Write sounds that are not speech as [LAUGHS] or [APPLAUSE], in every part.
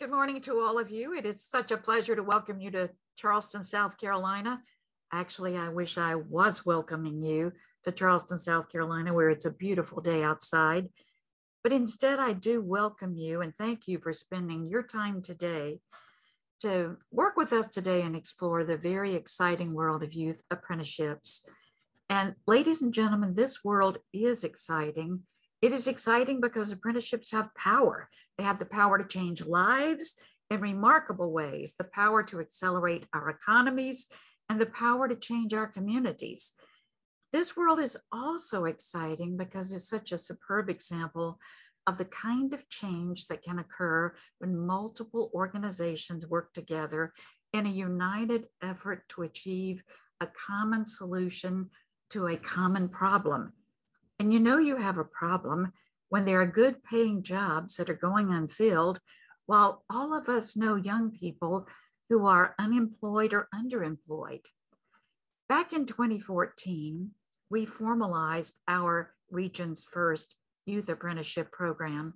Good morning to all of you. It is such a pleasure to welcome you to Charleston, South Carolina. Actually, I wish I was welcoming you to Charleston, South Carolina, where it's a beautiful day outside. But instead, I do welcome you and thank you for spending your time today to work with us today and explore the very exciting world of youth apprenticeships. And ladies and gentlemen, this world is exciting. It is exciting because apprenticeships have power. They have the power to change lives in remarkable ways, the power to accelerate our economies, and the power to change our communities. This world is also exciting because it's such a superb example of the kind of change that can occur when multiple organizations work together in a united effort to achieve a common solution to a common problem. And you know you have a problem when there are good paying jobs that are going unfilled, while all of us know young people who are unemployed or underemployed. Back in 2014, we formalized our region's first youth apprenticeship program.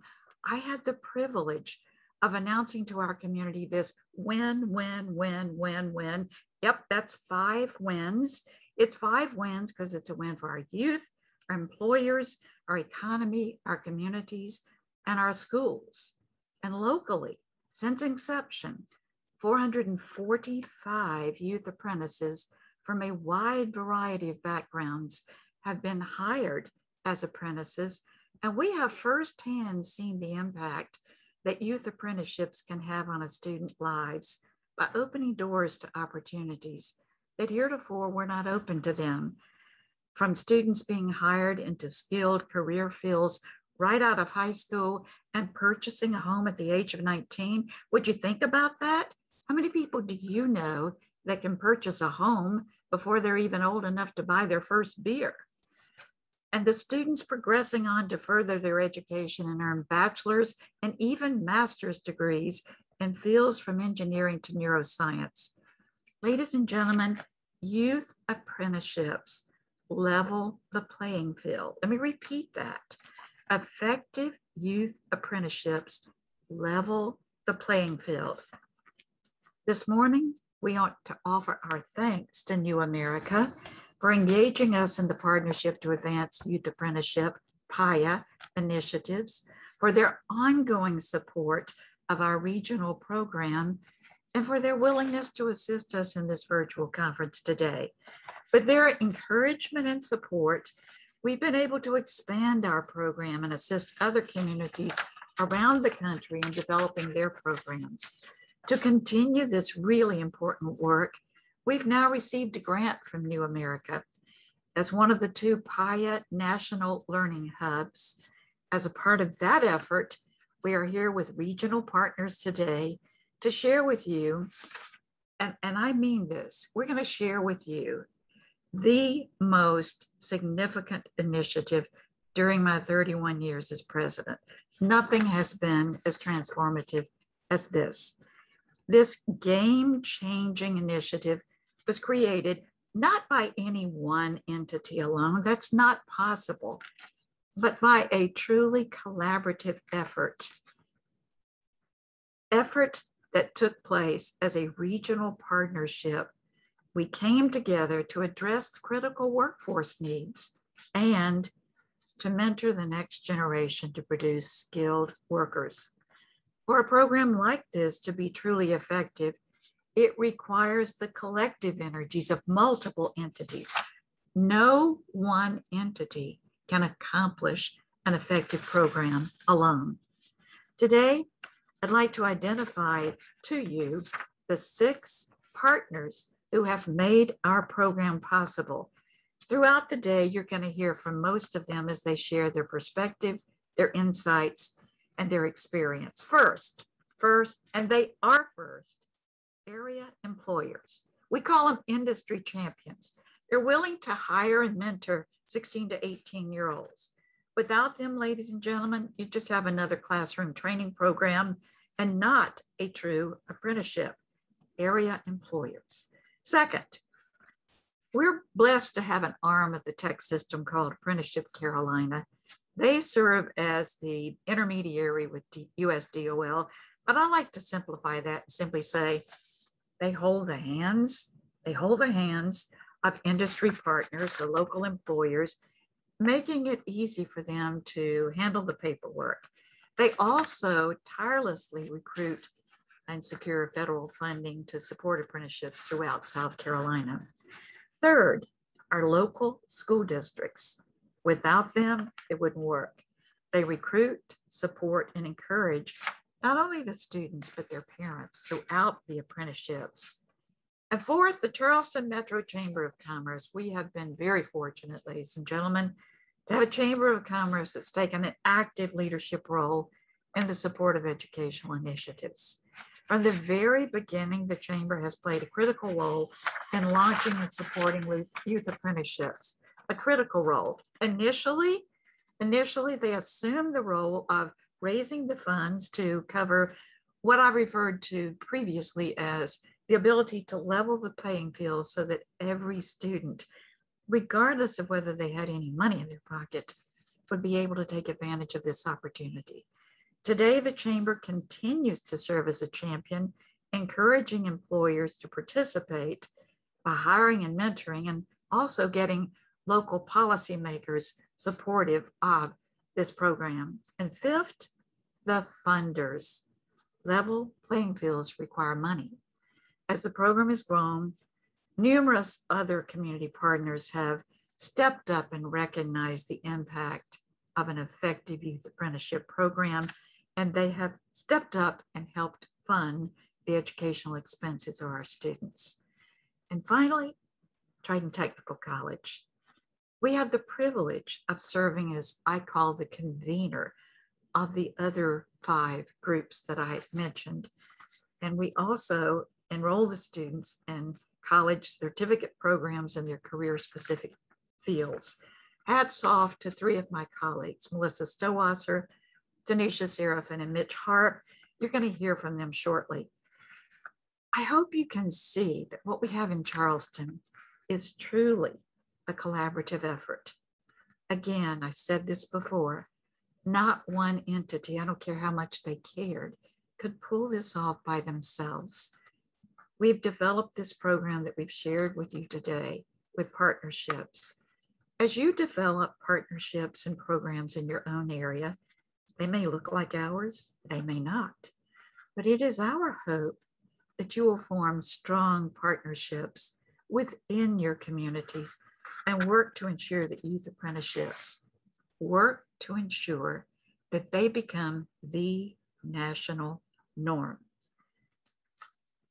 I had the privilege of announcing to our community this win, win, win, win, win. Yep, that's five wins. It's five wins because it's a win for our youth, our employers, our economy, our communities, and our schools. And locally, since inception, 445 youth apprentices from a wide variety of backgrounds have been hired as apprentices. And we have firsthand seen the impact that youth apprenticeships can have on a student lives by opening doors to opportunities that heretofore were not open to them from students being hired into skilled career fields right out of high school and purchasing a home at the age of 19. Would you think about that? How many people do you know that can purchase a home before they're even old enough to buy their first beer? And the students progressing on to further their education and earn bachelor's and even master's degrees in fields from engineering to neuroscience. Ladies and gentlemen, youth apprenticeships level the playing field. Let me repeat that. Effective youth apprenticeships level the playing field. This morning, we ought to offer our thanks to New America for engaging us in the Partnership to Advance Youth Apprenticeship, PAYA, initiatives, for their ongoing support of our regional program and for their willingness to assist us in this virtual conference today. With their encouragement and support, we've been able to expand our program and assist other communities around the country in developing their programs. To continue this really important work, we've now received a grant from New America as one of the two PAYA National Learning Hubs. As a part of that effort, we are here with regional partners today to share with you, and, and I mean this, we're going to share with you the most significant initiative during my 31 years as president. Nothing has been as transformative as this. This game changing initiative was created not by any one entity alone, that's not possible, but by a truly collaborative effort. Effort that took place as a regional partnership, we came together to address critical workforce needs and to mentor the next generation to produce skilled workers. For a program like this to be truly effective, it requires the collective energies of multiple entities. No one entity can accomplish an effective program alone. Today, I'd like to identify to you the six partners who have made our program possible. Throughout the day, you're going to hear from most of them as they share their perspective, their insights, and their experience. First, first, and they are first, area employers. We call them industry champions. They're willing to hire and mentor 16 to 18 year olds. Without them, ladies and gentlemen, you just have another classroom training program and not a true apprenticeship. Area employers. Second, we're blessed to have an arm of the tech system called Apprenticeship Carolina. They serve as the intermediary with USDOL But I like to simplify that and simply say they hold the hands, they hold the hands of industry partners, the local employers, making it easy for them to handle the paperwork. They also tirelessly recruit and secure federal funding to support apprenticeships throughout South Carolina. Third, our local school districts. Without them, it wouldn't work. They recruit, support, and encourage not only the students, but their parents throughout the apprenticeships. And fourth, the Charleston Metro Chamber of Commerce. We have been very fortunate, ladies and gentlemen, to have a Chamber of Commerce that's taken an active leadership role in the support of educational initiatives. From the very beginning, the Chamber has played a critical role in launching and supporting youth apprenticeships, a critical role. Initially, initially they assumed the role of raising the funds to cover what I referred to previously as the ability to level the playing field so that every student, regardless of whether they had any money in their pocket, would be able to take advantage of this opportunity. Today, the Chamber continues to serve as a champion, encouraging employers to participate by hiring and mentoring and also getting local policymakers supportive of this program. And fifth, the funders. Level playing fields require money. As the program has grown, numerous other community partners have stepped up and recognized the impact of an effective youth apprenticeship program and they have stepped up and helped fund the educational expenses of our students. And finally, Trident Technical College. We have the privilege of serving as I call the convener of the other five groups that I mentioned. And we also enroll the students in college certificate programs in their career specific fields. Hats off to three of my colleagues, Melissa Stowasser, Denisha Seraphin and Mitch Hart. You're going to hear from them shortly. I hope you can see that what we have in Charleston is truly a collaborative effort. Again, I said this before, not one entity, I don't care how much they cared, could pull this off by themselves. We've developed this program that we've shared with you today with partnerships. As you develop partnerships and programs in your own area, they may look like ours, they may not. But it is our hope that you will form strong partnerships within your communities and work to ensure that youth apprenticeships work to ensure that they become the national norm.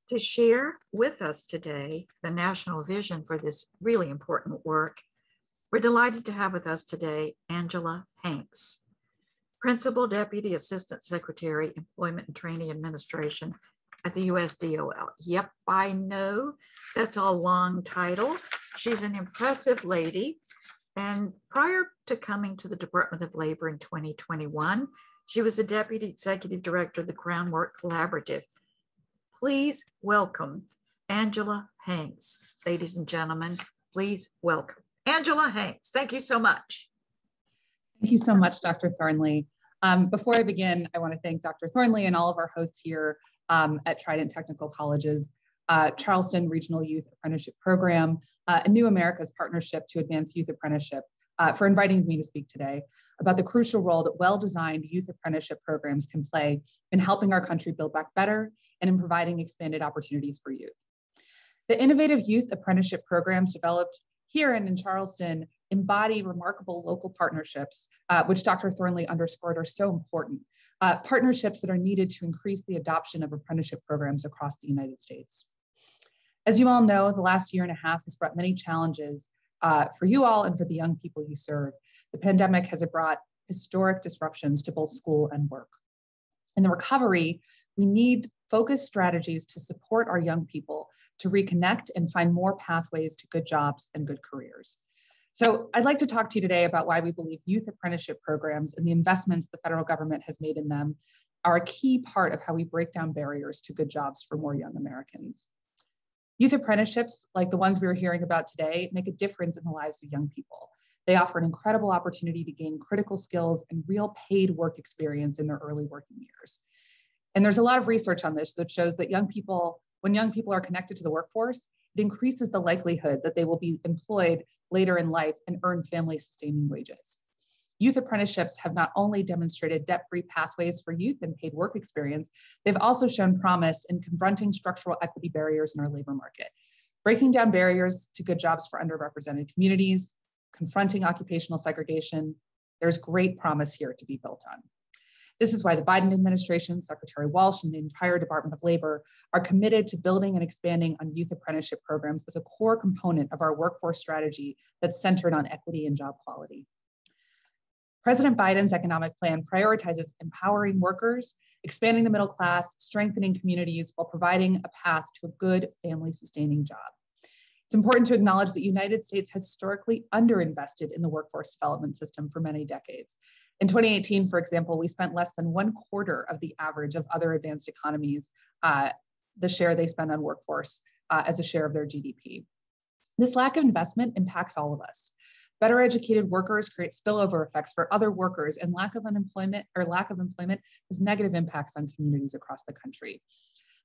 To share with us today the national vision for this really important work, we're delighted to have with us today Angela Hanks. Principal Deputy Assistant Secretary, Employment and Training Administration at the USDOL. Yep, I know that's a long title. She's an impressive lady. And prior to coming to the Department of Labor in 2021, she was the Deputy Executive Director of the Groundwork Collaborative. Please welcome Angela Hanks. Ladies and gentlemen, please welcome Angela Hanks. Thank you so much. Thank you so much, Dr. Thornley. Um, before I begin, I want to thank Dr. Thornley and all of our hosts here um, at Trident Technical Colleges, uh, Charleston Regional Youth Apprenticeship Program, uh, and New America's Partnership to Advance Youth Apprenticeship uh, for inviting me to speak today about the crucial role that well-designed youth apprenticeship programs can play in helping our country build back better and in providing expanded opportunities for youth. The innovative youth apprenticeship programs developed here and in Charleston embody remarkable local partnerships, uh, which Dr. Thornley underscored are so important. Uh, partnerships that are needed to increase the adoption of apprenticeship programs across the United States. As you all know, the last year and a half has brought many challenges uh, for you all and for the young people you serve. The pandemic has brought historic disruptions to both school and work. In the recovery, we need focused strategies to support our young people to reconnect and find more pathways to good jobs and good careers. So I'd like to talk to you today about why we believe youth apprenticeship programs and the investments the federal government has made in them are a key part of how we break down barriers to good jobs for more young Americans. Youth apprenticeships, like the ones we were hearing about today, make a difference in the lives of young people. They offer an incredible opportunity to gain critical skills and real paid work experience in their early working years. And there's a lot of research on this that shows that young people, when young people are connected to the workforce, it increases the likelihood that they will be employed later in life and earn family sustaining wages. Youth apprenticeships have not only demonstrated debt-free pathways for youth and paid work experience, they've also shown promise in confronting structural equity barriers in our labor market, breaking down barriers to good jobs for underrepresented communities, confronting occupational segregation. There's great promise here to be built on. This is why the Biden administration, Secretary Walsh, and the entire Department of Labor are committed to building and expanding on youth apprenticeship programs as a core component of our workforce strategy that's centered on equity and job quality. President Biden's economic plan prioritizes empowering workers, expanding the middle class, strengthening communities while providing a path to a good family sustaining job. It's important to acknowledge that the United States has historically underinvested in the workforce development system for many decades. In 2018, for example, we spent less than one quarter of the average of other advanced economies, uh, the share they spend on workforce uh, as a share of their GDP. This lack of investment impacts all of us. Better educated workers create spillover effects for other workers and lack of unemployment or lack of employment has negative impacts on communities across the country.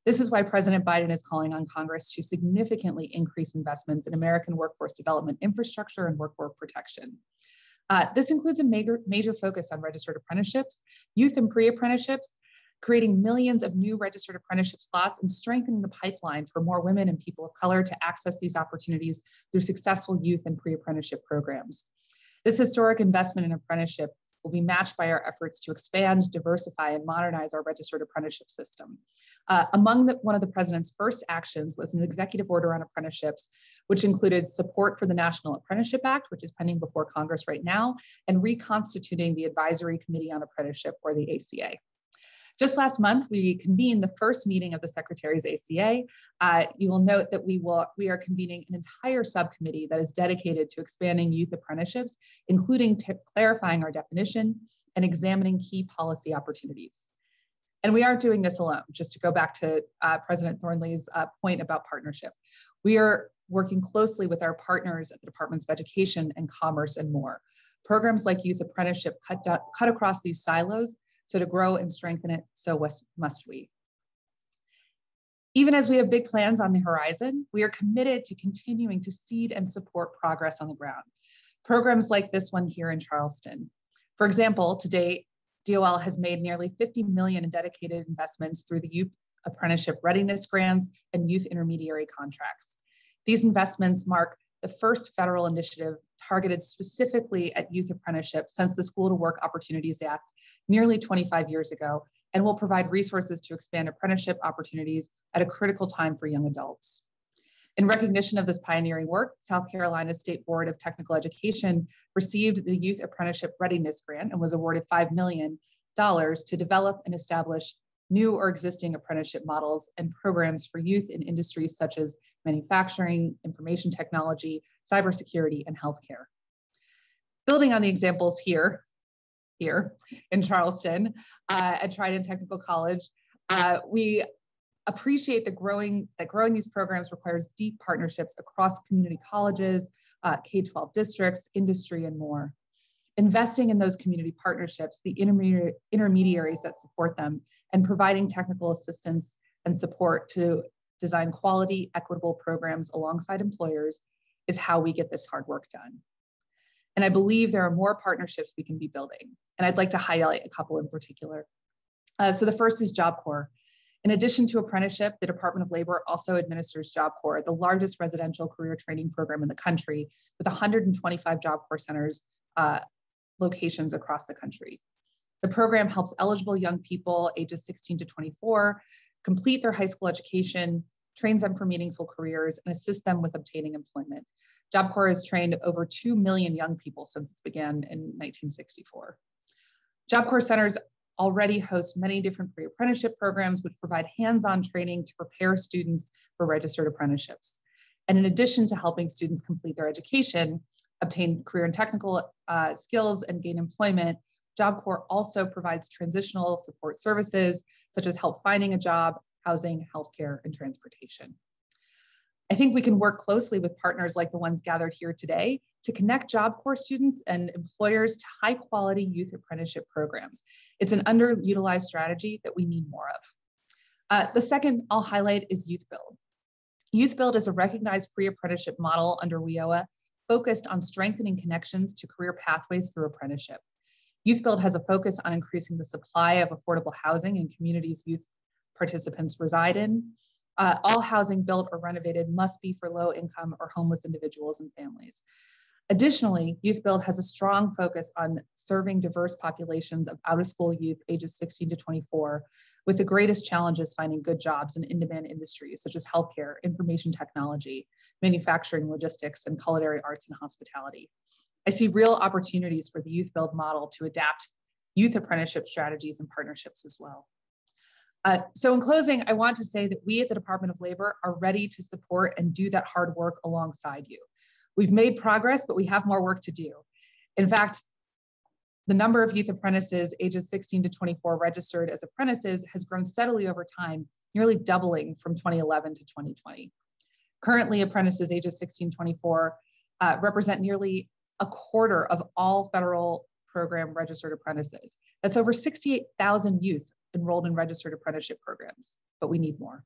This is why President Biden is calling on Congress to significantly increase investments in American workforce development infrastructure and workforce protection. Uh, this includes a major, major focus on registered apprenticeships, youth and pre-apprenticeships, creating millions of new registered apprenticeship slots and strengthening the pipeline for more women and people of color to access these opportunities through successful youth and pre-apprenticeship programs. This historic investment in apprenticeship will be matched by our efforts to expand, diversify, and modernize our registered apprenticeship system. Uh, among the, one of the president's first actions was an executive order on apprenticeships, which included support for the National Apprenticeship Act, which is pending before Congress right now, and reconstituting the Advisory Committee on Apprenticeship, or the ACA. Just last month, we convened the first meeting of the Secretary's ACA. Uh, you will note that we will we are convening an entire subcommittee that is dedicated to expanding youth apprenticeships, including clarifying our definition and examining key policy opportunities. And we aren't doing this alone, just to go back to uh, President Thornley's uh, point about partnership. We are working closely with our partners at the Departments of Education and Commerce and more. Programs like Youth Apprenticeship cut, cut across these silos so to grow and strengthen it, so must we. Even as we have big plans on the horizon, we are committed to continuing to seed and support progress on the ground. Programs like this one here in Charleston. For example, to date, DOL has made nearly 50 million in dedicated investments through the Youth Apprenticeship Readiness Grants and Youth Intermediary Contracts. These investments mark the first federal initiative targeted specifically at youth apprenticeships since the School to Work Opportunities Act nearly 25 years ago and will provide resources to expand apprenticeship opportunities at a critical time for young adults. In recognition of this pioneering work, South Carolina State Board of Technical Education received the Youth Apprenticeship Readiness Grant and was awarded $5 million to develop and establish new or existing apprenticeship models and programs for youth in industries such as manufacturing, information technology, cybersecurity, and healthcare. Building on the examples here, here in Charleston uh, at Trident Technical College. Uh, we appreciate the growing that growing these programs requires deep partnerships across community colleges, uh, K-12 districts, industry, and more. Investing in those community partnerships, the intermediaries that support them, and providing technical assistance and support to design quality, equitable programs alongside employers is how we get this hard work done. And I believe there are more partnerships we can be building. And I'd like to highlight a couple in particular. Uh, so the first is Job Corps. In addition to apprenticeship, the Department of Labor also administers Job Corps, the largest residential career training program in the country, with 125 Job Corps centers uh, locations across the country. The program helps eligible young people ages 16 to 24 complete their high school education, trains them for meaningful careers, and assists them with obtaining employment. Job Corps has trained over 2 million young people since it began in 1964. Job Corps centers already host many different pre-apprenticeship programs which provide hands-on training to prepare students for registered apprenticeships. And in addition to helping students complete their education, obtain career and technical uh, skills and gain employment, Job Corps also provides transitional support services such as help finding a job, housing, healthcare, and transportation. I think we can work closely with partners like the ones gathered here today to connect Job Corps students and employers to high quality youth apprenticeship programs. It's an underutilized strategy that we need more of. Uh, the second I'll highlight is Youth Build. Youth Build is a recognized pre-apprenticeship model under WIOA focused on strengthening connections to career pathways through apprenticeship. Youth Build has a focus on increasing the supply of affordable housing in communities youth participants reside in. Uh, all housing built or renovated must be for low income or homeless individuals and families. Additionally, Youth Build has a strong focus on serving diverse populations of out of school youth ages 16 to 24, with the greatest challenges finding good jobs in in demand industries such as healthcare, information technology, manufacturing, logistics, and culinary arts and hospitality. I see real opportunities for the Youth Build model to adapt youth apprenticeship strategies and partnerships as well. Uh, so in closing, I want to say that we at the Department of Labor are ready to support and do that hard work alongside you. We've made progress, but we have more work to do. In fact, the number of youth apprentices ages 16 to 24 registered as apprentices has grown steadily over time, nearly doubling from 2011 to 2020. Currently, apprentices ages 16 to 24 uh, represent nearly a quarter of all federal program registered apprentices. That's over 68,000 youth enrolled in registered apprenticeship programs, but we need more.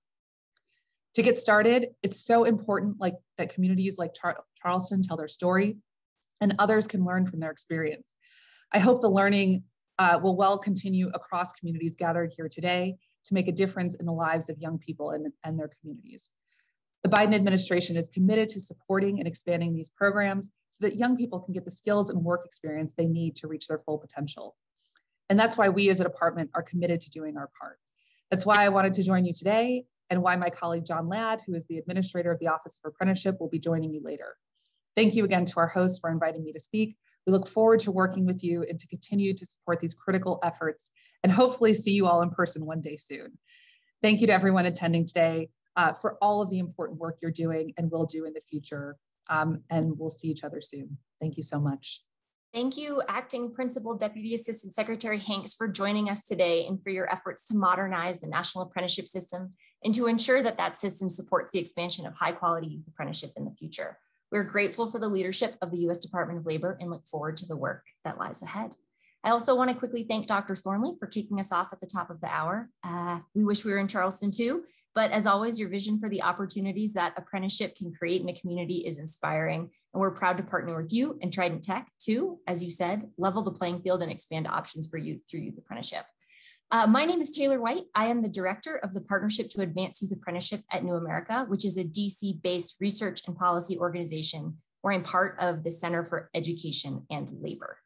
To get started, it's so important like that communities like Char Charleston tell their story and others can learn from their experience. I hope the learning uh, will well continue across communities gathered here today to make a difference in the lives of young people and, and their communities. The Biden administration is committed to supporting and expanding these programs so that young people can get the skills and work experience they need to reach their full potential. And that's why we as a department are committed to doing our part. That's why I wanted to join you today and why my colleague John Ladd, who is the administrator of the Office of Apprenticeship, will be joining you later. Thank you again to our host for inviting me to speak. We look forward to working with you and to continue to support these critical efforts and hopefully see you all in person one day soon. Thank you to everyone attending today uh, for all of the important work you're doing and will do in the future. Um, and we'll see each other soon. Thank you so much. Thank you, Acting Principal Deputy Assistant Secretary Hanks, for joining us today and for your efforts to modernize the National Apprenticeship System and to ensure that that system supports the expansion of high quality youth apprenticeship in the future. We're grateful for the leadership of the U.S. Department of Labor and look forward to the work that lies ahead. I also want to quickly thank Dr. Thornley for kicking us off at the top of the hour. Uh, we wish we were in Charleston too, but as always, your vision for the opportunities that apprenticeship can create in a community is inspiring. And we're proud to partner with you and Trident Tech to, as you said, level the playing field and expand options for youth through youth apprenticeship. Uh, my name is Taylor White. I am the director of the Partnership to Advance Youth Apprenticeship at New America, which is a DC based research and policy organization where I'm part of the Center for Education and Labor.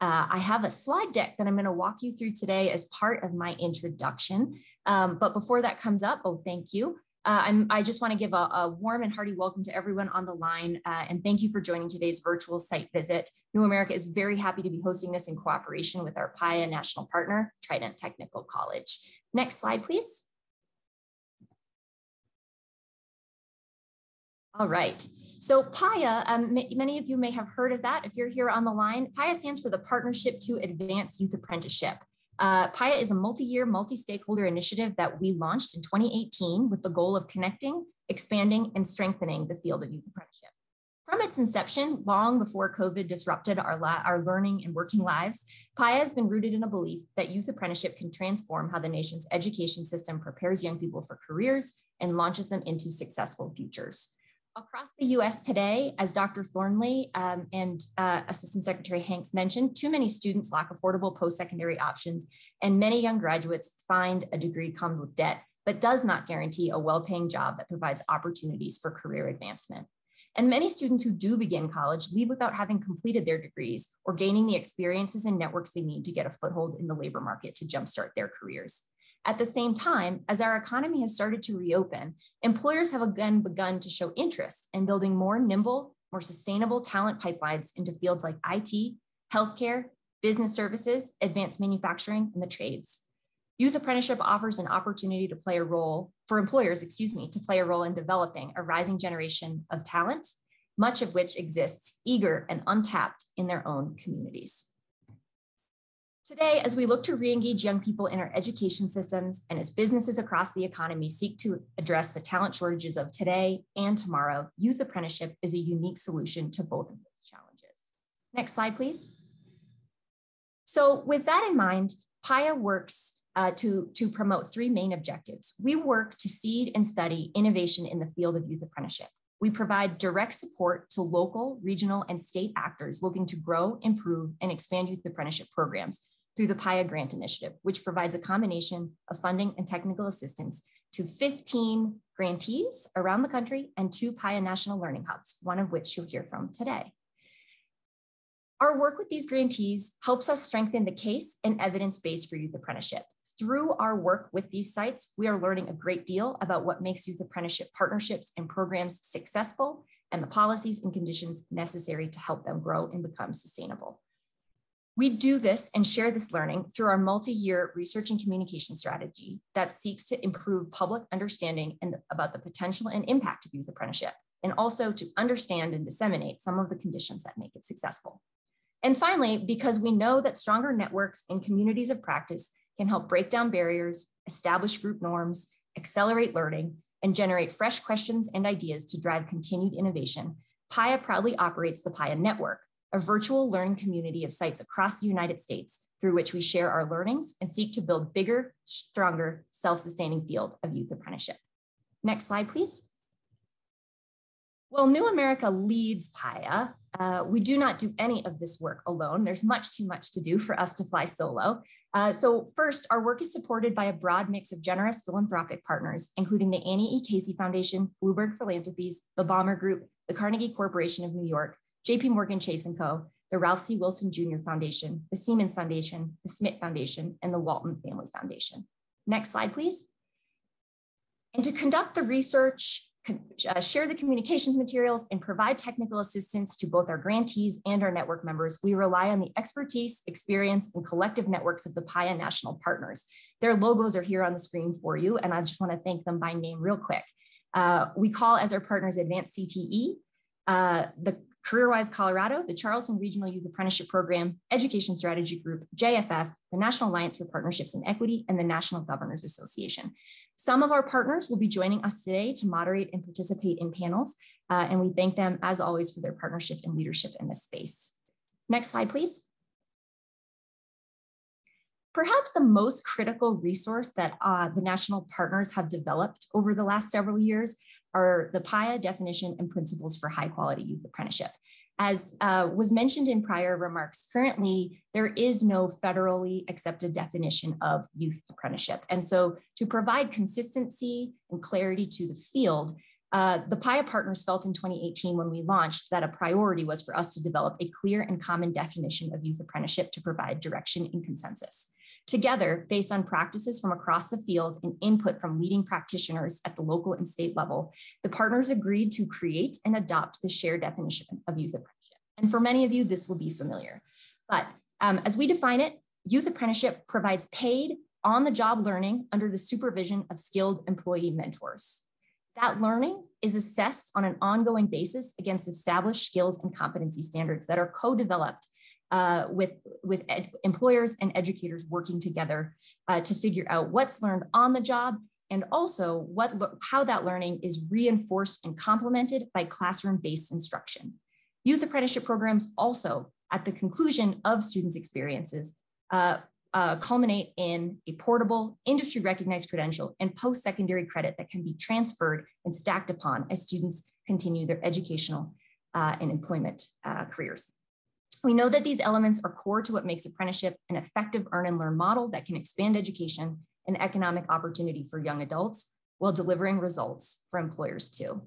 Uh, I have a slide deck that I'm going to walk you through today as part of my introduction. Um, but before that comes up, oh, thank you. Uh, i just want to give a, a, warm and hearty welcome to everyone on the line uh, and thank you for joining today's virtual site visit. New America is very happy to be hosting this in cooperation with our PAYA national partner, Trident Technical College. Next slide, please. All right. So PAYA, um, many of you may have heard of that if you're here on the line. PAYA stands for the Partnership to Advance Youth Apprenticeship. Uh, PAYA is a multi-year, multi-stakeholder initiative that we launched in 2018 with the goal of connecting, expanding, and strengthening the field of youth apprenticeship. From its inception, long before COVID disrupted our, our learning and working lives, PAYA has been rooted in a belief that youth apprenticeship can transform how the nation's education system prepares young people for careers and launches them into successful futures across the US today, as Dr. Thornley um, and uh, Assistant Secretary Hanks mentioned, too many students lack affordable post-secondary options and many young graduates find a degree comes with debt, but does not guarantee a well-paying job that provides opportunities for career advancement. And many students who do begin college leave without having completed their degrees or gaining the experiences and networks they need to get a foothold in the labor market to jumpstart their careers. At the same time, as our economy has started to reopen, employers have again begun to show interest in building more nimble, more sustainable talent pipelines into fields like IT, healthcare, business services, advanced manufacturing, and the trades. Youth apprenticeship offers an opportunity to play a role for employers, excuse me, to play a role in developing a rising generation of talent, much of which exists eager and untapped in their own communities. Today, as we look to re-engage young people in our education systems and as businesses across the economy seek to address the talent shortages of today and tomorrow, youth apprenticeship is a unique solution to both of those challenges. Next slide, please. So with that in mind, PAYA works uh, to, to promote three main objectives. We work to seed and study innovation in the field of youth apprenticeship. We provide direct support to local, regional, and state actors looking to grow, improve, and expand youth apprenticeship programs through the PAYA Grant Initiative, which provides a combination of funding and technical assistance to 15 grantees around the country and two PAYA National Learning Hubs, one of which you'll hear from today. Our work with these grantees helps us strengthen the case and evidence base for youth apprenticeship. Through our work with these sites, we are learning a great deal about what makes youth apprenticeship partnerships and programs successful and the policies and conditions necessary to help them grow and become sustainable. We do this and share this learning through our multi-year research and communication strategy that seeks to improve public understanding and about the potential and impact of youth apprenticeship, and also to understand and disseminate some of the conditions that make it successful. And finally, because we know that stronger networks and communities of practice can help break down barriers, establish group norms, accelerate learning, and generate fresh questions and ideas to drive continued innovation, PAYA proudly operates the PAYA Network, a virtual learning community of sites across the United States through which we share our learnings and seek to build bigger, stronger, self-sustaining field of youth apprenticeship. Next slide, please. Well, New America leads PAYA. Uh, we do not do any of this work alone. There's much too much to do for us to fly solo. Uh, so first, our work is supported by a broad mix of generous philanthropic partners, including the Annie E. Casey Foundation, Bloomberg Philanthropies, the Ballmer Group, the Carnegie Corporation of New York, JP Morgan Chase & Co., the Ralph C. Wilson Jr. Foundation, the Siemens Foundation, the Smith Foundation, and the Walton Family Foundation. Next slide, please. And to conduct the research uh, share the communications materials, and provide technical assistance to both our grantees and our network members, we rely on the expertise, experience, and collective networks of the PAYA national partners. Their logos are here on the screen for you, and I just want to thank them by name real quick. Uh, we call as our partners Advanced CTE, uh, the CareerWise Colorado, the Charleston Regional Youth Apprenticeship Program, Education Strategy Group, JFF, the National Alliance for Partnerships and Equity, and the National Governors Association. Some of our partners will be joining us today to moderate and participate in panels, uh, and we thank them as always for their partnership and leadership in this space. Next slide, please. Perhaps the most critical resource that uh, the national partners have developed over the last several years are the PAYA definition and principles for high quality youth apprenticeship. As uh, was mentioned in prior remarks, currently there is no federally accepted definition of youth apprenticeship. And so to provide consistency and clarity to the field, uh, the PAYA partners felt in 2018 when we launched that a priority was for us to develop a clear and common definition of youth apprenticeship to provide direction and consensus. Together, based on practices from across the field and input from leading practitioners at the local and state level, the partners agreed to create and adopt the shared definition of youth apprenticeship. And for many of you, this will be familiar. But um, as we define it, youth apprenticeship provides paid on the job learning under the supervision of skilled employee mentors. That learning is assessed on an ongoing basis against established skills and competency standards that are co developed uh, with, with ed- employers and educators working together uh, to figure out what's learned on the job and also what how that learning is reinforced and complemented by classroom-based instruction. Youth apprenticeship programs also, at the conclusion of students' experiences, uh, uh, culminate in a portable, industry recognized credential and post secondary credit that can be transferred and stacked upon as students continue their educational uh, and employment uh, careers. We know that these elements are core to what makes apprenticeship an effective earn and learn model that can expand education and economic opportunity for young adults while delivering results for employers too.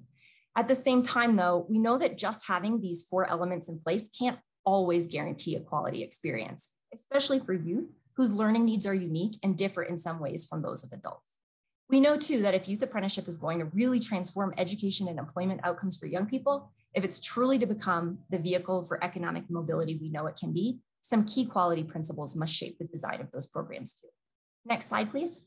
At the same time, though, we know that just having these four elements in place can't always guarantee a quality experience, especially for youth whose learning needs are unique and differ in some ways from those of adults. We know too that if youth apprenticeship is going to really transform education and employment outcomes for young people, if it's truly to become the vehicle for economic mobility we know it can be, some key quality principles must shape the design of those programs too. Next slide, please.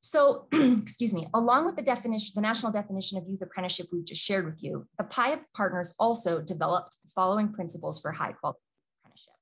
So, [CLEARS THROAT] excuse me, along with the definition, the national definition of youth apprenticeship we've just shared with you, the PAYA partners also developed the following principles for high quality apprenticeship.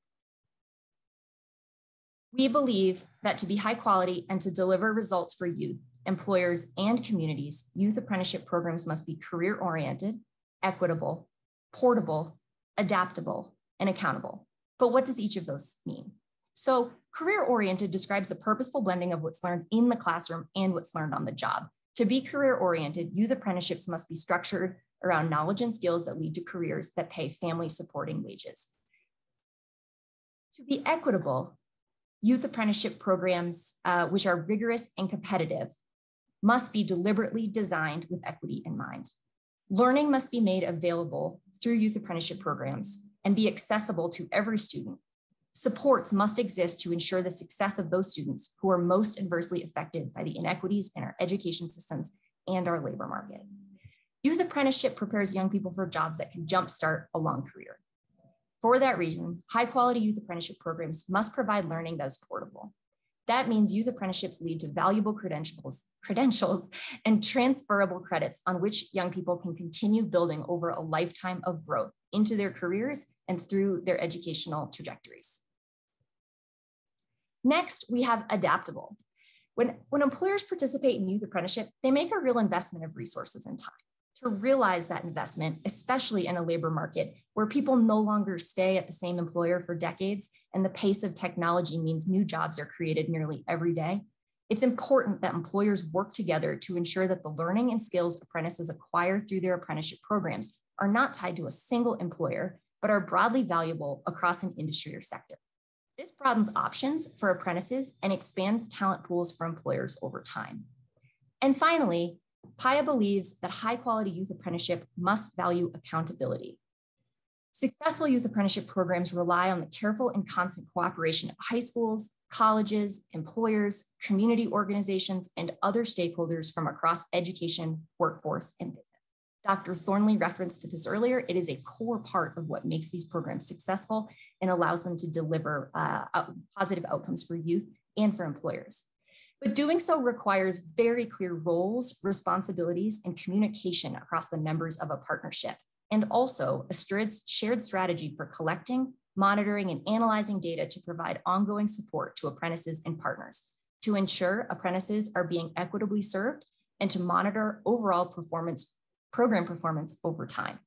We believe that to be high quality and to deliver results for youth, employers, and communities, youth apprenticeship programs must be career oriented, equitable, portable, adaptable, and accountable. But what does each of those mean? So career-oriented describes the purposeful blending of what's learned in the classroom and what's learned on the job. To be career-oriented, youth apprenticeships must be structured around knowledge and skills that lead to careers that pay family supporting wages. To be equitable, youth apprenticeship programs, uh, which are rigorous and competitive, must be deliberately designed with equity in mind. Learning must be made available through youth apprenticeship programs and be accessible to every student. Supports must exist to ensure the success of those students who are most adversely affected by the inequities in our education systems and our labor market. Youth apprenticeship prepares young people for jobs that can jumpstart a long career. For that reason, high quality youth apprenticeship programs must provide learning that is portable. That means youth apprenticeships lead to valuable credentials, credentials and transferable credits on which young people can continue building over a lifetime of growth into their careers and through their educational trajectories. Next, we have adaptable. When, when employers participate in youth apprenticeship, they make a real investment of resources and time to realize that investment, especially in a labor market where people no longer stay at the same employer for decades and the pace of technology means new jobs are created nearly every day, it's important that employers work together to ensure that the learning and skills apprentices acquire through their apprenticeship programs are not tied to a single employer, but are broadly valuable across an industry or sector. This broadens options for apprentices and expands talent pools for employers over time. And finally, PAYA believes that high quality youth apprenticeship must value accountability. Successful youth apprenticeship programs rely on the careful and constant cooperation of high schools, colleges, employers, community organizations, and other stakeholders from across education, workforce, and business. Dr. Thornley referenced to this earlier. It is a core part of what makes these programs successful and allows them to deliver uh, positive outcomes for youth and for employers. But doing so requires very clear roles, responsibilities, and communication across the members of a partnership, and also a shared strategy for collecting, monitoring, and analyzing data to provide ongoing support to apprentices and partners to ensure apprentices are being equitably served and to monitor overall performance, program performance over time.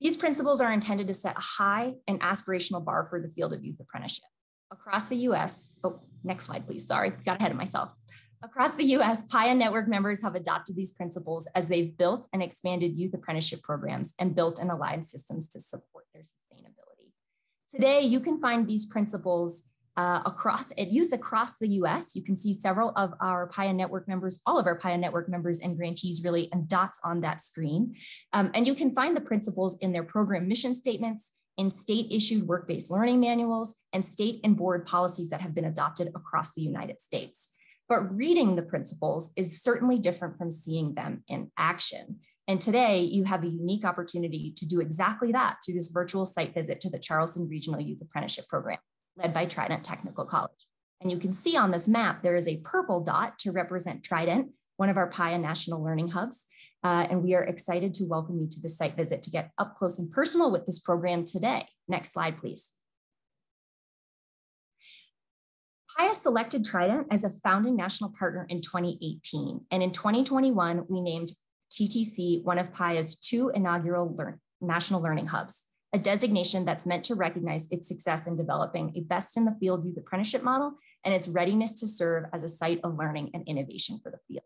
These principles are intended to set a high and aspirational bar for the field of youth apprenticeship. Across the US, next slide, please. Sorry, got ahead of myself. Across the US, PAYA network members have adopted these principles as they've built and expanded youth apprenticeship programs and built and aligned systems to support their sustainability. Today, you can find these principles uh, across at use across the US. You can see several of our PAYA network members, all of our PAYA network members and grantees really, and dots on that screen. Um, and you can find the principles in their program mission statements in state issued work based learning manuals and state and board policies that have been adopted across the United States. But reading the principles is certainly different from seeing them in action. And today you have a unique opportunity to do exactly that through this virtual site visit to the Charleston Regional Youth Apprenticeship Program led by Trident Technical College. And you can see on this map, there is a purple dot to represent Trident, one of our PAYA National Learning Hubs. Uh, and we are excited to welcome you to the site visit to get up close and personal with this program today. Next slide, please. PAYA selected Trident as a founding national partner in 2018. And in 2021, we named TTC one of PAYA's two inaugural learn national learning hubs, a designation that's meant to recognize its success in developing a best in the field youth apprenticeship model and its readiness to serve as a site of learning and innovation for the field.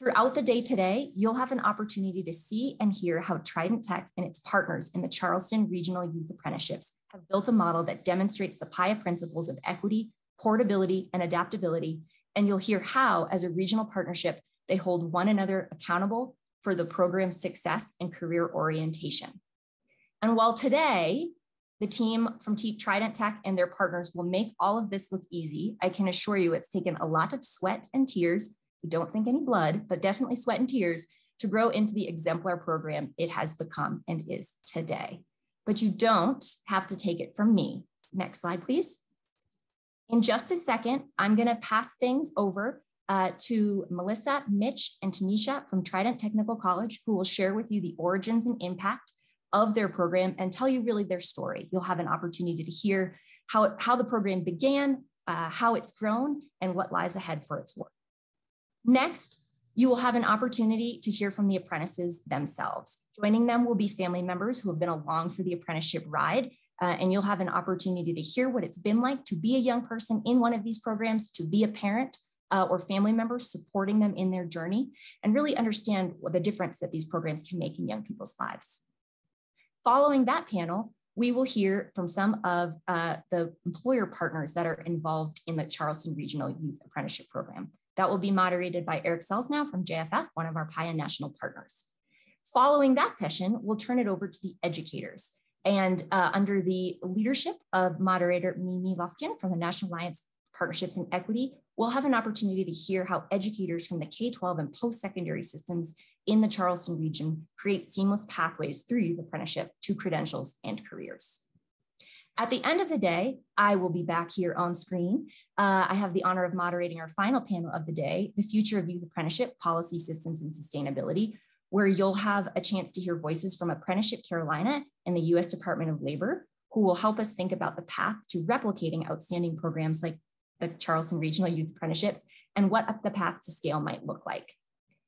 Throughout the day today, you'll have an opportunity to see and hear how Trident Tech and its partners in the Charleston Regional Youth Apprenticeships have built a model that demonstrates the PAYA principles of equity, portability, and adaptability. And you'll hear how, as a regional partnership, they hold one another accountable for the program's success and career orientation. And while today, the team from Trident Tech and their partners will make all of this look easy, I can assure you it's taken a lot of sweat and tears don't think any blood, but definitely sweat and tears to grow into the exemplar program it has become and is today. But you don't have to take it from me. Next slide, please. In just a second, I'm going to pass things over uh, to Melissa, Mitch, and Tanisha from Trident Technical College, who will share with you the origins and impact of their program and tell you really their story. You'll have an opportunity to hear how, how the program began, uh, how it's grown, and what lies ahead for its work. Next, you will have an opportunity to hear from the apprentices themselves. Joining them will be family members who have been along for the apprenticeship ride Uh, and you'll have an opportunity to hear what it's been like to be a young person in one of these programs, to be a parent uh, or family member supporting them in their journey, and really understand the difference that these programs can make in young people's lives. Following that panel, we will hear from some of uh, the employer partners that are involved in the Charleston Regional Youth Apprenticeship Program. That will be moderated by Eric Seleznow from JFF, one of our PAYA national partners. Following that session, we'll turn it over to the educators. And uh, under the leadership of moderator Mimi Lufkin from the National Alliance Partnerships and Equity, we'll have an opportunity to hear how educators from the K-12 and post-secondary systems in the Charleston region create seamless pathways through youth apprenticeship to credentials and careers. At the end of the day, I will be back here on screen. Uh, I have the honor of moderating our final panel of the day, the future of youth apprenticeship, policy systems and sustainability, where you'll have a chance to hear voices from Apprenticeship Carolina and the US Department of Labor, who will help us think about the path to replicating outstanding programs like the Charleston Regional Youth Apprenticeships and what the path to scale might look like.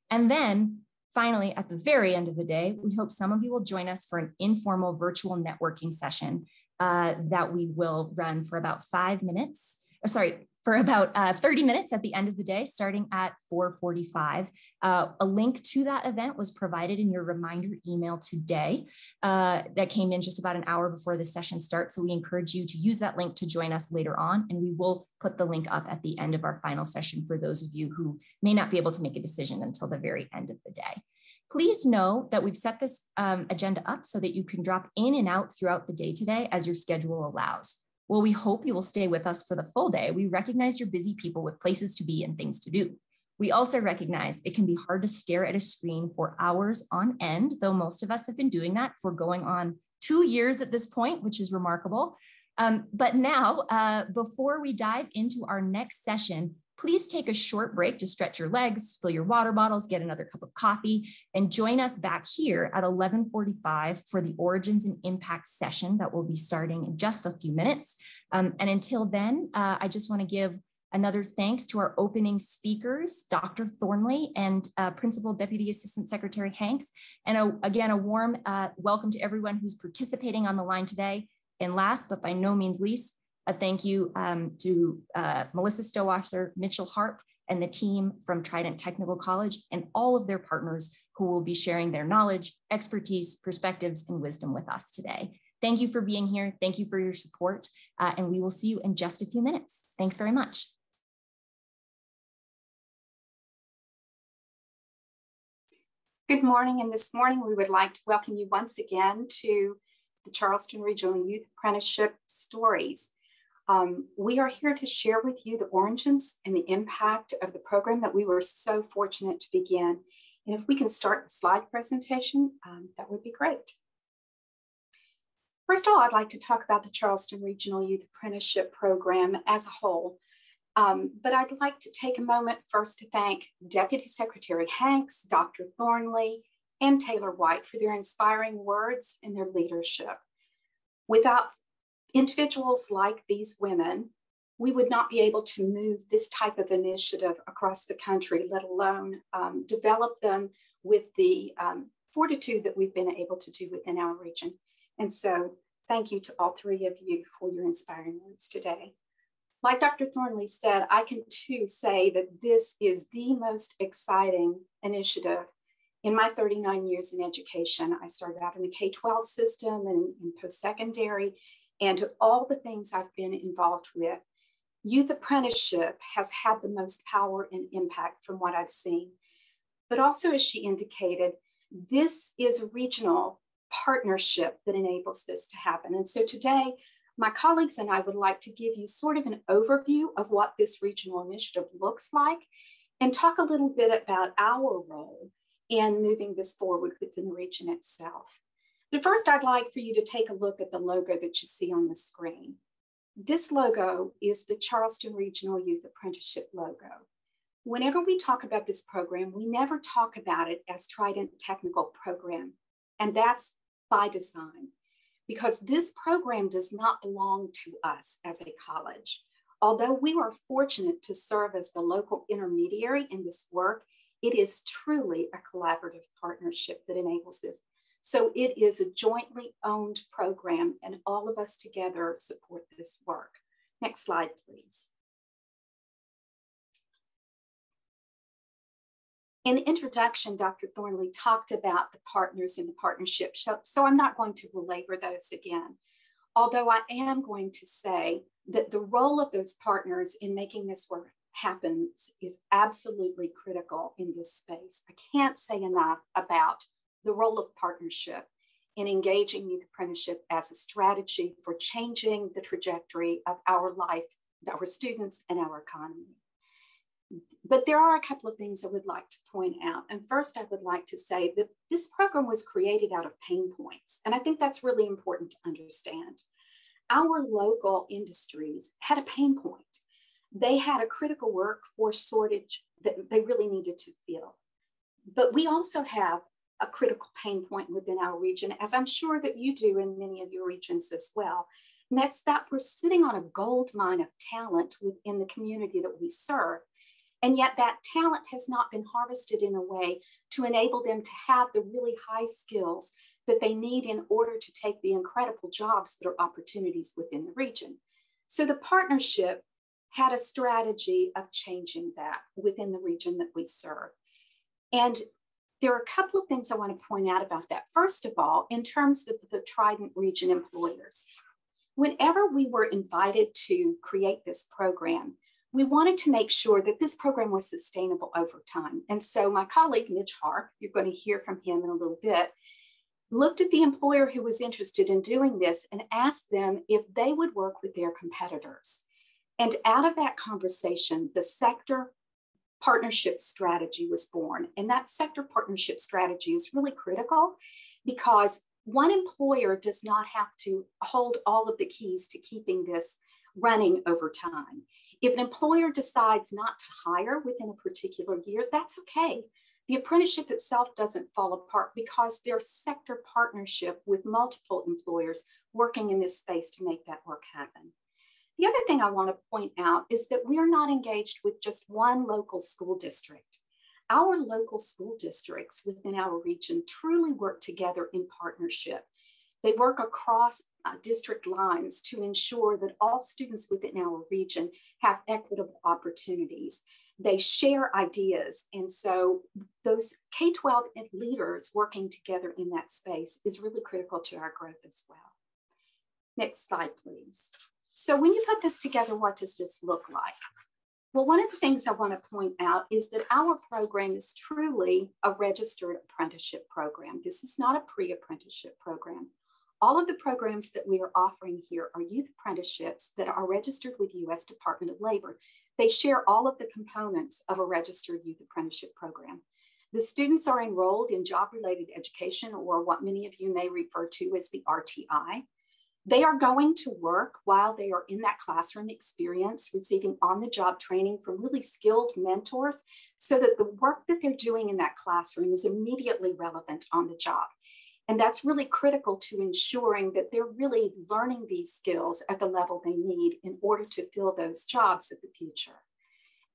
And then finally, at the very end of the day, we hope some of you will join us for an informal virtual networking session uh, that we will run for about five minutes. Oh, sorry, for about uh, 30 minutes at the end of the day, starting at 4.45. Uh, a link to that event was provided in your reminder email today uh, that came in just about an hour before the session starts. So we encourage you to use that link to join us later on, and we will put the link up at the end of our final session for those of you who may not be able to make a decision until the very end of the day. Please know that we've set this um, agenda up so that you can drop in and out throughout the day today as your schedule allows. Well, we hope you will stay with us for the full day. We recognize you're busy people with places to be and things to do. We also recognize it can be hard to stare at a screen for hours on end, though most of us have been doing that for going on two years at this point, which is remarkable. Um, but now, uh, before we dive into our next session, please take a short break to stretch your legs, fill your water bottles, get another cup of coffee, and join us back here at 1145 for the Origins and Impact session that will be starting in just a few minutes. Um, and until then, uh, I just wanna give another thanks to our opening speakers, Dr. Thornley and uh, Principal Deputy Assistant Secretary Hanks. And a, again, a warm uh, welcome to everyone who's participating on the line today. And last, but by no means least, a thank you um, to uh, Melissa Stowasser, Mitchell Harp, and the team from Trident Technical College and all of their partners who will be sharing their knowledge, expertise, perspectives, and wisdom with us today. Thank you for being here. Thank you for your support. Uh, and we will see you in just a few minutes. Thanks very much. Good morning. And this morning, we would like to welcome you once again to the Charleston Regional Youth Apprenticeship Stories. Um, we are here to share with you the origins and the impact of the program that we were so fortunate to begin. And if we can start the slide presentation, um, that would be great. First of all, I'd like to talk about the Charleston Regional Youth Apprenticeship Program as a whole. Um, but I'd like to take a moment first to thank Deputy Secretary Hanks, Dr. Thornley, and Taylor White for their inspiring words and their leadership. Without individuals like these women, we would not be able to move this type of initiative across the country, let alone um, develop them with the um, fortitude that we've been able to do within our region. And so thank you to all three of you for your inspiring words today. Like Dr. Thornley said, I can too say that this is the most exciting initiative in my 39 years in education. I started out in the K-12 system and in post-secondary, and to all the things I've been involved with, youth apprenticeship has had the most power and impact from what I've seen. But also, as she indicated, this is a regional partnership that enables this to happen. And so today, my colleagues and I would like to give you sort of an overview of what this regional initiative looks like and talk a little bit about our role in moving this forward within the region itself. First, I'd like for you to take a look at the logo that you see on the screen. This logo is the Charleston Regional Youth Apprenticeship logo. Whenever we talk about this program, we never talk about it as Trident Technical Program, and that's by design, because this program does not belong to us as a college. Although we were fortunate to serve as the local intermediary in this work, it is truly a collaborative partnership that enables this So it is a jointly owned program and all of us together support this work. Next slide, please. In the introduction, Dr. Thornley talked about the partners in the partnership, so I'm not going to belabor those again. Although I am going to say that the role of those partners in making this work happen is absolutely critical in this space. I can't say enough about the role of partnership in engaging youth apprenticeship as a strategy for changing the trajectory of our life, our students, and our economy. But there are a couple of things I would like to point out. And first, I would like to say that this program was created out of pain points. And I think that's really important to understand. Our local industries had a pain point. They had a critical workforce shortage that they really needed to fill. But we also have a critical pain point within our region, as I'm sure that you do in many of your regions as well. And that's that we're sitting on a gold mine of talent within the community that we serve. And yet that talent has not been harvested in a way to enable them to have the really high skills that they need in order to take the incredible jobs that are opportunities within the region. So the partnership had a strategy of changing that within the region that we serve. And there are a couple of things I want to point out about that. First of all, in terms of the Trident region employers, whenever we were invited to create this program, we wanted to make sure that this program was sustainable over time. And so my colleague, Mitch Harp, you're going to hear from him in a little bit, looked at the employer who was interested in doing this and asked them if they would work with their competitors. And out of that conversation, the sector partnership strategy was born. And that sector partnership strategy is really critical because one employer does not have to hold all of the keys to keeping this running over time. If an employer decides not to hire within a particular year, that's okay. The apprenticeship itself doesn't fall apart because there's sector partnership with multiple employers working in this space to make that work happen. The other thing I want to point out is that we are not engaged with just one local school district. Our local school districts within our region truly work together in partnership. They work across uh, district lines to ensure that all students within our region have equitable opportunities. They share ideas. And so those K 12 leaders working together in that space is really critical to our growth as well. Next slide, please. So when you put this together, what does this look like? Well, one of the things I want to point out is that our program is truly a registered apprenticeship program. This is not a pre apprenticeship program. All of the programs that we are offering here are youth apprenticeships that are registered with US Department of Labor. They share all of the components of a registered youth apprenticeship program. The students are enrolled in job related education, or what many of you may refer to as the RTI. They are going to work while they are in that classroom experience, receiving on the job training from really skilled mentors so that the work that they're doing in that classroom is immediately relevant on the job. And that's really critical to ensuring that they're really learning these skills at the level they need in order to fill those jobs of the future.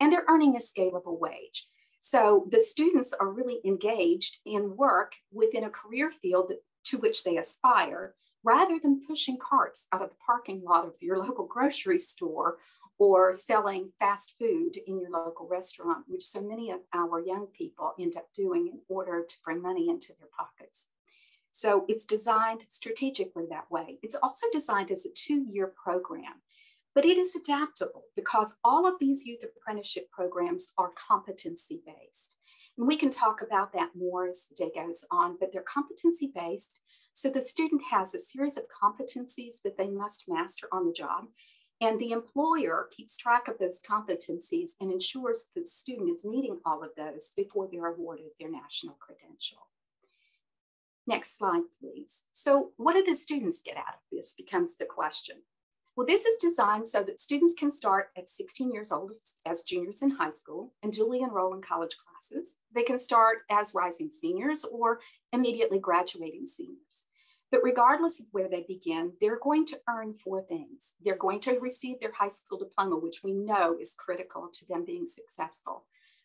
And they're earning a scalable wage. So the students are really engaged in work within a career field to which they aspire, rather than pushing carts out of the parking lot of your local grocery store or selling fast food in your local restaurant, which so many of our young people end up doing in order to bring money into their pockets. So it's designed strategically that way. It's also designed as a two year program, but it is adaptable because all of these youth apprenticeship programs are competency based. And we can talk about that more as the day goes on, but they're competency based. So the student has a series of competencies that they must master on the job. And the employer keeps track of those competencies and ensures that the student is meeting all of those before they're awarded their national credential. Next slide, please. So what do the students get out of this becomes the question. Well, this is designed so that students can start at 16 years old as juniors in high school and duly enroll in college classes. They can start as rising seniors or immediately graduating seniors. But regardless of where they begin, they're going to earn four things. They're going to receive their high school diploma, which we know is critical to them being successful.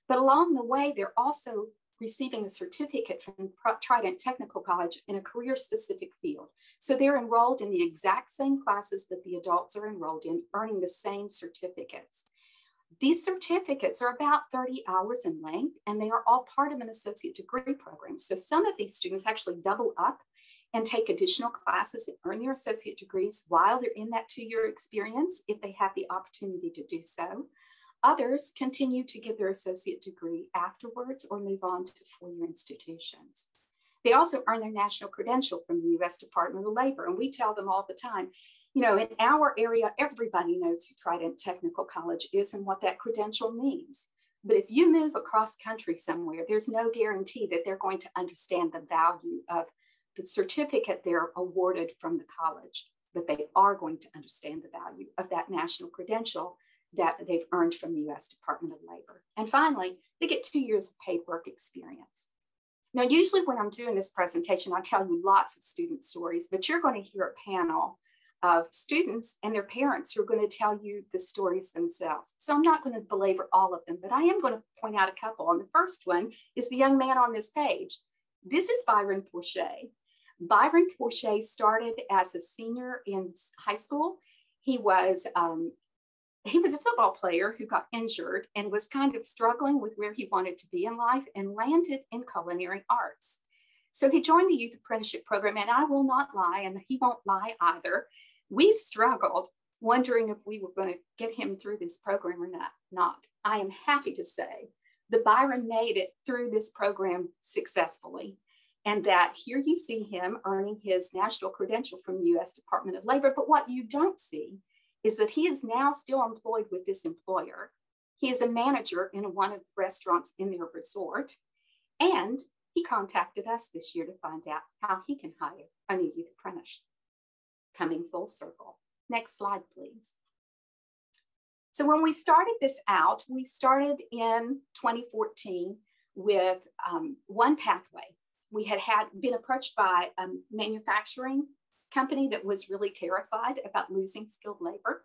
But along the way, they're also receiving a certificate from Trident Technical College in a career specific field. So they're enrolled in the exact same classes that the adults are enrolled in, earning the same certificates. These certificates are about 30 hours in length, and they are all part of an associate degree program. So some of these students actually double up and take additional classes and earn their associate degrees while they're in that two year experience if they have the opportunity to do so. Others continue to get their associate degree afterwards or move on to four year institutions. They also earn their national credential from the US Department of Labor. And we tell them all the time, you know, in our area, everybody knows who Trident Technical College is and what that credential means. But if you move across country somewhere, there's no guarantee that they're going to understand the value of the certificate they're awarded from the college, but they are going to understand the value of that national credential that they've earned from the US Department of Labor. And finally, they get two years of paid work experience. Now, usually when I'm doing this presentation, I tell you lots of student stories, but you're going to hear a panel of students and their parents who are going to tell you the stories themselves. So I'm not going to belabor all of them, but I am going to point out a couple. And the first one is the young man on this page. This is Byron Porche. Byron Porche started as a senior in high school. He was um, he was a football player who got injured and was kind of struggling with where he wanted to be in life and landed in culinary arts. So he joined the youth apprenticeship program, and I will not lie, and he won't lie either. We struggled wondering if we were going to get him through this program or not. Not. I am happy to say that Byron made it through this program successfully and that here you see him earning his national credential from the US Department of Labor. But what you don't see is that he is now still employed with this employer. He is a manager in one of the restaurants in their resort. And he contacted us this year to find out how he can hire a new youth apprentice. Coming full circle. Next slide, please. So when we started this out, we started in 2014 with um, one pathway we had had been approached by a manufacturing company that was really terrified about losing skilled labor.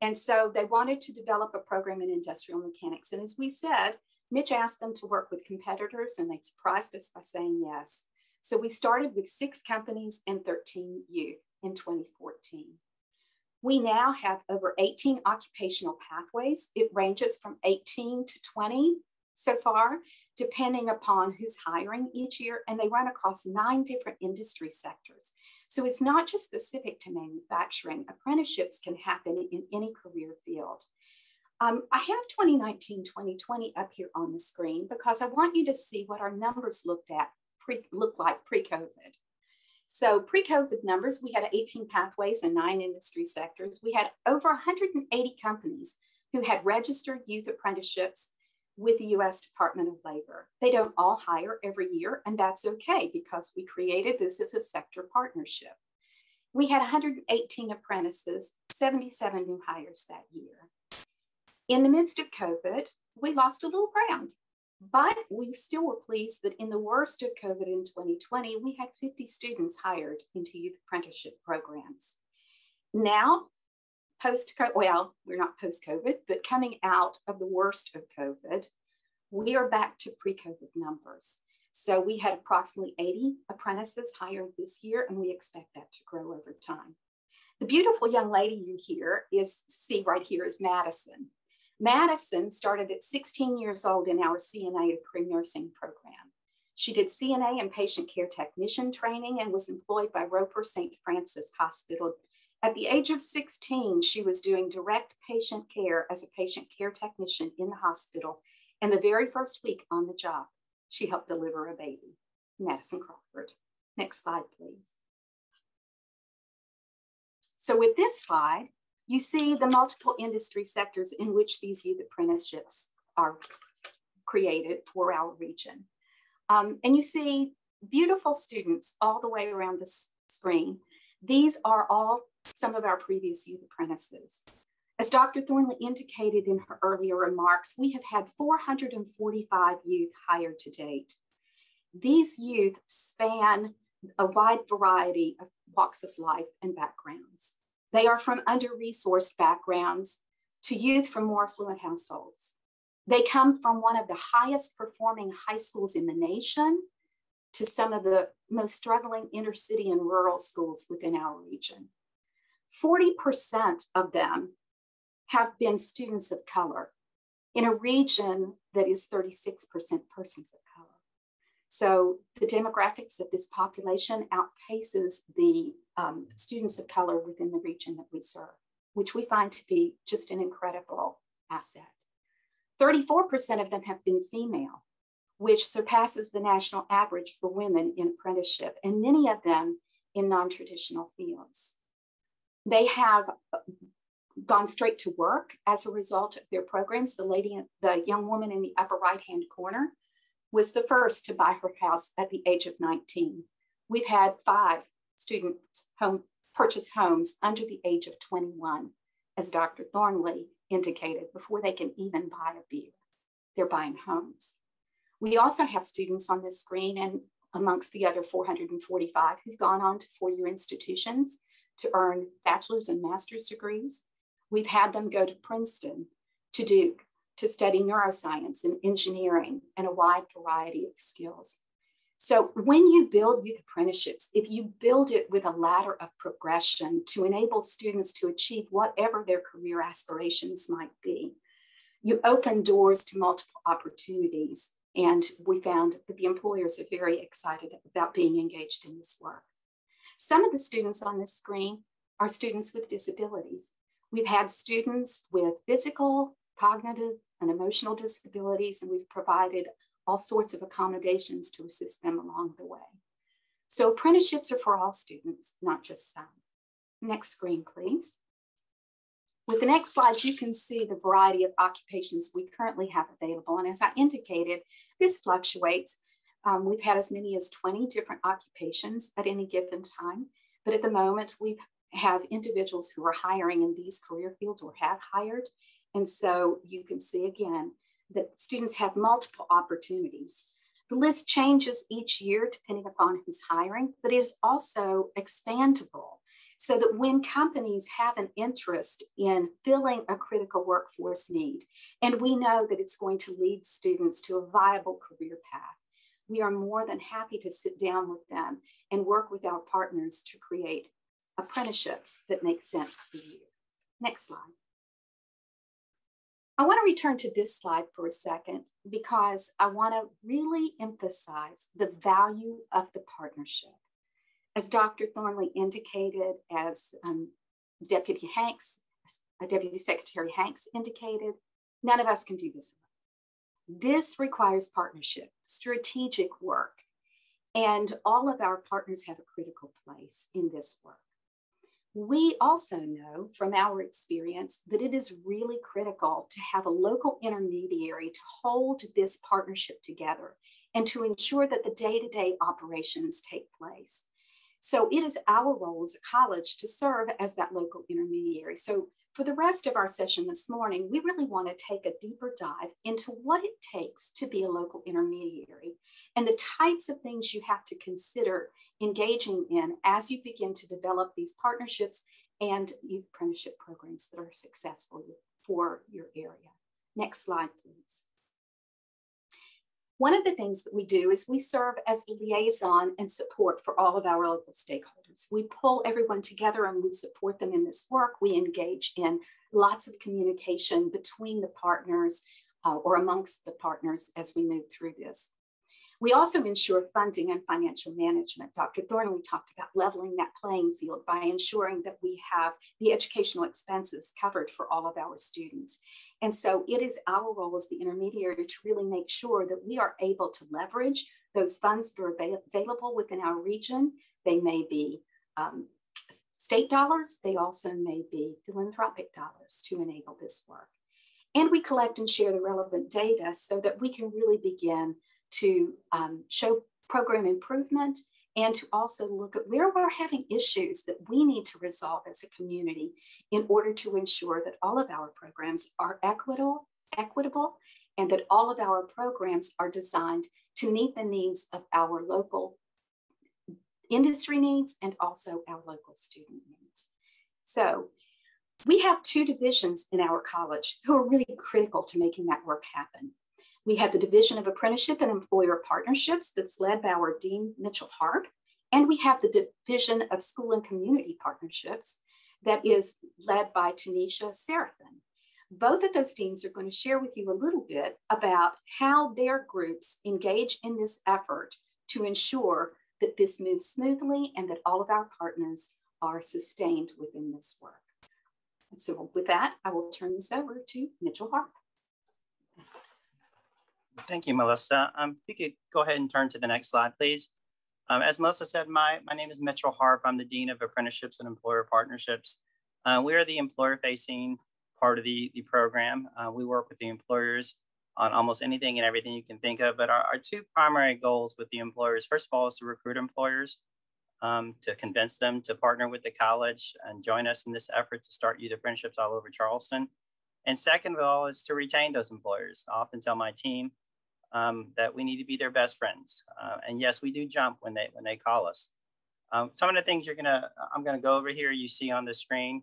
And so they wanted to develop a program in industrial mechanics. And as we said, Mitch asked them to work with competitors and they surprised us by saying yes. So we started with six companies and 13 youth in 2014. We now have over 18 occupational pathways. It ranges from 18 to 20 so far, depending upon who's hiring each year, and they run across nine different industry sectors. So it's not just specific to manufacturing. Apprenticeships can happen in any career field. Um, I have 2019, 2020 up here on the screen because I want you to see what our numbers looked at pre, look like pre-COVID. So pre-COVID numbers, we had 18 pathways and nine industry sectors. We had over 180 companies who had registered youth apprenticeships with the US Department of Labor. They don't all hire every year, and that's okay because we created this as a sector partnership. We had 118 apprentices, 77 new hires that year. In the midst of COVID, we lost a little ground, but we still were pleased that in the worst of COVID in 2020, we had 50 students hired into youth apprenticeship programs. Now, post COVID, well, we're not post COVID, but coming out of the worst of COVID, we are back to pre COVID numbers. So we had approximately 80 apprentices hired this year, and we expect that to grow over time. The beautiful young lady you hear is, see right here, is Madison. Madison started at 16 years old in our CNA pre-nursing program. She did CNA and patient care technician training and was employed by Roper St. Francis Hospital at the age of 16, she was doing direct patient care as a patient care technician in the hospital. And the very first week on the job, she helped deliver a baby, Madison Crawford. Next slide, please. So with this slide, you see the multiple industry sectors in which these youth apprenticeships are created for our region. Um, and you see beautiful students all the way around the screen. These are all some of our previous youth apprentices. As Dr. Thornley indicated in her earlier remarks, we have had 445 youth hired to date. These youth span a wide variety of walks of life and backgrounds. They are from under resourced backgrounds to youth from more affluent households. They come from one of the highest performing high schools in the nation to some of the most struggling inner city and rural schools within our region. 40% of them have been students of color in a region that is 36% persons of color. So the demographics of this population outpaces the um, students of color within the region that we serve, which we find to be just an incredible asset. 34% of them have been female, which surpasses the national average for women in apprenticeship, and many of them in non traditional fields. They have uh, gone straight to work as a result of their programs. The lady, the young woman in the upper right hand corner, was the first to buy her house at the age of 19. We've had five students home purchase homes under the age of 21, as Dr. Thornley indicated, before they can even buy a beer. They're buying homes. We also have students on this screen and amongst the other 445 who've gone on to four-year institutions to earn bachelor's and master's degrees. We've had them go to Princeton, to Duke, to study neuroscience and engineering and a wide variety of skills. So when you build youth apprenticeships, if you build it with a ladder of progression to enable students to achieve whatever their career aspirations might be, you open doors to multiple opportunities. And we found that the employers are very excited about being engaged in this work. Some of the students on this screen are students with disabilities. We've had students with physical, cognitive, and emotional disabilities, and we've provided all sorts of accommodations to assist them along the way. So apprenticeships are for all students, not just some. Next screen, please. With the next slide, you can see the variety of occupations we currently have available. And as I indicated, this fluctuates. Um, we've had as many as 20 different occupations at any given time. But at the moment, we have individuals who are hiring in these career fields or have hired. And so you can see again that students have multiple opportunities. The list changes each year depending upon who's hiring, but is also expandable so that when companies have an interest in filling a critical workforce need, and we know that it's going to lead students to a viable career path, we are more than happy to sit down with them and work with our partners to create apprenticeships that make sense for you. Next slide. I want to return to this slide for a second because I want to really emphasize the value of the partnership. As Dr. Thornley indicated, as um, Deputy Hanks, uh, Deputy Secretary Hanks indicated, none of us can do this. This requires partnership, strategic work, and all of our partners have a critical place in this work. We also know from our experience that it is really critical to have a local intermediary to hold this partnership together and to ensure that the day to day operations take place. So it is our role as a college to serve as that local intermediary. So for the rest of our session this morning, we really want to take a deeper dive into what it takes to be a local intermediary and the types of things you have to consider engaging in as you begin to develop these partnerships and youth apprenticeship programs that are successful for your area. Next slide, please. One of the things that we do is we serve as liaison and support for all of our local stakeholders. We pull everyone together and we support them in this work. We engage in lots of communication between the partners uh, or amongst the partners as we move through this. We also ensure funding and financial management. Dr. Thornley talked about leveling that playing field by ensuring that we have the educational expenses covered for all of our students. And so it is our role as the intermediary to really make sure that we are able to leverage those funds that are avail available within our region. They may be um, state dollars, they also may be philanthropic dollars to enable this work. And we collect and share the relevant data so that we can really begin to um, show program improvement and to also look at where we're having issues that we need to resolve as a community in order to ensure that all of our programs are equitable, equitable and that all of our programs are designed to meet the needs of our local industry needs and also our local student needs. So We have two divisions in our college who are really critical to making that work happen. We have the Division of Apprenticeship and Employer Partnerships that's led by our Dean Mitchell Harp, and we have the Division of School and Community Partnerships that is led by Tanisha Seraphin. Both of those teams are going to share with you a little bit about how their groups engage in this effort to ensure that this moves smoothly and that all of our partners are sustained within this work. And so with that, I will turn this over to Mitchell Harp. Thank you, Melissa. Um, if you could go ahead and turn to the next slide, please. Um, as Melissa said, my, my name is Mitchell Harp. I'm the Dean of Apprenticeships and Employer Partnerships. Uh, we are the employer-facing part of the, the program. Uh, we work with the employers on almost anything and everything you can think of, but our, our two primary goals with the employers, first of all, is to recruit employers, um, to convince them to partner with the college and join us in this effort to start youth apprenticeships all over Charleston. And second of all is to retain those employers. I often tell my team um, that we need to be their best friends. Uh, and yes, we do jump when they when they call us. Um, some of the things you're gonna I'm gonna go over here you see on the screen,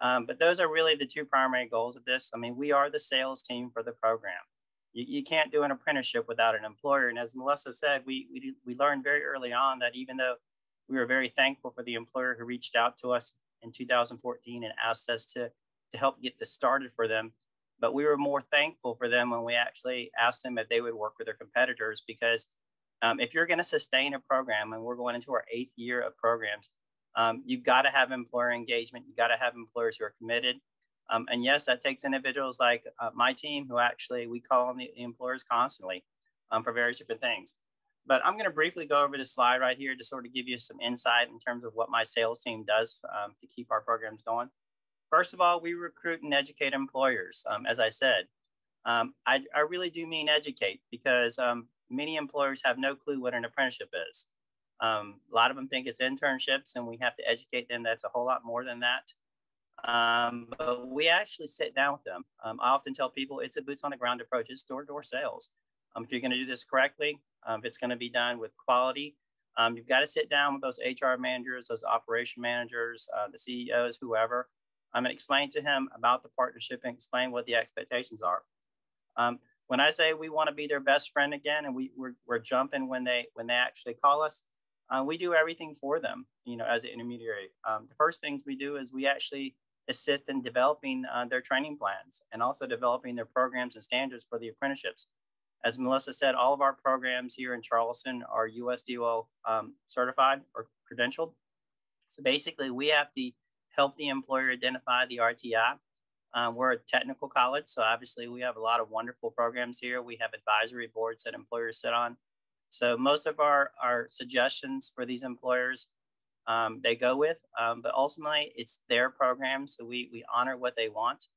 um, but those are really the two primary goals of this. I mean, we are the sales team for the program. You, you can't do an apprenticeship without an employer. And as Melissa said, we, we, we learned very early on that even though we were very thankful for the employer who reached out to us in 2014 and asked us to, to help get this started for them, but we were more thankful for them when we actually asked them if they would work with their competitors because um, if you're going to sustain a program and we're going into our eighth year of programs um, you've got to have employer engagement you've got to have employers who are committed. Um, and yes that takes individuals like uh, my team who actually we call on the employers constantly um, for various different things. But i'm going to briefly go over the slide right here to sort of give you some insight in terms of what my sales team does um, to keep our programs going First of all, we recruit and educate employers. Um, as I said, um, I, I, really do mean educate because um, many employers have no clue what an apprenticeship is. Um, a lot of them think it's internships, and we have to educate them. That's a whole lot more than that. Um, but we actually sit down with them. Um, I often tell people it's a boots on the ground approach. It's door to door sales. if you're going to do this correctly, if it's going to be done with quality, you've got to sit down with those HR managers, those operation managers, uh, the CEOs, whoever, I'm going to explain to him about the partnership and explain what the expectations are. Um, when I say we want to be their best friend again, and we, we're, we're jumping when they when they actually call us, uh, we do everything for them. You know, as an intermediary, um, the first things we do is we actually assist in developing uh, their training plans and also developing their programs and standards for the apprenticeships. As Melissa said, all of our programs here in Charleston are USDO um, certified or credentialed. So basically, we have the help the employer identify the RTI. Um, we're a technical college, so obviously we have a lot of wonderful programs here. We have advisory boards that employers sit on. So most of our, our suggestions for these employers, um, they go with, um, but ultimately it's their program. So we, we honor what they want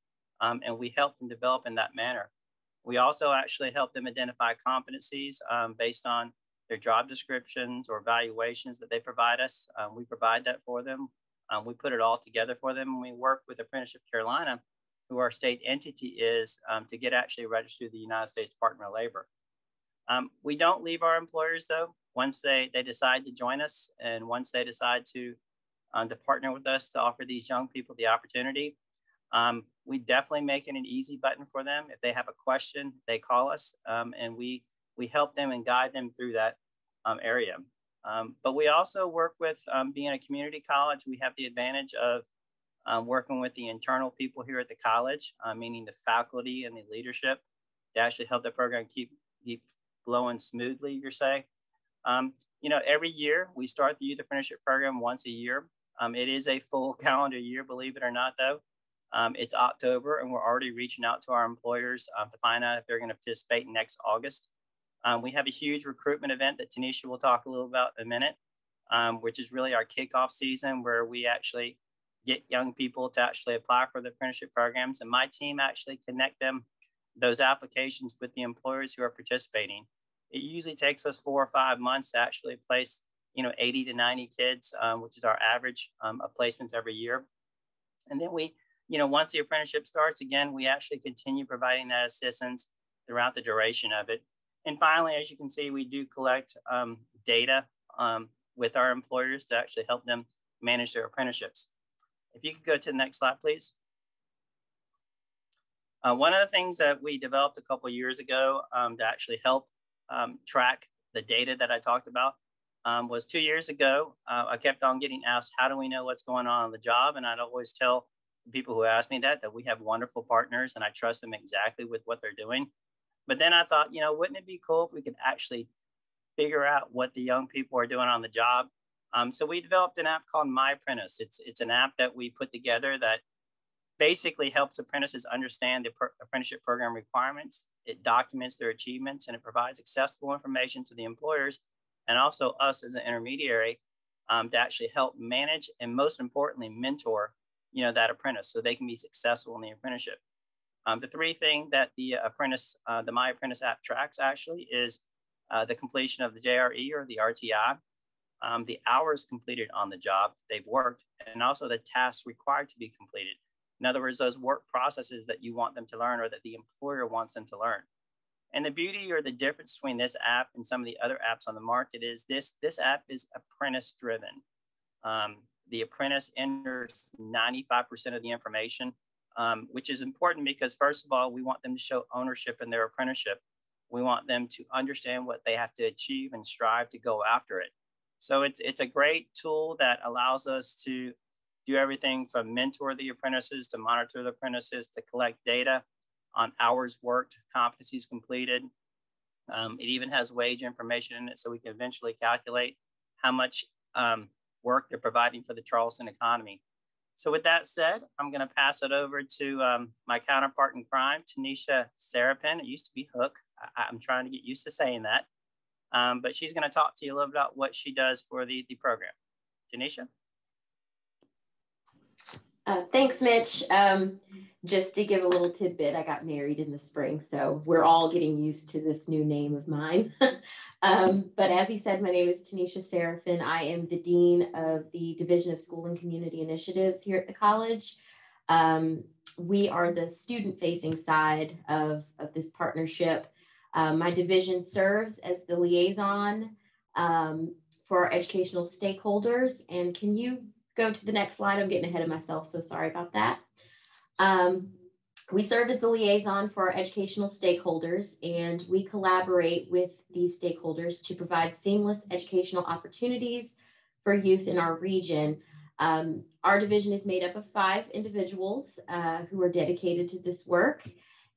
um, and we help them develop in that manner. We also actually help them identify competencies um, based on their job descriptions or evaluations that they provide us. Um, we provide that for them. Um, we put it all together for them and we work with Apprenticeship Carolina, who our state entity is, um, to get actually registered to the United States Department of Labor. Um, we don't leave our employers though. Once they, they decide to join us and once they decide to, um, to partner with us to offer these young people the opportunity, um, we definitely make it an easy button for them. If they have a question, they call us um, and we, we help them and guide them through that area. Um, but we also work with um, being a community college. We have the advantage of um, working with the internal people here at the college, uh, meaning the faculty and the leadership to actually help the program keep, keep flowing smoothly, you're saying. Um, you know, every year we start the youth apprenticeship program once a year. Um, it is a full [LAUGHS] calendar year, believe it or not, though. Um, it's October, and we're already reaching out to our employers to find out if they're going to participate next August. Um, we have a huge recruitment event that Tanisha will talk a little about in a minute, um, which is really our kickoff season where we actually get young people to actually apply for the apprenticeship programs. And my team actually connect them, those applications with the employers who are participating. It usually takes us four or five months to actually place, you know, 80 to 90 kids, um, which is our average um, of placements every year. And then we, you know, once the apprenticeship starts, again, we actually continue providing that assistance throughout the duration of it. And finally, as you can see, we do collect um, data um, with our employers to actually help them manage their apprenticeships. If you could go to the next slide, please. Uh, one of the things that we developed a couple years ago um, to actually help um, track the data that I talked about um, was two years ago. Uh, I kept on getting asked, how do we know what's going on on the job? And I'd always tell people who ask me that, that we have wonderful partners and I trust them exactly with what they're doing. But then I thought, you know, wouldn't it be cool if we could actually figure out what the young people are doing on the job? Um, so we developed an app called My Apprentice. It's, it's an app that we put together that basically helps apprentices understand the per- apprenticeship program requirements. It documents their achievements and it provides accessible information to the employers and also us as an intermediary um, to actually help manage and most importantly mentor you know that apprentice so they can be successful in the apprenticeship. Um, the three thing that the apprentice, uh, the My Apprentice app tracks actually is uh, the completion of the JRE or the RTI, um, the hours completed on the job they've worked, and also the tasks required to be completed. In other words, those work processes that you want them to learn or that the employer wants them to learn. And the beauty or the difference between this app and some of the other apps on the market is this, this app is apprentice driven. Um, the apprentice enters 95% of the information, um, which is important because first of all, we want them to show ownership in their apprenticeship. We want them to understand what they have to achieve and strive to go after it. So it's, it's a great tool that allows us to do everything from mentor the apprentices to monitor the apprentices to collect data on hours worked, competencies completed. Um, it even has wage information in it so we can eventually calculate how much um, work they're providing for the Charleston economy. So with that said, I'm going to pass it over to um, my counterpart in crime, Tanisha Seraphin. It used to be Hook. I- am trying to get used to saying that. Um, but she's going to talk to you a little bit about what she does for the, the program. Tanisha? Uh, thanks, Mitch. Um, just to give a little tidbit, I got married in the spring, so we're all getting used to this new name of mine. [LAUGHS] um, but as he said, my name is Tanisha Seraphin. I am the Dean of the Division of School and Community Initiatives here at the college. Um, we are the student facing side of, of this partnership. Um, my division serves as the liaison um, for our educational stakeholders. And can you go to the next slide. I'm getting ahead of myself, so sorry about that. Um, we serve as the liaison for our educational stakeholders, and we collaborate with these stakeholders to provide seamless educational opportunities for youth in our region. Um, our division is made up of five individuals uh, who are dedicated to this work,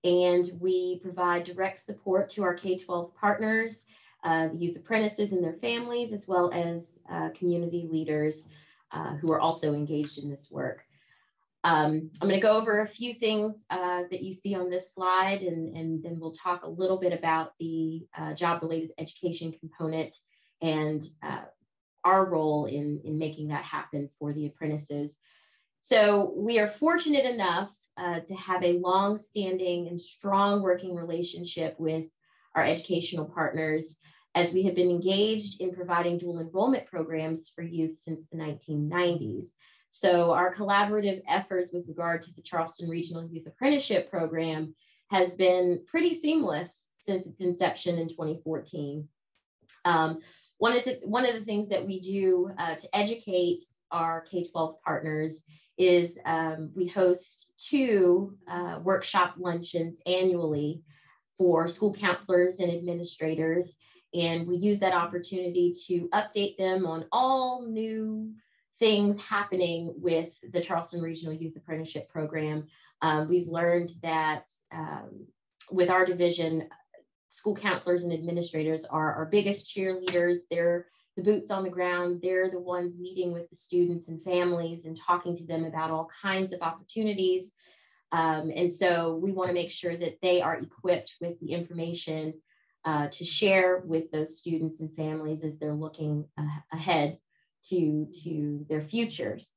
and we provide direct support to our K 12 partners, uh, youth apprentices and their families, as well as uh, community leaders uh, who are also engaged in this work. Um, I'm going to go over a few things uh, that you see on this slide, and, and then we'll talk a little bit about the uh, job-related education component and uh, our role in, in making that happen for the apprentices. So we are fortunate enough uh, to have a long-standing and strong working relationship with our educational partners as we have been engaged in providing dual enrollment programs for youth since the 1990s. So our collaborative efforts with regard to the Charleston Regional Youth Apprenticeship Program has been pretty seamless since its inception in 2014. Um, one, of the, one of the things that we do uh, to educate our K-12 partners is um, we host two uh, workshop luncheons annually for school counselors and administrators and we use that opportunity to update them on all new things happening with the Charleston Regional Youth Apprenticeship Program. Um, we've learned that um, with our division, school counselors and administrators are our biggest cheerleaders. They're the boots on the ground. They're the ones meeting with the students and families and talking to them about all kinds of opportunities. Um, and so we want to make sure that they are equipped with the information uh, to share with those students and families as they're looking uh, ahead to, to their futures.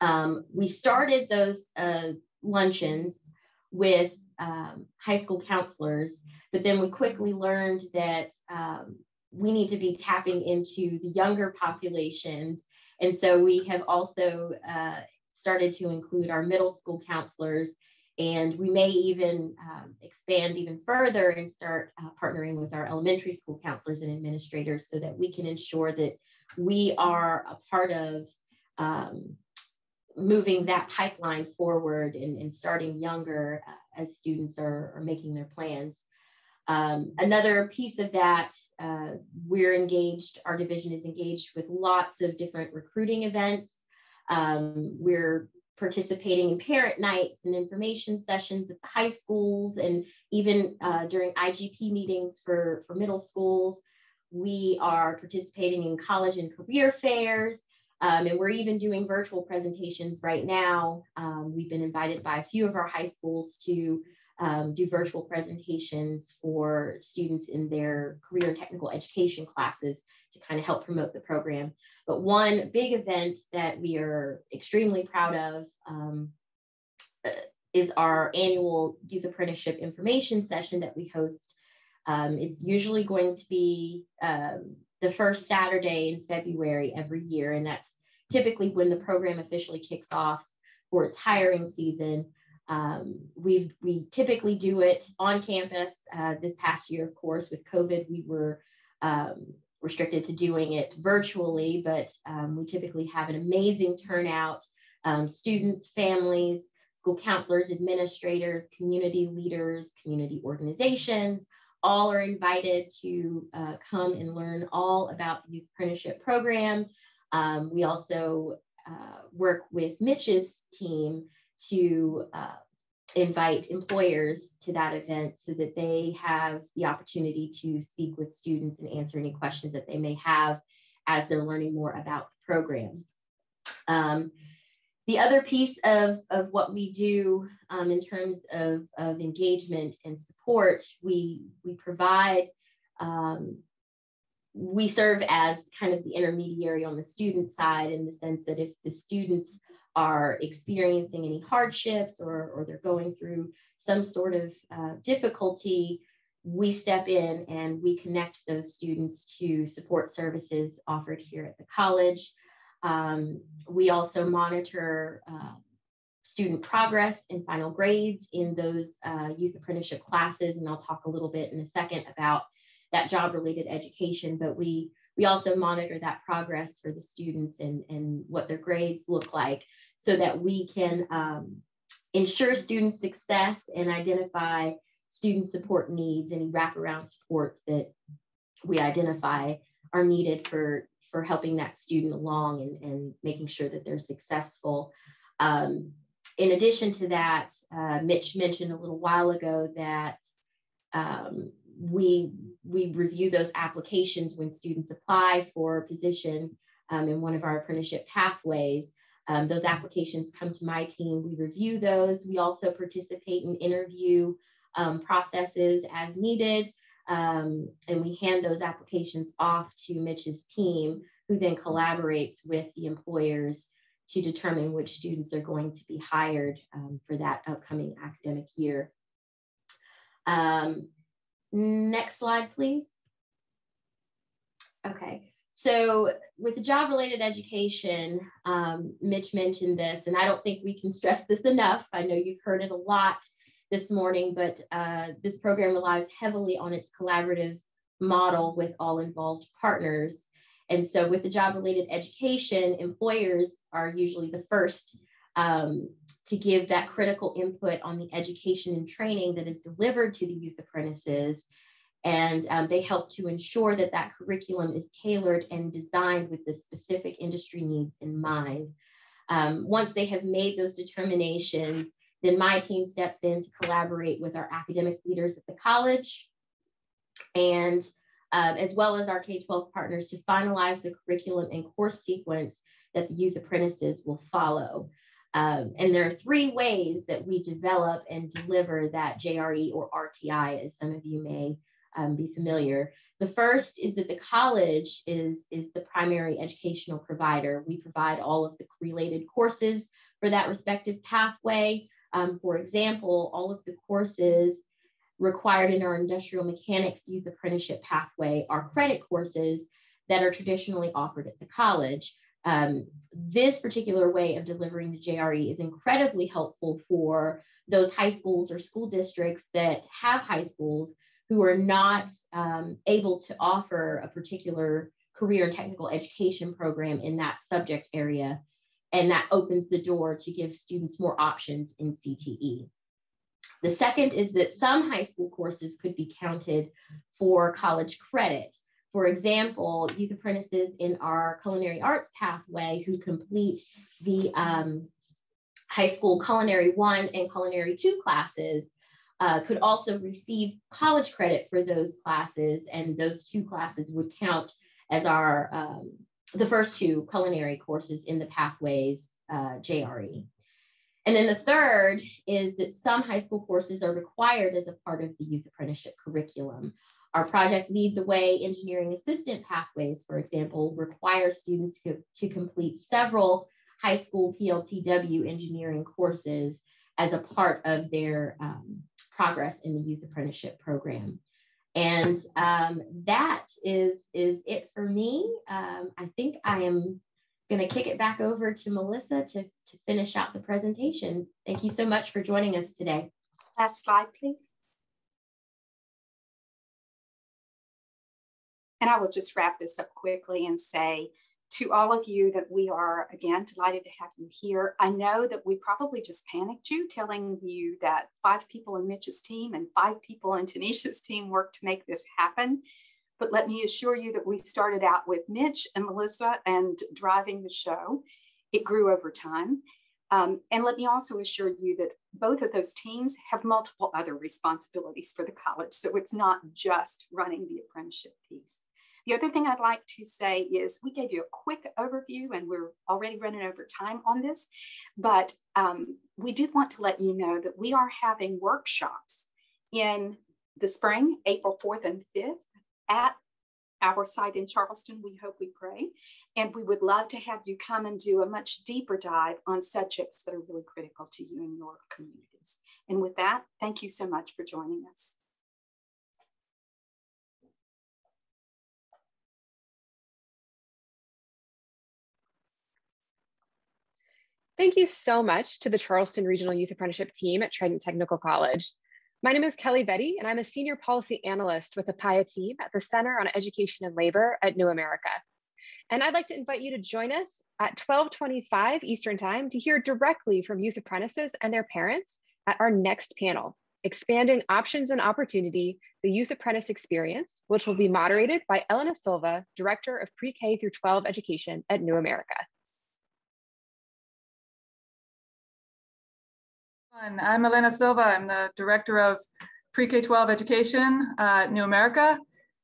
Um, we started those uh, luncheons with um, high school counselors, but then we quickly learned that um, we need to be tapping into the younger populations. And so we have also uh, started to include our middle school counselors and we may even um, expand even further and start uh, partnering with our elementary school counselors and administrators so that we can ensure that we are a part of um, moving that pipeline forward and, and starting younger uh, as students are, are making their plans. Um, another piece of that, uh, we're engaged, our division is engaged with lots of different recruiting events. Um, we're participating in parent nights and information sessions at the high schools and even uh, during IGP meetings for, for middle schools. We are participating in college and career fairs. Um, and we're even doing virtual presentations right now. Um, we've been invited by a few of our high schools to um, do virtual presentations for students in their career technical education classes to kind of help promote the program. But one big event that we are extremely proud of um, uh, is our annual youth apprenticeship information session that we host. Um, it's usually going to be um, the first Saturday in February every year, and that's typically when the program officially kicks off for its hiring season. Um, we we typically do it on campus. Uh, this past year, of course, with COVID, we were um, restricted to doing it virtually, but um, we typically have an amazing turnout. Um, students, families, school counselors, administrators, community leaders, community organizations, all are invited to uh, come and learn all about the youth apprenticeship program. Um, we also uh, work with Mitch's team to uh, invite employers to that event so that they have the opportunity to speak with students and answer any questions that they may have as they're learning more about the program. Um, the other piece of, of what we do um, in terms of, of engagement and support, we, we provide, um, we serve as kind of the intermediary on the student side in the sense that if the students are experiencing any hardships or, or they're going through some sort of uh, difficulty, we step in and we connect those students to support services offered here at the college. Um, we also monitor uh, student progress and final grades in those uh, youth apprenticeship classes, and I'll talk a little bit in a second about that job-related education, but we we also monitor that progress for the students and, and what their grades look like so that we can um, ensure student success and identify student support needs, any wraparound supports that we identify are needed for, for helping that student along and, and making sure that they're successful. Um, in addition to that, uh, Mitch mentioned a little while ago that um, we we review those applications when students apply for a position um, in one of our apprenticeship pathways. Um, those applications come to my team. We review those. We also participate in interview um, processes as needed. Um, and we hand those applications off to Mitch's team, who then collaborates with the employers to determine which students are going to be hired um, for that upcoming academic year. Um, Next slide, please. Okay, so with job related education, um, Mitch mentioned this, and I don't think we can stress this enough. I know you've heard it a lot this morning, but uh, this program relies heavily on its collaborative model with all involved partners. And so, with the job related education, employers are usually the first um, to give that critical input on the education and training that is delivered to the youth apprentices. And um, they help to ensure that that curriculum is tailored and designed with the specific industry needs in mind. Um, once they have made those determinations, then my team steps in to collaborate with our academic leaders at the college and uh, as well as our K-12 partners to finalize the curriculum and course sequence that the youth apprentices will follow. Um, and there are three ways that we develop and deliver that JRE or RTI, as some of you may um, be familiar. The first is that the college is, is the primary educational provider. We provide all of the related courses for that respective pathway. Um, for example, all of the courses required in our industrial mechanics youth apprenticeship pathway are credit courses that are traditionally offered at the college. Um, this particular way of delivering the JRE is incredibly helpful for those high schools or school districts that have high schools who are not um, able to offer a particular career and technical education program in that subject area. And that opens the door to give students more options in CTE. The second is that some high school courses could be counted for college credit. For example, youth apprentices in our culinary arts pathway who complete the um, high school culinary one and culinary two classes uh, could also receive college credit for those classes, and those two classes would count as our um, the first two culinary courses in the pathways uh, JRE. And then the third is that some high school courses are required as a part of the youth apprenticeship curriculum. Our project Lead the Way Engineering Assistant Pathways, for example, requires students to, to complete several high school PLTW engineering courses as a part of their um, progress in the youth apprenticeship program. And um, that is, is it for me. Um, I think I am going to kick it back over to Melissa to, to finish out the presentation. Thank you so much for joining us today. Last slide, please. And I will just wrap this up quickly and say to all of you that we are again delighted to have you here. I know that we probably just panicked you telling you that five people in Mitch's team and five people in Tanisha's team worked to make this happen. But let me assure you that we started out with Mitch and Melissa and driving the show. It grew over time. Um, and let me also assure you that both of those teams have multiple other responsibilities for the college. So it's not just running the apprenticeship piece. The other thing I'd like to say is we gave you a quick overview and we're already running over time on this, but um, we do want to let you know that we are having workshops in the spring, April 4th and 5th at our site in Charleston, we hope we pray. And we would love to have you come and do a much deeper dive on subjects that are really critical to you and your communities. And with that, thank you so much for joining us. Thank you so much to the Charleston Regional Youth Apprenticeship team at Trident Technical College. My name is Kelly Betty, and I'm a senior policy analyst with the PAYA team at the Center on Education and Labor at New America. And I'd like to invite you to join us at 1225 Eastern Time to hear directly from youth apprentices and their parents at our next panel, Expanding Options and Opportunity, the Youth Apprentice Experience, which will be moderated by Elena Silva, Director of Pre-K through 12 Education at New America. I'm Elena Silva. I'm the Director of Pre-K-12 Education at New America.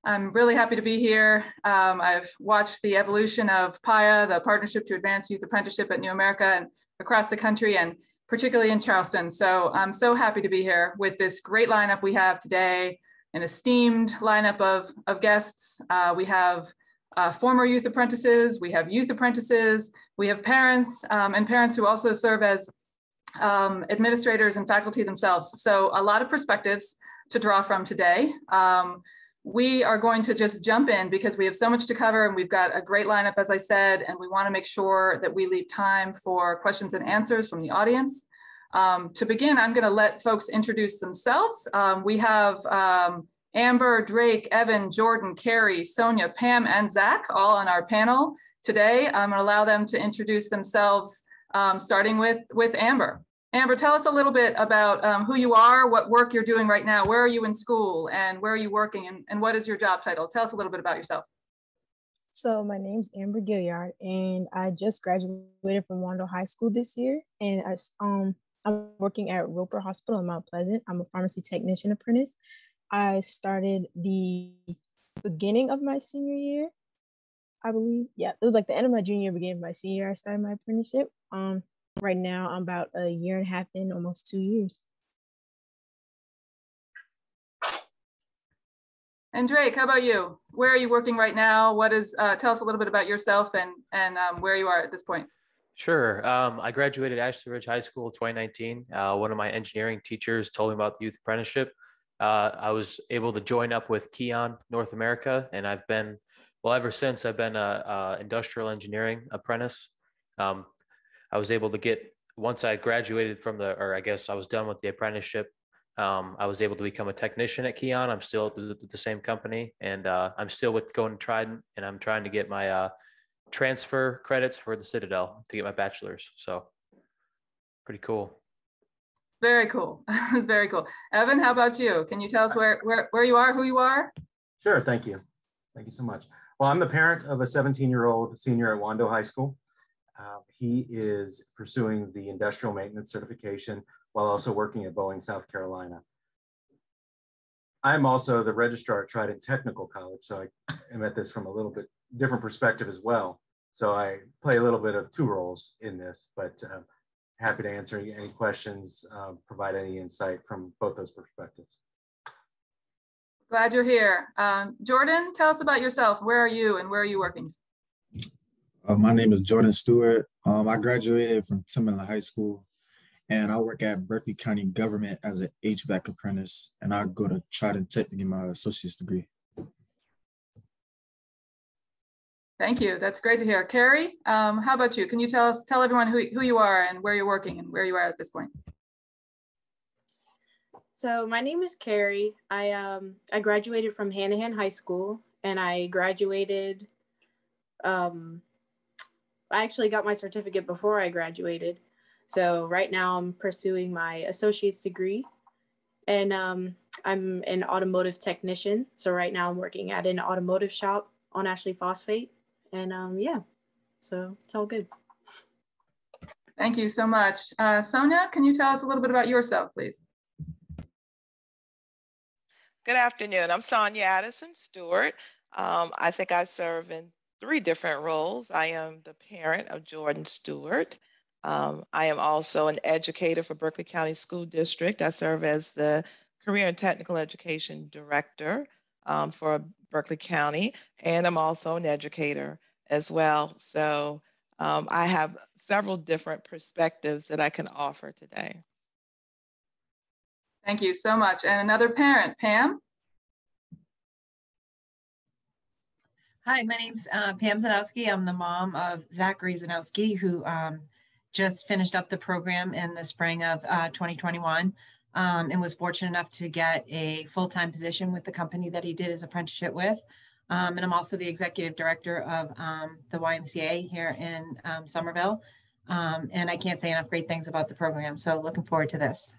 I'm really happy to be here. Um, I've watched the evolution of PAYA, the Partnership to Advance Youth Apprenticeship at New America and across the country and particularly in Charleston. So I'm so happy to be here with this great lineup we have today, an esteemed lineup of, of guests. Uh, we have uh, former youth apprentices, we have youth apprentices, we have parents um, and parents who also serve as um, administrators and faculty themselves. So a lot of perspectives to draw from today. Um, we are going to just jump in because we have so much to cover and we've got a great lineup, as I said, and we want to make sure that we leave time for questions and answers from the audience. Um, to begin, I'm going to let folks introduce themselves. Um, we have um, Amber, Drake, Evan, Jordan, Carrie, Sonia, Pam, and Zach all on our panel today. I'm going to allow them to introduce themselves um, starting with, with Amber. Amber, tell us a little bit about um, who you are, what work you're doing right now, where are you in school, and where are you working, and, and what is your job title? Tell us a little bit about yourself. So my name's Amber Gilliard, and I just graduated from Wando High School this year, and I, um, I'm working at Roper Hospital in Mount Pleasant. I'm a pharmacy technician apprentice. I started the beginning of my senior year, I believe. Yeah, it was like the end of my junior year, beginning of my senior year. I started my apprenticeship. Um, right now I'm about a year and a half in, almost two years. And Drake, how about you? Where are you working right now? What is? Uh, tell us a little bit about yourself and and um, where you are at this point. Sure. Um, I graduated Ashley Ridge High School 2019. Uh, one of my engineering teachers told me about the youth apprenticeship. Uh, I was able to join up with KION North America, and I've been well ever since. I've been a, a industrial engineering apprentice. Um, I was able to get once I graduated from the, or I guess I was done with the apprenticeship. Um, I was able to become a technician at KION. I'm still at the, the same company, and uh, I'm still with going to Trident, and I'm trying to get my uh, transfer credits for the Citadel to get my bachelor's. So, pretty cool. Very cool. [LAUGHS] It's very cool. Evan, how about you? Can you tell us where, where, where you are, who you are? Sure, thank you. Thank you so much. Well, I'm the parent of a 17-year-old senior at Wando High School. Uh, he is pursuing the industrial maintenance certification while also working at Boeing, South Carolina. I'm also the registrar at Trident Technical College, so I am at this from a little bit different perspective as well. So I play a little bit of two roles in this, but uh, happy to answer any questions, uh, provide any insight from both those perspectives. Glad you're here. Um, Jordan, tell us about yourself. Where are you and where are you working? Uh, my name is Jordan Stewart. Um, I graduated from Timberland High School and I work at Berkeley County Government as an HVAC apprentice and I go to Trident Tech to get my associate's degree. Thank you. That's great to hear. Carrie, um, how about you? Can you tell us, tell everyone who, who you are and where you're working and where you are at this point? So my name is Carrie. I um I graduated from Hanahan High School and I graduated um I actually got my certificate before I graduated. So right now I'm pursuing my associate's degree and um I'm an automotive technician. So right now I'm working at an automotive shop on Ashley Phosphate and um yeah. So it's all good. Thank you so much. Uh, Sonia, can you tell us a little bit about yourself, please? Good afternoon. I'm Sonia Addison Stewart. Um, I think I serve in three different roles. I am the parent of Jordan Stewart. Um, I am also an educator for Berkeley County School District. I serve as the Career and Technical Education Director um, for Berkeley County, and I'm also an educator as well. So um, I have several different perspectives that I can offer today. Thank you so much. And another parent, Pam. Hi, my name's uh, Pam Zanowski. I'm the mom of Zachary Zanowski, who um, just finished up the program in the spring of uh, 2021 um, and was fortunate enough to get a full-time position with the company that he did his apprenticeship with. Um, and I'm also the executive director of um, the YMCA here in um, Summerville. Um, and I can't say enough great things about the program. So looking forward to this.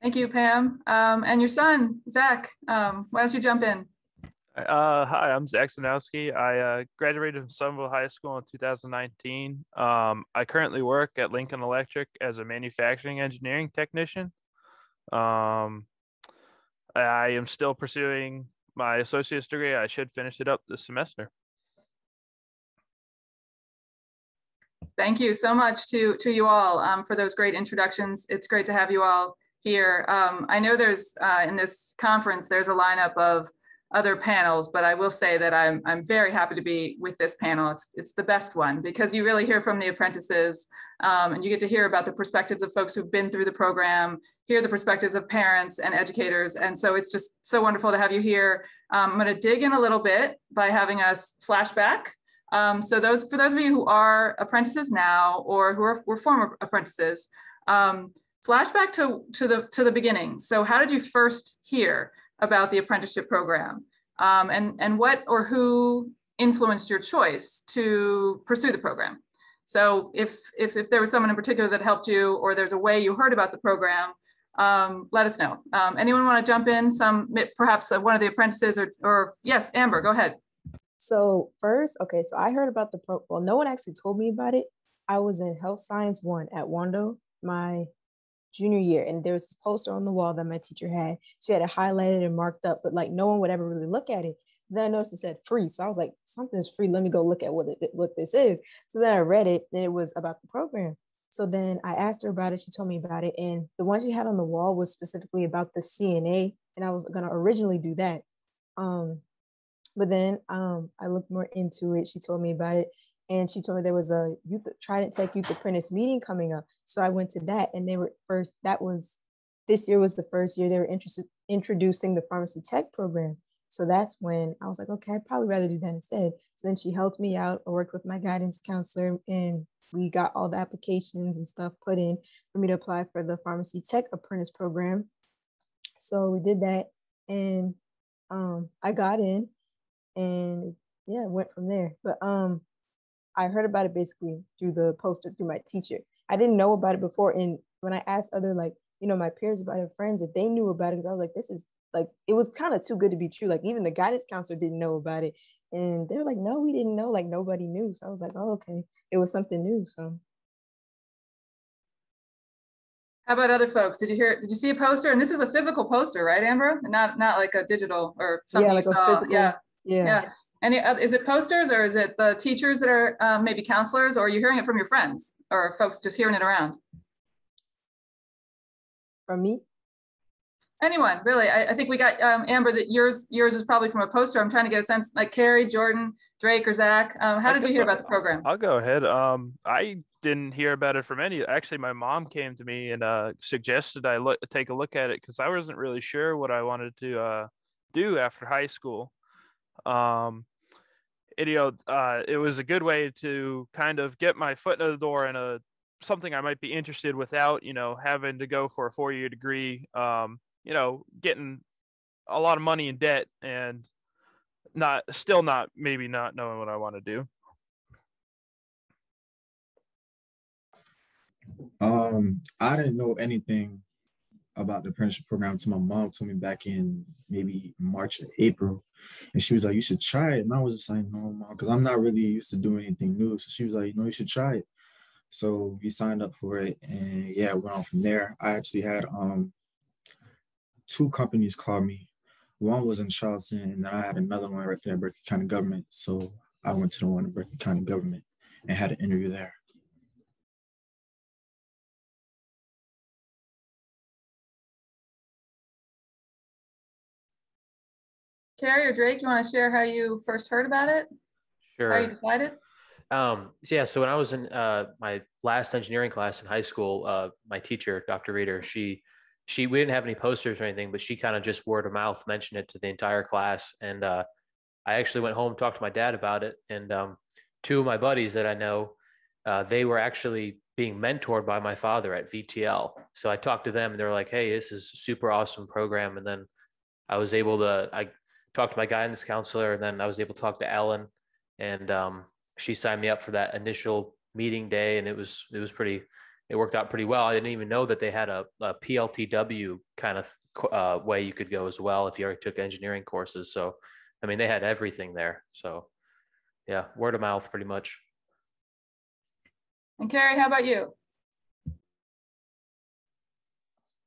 Thank you, Pam. And your son, Zach, why don't you jump in? Uh, hi, I'm Zach Zanowski. I uh, graduated from Summerville High School in 2019. Um, I currently work at Lincoln Electric as a manufacturing engineering technician. Um, I am still pursuing my associate's degree. I should finish it up this semester. Thank you so much to, to you all um, for those great introductions. It's great to have you all here. Um, I know there's uh, in this conference, there's a lineup of other panels, but I will say that I'm, I'm very happy to be with this panel. It's, it's the best one because you really hear from the apprentices um, and you get to hear about the perspectives of folks who've been through the program, hear the perspectives of parents and educators. And so it's just so wonderful to have you here. Um, I'm gonna dig in a little bit by having us flashback. Um, so those for those of you who are apprentices now or who are were former apprentices, um, flashback to, to, the, to the beginning. So how did you first hear about the apprenticeship program? Um, and, and what or who influenced your choice to pursue the program? So if, if, if there was someone in particular that helped you or there's a way you heard about the program, um, let us know. Um, anyone want to jump in? Some perhaps one of the apprentices or, or yes, Amber, go ahead. So first, okay, so I heard about the pro. Well, no one actually told me about it. I was in health science one at Wando. My junior year and there was this poster on the wall that my teacher had. She had it highlighted and marked up but like no one would ever really look at it. Then i noticed it said free so i was like something's free. Let me go look at what it what this is. So then i read it and it was about the program. So then i asked her about it. She told me about it and the one she had on the wall was specifically about the cna and i was going to originally do that. Um but then um i looked more into it. She told me about it and she told me there was a youth Trident Tech Youth Apprentice meeting coming up. So I went to that, and they were first. That was this year was the first year they were interested introducing the pharmacy tech program. So that's when I was like, okay, I'd probably rather do that instead. So then she helped me out. I worked with my guidance counselor, and we got all the applications and stuff put in for me to apply for the pharmacy tech apprentice program. So we did that, and um, I got in, and yeah, went from there. But um, I heard about it basically through the poster through my teacher. I didn't know about it before. And when I asked other like, you know, my peers about it, friends, if they knew about it, because I was like, this is like it was kind of too good to be true. Like even the guidance counselor didn't know about it. And they were like, no, we didn't know. Like nobody knew. So I was like, oh, okay. It was something new. So how about other folks? Did you hear? Did you see a poster? And this is a physical poster, right, Amber? Not not like a digital or something yeah, like you saw. Physical, yeah, yeah, yeah. Any is it posters or is it the teachers that are um, maybe counselors, or are you hearing it from your friends or folks just hearing it around? From me. Anyone really? I, I think we got um, Amber. That yours yours is probably from a poster. I'm trying to get a sense. Like Carrie, Jordan, Drake, or Zach. Um, how did you hear about the program? I'll go ahead. Um, I didn't hear about it from any. Actually, my mom came to me and uh, suggested I look take a look at it because I wasn't really sure what I wanted to uh, do after high school. Um, it, you know, uh, it was a good way to kind of get my foot in the door in a something I might be interested without, you know, having to go for a four year degree. Um, you know, getting a lot of money in debt and not still not maybe not knowing what I want to do. Um, I didn't know anything about the apprenticeship program to my mom told me back in maybe March or April. And she was like, you should try it. And I was just like, no, mom, because I'm not really used to doing anything new. So she was like, you know, you should try it. So we signed up for it and yeah, went on from there. I actually had um two companies call me. One was in Charleston and then I had another one right there at Berkeley County Government. So I went to the one in Berkeley County Government and had an interview there. Carrie or Drake, you want to share how you first heard about it? Sure. How you decided? Um, so yeah, so when I was in uh, my last engineering class in high school, uh, my teacher, Dr. Reeder, she she we didn't have any posters or anything, but she kind of just word of mouth mentioned it to the entire class, and uh, I actually went home talked to my dad about it, and um, two of my buddies that I know, uh, they were actually being mentored by my father at VTL. So I talked to them, and they're like, "Hey, this is a super awesome program," and then I was able to I talked to my guidance counselor, and then I was able to talk to Ellen, and um, she signed me up for that initial meeting day, and it was it was pretty. It worked out pretty well. I didn't even know that they had a, a PLTW kind of uh, way you could go as well if you already took engineering courses. So, I mean, they had everything there. So, yeah, word of mouth, pretty much. And Carrie, how about you?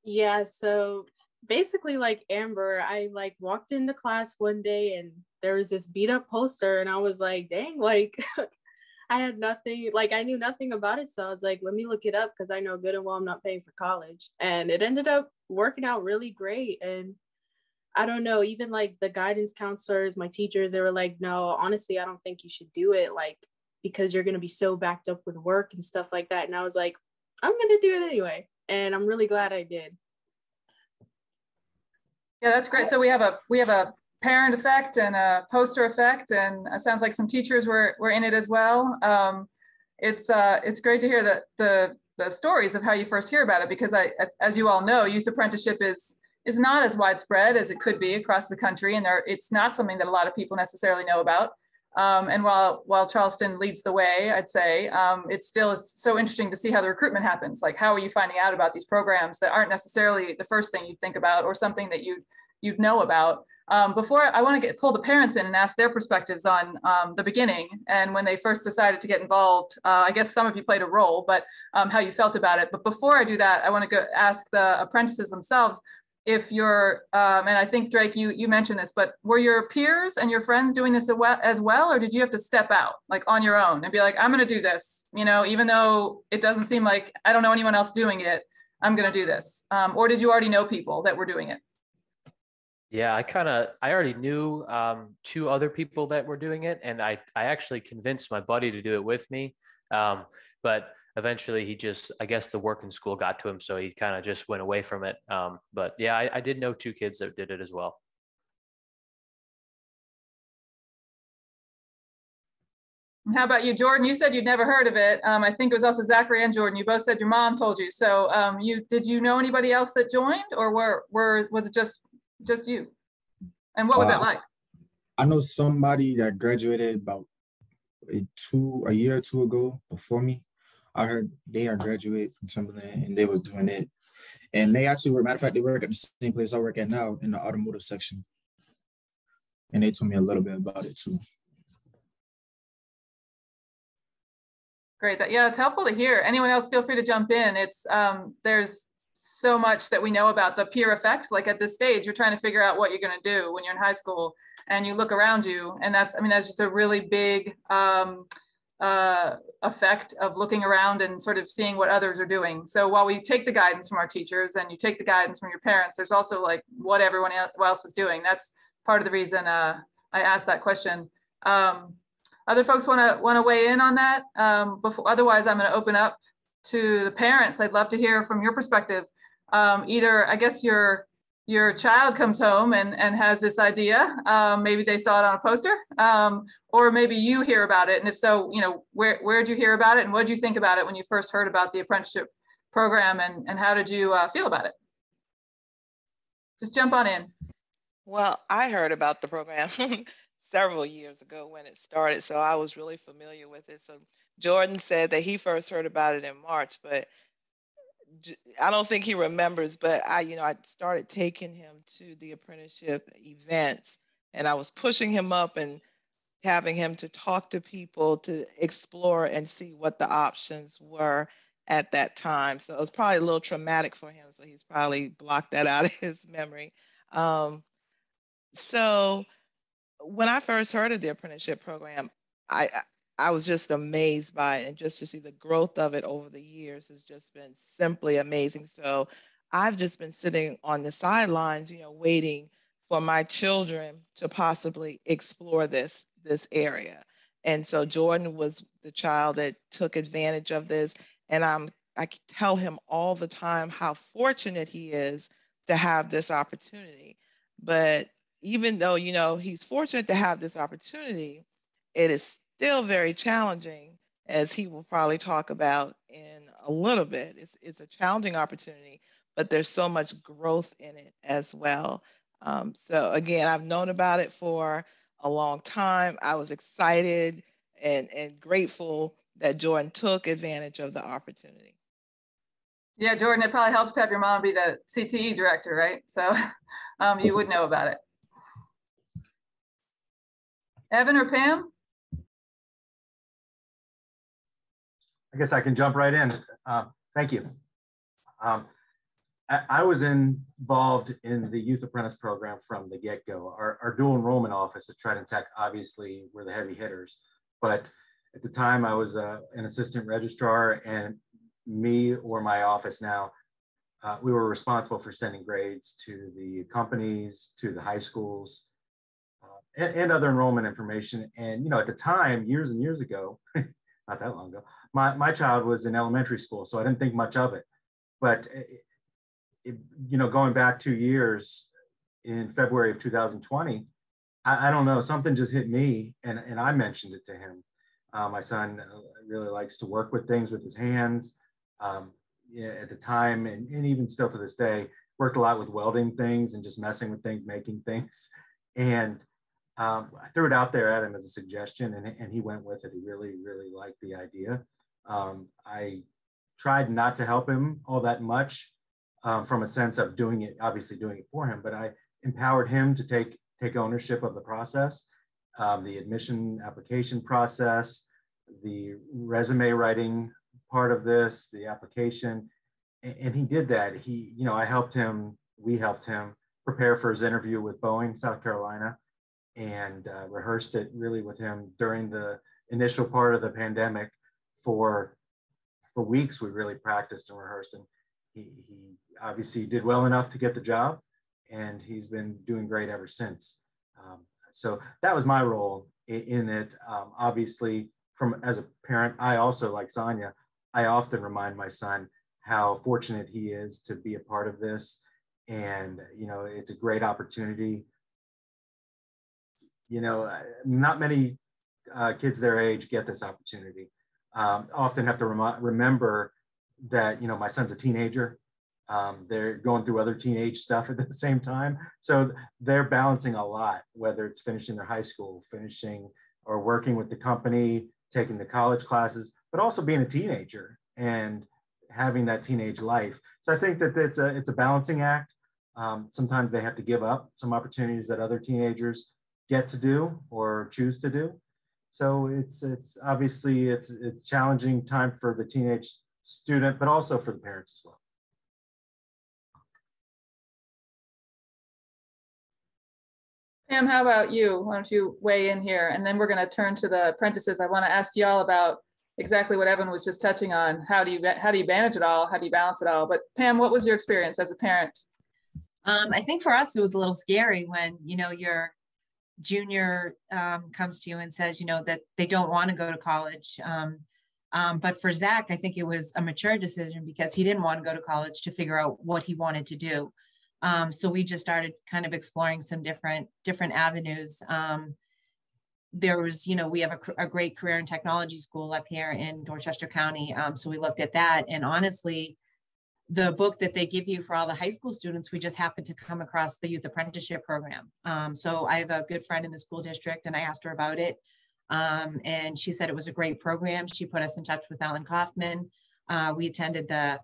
Yeah, so basically like Amber, I like walked into class one day and there was this beat up poster and I was like, dang, [LAUGHS] like I had nothing, like I knew nothing about it. So I was like, let me look it up because I know good and well I'm not paying for college. And it ended up working out really great. And I don't know, even like the guidance counselors, my teachers, they were like, no, honestly, I don't think you should do it. Like, because you're going to be so backed up with work and stuff like that. And I was like, I'm going to do it anyway. And I'm really glad I did. Yeah, that's great. So we have a we have a parent effect and a poster effect, and it sounds like some teachers were were in it as well. Um, it's uh, it's great to hear that the the stories of how you first hear about it because I, as you all know, youth apprenticeship is is not as widespread as it could be across the country, and there it's not something that a lot of people necessarily know about. Um, and while while Charleston leads the way, I'd say um, it still is so interesting to see how the recruitment happens. Like, how are you finding out about these programs that aren't necessarily the first thing you'd think about, or something that you you'd know about? Um, before I want to get pull the parents in and ask their perspectives on um, the beginning and when they first decided to get involved. Uh, I guess some of you played a role, but um, how you felt about it. But before I do that, I want to go ask the apprentices themselves if you're um, and i think drake you you mentioned this but were your peers and your friends doing this as well or did you have to step out like on your own and be like i'm going to do this you know even though it doesn't seem like i don't know anyone else doing it i'm going to do this um, or did you already know people that were doing it? Yeah i kind of i already knew um, two other people that were doing it and i i actually convinced my buddy to do it with me um, but eventually he just i guess the work in school got to him so he kind of just went away from it um, but yeah I, I did know two kids that did it as well How about you, Jordan? You said you'd never heard of it. Um, I think it was also Zachary and Jordan. You both said your mom told you. So, um, you did you know anybody else that joined, or were were was it just just you? And what was uh, it like? I know somebody that graduated about a two a year or two ago before me, I heard they are graduate from Timberland and they was doing it. And they actually were, matter of fact, they work at the same place I work at now in the automotive section. And they told me a little bit about it too. Great. That, yeah, it's helpful to hear. Anyone else feel free to jump in. It's um, there's so much that we know about the peer effect. Like at this stage, you're trying to figure out what you're going to do when you're in high school and you look around you. And that's, I mean, that's just a really big um, uh, effect of looking around and sort of seeing what others are doing. So while we take the guidance from our teachers and you take the guidance from your parents, there's also like what everyone else is doing. That's part of the reason uh, I asked that question. Um, other folks want to want to weigh in on that. Um, before, otherwise, I'm going to open up to the parents. I'd love to hear from your perspective. Um, either, I guess your your child comes home and, and has this idea. Um, maybe they saw it on a poster, um, or maybe you hear about it. And if so, you know, where where did you hear about it, and what did you think about it when you first heard about the apprenticeship program, and and how did you uh, feel about it? Just jump on in. Well, I heard about the program [LAUGHS] several years ago when it started, so I was really familiar with it. So Jordan said that he first heard about it in March, but I don't think he remembers. But I, you know, I started taking him to the apprenticeship events, and I was pushing him up and having him to talk to people to explore and see what the options were at that time. So it was probably a little traumatic for him. So he's probably blocked that out [LAUGHS] of his memory. Um, so when I first heard of the apprenticeship program, I I was just amazed by it, and just to see the growth of it over the years has just been simply amazing. So I've just been sitting on the sidelines, you know, waiting for my children to possibly explore this this area. And so Jordan was the child that took advantage of this, and I'm I tell him all the time how fortunate he is to have this opportunity. But even though you know he's fortunate to have this opportunity, it is still very challenging, as he will probably talk about in a little bit. It's it's a challenging opportunity, but there's so much growth in it as well. Um, so again, I've known about it for a long time. I was excited and and grateful that Jordan took advantage of the opportunity. Yeah, Jordan, it probably helps to have your mom be the CTE director, right? So [LAUGHS] um, you would know about it. Evan or Pam? I guess I can jump right in. Uh, thank you. Um, I, was involved in the Youth Apprentice Program from the get-go. Our, our, dual enrollment office at Trident Tech obviously were the heavy hitters, but at the time I was uh, an assistant registrar and me or my office now, uh, we were responsible for sending grades to the companies, to the high schools, and, and, other enrollment information. And, you know, at the time, years and years ago, [LAUGHS] not that long ago, my, my child was in elementary school, so I didn't think much of it. But, it, it, you know, going back two years in February of 2020, I, I, don't know, something just hit me and, and I mentioned it to him. Uh, my son uh, really likes to work with things with his hands. Um, at the time, and, and even still to this day, worked a lot with welding things and just messing with things, making [LAUGHS] things. And um, I threw it out there at him as a suggestion and, and he went with it. He really, really liked the idea. Um, I tried not to help him all that much um, from a sense of doing it, obviously doing it for him, but I empowered him to take, take ownership of the process, um, the admission application process, the resume writing part of this, the application, and, and he did that. He, you know, I helped him, we helped him prepare for his interview with Boeing, South Carolina and uh, rehearsed it really with him during the initial part of the pandemic for for weeks we really practiced and rehearsed and he, he obviously did well enough to get the job and he's been doing great ever since. Um, so that was my role in, in it. Um, obviously from as a parent i also like sonia i often remind my son how fortunate he is to be a part of this and you know it's a great opportunity. You know, not many uh, kids their age get this opportunity. Um, often have to rem- remember that, you know, my son's a teenager. Um, they're going through other teenage stuff at [LAUGHS] the same time. So they're balancing a lot, whether it's finishing their high school, finishing or working with the company, taking the college classes, but also being a teenager and having that teenage life. So I think that it's a it's a balancing act. Um, sometimes they have to give up some opportunities that other teenagers get to do or choose to do. So it's it's obviously it's it's challenging time for the teenage student, but also for the parents as well. Pam, how about you? Why don't you weigh in here? And then we're going to turn to the apprentices. I want to ask y'all about exactly what Evan was just touching on. How do you how do you manage it all? How do you balance it all? But Pam, what was your experience as a parent? Um, I think for us it was a little scary when you know your junior um, comes to you and says you know that they don't want to go to college. Um, um, but for Zach, I think it was a mature decision because he didn't want to go to college to figure out what he wanted to do. Um, so we just started kind of exploring some different different avenues. Um, there was, you know, we have a, a, great career and technology school up here in Dorchester County. Um, so we looked at that, and honestly, the book that they give you for all the high school students, we just happened to come across the youth apprenticeship program. Um, so I have a good friend in the school district, and I asked her about it, um, and she said it was a great program. She put us in touch with Alan Kaufman. Uh, we attended the,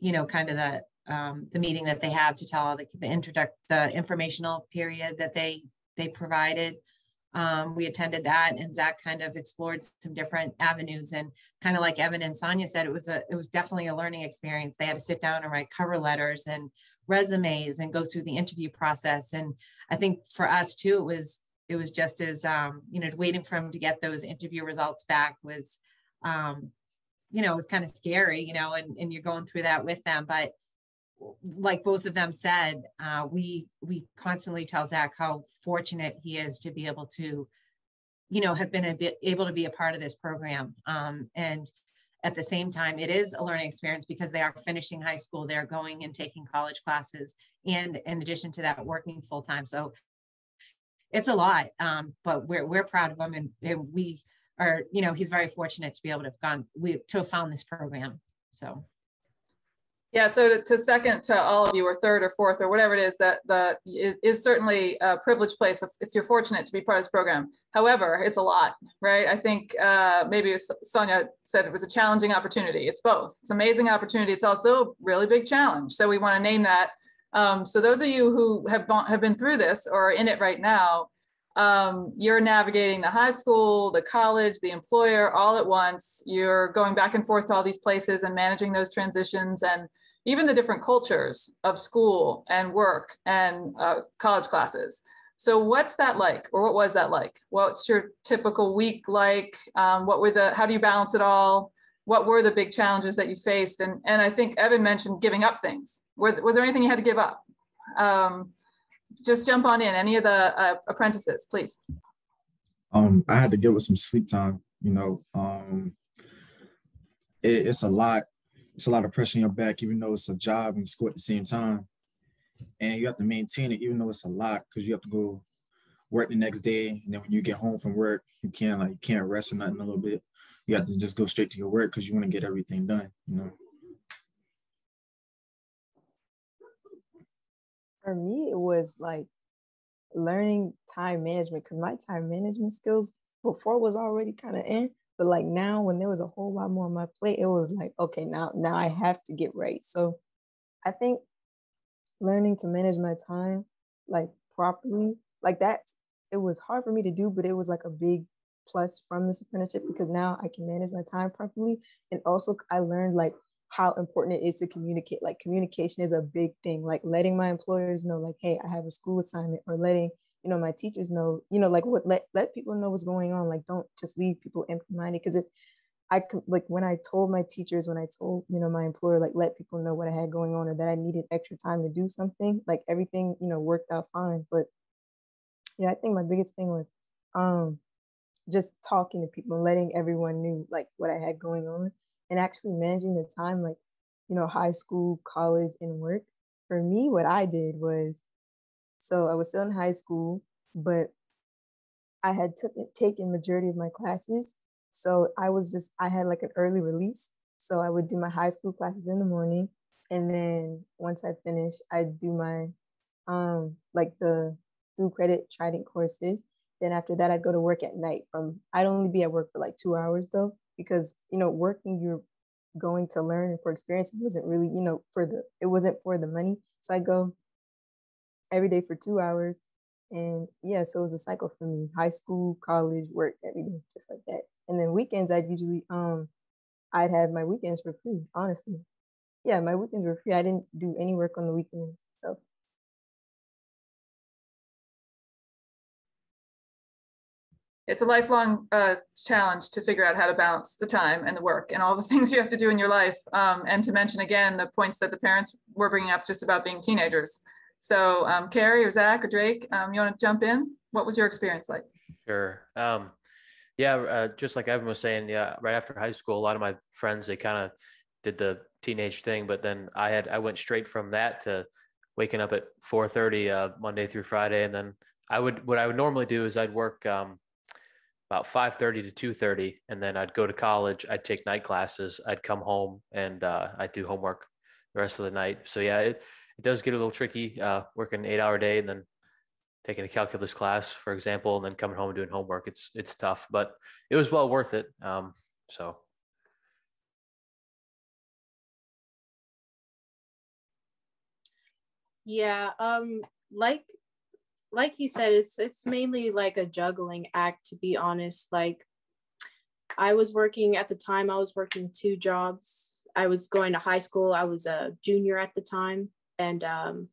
you know, kind of the um, the meeting that they have to tell all the, the introduct the informational period that they they provided. Um, we attended that and Zach kind of explored some different avenues and kind of like Evan and Sonia said, it was a it was definitely a learning experience. They had to sit down and write cover letters and resumes and go through the interview process. And I think for us too, it was it was just as um, you know, waiting for him to get those interview results back was um, you know, it was kind of scary, you know, and, and you're going through that with them. But like both of them said, uh, we we constantly tell Zach how fortunate he is to be able to, you know, have been a bit able to be a part of this program. Um, and at the same time, it is a learning experience because they are finishing high school, they're going and taking college classes, and in addition to that, working full time. So it's a lot, um, but we're we're proud of him, and, and we are, you know, he's very fortunate to be able to have gone we to have found this program. So. Yeah, so to, to, second to all of you, or third or fourth, or whatever it is, that the it is certainly a privileged place if, if, you're fortunate to be part of this program. However, it's a lot, right? I think uh, maybe Sonia said it was a challenging opportunity. It's both. It's amazing opportunity. It's also a really big challenge. So we want to name that. Um, so those of you who have have been through this or are in it right now, um, you're navigating the high school, the college, the employer all at once. You're going back and forth to all these places and managing those transitions and even the different cultures of school and work and uh, college classes. So what's that like, or what was that like? What's your typical week like? Um, what were the? How do you balance it all? What were the big challenges that you faced? And and I think Evan mentioned giving up things. Was, was there anything you had to give up? Um, just jump on in. Any of the uh, apprentices, please. Um, I had to give up some sleep time. You know, um, it, it's a lot. It's a lot of pressure on your back, even though it's a job and school at the same time. And you have to maintain it, even though it's a lot, because you have to go work the next day. And then when you get home from work, you can't like you can't rest or nothing a little bit. You have to just go straight to your work because you want to get everything done. You know. for me, it was like learning time management because my time management skills before was already kind of in, but like now when there was a whole lot more on my plate, it was like, okay, now now I have to get right. So I think learning to manage my time like properly, like that, it was hard for me to do, but it was like a big plus from this apprenticeship because now I can manage my time properly. And also I learned like how important it is to communicate. Like communication is a big thing. Like letting my employers know, like, hey, I have a school assignment, or letting you know my teachers know, you know, like what let let people know what's going on. Like don't just leave people empty-minded because if I like when I told my teachers, when I told you know my employer, like let people know what I had going on or that I needed extra time to do something, like everything you know worked out fine. But yeah, I think my biggest thing was um just talking to people letting everyone knew like what I had going on and actually managing the time like you know high school college and work for me what i did was so i was still in high school but i had taken majority of my classes so i was just i had like an early release so i would do my high school classes in the morning and then once i finished i'd do my um like the through credit trident courses then after that i'd go to work at night from i'd only be at work for like two hours though because you know working you're going to learn and for experience. It wasn't really, you know, for the it wasn't for the money. So I go every day for two hours. And yeah, so it was a cycle for me. High school, college, work, every day, just like that. And then weekends I'd usually um I'd have my weekends for free, honestly. Yeah, my weekends were free. I didn't do any work on the weekends. So it's a lifelong uh, challenge to figure out how to balance the time and the work and all the [LAUGHS] things you have to do in your life. Um, and to mention again the points that the parents were bringing up just about being teenagers. So, um, Carrie or Zach or Drake, um, you want to jump in? What was your experience like? Sure. Um, yeah, uh, just like Evan was saying, yeah, right after high school, a lot of my friends they kind of did the teenage thing, but then I had I went straight from that to waking up at 4:30 uh, Monday through Friday, and then I would what I would normally do is I'd work um, about 5.30 to 2.30 and then i'd go to college i'd take night classes i'd come home and uh, i'd do homework the rest of the night so yeah it, it does get a little tricky uh, working an eight hour day and then taking a calculus class for example and then coming home and doing homework it's it's tough but it was well worth it um, so yeah um like like he said, it's it's mainly like a juggling act to be honest. Like I was working at the time, I was working two jobs. I was going to high school. I was a junior at the time. And um,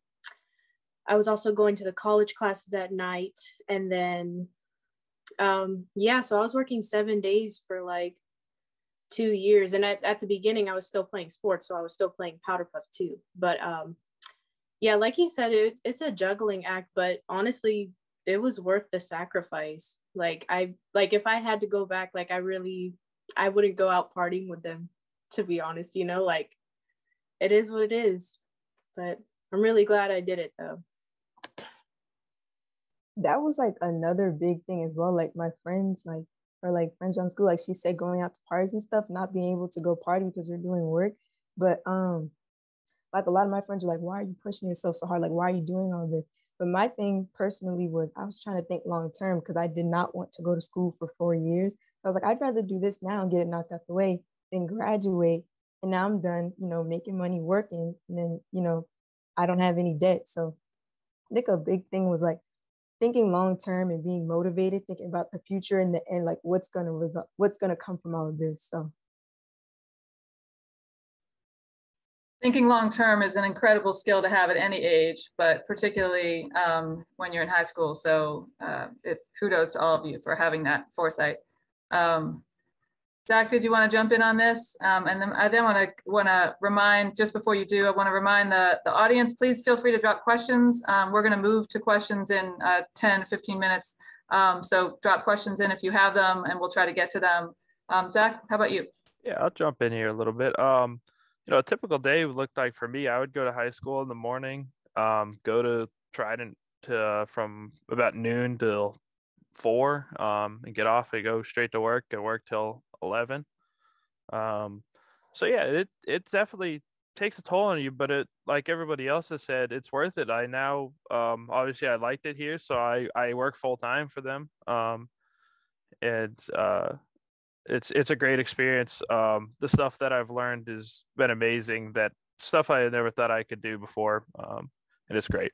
I was also going to the college classes at night. And then, um, yeah, so I was working seven days for like two years. And at, at the beginning, I was still playing sports. So I was still playing Powder Puff too. But um, yeah, like he said, it's it's a juggling act, but honestly, it was worth the sacrifice. Like I like if I had to go back, like I really I wouldn't go out partying with them, to be honest, you know, like it is what it is. But I'm really glad I did it though. That was like another big thing as well. Like my friends, like or like friends on school, like she said, going out to parties and stuff, not being able to go party because we're doing work. But um like a lot of my friends are like, why are you pushing yourself so hard? Like, why are you doing all this? But my thing personally was I was trying to think long term because I did not want to go to school for four years. I was like, I'd rather do this now and get it knocked out the way than graduate. And now I'm done, you know, making money working. And then, you know, I don't have any debt. So I think a big thing was like thinking long term and being motivated, thinking about the future and the end, like what's gonna result, what's gonna come from all of this. So thinking long term is an incredible skill to have at any age, but particularly um, when you're in high school. So uh, it, kudos to all of you for having that foresight. Um, Zach, did you want to jump in on this? Um, and then I then want to want to remind just before you do, I want to remind the, the audience, please feel free to drop questions. Um, we're going to move to questions in uh, 10, 15 minutes. Um, so drop questions in if you have them and we'll try to get to them. Um, Zach, how about you? Yeah, I'll jump in here a little bit. Um, you know, a typical day would look like for me, I would go to high school in the morning, um, go to Trident to, uh, from about noon till four, um, and get off and go straight to work and work till 11. Um, so yeah, it, it definitely takes a toll on you, but it, like everybody else has said, it's worth it. I now, um, obviously I liked it here. So I, I work full time for them. Um, and, uh, it's it's a great experience. Um, the stuff that I've learned has been amazing. That stuff I never thought I could do before, um, and it's great.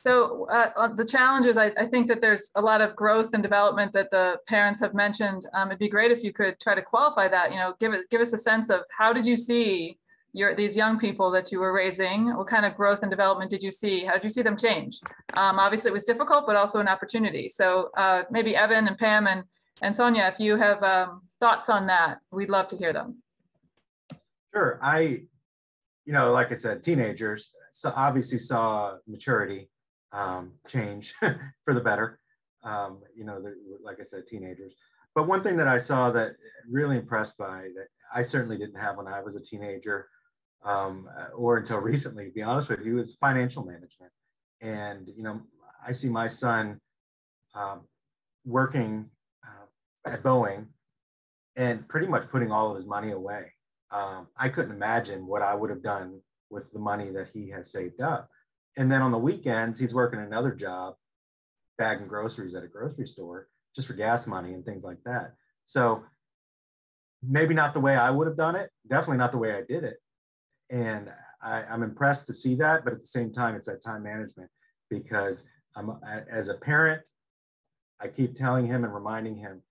So uh, the challenges, I, I, think that there's a lot of growth and development that the parents have mentioned. Um, it'd be great if you could try to qualify that. You know, give it give us a sense of how did you see your these young people that you were raising? What kind of growth and development did you see? How did you see them change? Um, obviously it was difficult but also an opportunity. So uh, maybe evan and pam and and sonia if you have um, thoughts on that we'd love to hear them. Sure. I you know like i said teenagers so obviously saw maturity um, change [LAUGHS] for the better um, you know like i said teenagers but one thing that i saw that really impressed by that i certainly didn't have when i was a teenager um, uh, or until [LAUGHS] recently, to be honest with you, is financial management. And, you know, I see my son um, working uh, at Boeing and pretty much putting all of his money away. Um, I couldn't imagine what I would have done with the money that he has saved up. And then on the weekends, he's working another job, bagging groceries at a grocery store, just for gas money and things like that. So maybe not the way I would have done it, definitely not the way I did it. And I, am I'm impressed to see that, but at the same time, it's that time management because I'm as a parent, I keep telling him and reminding him,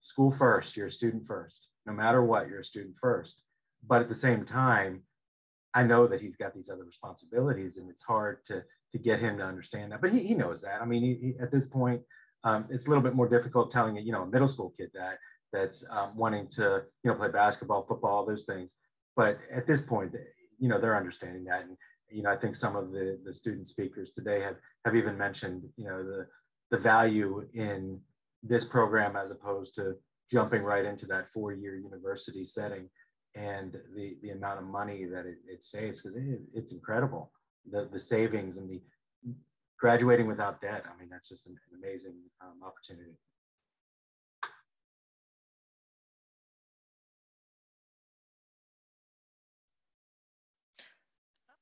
school first, you're a student first. No matter what, you're a student first. But at the same time, I know that he's got these other responsibilities, and it's hard to to get him to understand that. But he, he knows that. I mean, he, he, at this point, um, it's a little bit more difficult telling a you know a middle school kid that that's um, wanting to you know play basketball, football, those things. But at this point, you know they're understanding that, and you know I think some of the the student speakers today have have even mentioned you know the the value in this program as opposed to jumping right into that four year university setting and the the amount of money that it, it saves because it, it's incredible the the savings and the graduating without debt i mean that's just an, an amazing um, opportunity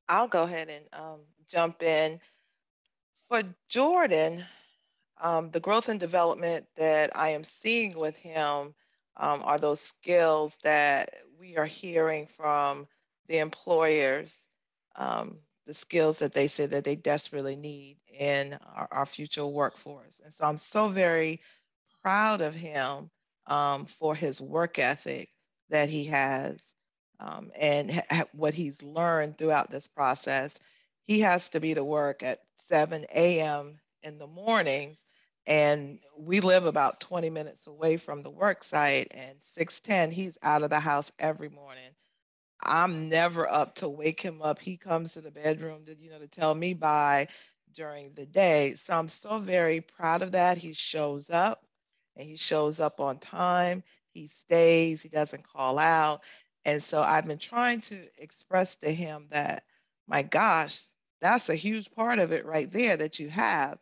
I'll go ahead and um, jump in. For Jordan, um, the growth and development that I am seeing with him um, are those skills that we are hearing from the employers, um, the skills that they say that they desperately need in our, our, future workforce. And so I'm so very proud of him um, for his work ethic that he has um, and ha- what he's learned throughout this process. He has to be to work at 7 a.m. in the mornings and we live about 20 minutes away from the work site and 610 he's out of the house every morning. I'm never up to wake him up. He comes to the bedroom to you know to tell me bye during the day. So i'm so very proud of that. He shows up and he shows up on time. He stays he doesn't call out. And so i've been trying to express to him that my gosh that's a huge part of it right there that you have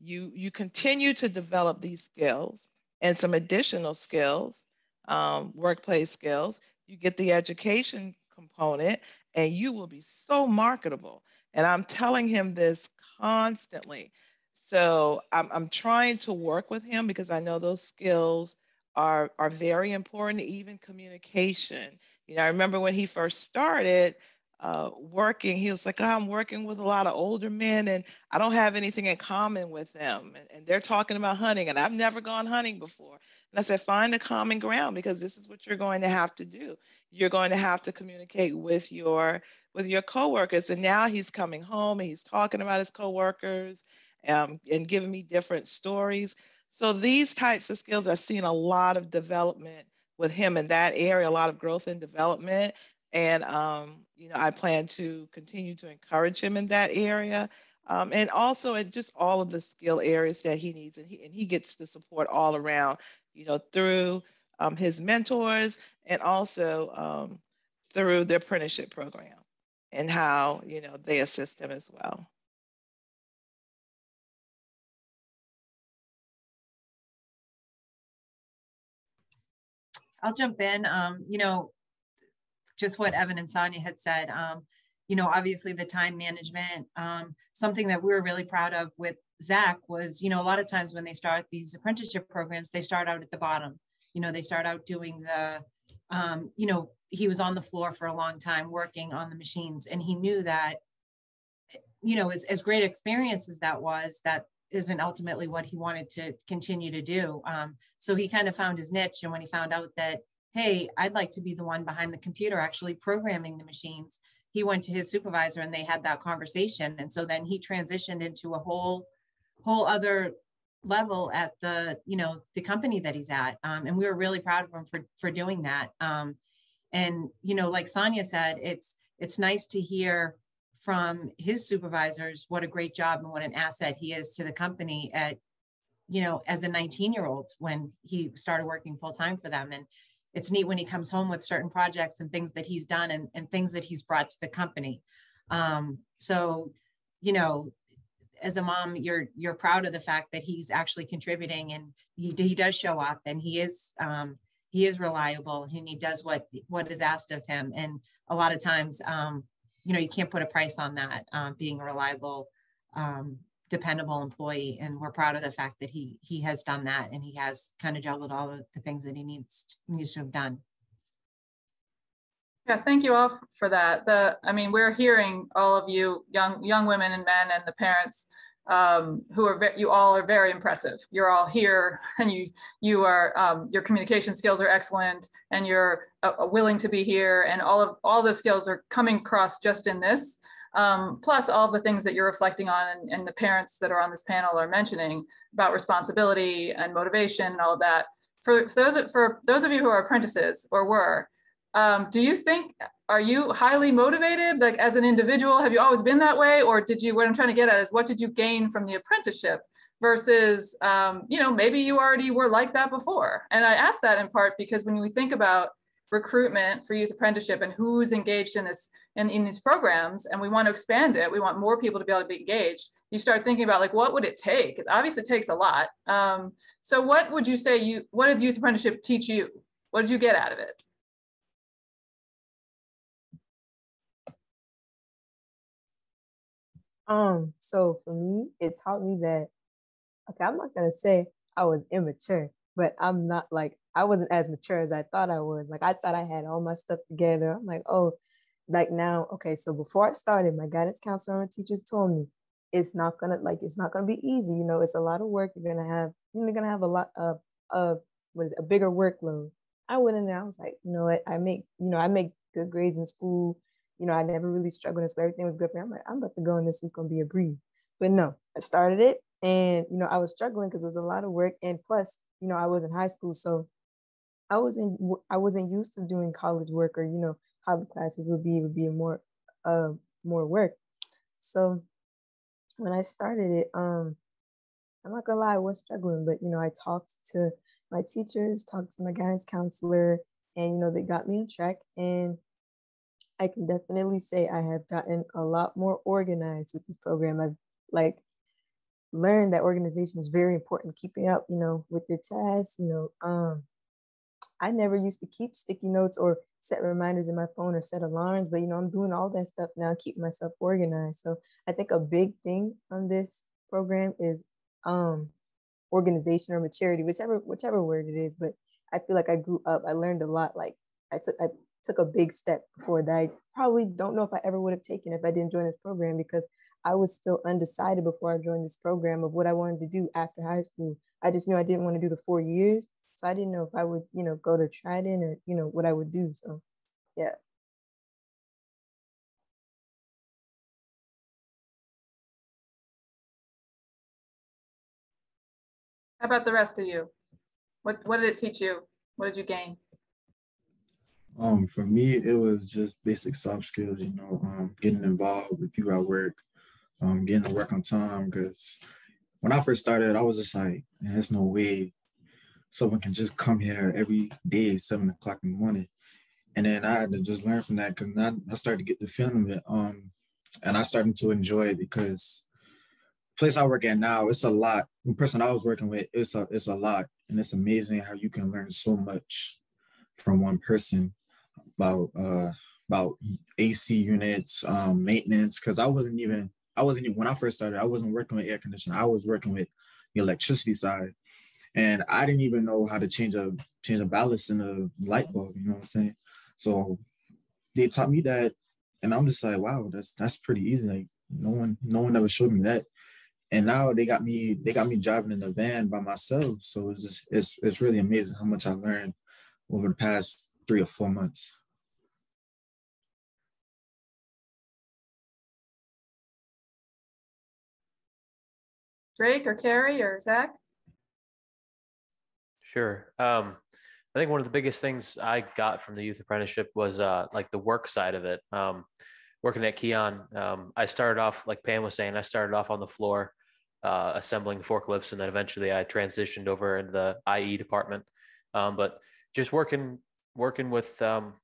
you you continue to develop these skills and some additional skills um, workplace skills. You get the education component and you will be so marketable. And i'm telling him this constantly. So i'm, I'm trying to work with him because i know those skills are are very important even communication. You know i remember when he first started uh, working, he was like, oh, I'm working with a lot of older men and I don't have anything in common with them. And, and, they're talking about hunting, and I've never gone hunting before. And I said, find a common ground because this is what you're going to have to do. You're going to have to communicate with your with your coworkers. And now he's coming home and he's talking about his coworkers um, and giving me different stories. So these types of skills, I've seen a lot of development with him in that area, a lot of growth and development. And, um, you know, I plan to continue to encourage him in that area. Um, and also in just all of the skill areas that he needs. And he, and he gets the support all around, you know, through um, his mentors and also um, through the apprenticeship program and how, you know, they assist him as well. I'll jump in. Um, you know, just what Evan and Sonia had said. Um, you know, obviously the time management, um, something that we were really proud of with Zach was, you know, a lot of times when they start these apprenticeship programs, they start out at the bottom. You know, they start out doing the, um, you know, he was on the floor for a long time working on the machines, and he knew that, you know, as, as great experience as that was, that isn't ultimately what he wanted to continue to do. Um, so he kind of found his niche, and when he found out that hey, I'd like to be the one behind the computer actually programming the machines. He went to his supervisor and they had that conversation. And so then he transitioned into a whole, whole other level at the, you know, the company that he's at. Um, and we were really proud of him for, for doing that. Um, and, you know, like Sonia said, it's, it's nice to hear from his supervisors what a great job and what an asset he is to the company at you know as a 19 year old when he started working full time for them and it's neat when he comes home with certain projects and things that he's done and, and things that he's brought to the company. Um, so, you know, as a mom, you're you're proud of the fact that he's actually contributing and he he does show up and he is um, he is reliable and he does what what is asked of him. And a lot of times, um, you know, you can't put a price on that um, being a reliable um, dependable employee. And we're proud of the fact that he he has done that and he has kind of juggled all of the things that he needs needs to have done. Yeah, thank you all for that. The, I mean, we're hearing all of you young young women and men and the parents um, who are you all are very impressive. You're all here, [LAUGHS] and you you are um, your communication skills are excellent, and you're uh, willing to be here, and all of all the skills are coming across just in this. Um, plus all the things that you're reflecting on and, and, the parents that are on this panel are mentioning about responsibility and motivation and all of that. For, for those for those of you who are apprentices or were, um, do you think are you highly motivated like as an individual? Have you always been that way? Or did you what i'm trying to get at is what did you gain from the apprenticeship versus um, you know maybe you already were like that before? And i ask that in part because when we think about recruitment for youth apprenticeship and who's engaged in this in, in these programs and we want to expand it we want more people to be able to be engaged you start thinking about like what would it take it obviously it takes a lot um, so what would you say you what did youth apprenticeship teach you what did you get out of it Um, so for me, it taught me that okay, I'm not gonna say I was immature, but I'm not like I wasn't as mature as I thought I was. Like I thought I had all my stuff together. I'm like, oh, like now, okay. So before I started, my guidance counselor and teachers told me it's not gonna like it's not gonna be easy. You know, it's a lot of work. You're gonna have you're gonna have a lot of of what is it, a bigger workload. I went in there. I was like, you know what? I make you know I make good grades in school you know, I never really struggled in school. Everything was good for me. I'm like, I'm about to go and this is to be a breeze. But no, I started it and, you know, I was struggling because it was a lot of work. And plus, you know, I was in high school. So I wasn't, I wasn't used to doing college work or, you know, how the classes would be, would be more, uh, more work. So when I started it, um, I'm not gonna lie, I was struggling, but you know, I talked to my teachers, talked to my guidance counselor, and you know, they got me on track. And I can definitely say I have gotten a lot more organized with this program. I've like learned that organization is very important, keeping up, you know, with your tasks, you know. Um, I never used to keep sticky notes or set reminders in my phone or set alarms, but you know, I'm doing all that stuff now, keeping myself organized. So I think a big thing on this program is um organization or maturity, whichever whichever word it is. But I feel like I grew up, I learned a lot. Like I took I took a big step before that I probably don't know if I ever would have taken if I didn't join this program because I was still undecided before I joined this program of what I wanted to do after high school. I just knew I didn't want to do the four years. So I didn't know if I would, you know, go to Trident or, you know, what I would do. So yeah. How about the rest of you? What what did it teach you? What did you gain? Um, for me, it was just basic soft skills, you know, um, getting involved with people at work, um, getting to work on time. Because when I first started, I was just like, man, there's no way someone can just come here every day seven o'clock in the morning. And then I had to just learn from that because I, I started to get the feeling of it. Um, and I started to enjoy it because place I work at now, it's a lot. The person I was working with, it's a it's a lot. And it's amazing how you can learn so much from one person about uh about AC units, um, maintenance, because I wasn't even I wasn't even when I first started, I wasn't working with air conditioning. I was working with the electricity side. And I didn't even know how to change a change a ballast in a light bulb, you know what I'm saying? So they taught me that and I'm just like, wow, that's that's pretty easy. Like no one no one ever showed me that. And now they got me they got me driving in the van by myself. So it's just, it's it's really amazing how much I learned over the past three or four months. Drake or Carrie or Zach? Sure. Um, I think one of the biggest things I got from the youth apprenticeship was uh, like the work side of it. Um, working at KION, um, I started off, like Pam was saying, I started off on the floor uh, assembling forklifts, and then eventually I transitioned over into the IE department. Um, but just working working with um,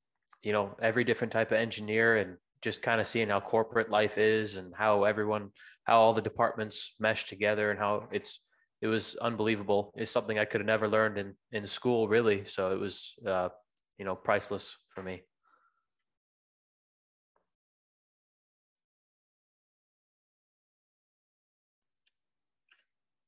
you know every different type of engineer and just kind of seeing how corporate life is and how everyone how all the departments mesh together and how it's it was unbelievable. It's something i could have never learned in in school really. So it was uh, you know priceless for me.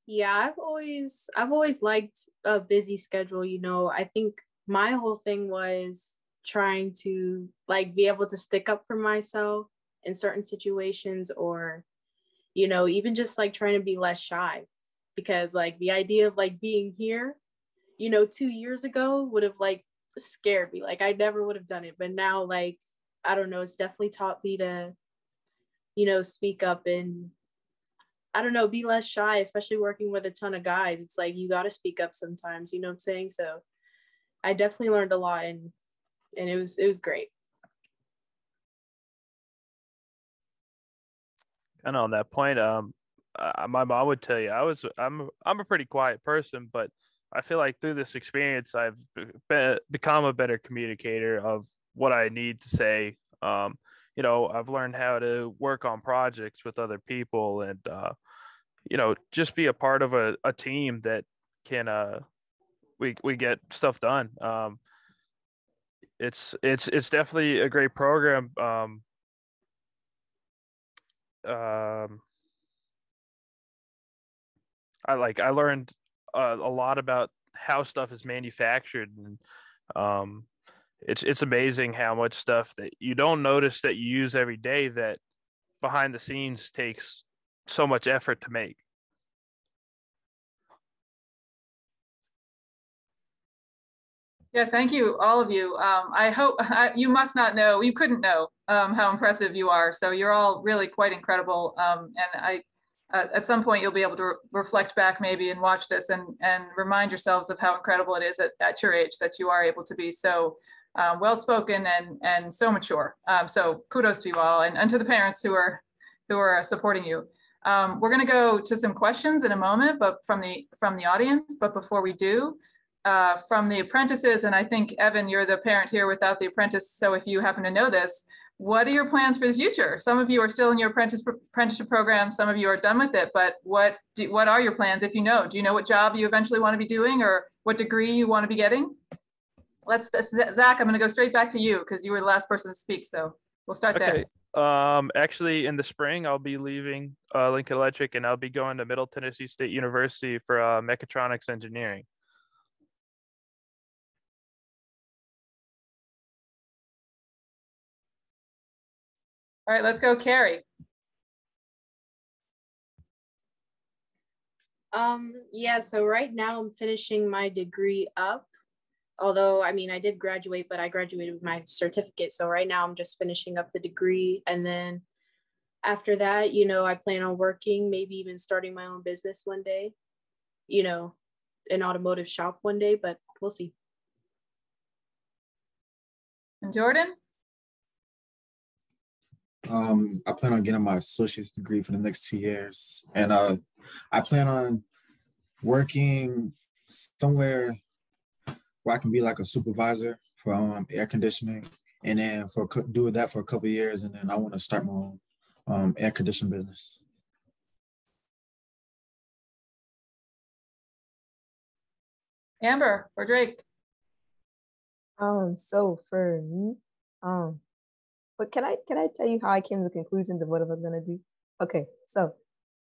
Yeah, I've always I've always liked a busy schedule, you know. I think my whole thing was trying to like be able to stick up for myself in certain situations or you know, even just like trying to be less shy because like the idea of like being here, you know, 2 years ago would have like scared me. Like I never would have done it, but now like I don't know, it's definitely taught me to you know, speak up and I don't know, be less shy, especially working with a ton of guys. It's like you got to speak up sometimes, you know what I'm saying? So I definitely learned a lot and and it was it was great. And on that point, um, uh, my mom would tell you I was I'm I'm a pretty quiet person, but I feel like through this experience I've become a better communicator of what I need to say. Um, you know, I've learned how to work on projects with other people and, uh, you know, just be a part of a, a team that can, uh, we, we get stuff done. Um, it's, it's, it's definitely a great program. Um, um, I like, I learned a, a lot about how stuff is manufactured and, um, it's it's amazing how much stuff that you don't notice that you use every day that behind the scenes takes so much effort to make. Yeah, thank you, all of you. Um, I hope [LAUGHS] I, you must not know, you couldn't know um, how impressive you are. So you're all really quite incredible. Um, and I, uh, at some point, you'll be able to re reflect back maybe and watch this and, and remind yourselves of how incredible it is at, at your age that you are able to be so uh, well spoken and and so mature. Um, so kudos to you all and, and to the parents who are who are supporting you. Um, we're going to go to some questions in a moment, but from the from the audience. But before we do, uh, from the apprentices, and I think Evan, you're the parent here without the apprentice. So if you happen to know this, what are your plans for the future? Some of you are still in your apprentice apprenticeship program. Some of you are done with it. But what do, what are your plans if you know? Do you know what job you eventually want to be doing, or what degree you want to be getting? let's Zach, I'm going to go straight back to you because you were the last person to speak. So we'll start okay. there. Um, actually, in the spring, I'll be leaving uh, Lincoln Electric and I'll be going to Middle Tennessee State University for uh, mechatronics engineering. All right, let's go, Carrie. Um, yeah, so right now I'm finishing my degree up although I mean I did graduate, but I graduated with my certificate. So right now I'm just finishing up the degree and then after that, you know, I plan on working, maybe even starting my own business one day, you know, an automotive shop one day, but we'll see. And Jordan? Um, I plan on getting my associate's degree for the next two years. And uh, I plan on working somewhere where I can be like a supervisor for um, air conditioning, and then for do that for a couple years, and then I want to start my own um, air conditioning business. Amber or Drake? Um, so for me, um, but can I can I tell you how I came to the conclusion of what I was gonna do? Okay, so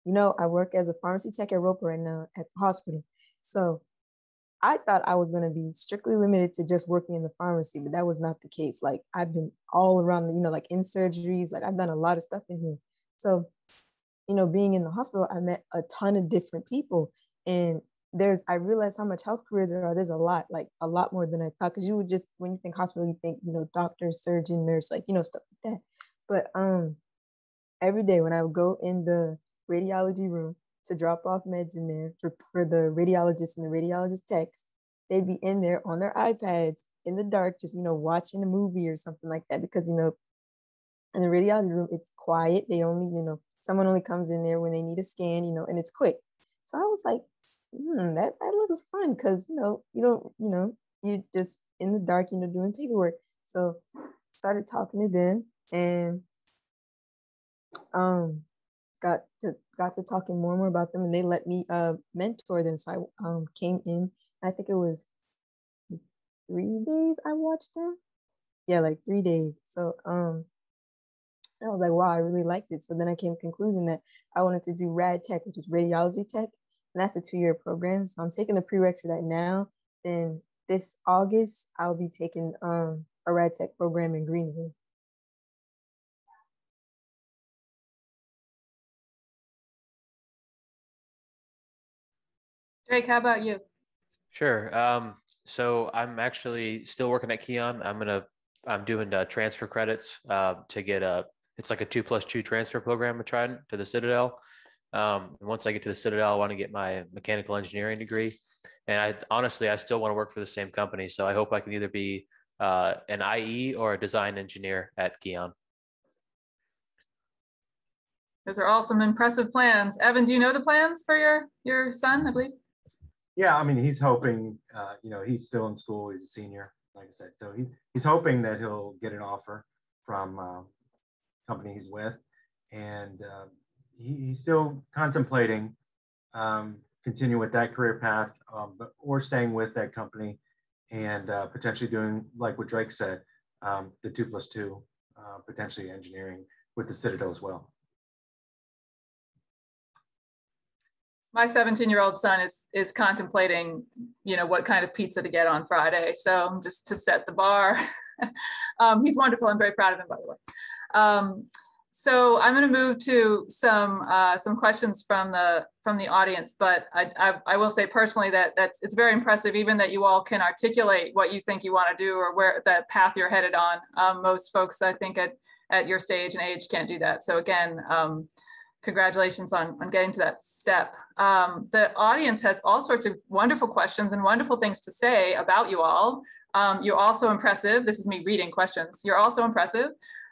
you know I work as a pharmacy tech at Roper right uh, now at the hospital. So I thought I was going to be strictly limited to just working in the pharmacy, but that was not the case. Like I've been all around, you know, like in surgeries, like I've done a lot of stuff in here. So, you know, being in the hospital, I met a ton of different people. And there's, I realized how much health careers there are. There's a lot, like a lot more than I thought. Cause you would just, when you think hospital, you think, you know, doctor, surgeon, nurse, like, you know, stuff like that. But um, every day when I would go in the radiology room, to drop off meds in there for, for the radiologist and the radiologist techs. They'd be in there on their iPads in the dark, just, you know, watching a movie or something like that. Because, you know, in the radiology room, it's quiet. They only, you know, someone only comes in there when they need a scan, you know, and it's quick. So I was like, hmm, that, that looks fun because, you know, you don't, you know, you're just in the dark, you know, doing paperwork. So started talking to them and um got to got to talking more and more about them and they let me uh mentor them. So i um came in i think it was three days i watched them? Yeah like three days. So um i was like wow i really liked it. So then i came to conclusion that i wanted to do rad tech which is radiology tech and that's a two-year program. So I'm taking the prereqs for that now. Then this August, I'll be taking um, a rad tech program in Greenville. Drake, how about you? Sure. Um, so I'm actually still working at KION. I'm gonna I'm doing uh, transfer credits uh, to get a it's like a two plus two transfer program with Trident to the Citadel. Um, and once I get to the Citadel, I want to get my mechanical engineering degree. And I honestly, I still want to work for the same company. So I hope I can either be uh, an IE or a design engineer at KION. Those are all some impressive plans. Evan, do you know the plans for your your son? I believe. Yeah, I mean, he's hoping. Uh, you know, he's still in school. He's a senior, like I said. So he's he's hoping that he'll get an offer from uh, company he's with, and uh, he, he's still contemplating um, continuing with that career path, um, but or staying with that company and uh, potentially doing like what Drake said, um, the two plus two, uh, potentially engineering with the Citadel as well. My 17 year old son is is contemplating, you know, what kind of pizza to get on Friday. So just to set the bar, [LAUGHS] um, he's wonderful. I'm very proud of him, by the way. Um, so I'm going to move to some uh, some questions from the from the audience, but I, I, I, will say personally that that's it's very impressive, even that you all can articulate what you think you want to do or where the path you're headed on. Um, most folks, I think, at at your stage and age, can't do that. So again, um, congratulations on on getting to that step. Um, the audience has all sorts of wonderful questions and wonderful things to say about you all. Um, you're also impressive. This is me reading questions. You're also impressive.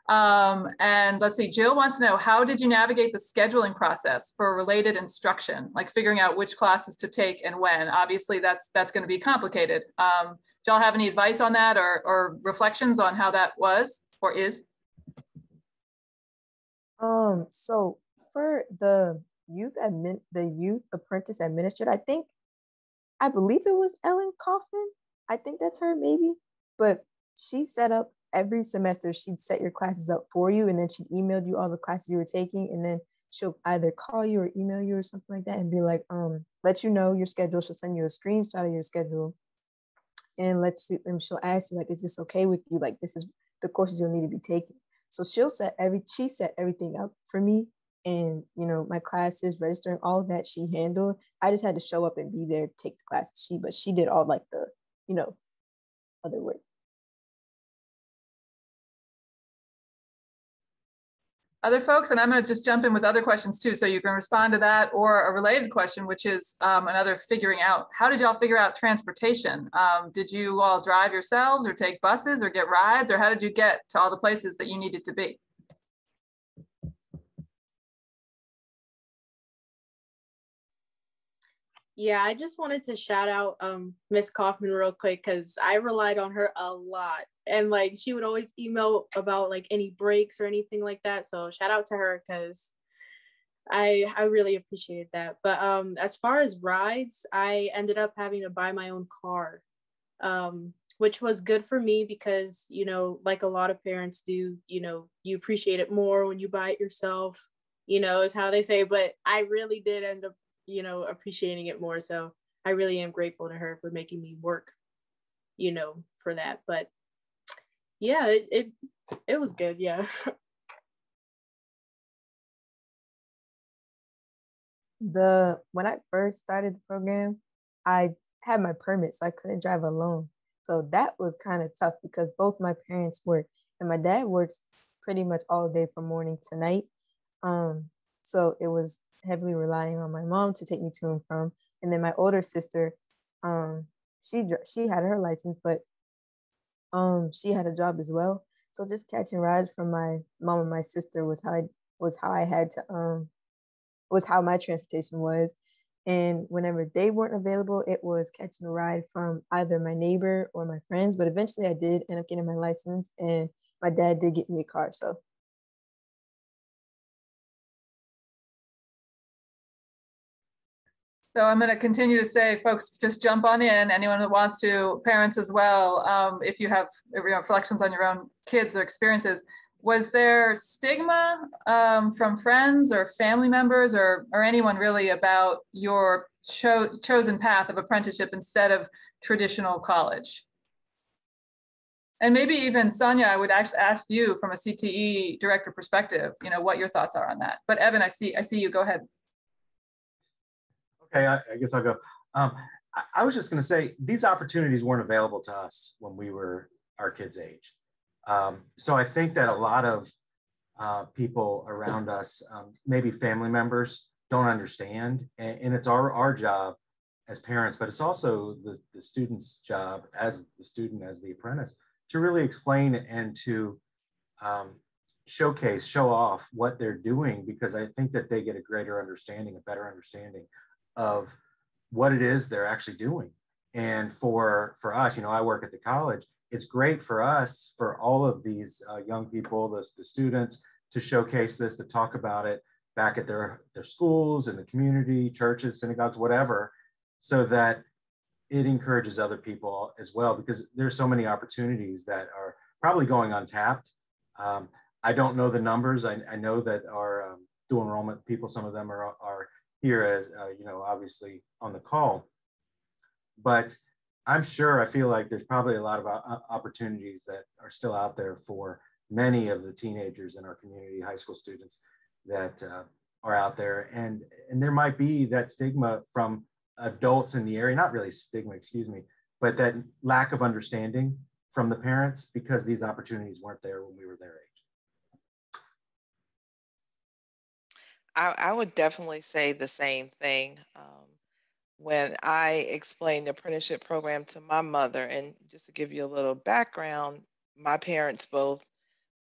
Um, and let's see, Jill wants to know, how did you navigate the scheduling process for related instruction, like figuring out which classes to take and when? Obviously that's, that's gonna be complicated. Um, do y'all have any advice on that or, or reflections on how that was or is? Um, so for the youth admin, the youth apprentice administrator, I think, I believe it was Ellen Kaufman. I think that's her maybe, but she set up every semester she'd set your classes up for you and then she'd email you all the classes you were taking and then she'll either call you or email you or something like that and be like um let you know your schedule. She'll send you a screenshot of your schedule and let you and she'll ask you like is this okay with you? Like this is the courses you'll need to be taking. So she'll set every she set everything up for me and you know my classes registering all of that she handled. I just had to show up and be there take the classes. She but she did all like the you know other work other folks, and I'm going to just jump in with other questions too, so you can respond to that or a related question, which is um, another figuring out. How did y'all figure out transportation? Um, did you all drive yourselves or take buses or get rides, or how did you get to all the places that you needed to be? Yeah, I just wanted to shout out um Miss Kaufman real quick because I relied on her a lot. And like she would always email about like any breaks or anything like that. So shout out to her because I I really appreciated that. But um as far as rides, I ended up having to buy my own car. Um which was good for me because you know like a lot of parents do you know you appreciate it more when you buy it yourself you know is how they say but i really did end up you know, appreciating it more. So I really am grateful to her for making me work, you know, for that. But yeah, it it, it was good. Yeah. [LAUGHS] the when I first started the program, I had my permit, so I couldn't drive alone. So that was kind of tough because both my parents work, and my dad works pretty much all day from morning to night. Um, so it was heavily relying on my mom to take me to and from. And then my older sister, um, she she had her license, but um, she had a job as well. So just catching rides from my mom and my sister was how I was how I had to um was how my transportation was. And whenever they weren't available, it was catching a ride from either my neighbor or my friends. But eventually I did end up getting my license and my dad did get me a car. So So I'm going to continue to say, folks, just jump on in. Anyone that wants to, parents as well, um, if you have reflections on your own kids or experiences, was there stigma um, from friends or family members or, or anyone really about your cho chosen path of apprenticeship instead of traditional college? And maybe even Sonia, I would actually ask you from a CTE director perspective, you know, what your thoughts are on that. But Evan, I see, I see you. Go ahead. Okay, I, I guess I'll go. Um, I, I was just going to say these opportunities weren't available to us when we were our kids' age. Um, so I think that a lot of uh, people around us, um, maybe family members, don't understand, and, and, it's our our job as parents, but it's also the, the student's job as the student, as the apprentice, to really explain and to um, showcase, show off what they're doing, because I think that they get a greater understanding, a better understanding of what it is they're actually doing. And for for us, you know, I work at the college. It's great for us, for all of these uh, young people, the, the students, to showcase this, to talk about it back at their their schools, in the community, churches, synagogues, whatever, so that it encourages other people as well because there's so many opportunities that are probably going untapped. Um, I don't know the numbers. I, I know that our um, dual enrollment people, some of them are, are here as, uh, you know, obviously on the call, but I'm sure I feel like there's probably a lot of uh, opportunities that are still out there for many of the teenagers in our community, high school students that uh, are out there. And, and there might be that stigma from adults in the area, not really stigma, excuse me, but that lack of understanding from the parents because these opportunities weren't there when we were their age. I, I would definitely say the same thing. Um, when I explained the apprenticeship program to my mother, and just to give you a little background, my parents both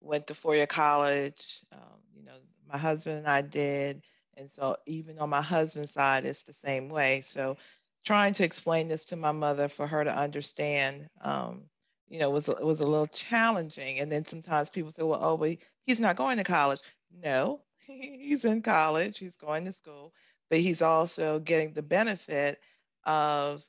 went to four year college. Um, you know, my husband and I did. And so even on my husband's side, it's the same way. So trying to explain this to my mother for her to understand, um, you know, was was a little challenging. And then sometimes people say, well, oh, but he's not going to college. No, [LAUGHS] he's in college. He's going to school, but he's also getting the benefit of,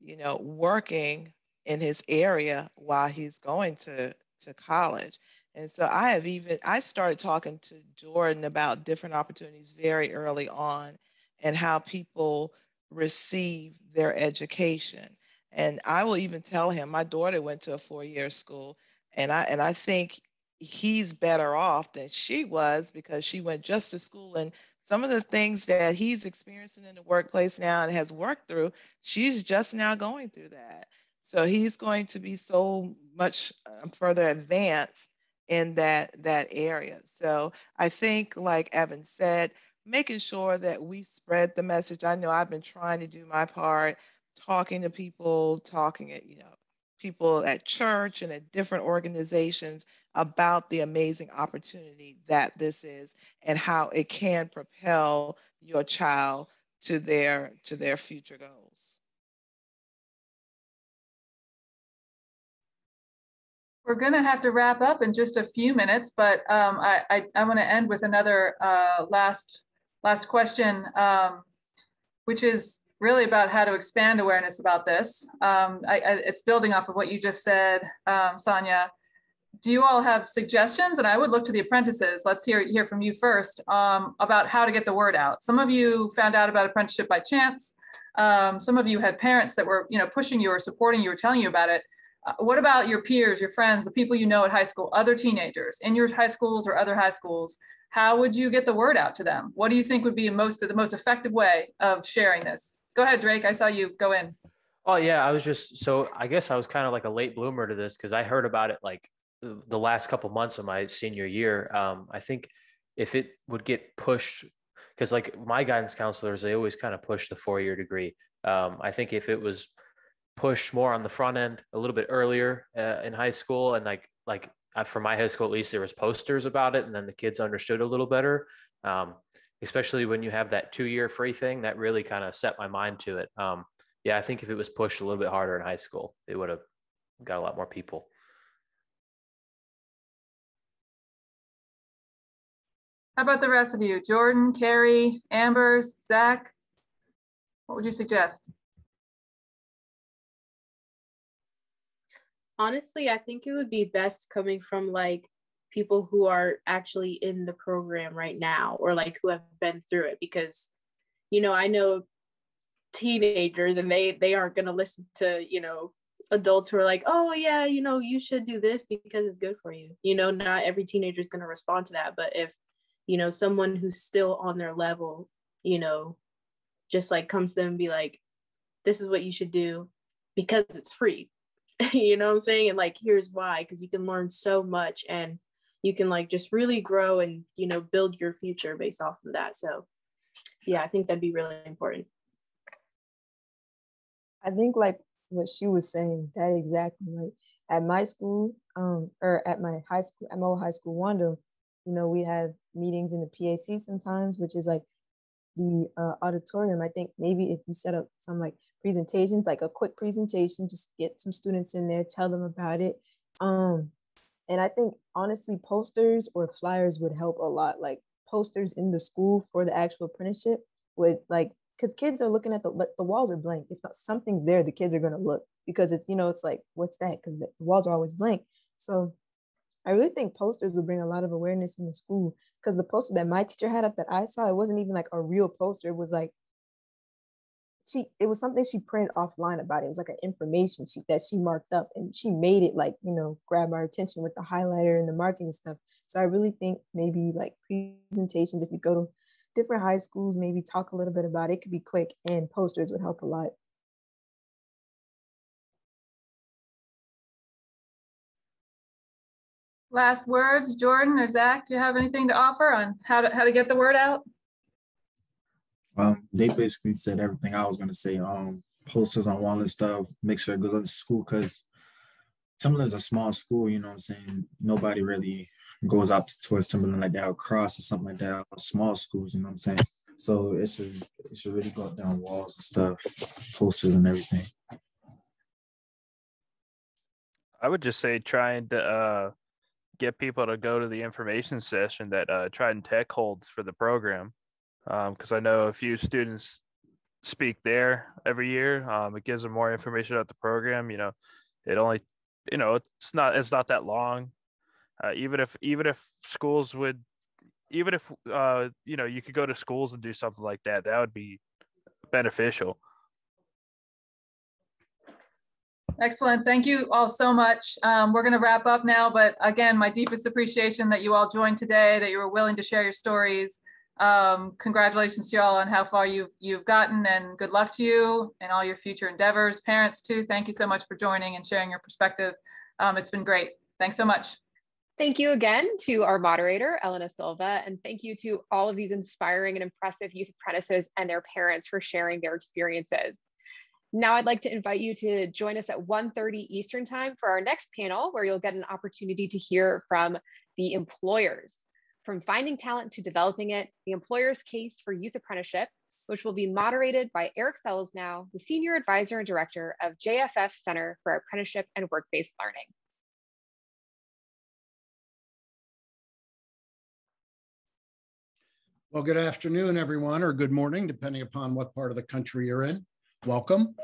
you know, working in his area while he's going to to college. And so I have even I started talking to Jordan about different opportunities very early on and how people receive their education. And I will even tell him my daughter went to a four-year school and I and I think he's better off than she was because she went just to school and some of the things that he's experiencing in the workplace now and has worked through, she's just now going through that. So he's going to be so much um, further advanced in that that area. So I think, like Evan said, making sure that we spread the message. I know I've been trying to do my part, talking to people, talking at you know people at church and at different organizations about the amazing opportunity that this is and how it can propel your child to their to their future goals. We're going to have to wrap up in just a few minutes, but um, I, I, I want to end with another uh, last last question, um, which is really about how to expand awareness about this. Um, I, I, it's building off of what you just said, um, Sonia. Do you all have suggestions? And I would look to the apprentices. Let's hear hear from you first um, about how to get the word out. Some of you found out about apprenticeship by chance. Um, some of you had parents that were, you know, pushing you or supporting you or telling you about it. Uh, what about your peers, your friends, the people you know at high school, other teenagers in your high schools or other high schools? How would you get the word out to them? What do you think would be most the most effective way of sharing this? Go ahead, Drake. I saw you go in. Oh yeah, I was just so I guess I was kind of like a late bloomer to this because I heard about it like the last couple months of my senior year. Um, I think if it would get pushed, because like my guidance counselors, they always kind of push the four year degree. Um, I think if it was pushed more on the front end a little bit earlier uh, in high school and like like uh, for my high school at least there was posters about it and then the kids understood a little better um, especially when you have that two year free thing that really kind of set my mind to it. Um, yeah i think if it was pushed a little bit harder in high school it would have got a lot more people. How about the rest of you? Jordan carrie ambers zach? What would you suggest? Honestly, I think it would be best coming from like people who are actually in the program right now or like who have been through it because you know i know teenagers and they they aren't going to listen to you know adults who are like oh yeah you know you should do this because it's good for you. You know not every teenager is going to respond to that but if you know someone who's still on their level you know just like comes to them and be like this is what you should do because it's free. [LAUGHS] You know what i'm saying? And like here's why because you can learn so much and you can like just really grow and you know build your future based off of that. So yeah i think that'd be really important. I think like what she was saying that exactly like at my school um or at my high school at my high school wando you know we have meetings in the pac sometimes which is like the uh, auditorium. I think maybe if you set up some like presentations like a quick presentation just get some students in there tell them about it. Um and I think honestly, posters or flyers would help a lot. Like posters in the school for the actual apprenticeship would like because kids are looking at the the walls are blank. If not, something's there, the kids are gonna look because it's you know it's like what's that? Because the walls are always blank. So I really think posters would bring a lot of awareness in the school because the poster that my teacher had up that I saw, it wasn't even like a real poster. It was like she it was something she printed offline about it. It was like an information sheet that she marked up and she made it like, you know, grab our attention with the highlighter and the marking and stuff. So I really think maybe like presentations, if you go to different high schools, maybe talk a little bit about it, it could be quick and posters would help a lot. Last words, Jordan or Zach, do you have anything to offer on how to how to get the word out? Um, they basically said everything I was gonna say. Um, posters on wall and stuff. Make sure it goes to school because Timberland's a small school. You know what I'm saying? Nobody really goes out towards Timberland like that across or something like that. Small schools, you know what I'm saying? So it should it should really go up down walls and stuff, posters and everything. I would just say trying to uh, get people to go to the information session that uh, Trident Tech holds for the program because um, I know a few students speak there every year. Um, it gives them more information about the program. You know, it only, you know, it's not it's not that long. Uh, even if even if schools would, even if uh, you know, you could go to schools and do something like that, that would be beneficial. Excellent. Thank you all so much. Um, we're going to wrap up now, but again, my deepest appreciation that you all joined today, that you were willing to share your stories. Um, congratulations to y'all on how far you've you've gotten, and good luck to you and all your future endeavors. Parents too, thank you so much for joining and sharing your perspective. Um, it's been great. Thanks so much. Thank you again to our moderator, Elena Silva, and thank you to all of these inspiring and impressive youth apprentices and their parents for sharing their experiences. Now I'd like to invite you to join us at 1.30 Eastern time for our next panel, where you'll get an opportunity to hear from the employers. From finding talent to developing it, the employer's case for youth apprenticeship, which will be moderated by Eric Seleznow, the Senior Advisor and Director of JFF Center for Apprenticeship and Work-Based Learning. Well, good afternoon, everyone, or good morning, depending upon what part of the country you're in. Welcome.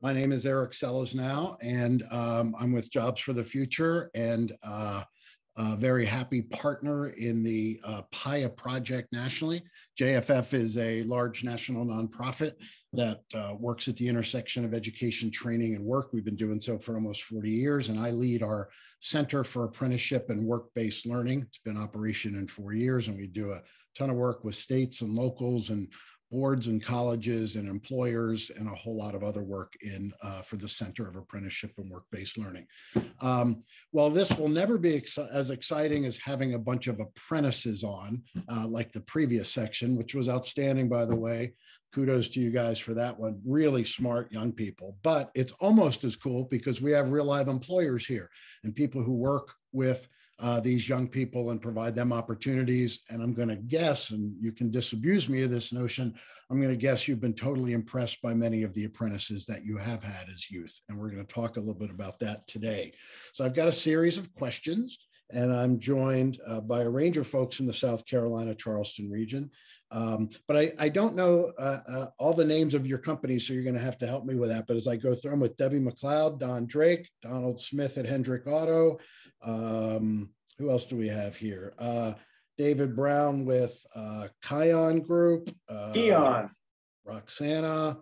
My name is Eric Seleznow, and um, I'm with Jobs for the Future, and uh, a very happy partner in the uh, PAYA project nationally. JFF is a large national nonprofit that uh, works at the intersection of education, training, and work. We've been doing so for almost 40 years, and I lead our Center for Apprenticeship and Work-Based Learning. It's been operation in four years, and we do a ton of work with states and locals and boards and colleges and employers and a whole lot of other work in uh, for the Center of Apprenticeship and Work-Based Learning. Um, while this will never be ex as exciting as having a bunch of apprentices on, uh, like the previous section, which was outstanding, by the way, kudos to you guys for that one. Really smart young people, but it's almost as cool because we have real live employers here and people who work with uh, these young people and provide them opportunities. And I'm going to guess, and you can disabuse me of this notion, I'm going to guess you've been totally impressed by many of the apprentices that you have had as youth. And we're going to talk a little bit about that today. So I've got a series of questions. And I'm joined uh, by a range of folks in the South Carolina, Charleston region. Um, but I, I, don't know uh, uh, all the names of your companies, so you're going to have to help me with that. But as I go through them with Debbie McLeod, Don Drake, Donald Smith at Hendrick Auto, um, who else do we have here? Uh, David Brown with uh, KION Group. Uh, KION. Roxana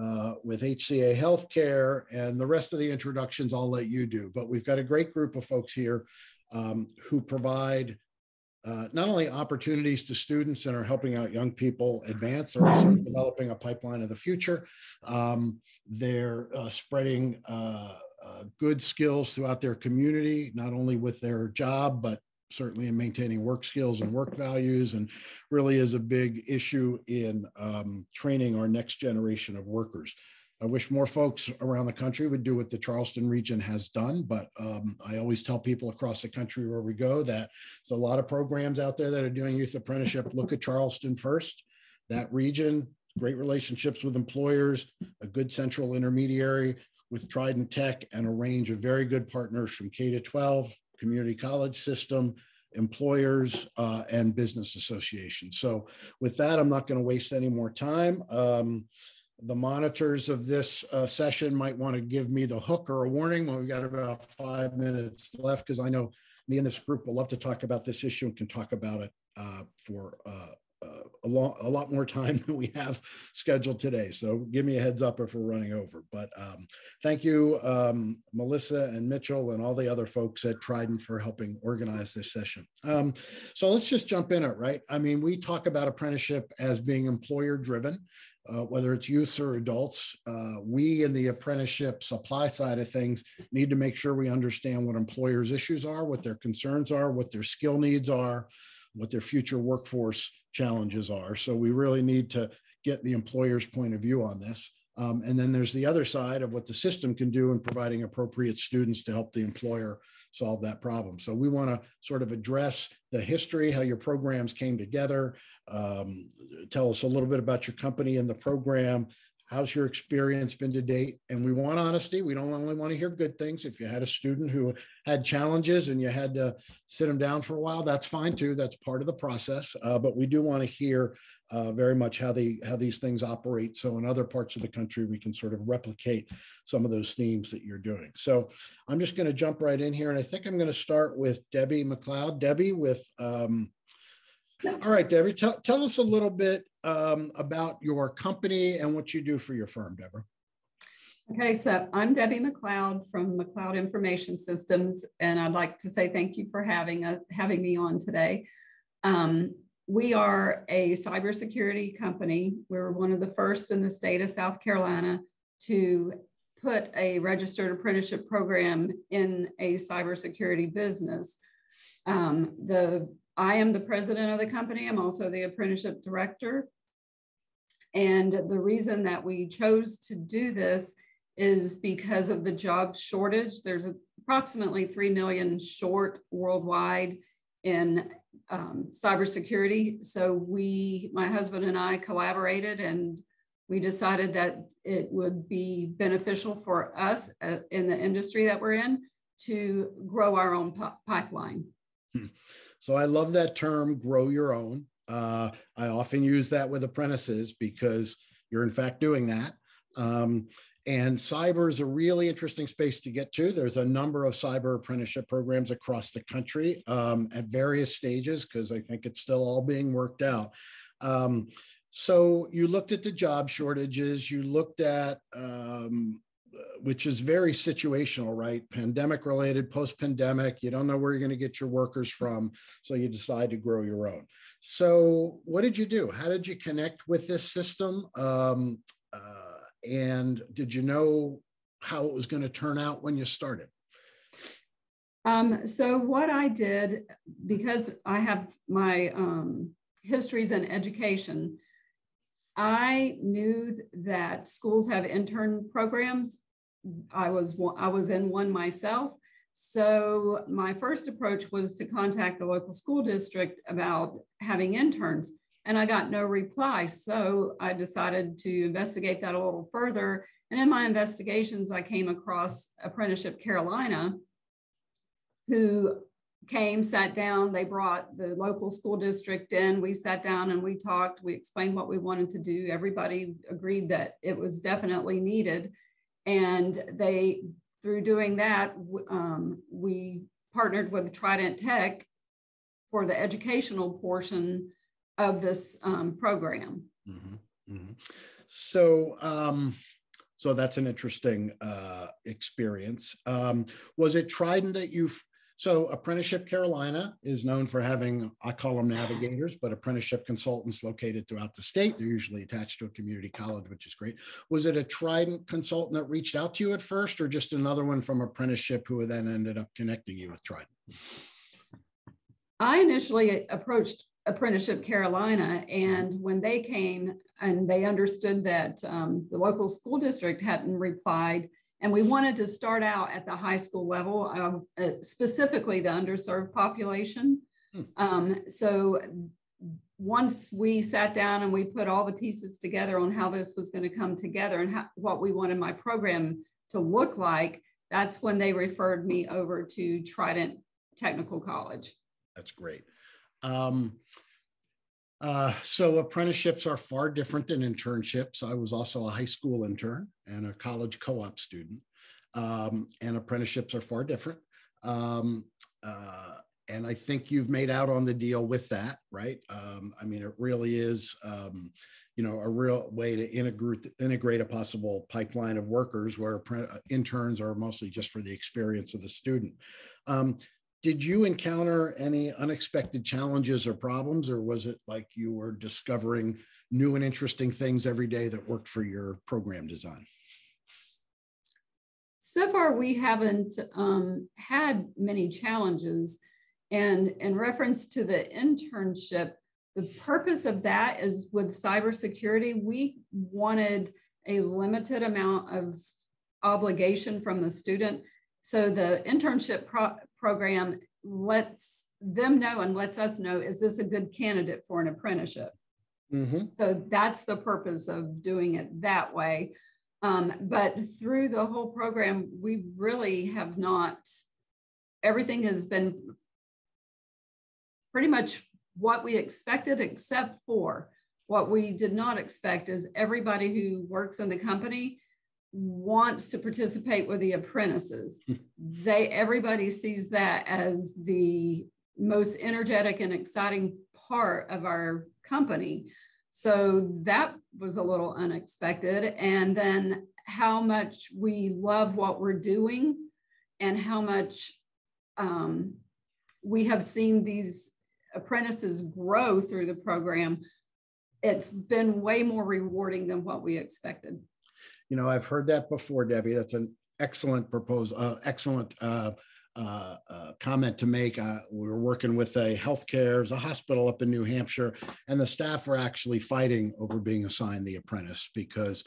uh, with HCA Healthcare, and the rest of the introductions I'll let you do. But we've got a great group of folks here um, who provide uh, not only opportunities to students and are helping out young people advance, they're also developing a pipeline of the future. Um, they're uh, spreading uh, uh, good skills throughout their community, not only with their job, but certainly in maintaining work skills and work values, and really is a big issue in um, training our next generation of workers. I wish more folks around the country would do what the Charleston region has done, but um, I always tell people across the country where we go that there's a lot of programs out there that are doing youth apprenticeship. Look at Charleston first. That region, great relationships with employers, a good central intermediary with Trident Tech, and a range of very good partners from K to 12, community college system, employers, uh, and business associations. So with that, I'm not going to waste any more time. Um, the monitors of this uh, session might want to give me the hook or a warning when we've got about five minutes left, because I know me and this group will love to talk about this issue and can talk about it uh, for uh, uh a, a lot more [LAUGHS] time than we have scheduled today. So give me a heads up if we're running over. But um, thank you, um, Melissa and Mitchell and all the other folks at Trident for helping organize this session. Um, so let's just jump in it, right? I mean, we talk about apprenticeship as being employer driven uh, whether it's youth or adults, uh, we in the apprenticeship supply side of things need to make sure we understand what employers' issues are, what their concerns are, what their skill needs are, what their future workforce challenges are. So we really need to get the employer's point of view on this. Um, and then there's the other side of what the system can do in providing appropriate students to help the employer solve that problem. So we want to sort of address the history, how your programs came together, um, tell us a little bit about your company and the program. How's your experience been to date? And we want honesty. We don't only want to hear good things. If you had a student who had challenges and you had to sit them down for a while, that's fine too. That's part of the process. Uh, but we do want to hear uh, very much how they how these things operate. So in other parts of the country, we can sort of replicate some of those themes that you're doing. So I'm just going to jump right in here, and I think I'm going to start with Debbie McLeod. Debbie with um, all right, Debbie, tell, tell us a little bit um, about your company and what you do for your firm, Deborah. Okay, so I'm Debbie McLeod from McLeod Information Systems, and I'd like to say thank you for having a, having me on today. Um, we are a cybersecurity company. We're one of the first in the state of South Carolina to put a registered apprenticeship program in a cybersecurity business. Um, the I am the president of the company. I'm also the apprenticeship director. And the reason that we chose to do this is because of the job shortage. There's approximately 3 million short worldwide in um, cybersecurity. So we, my husband and I collaborated and we decided that it would be beneficial for us uh, in the industry that we're in to grow our own pipeline. So I love that term, grow your own. Uh, I often use that with apprentices because you're in fact doing that. Um, and cyber is a really interesting space to get to. There's a number of cyber apprenticeship programs across the country um, at various stages because I think it's still all being worked out. Um, so you looked at the job shortages, you looked at um, which is very situational, right? Pandemic related, post pandemic, you don't know where you're going to get your workers from. So you decide to grow your own. So, what did you do? How did you connect with this system? Um, uh, and did you know how it was going to turn out when you started? Um, so, what I did, because I have my um, histories in education, I knew that schools have intern programs I was I was in one myself. So my first approach was to contact the local school district about having interns, and I got no reply. So I decided to investigate that a little further. And in my investigations, I came across Apprenticeship Carolina, who came, sat down. They brought the local school district in. We sat down and we talked. We explained what we wanted to do. Everybody agreed that it was definitely needed. And they, through doing that, um, we partnered with Trident Tech for the educational portion of this um, program. Mm-hmm, mm-hmm. So, um, so that's an interesting uh, experience. Um, was it Trident that you so Apprenticeship Carolina is known for having, I call them navigators, but apprenticeship consultants located throughout the state. They're usually attached to a community college, which is great. Was it a Trident consultant that reached out to you at first or just another one from apprenticeship who then ended up connecting you with Trident? I initially approached Apprenticeship Carolina, and when they came and they understood that um, the local school district hadn't replied, and we wanted to start out at the high school level, um, uh, specifically the underserved population. Hmm. Um, so once we sat down and we put all the pieces together on how this was going to come together and how, what we wanted my program to look like, that's when they referred me over to Trident Technical College. That's great. Um, uh, so apprenticeships are far different than internships. I was also a high school intern and a college co-op student. Um, and apprenticeships are far different. Um, uh, and I think you've made out on the deal with that, right? Um, I mean, it really is, um, you know, a real way to integrate integrate a possible pipeline of workers where interns are mostly just for the experience of the student. Did you encounter any unexpected challenges or problems or was it like you were discovering new and interesting things every day that worked for your program design? So far we haven't um, had many challenges. And in reference to the internship the purpose of that is with cybersecurity we wanted a limited amount of obligation from the student. So the internship pro- program lets them know and lets us know is this a good candidate for an apprenticeship? Mm-hmm. So that's the purpose of doing it that way. Um, but through the whole program, we really have not, everything has been pretty much what we expected, except for what we did not expect is everybody who works in the company wants to participate with the apprentices. they everybody sees that as the most energetic and exciting part of our company. So that was a little unexpected. And then how much we love what we're doing and how much um, we have seen these apprentices grow through the program. It's been way more rewarding than what we expected. You know, I've heard that before, Debbie. That's an excellent proposal, uh, excellent uh, uh, uh, comment to make. Uh, we are working with a healthcare, a hospital up in New Hampshire, and the staff were actually fighting over being assigned the apprentice because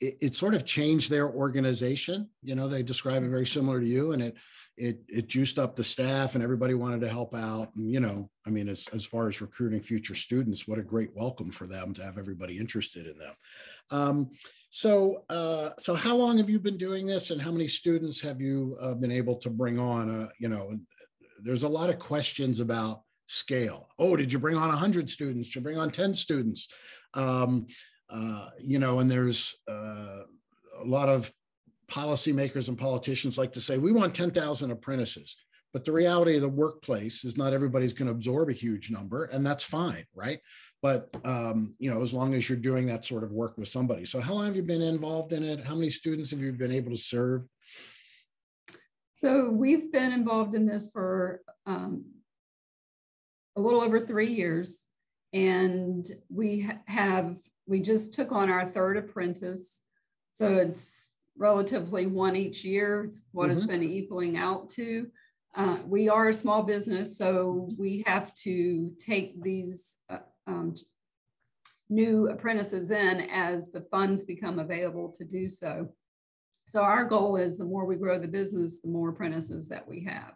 it, it, sort of changed their organization. You know, they describe it very similar to you, and it it it juiced up the staff, and everybody wanted to help out. And you know, I mean, as as far as recruiting future students, what a great welcome for them to have everybody interested in them. Um, so, uh, so how long have you been doing this, and how many students have you uh, been able to bring on? Uh, you know, there's a lot of questions about scale. Oh, did you bring on 100 students? Did you bring on 10 students? Um, uh, you know, and there's uh, a lot of policymakers and politicians like to say we want 10,000 apprentices. But the reality of the workplace is not everybody's going to absorb a huge number, and that's fine, right? But um, you know as long as you're doing that sort of work with somebody. So how long have you been involved in it? How many students have you been able to serve? So we've been involved in this for um, a little over three years. And we have we just took on our third apprentice. So it's relatively one each year. It's what mm-hmm. it's been equaling out to. Uh, we are a small business so we have to take these uh, um, new apprentices in as the funds become available to do so. So our goal is the more we grow the business, the more apprentices that we have.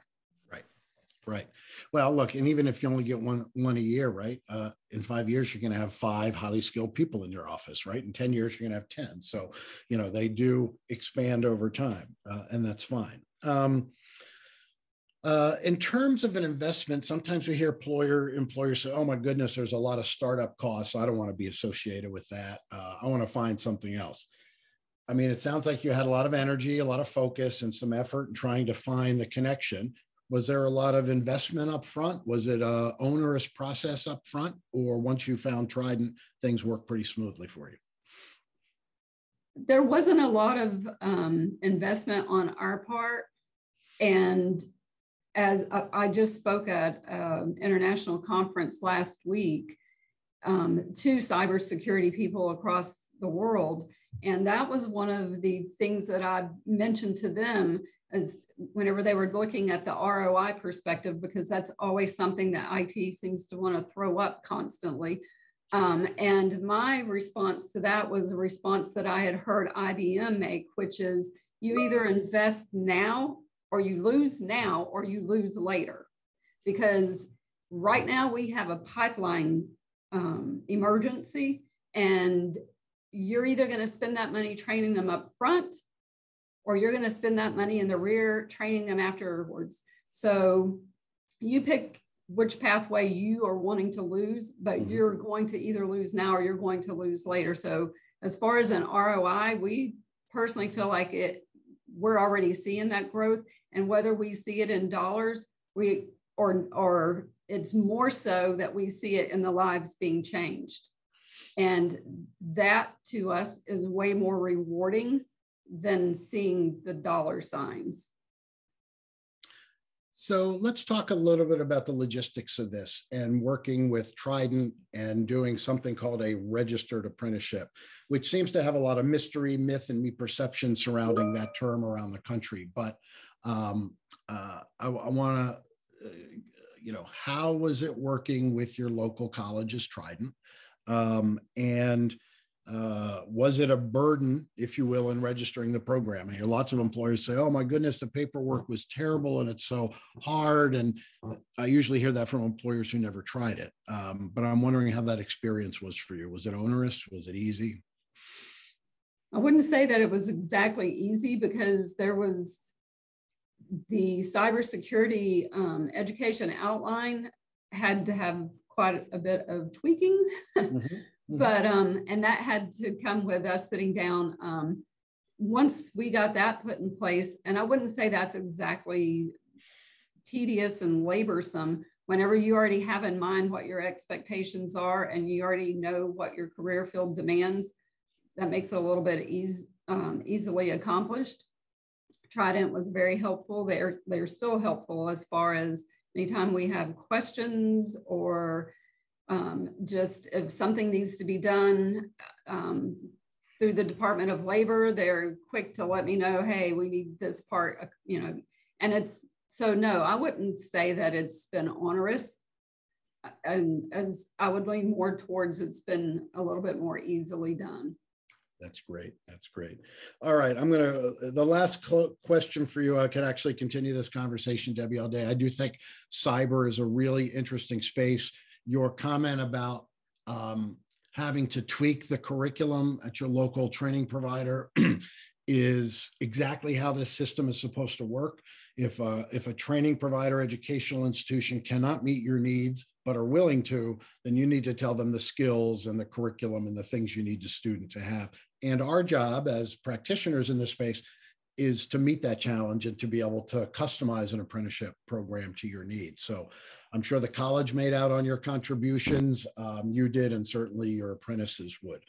Right, right. Well, look, and even if you only get one one a year, right? Uh, in five years, you're going to have five highly skilled people in your office, right? In ten years, you're going to have ten. So, you know, they do expand over time, uh, and that's fine. Um, uh, in terms of an investment, sometimes we hear employer employers say, "Oh my goodness, there's a lot of startup costs. I don't want to be associated with that. Uh, I want to find something else." I mean, it sounds like you had a lot of energy, a lot of focus, and some effort in trying to find the connection. Was there a lot of investment up front? Was it a onerous process up front? Or once you found Trident, things worked pretty smoothly for you? There wasn't a lot of um, investment on our part. And as I just spoke at an international conference last week um, to cybersecurity people across the world. And that was one of the things that I mentioned to them as whenever they were looking at the ROI perspective, because that's always something that IT seems to want to throw up constantly. Um, and my response to that was a response that I had heard IBM make, which is you either invest now or you lose now or you lose later. Because right now we have a pipeline um, emergency and you're either going to spend that money training them up front or you're going to spend that money in the rear training them afterwards. So you pick which pathway you are wanting to lose, but mm-hmm. you're going to either lose now or you're going to lose later. So as far as an ROI, we personally feel like it we're already seeing that growth and whether we see it in dollars, we or or it's more so that we see it in the lives being changed. And that to us is way more rewarding than seeing the dollar signs. So let's talk a little bit about the logistics of this and working with Trident and doing something called a registered apprenticeship, which seems to have a lot of mystery, myth, and perception surrounding that term around the country. But um, uh, I, I want to, uh, you know, how was it working with your local colleges, Trident? Um, and uh, was it a burden, if you will, in registering the program? I hear lots of employers say, "Oh my goodness, the paperwork was terrible and it's so hard." And I usually hear that from employers who never tried it. Um, but I'm wondering how that experience was for you. Was it onerous? Was it easy? I wouldn't say that it was exactly easy because there was the cybersecurity um, education outline had to have quite a bit of tweaking. [LAUGHS] Mm-hmm. Mm-hmm. but um, and that had to come with us sitting down. Um, once we got that put in place, and I wouldn't say that's exactly tedious and laborsome. Whenever you already have in mind what your expectations are and you already know what your career field demands, that makes it a little bit easy, um, easily accomplished. Trident was very helpful. They're they're still helpful as far as anytime we have questions or um, just if something needs to be done um, through the Department of Labor, they're quick to let me know, hey, we need this part, uh, you know, and it's so no, I wouldn't say that it's been onerous. And as I would lean more towards it's been a little bit more easily done. That's great. That's great. All right. I'm going to, the last question for you, I could actually continue this conversation, Debbie, all day. I do think cyber is a really interesting space your comment about um, having to tweak the curriculum at your local training provider [CLEARS THROAT] is exactly how this system is supposed to work. If a, if a training provider, educational institution cannot meet your needs, but are willing to, then you need to tell them the skills and the curriculum and the things you need the student to have. And our job as practitioners in this space is to meet that challenge and to be able to customize an apprenticeship program to your needs. So I'm sure the college made out on your contributions. Um, you did, and certainly your apprentices would.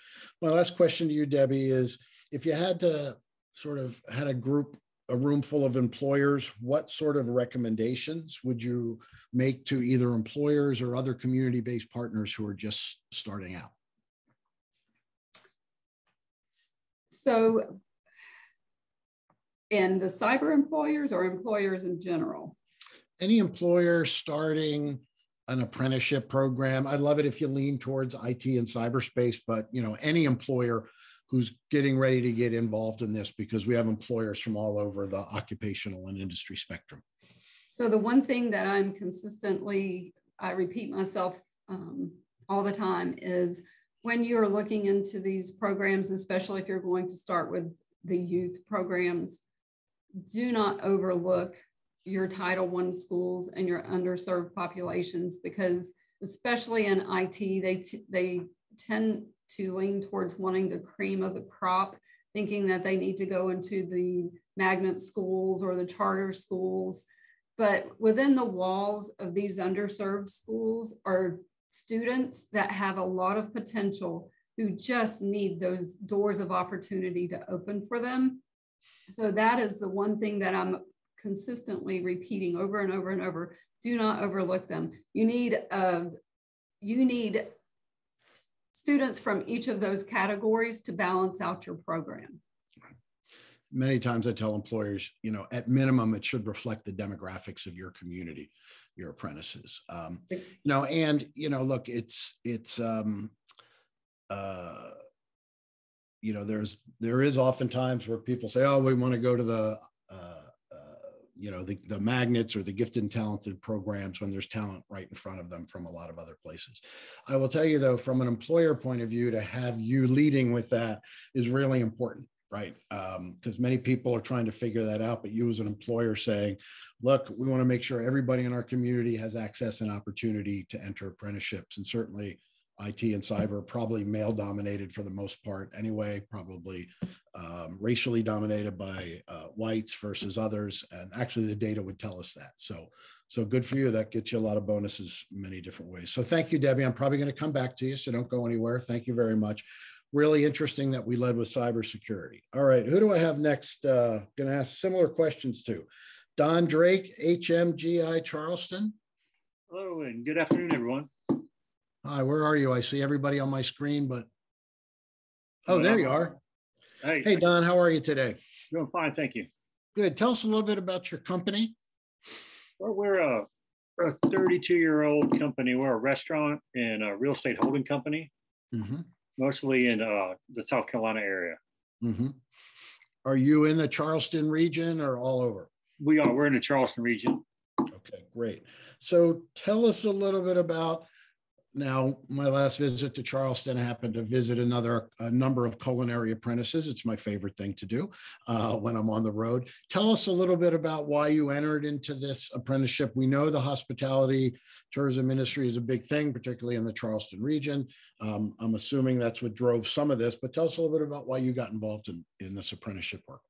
My last question to you, Debbie, is if you had to sort of had a group, a room full of employers, what sort of recommendations would you make to either employers or other community-based partners who are just starting out? So in the cyber employers or employers in general? any employer starting an apprenticeship program, I'd love it if you lean towards IT and cyberspace, but you know, any employer who's getting ready to get involved in this because we have employers from all over the occupational and industry spectrum. So the one thing that I'm consistently, I repeat myself um, all the time is when you're looking into these programs, especially if you're going to start with the youth programs, do not overlook your Title One schools and your underserved populations because, especially in IT, they they tend to lean towards wanting the cream of the crop, thinking that they need to go into the magnet schools or the charter schools. but within the walls of these underserved schools are students that have a lot of potential who just need those doors of opportunity to open for them. So that is the one thing that I'm consistently repeating over and over and over. Do not overlook them. You need uh, you need students from each of those categories to balance out your program. Many times I tell employers, you know, at minimum, it should reflect the demographics of your community, your apprentices. Um, you know, and you know, look, it's it's um, uh, you know, there's there is oftentimes where people say, oh, we want to go to the uh, you know the, the magnets or the gifted and talented programs when there's talent right in front of them from a lot of other places. I will tell you though from an employer point of view to have you leading with that is really important right because um, many people are trying to figure that out but you as an employer saying look we want to make sure everybody in our community has access and opportunity to enter apprenticeships and certainly IT and cyber probably male dominated for the most part anyway, probably um, racially dominated by uh, whites versus others. And actually the data would tell us that. So, so good for you. That gets you a lot of bonuses many different ways. So thank you, Debbie. I'm probably going to come back to you, so don't go anywhere. Thank you very much. Really interesting that we led with cybersecurity. All right, who do I have next? Uh, going to ask similar questions to. Don Drake, HMGI Charleston. Hello and good afternoon, everyone. Hi, where are you? I see everybody on my screen, but oh, there you are. Hey, hey, Don, how are you today? Doing fine, thank you. Good. Tell us a little bit about your company. Well, we're a, a 32 year old company. We're a restaurant and a real estate holding company, mm-hmm. Mostly in uh, the South Carolina area. Mm-hmm. Are you in the Charleston region or all over? We are. We're in the Charleston region. Okay, great. So tell us a little bit about now, my last visit to Charleston, I happened to visit another a number of culinary apprentices. It's my favorite thing to do uh, when I'm on the road. Tell us a little bit about why you entered into this apprenticeship. We know the hospitality tourism industry is a big thing, particularly in the Charleston region. Um, I'm assuming that's what drove some of this, but tell us a little bit about why you got involved in, in this apprenticeship work.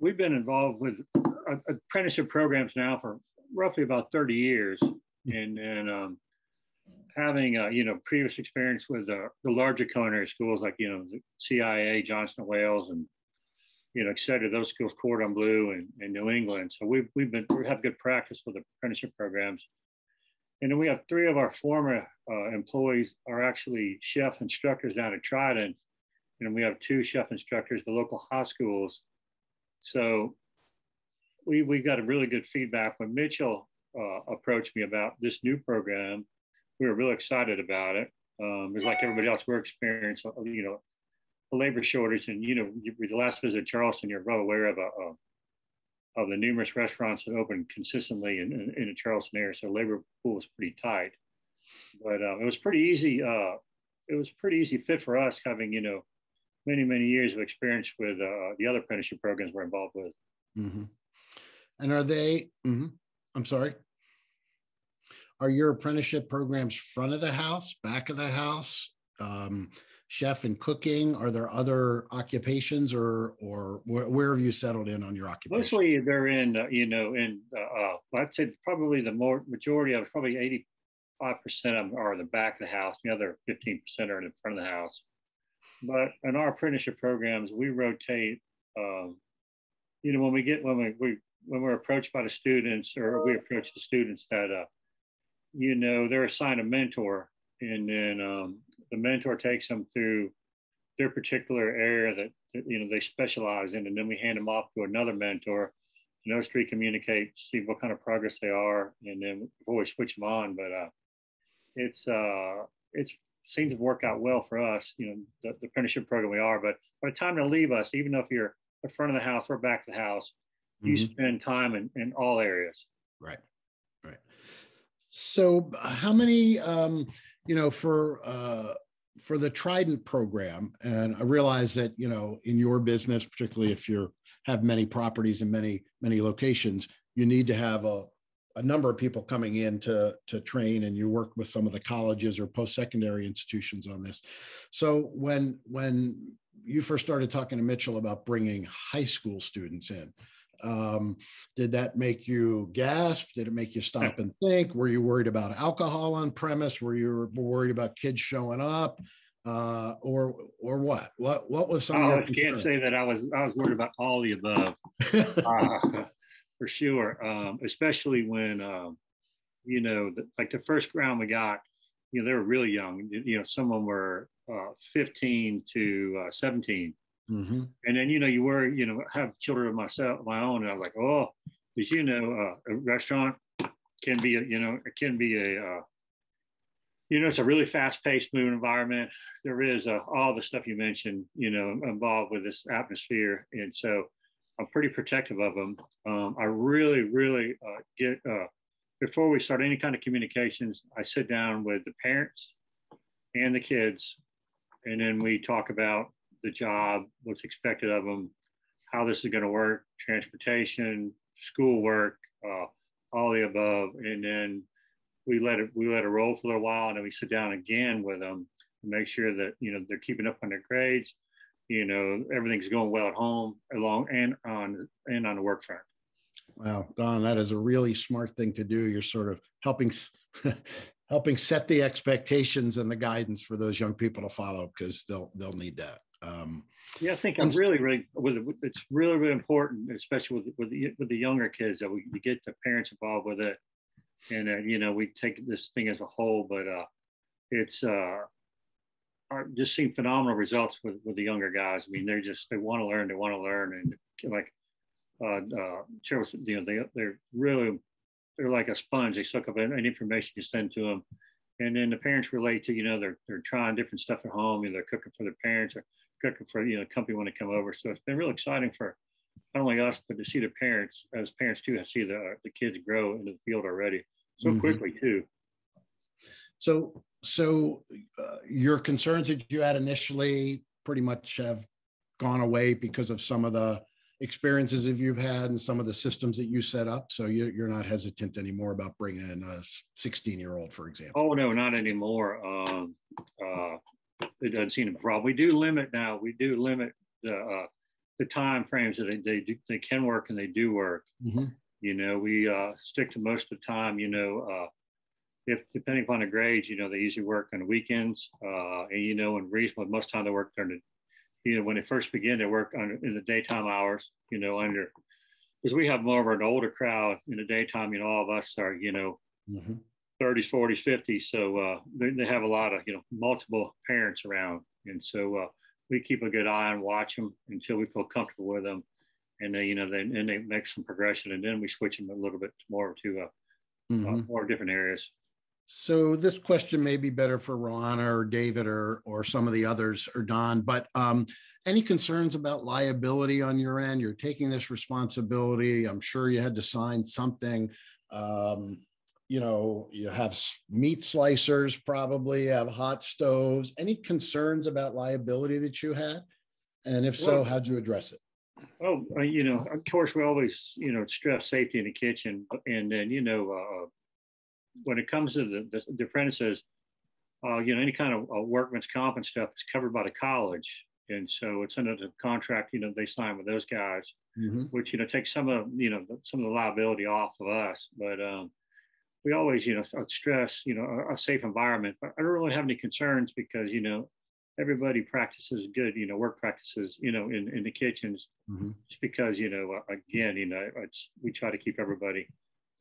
We've been involved with uh, apprenticeship programs now for roughly about 30 years. And, and um, having uh, you know previous experience with uh, the larger culinary schools like you know the CIA, Johnson Wales, and you know, et cetera, those schools, Cordon Bleu and, and New England. So we've we've been we have good practice with the apprenticeship programs, and then we have three of our former uh, employees are actually chef instructors down at Trident, and we have two chef instructors, the local high schools. So we we got a really good feedback when Mitchell uh, approached me about this new program we were really excited about it. Um, it's like everybody else, we're experiencing, you know, a labor shortage. And, you know, with the last visit to Charleston, you're well aware of, a, uh, a, of the numerous restaurants that open consistently in, in, in, the Charleston area. So labor pool was pretty tight. But uh, it was pretty easy. Uh, it was pretty easy fit for us having, you know, many, many years of experience with uh, the other apprenticeship programs we're involved with. Mm-hmm. And are they, mm-hmm. I'm sorry? Are your apprenticeship programs front of the house, back of the house, um, chef and cooking? Are there other occupations, or or where, where have you settled in on your occupation? Mostly, they're in uh, you know in uh, uh, I'd say probably the more majority of probably eighty five percent of them are in the back of the house. The other fifteen percent are in the front of the house. But in our apprenticeship programs, we rotate. Um, you know, when we get when we, we when we're approached by the students, or we approach the students that uh, you know, they're assigned a mentor, and then um, the mentor takes them through their particular area that, that, you know they specialize in, and then we hand them off to another mentor. You know, street communicate, see what kind of progress they are, and then before we switch them on. But uh, it's uh, it's seems to work out well for us. You know, the, the apprenticeship program we are. But by the time they leave us, even though if you're in front of the house or back of the house, you mm-hmm. spend time in, in all areas. Right. So, how many, um, you know, for uh, for the Trident program, and I realize that you know, in your business, particularly if you have many properties in many many locations, you need to have a a number of people coming in to to train, and you work with some of the colleges or post secondary institutions on this. So, when when you first started talking to Mitchell about bringing high school students in, Um, did that make you gasp? Did it make you stop and think? Were you worried about alcohol on premise? Were you worried about kids showing up? Uh, or or what? What what was some? Oh, I can't say that I was I was worried about all the above, [LAUGHS] uh, for sure. Um, especially when um, you know, the, like the first round we got, you know, they were really young. You know, some of them were uh, 15 to uh, 17. Mm-hmm. And then, you know, you were, you know, have children of myself, my own. And I was like, oh, because, you know, uh, a restaurant can be, a, you know, it can be a, uh, you know, it's a really fast paced moving environment. There is uh, all the stuff you mentioned, you know, involved with this atmosphere. And so I'm pretty protective of them. Um, I really, really uh, get, uh, before we start any kind of communications, I sit down with the parents and the kids, and then we talk about the job, what's expected of them, how this is going to work, transportation, schoolwork, uh, all the above, and then we let it we let it roll for a little while, and then we sit down again with them to make sure that you know they're keeping up on their grades, you know everything's going well at home, along and on and on the work front. Wow, Don, that is a really smart thing to do. You're sort of helping [LAUGHS] helping set the expectations and the guidance for those young people to follow because they'll they'll need that. Um, yeah, I think I'm really, really with it's really, really important, especially with with the, with the younger kids that we, get the parents involved with it, and uh, you know we take this thing as a whole. But uh, it's uh, are just seeing phenomenal results with with the younger guys. I mean, they're just they want to learn, they want to learn, and like uh, uh, Cheryl, you know, they they're really they're like a sponge. They suck up any information you send to them, and then the parents relate to you know they're they're trying different stuff at home. You know, they're cooking for their parents or for you know company when they come over. So it's been real exciting for not only us but to see the parents as parents too. I see the the kids grow into the field already so mm-hmm. quickly too. So so uh, your concerns that you had initially pretty much have gone away because of some of the experiences that you've had and some of the systems that you set up. So you're, you're not hesitant anymore about bringing in a 16 year old, for example. Oh, no, not anymore. Um, uh, it doesn't seem a problem. We do limit now, we do limit the, uh, the time frames that they, they, do, they can work and they do work. Mm-hmm. You know, we uh, stick to most of the time, you know, uh, if depending upon the grades, you know, they usually work on weekends, uh, and you know, and reasonable most time they work during the you know, when they first begin, they work on, in the daytime hours, you know, under, because we have more of an older crowd in the daytime, you know, all of us are, you know, mm-hmm. 30s, 40s, 50s. So uh, they, they have a lot of, you know, multiple parents around. And so uh, we keep a good eye and watch them until we feel comfortable with them. And they, you know, then and they make some progression and then we switch them a little bit more to uh, mm-hmm. uh more different areas. So this question may be better for Roanna or David or or some of the others or Don, but um, any concerns about liability on your end? You're taking this responsibility. I'm sure you had to sign something. Um, you know, you have meat slicers, probably you have hot stoves. Any concerns about liability that you had? And if so, well, how'd you address it? Oh, uh, you know, of course, we always, you know, stress safety in the kitchen. And then, you know, uh, when it comes to the, the, the apprentices, uh, you know, any kind of uh, workman's comp and stuff is covered by the college. And so it's under the contract, you know, they sign with those guys, mm-hmm. which, you know, takes some of, you know, some of the liability off of us. But um, we always, you know, stress, you know, a, a safe environment. But I don't really have any concerns because, you know, everybody practices good, you know, work practices, you know, in, in the kitchens, mm-hmm. just because, you know, again, you know, it's, we try to keep everybody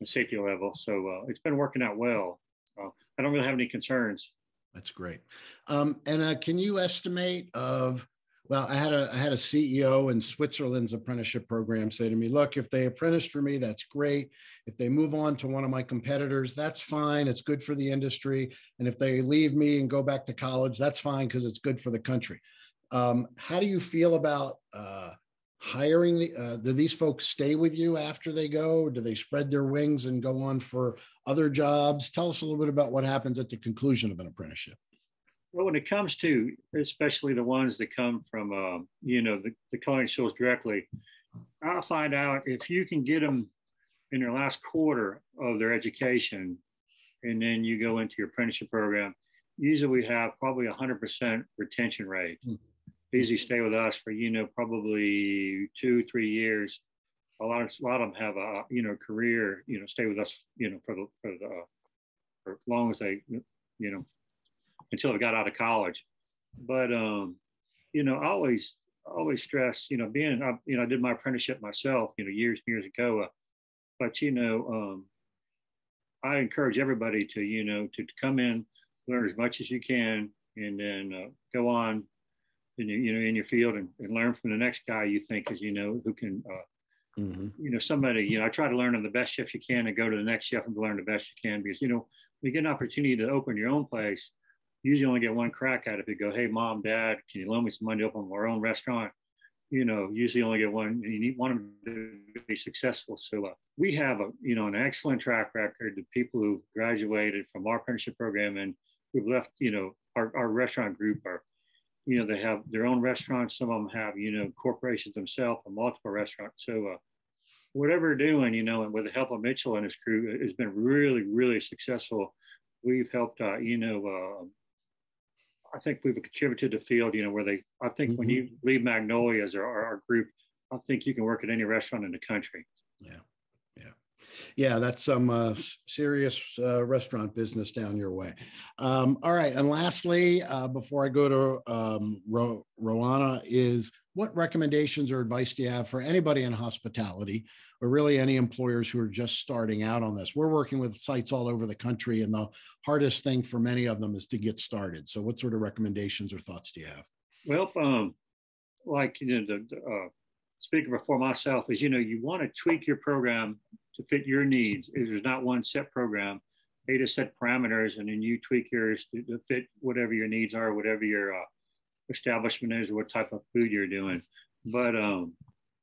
a safety level. So uh, it's been working out well. Uh, I don't really have any concerns. That's great. Um, and uh, can you estimate of? Well, I had a I had a CEO in Switzerland's apprenticeship program say to me, "Look, if they apprentice for me, that's great. If they move on to one of my competitors, that's fine. It's good for the industry. And if they leave me and go back to college, that's fine because it's good for the country." Um, how do you feel about uh, hiring the uh, do these folks stay with you after they go do they spread their wings and go on for other jobs tell us a little bit about what happens at the conclusion of an apprenticeship well when it comes to especially the ones that come from uh, you know the, the culinary schools directly i'll find out if you can get them in their last quarter of their education and then you go into your apprenticeship program usually we have probably a 100% retention rate. Mm easy stay with us for you know probably two three years. A lot of a lot of them have a you know career, you know, stay with us, you know, for the for the for as long as they, you know, until I got out of college. But um, you know, I always always stress, you know, being I, you know, I did my apprenticeship myself, you know, years and years ago. Uh, but you know, um, I encourage everybody to you know to, to come in, learn as much as you can, and then uh, go on in your, you know in your field and, and, learn from the next guy you think is you know who can uh, mm-hmm. you know somebody you know I try to learn on the best chef you can and go to the next chef and learn the best you can because you know when you get an opportunity to open your own place usually only get one crack at it if you go hey mom dad can you loan me some money to open our own restaurant you know usually only get one you need one to be successful so uh, we have a you know an excellent track record of people who graduated from our apprenticeship program and who've left you know our, our restaurant group are you know, they have their own restaurants. Some of them have, you know, corporations themselves and multiple restaurants. So, uh, whatever doing, you know, and with the help of Mitchell and his crew, it's been really, really successful. We've helped, uh, you know, uh, I think we've contributed to the field, you know, where they, I think mm-hmm. when you leave Magnolias or our, our group, I think you can work at any restaurant in the country. Yeah yeah, Yeah. that's some uh, serious uh, restaurant business down your way. Um, all right, and lastly, uh, before I go to um, Ro- Roanna, is what recommendations or advice do you have for anybody in hospitality, or really any employers who are just starting out on this? We're working with sites all over the country, and the hardest thing for many of them is to get started. So, what sort of recommendations or thoughts do you have? Well, um, like you know, the, uh, speaking for myself is you know you want to tweak your program to fit your needs. There's not one set program. Just set parameters, and then you tweak yours to, to fit whatever your needs are, whatever your uh, establishment is, what type of food you're doing. But um,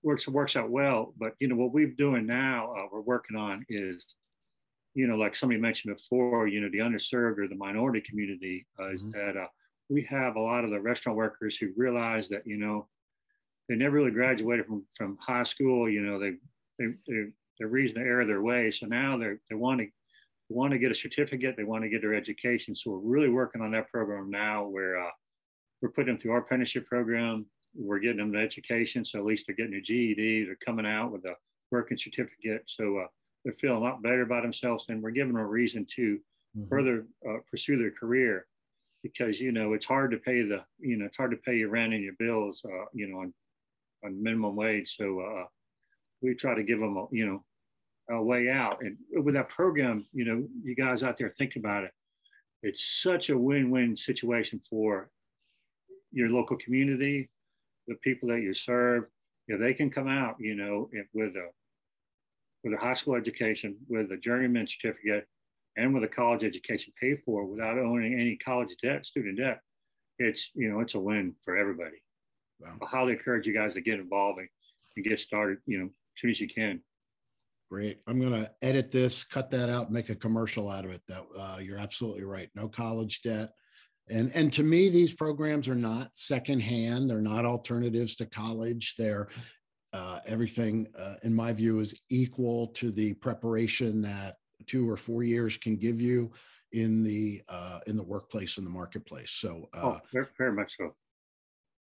works works out well. But you know what we're doing now, uh, we're working on is, you know, like somebody mentioned before, you know, the underserved or the minority community uh, is mm-hmm. that uh, we have a lot of the restaurant workers who realize that you know they never really graduated from from high school. You know, they they, they the reason to err their way. So now they they want to want to get a certificate. They want to get their education. So we're really working on that program now, where uh, we're putting them through our apprenticeship program. We're getting them the education, so at least they're getting a GED. They're coming out with a working certificate, so uh, they're feeling a lot better about themselves, and we're giving them a reason to mm-hmm. further uh, pursue their career. Because you know it's hard to pay the you know it's hard to pay your rent and your bills uh, you know on on minimum wage. So uh, we try to give them a you know a way out. And with that program, you know, you guys out there think about it. It's such a win-win situation for your local community, the people that you serve. You know, they can come out, you know, with a with a high school education, with a journeyman certificate, and with a college education paid for without owning any college debt, student debt. It's you know, it's a win for everybody. Wow. I highly encourage you guys to get involved and get started, you know, as soon as you can. Great. I'm going to edit this, cut that out, make a commercial out of it. That uh, you're absolutely right. No college debt. And, and to me, these programs are not secondhand. They're not alternatives to college. They're uh, everything, uh, in my view, is equal to the preparation that two or four years can give you in the uh, in the workplace in the marketplace. So, uh, oh, very, very much so.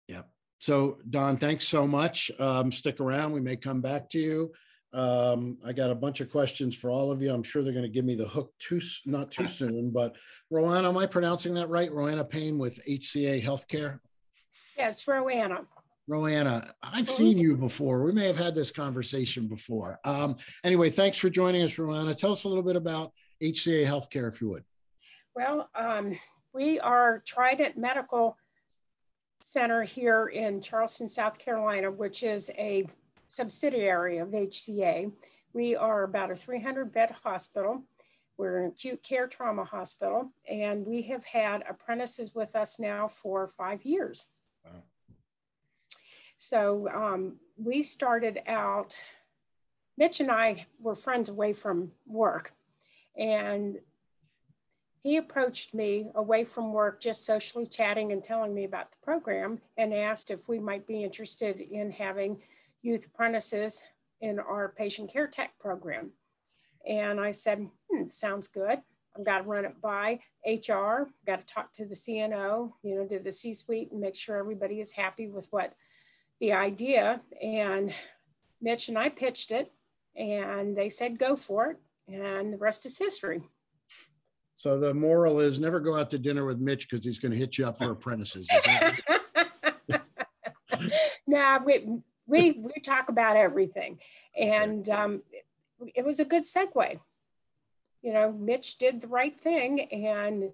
Yeah. So, Don, thanks so much. Um, stick around. We may come back to you. Um, I got a bunch of questions for all of you. I'm sure they're going to give me the hook too, not too soon, but Roanna, am I pronouncing that right? Roanna Payne with HCA Healthcare? Yeah, it's Roanna. Roanna, I've seen you before. We may have had this conversation before. Um, anyway, thanks for joining us, Roanna. Tell us a little bit about HCA Healthcare, if you would. Well, um, we are Trident Medical Center here in Charleston, South Carolina, which is a subsidiary of HCA. We are about a 300 bed hospital. We're an acute care trauma hospital, and we have had apprentices with us now for five years. Wow. So um, we started out, Mitch and I were friends away from work, and he approached me away from work, just socially chatting and telling me about the program, and asked if we might be interested in having youth apprentices in our patient care tech program. And I said, hmm, sounds good. I've got to run it by HR, got to talk to the CNO, you know, to the C suite and make sure everybody is happy with what the idea. And Mitch and I pitched it and they said, go for it. And the rest is history. So the moral is never go out to dinner with Mitch because he's going to hit you up for apprentices. [LAUGHS] nah, we, we, we talk about everything. And um, it was a good segue. You know, Mitch did the right thing and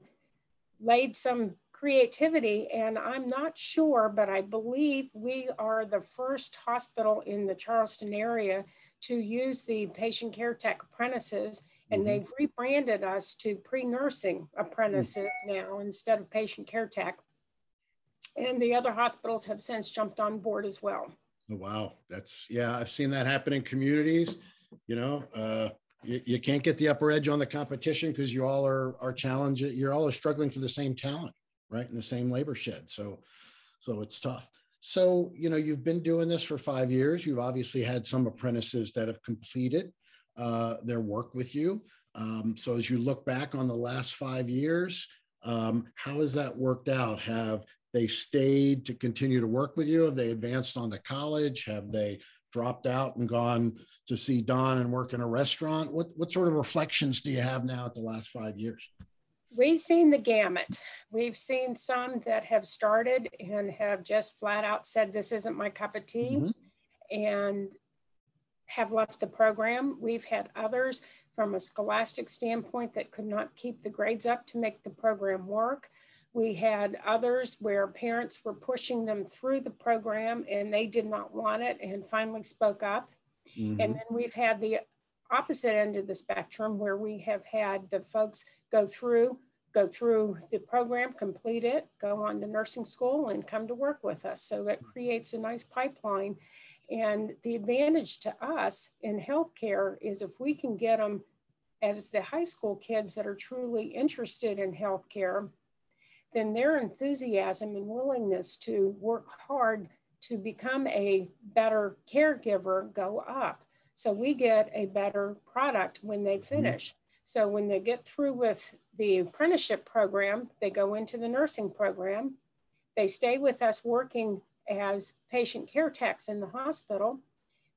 laid some creativity. And I'm not sure, but I believe we are the first hospital in the Charleston area to use the patient care tech apprentices. And mm-hmm. they've rebranded us to pre nursing apprentices mm-hmm. now instead of patient care tech. And the other hospitals have since jumped on board as well. Oh, wow. That's, yeah, I've seen that happen in communities. You know, uh, you, you can't get the upper edge on the competition because you all are, are challenged. You're all are struggling for the same talent, right? In the same labor shed. So, so it's tough. So, you know, you've been doing this for five years. You've obviously had some apprentices that have completed uh, their work with you. Um, so, as you look back on the last five years, um, how has that worked out? Have they stayed to continue to work with you? Have they advanced on to college? Have they dropped out and gone to see Don and work in a restaurant? What, what sort of reflections do you have now at the last five years? We've seen the gamut. We've seen some that have started and have just flat out said, This isn't my cup of tea, mm-hmm. and have left the program. We've had others from a scholastic standpoint that could not keep the grades up to make the program work. We had others where parents were pushing them through the program and they did not want it and finally spoke up. Mm-hmm. And then we've had the opposite end of the spectrum where we have had the folks go through go through the program complete it go on to nursing school and come to work with us so that creates a nice pipeline and the advantage to us in healthcare is if we can get them as the high school kids that are truly interested in healthcare then their enthusiasm and willingness to work hard to become a better caregiver go up. So we get a better product when they mm-hmm. finish. So when they get through with the apprenticeship program, they go into the nursing program. They stay with us working as patient care techs in the hospital.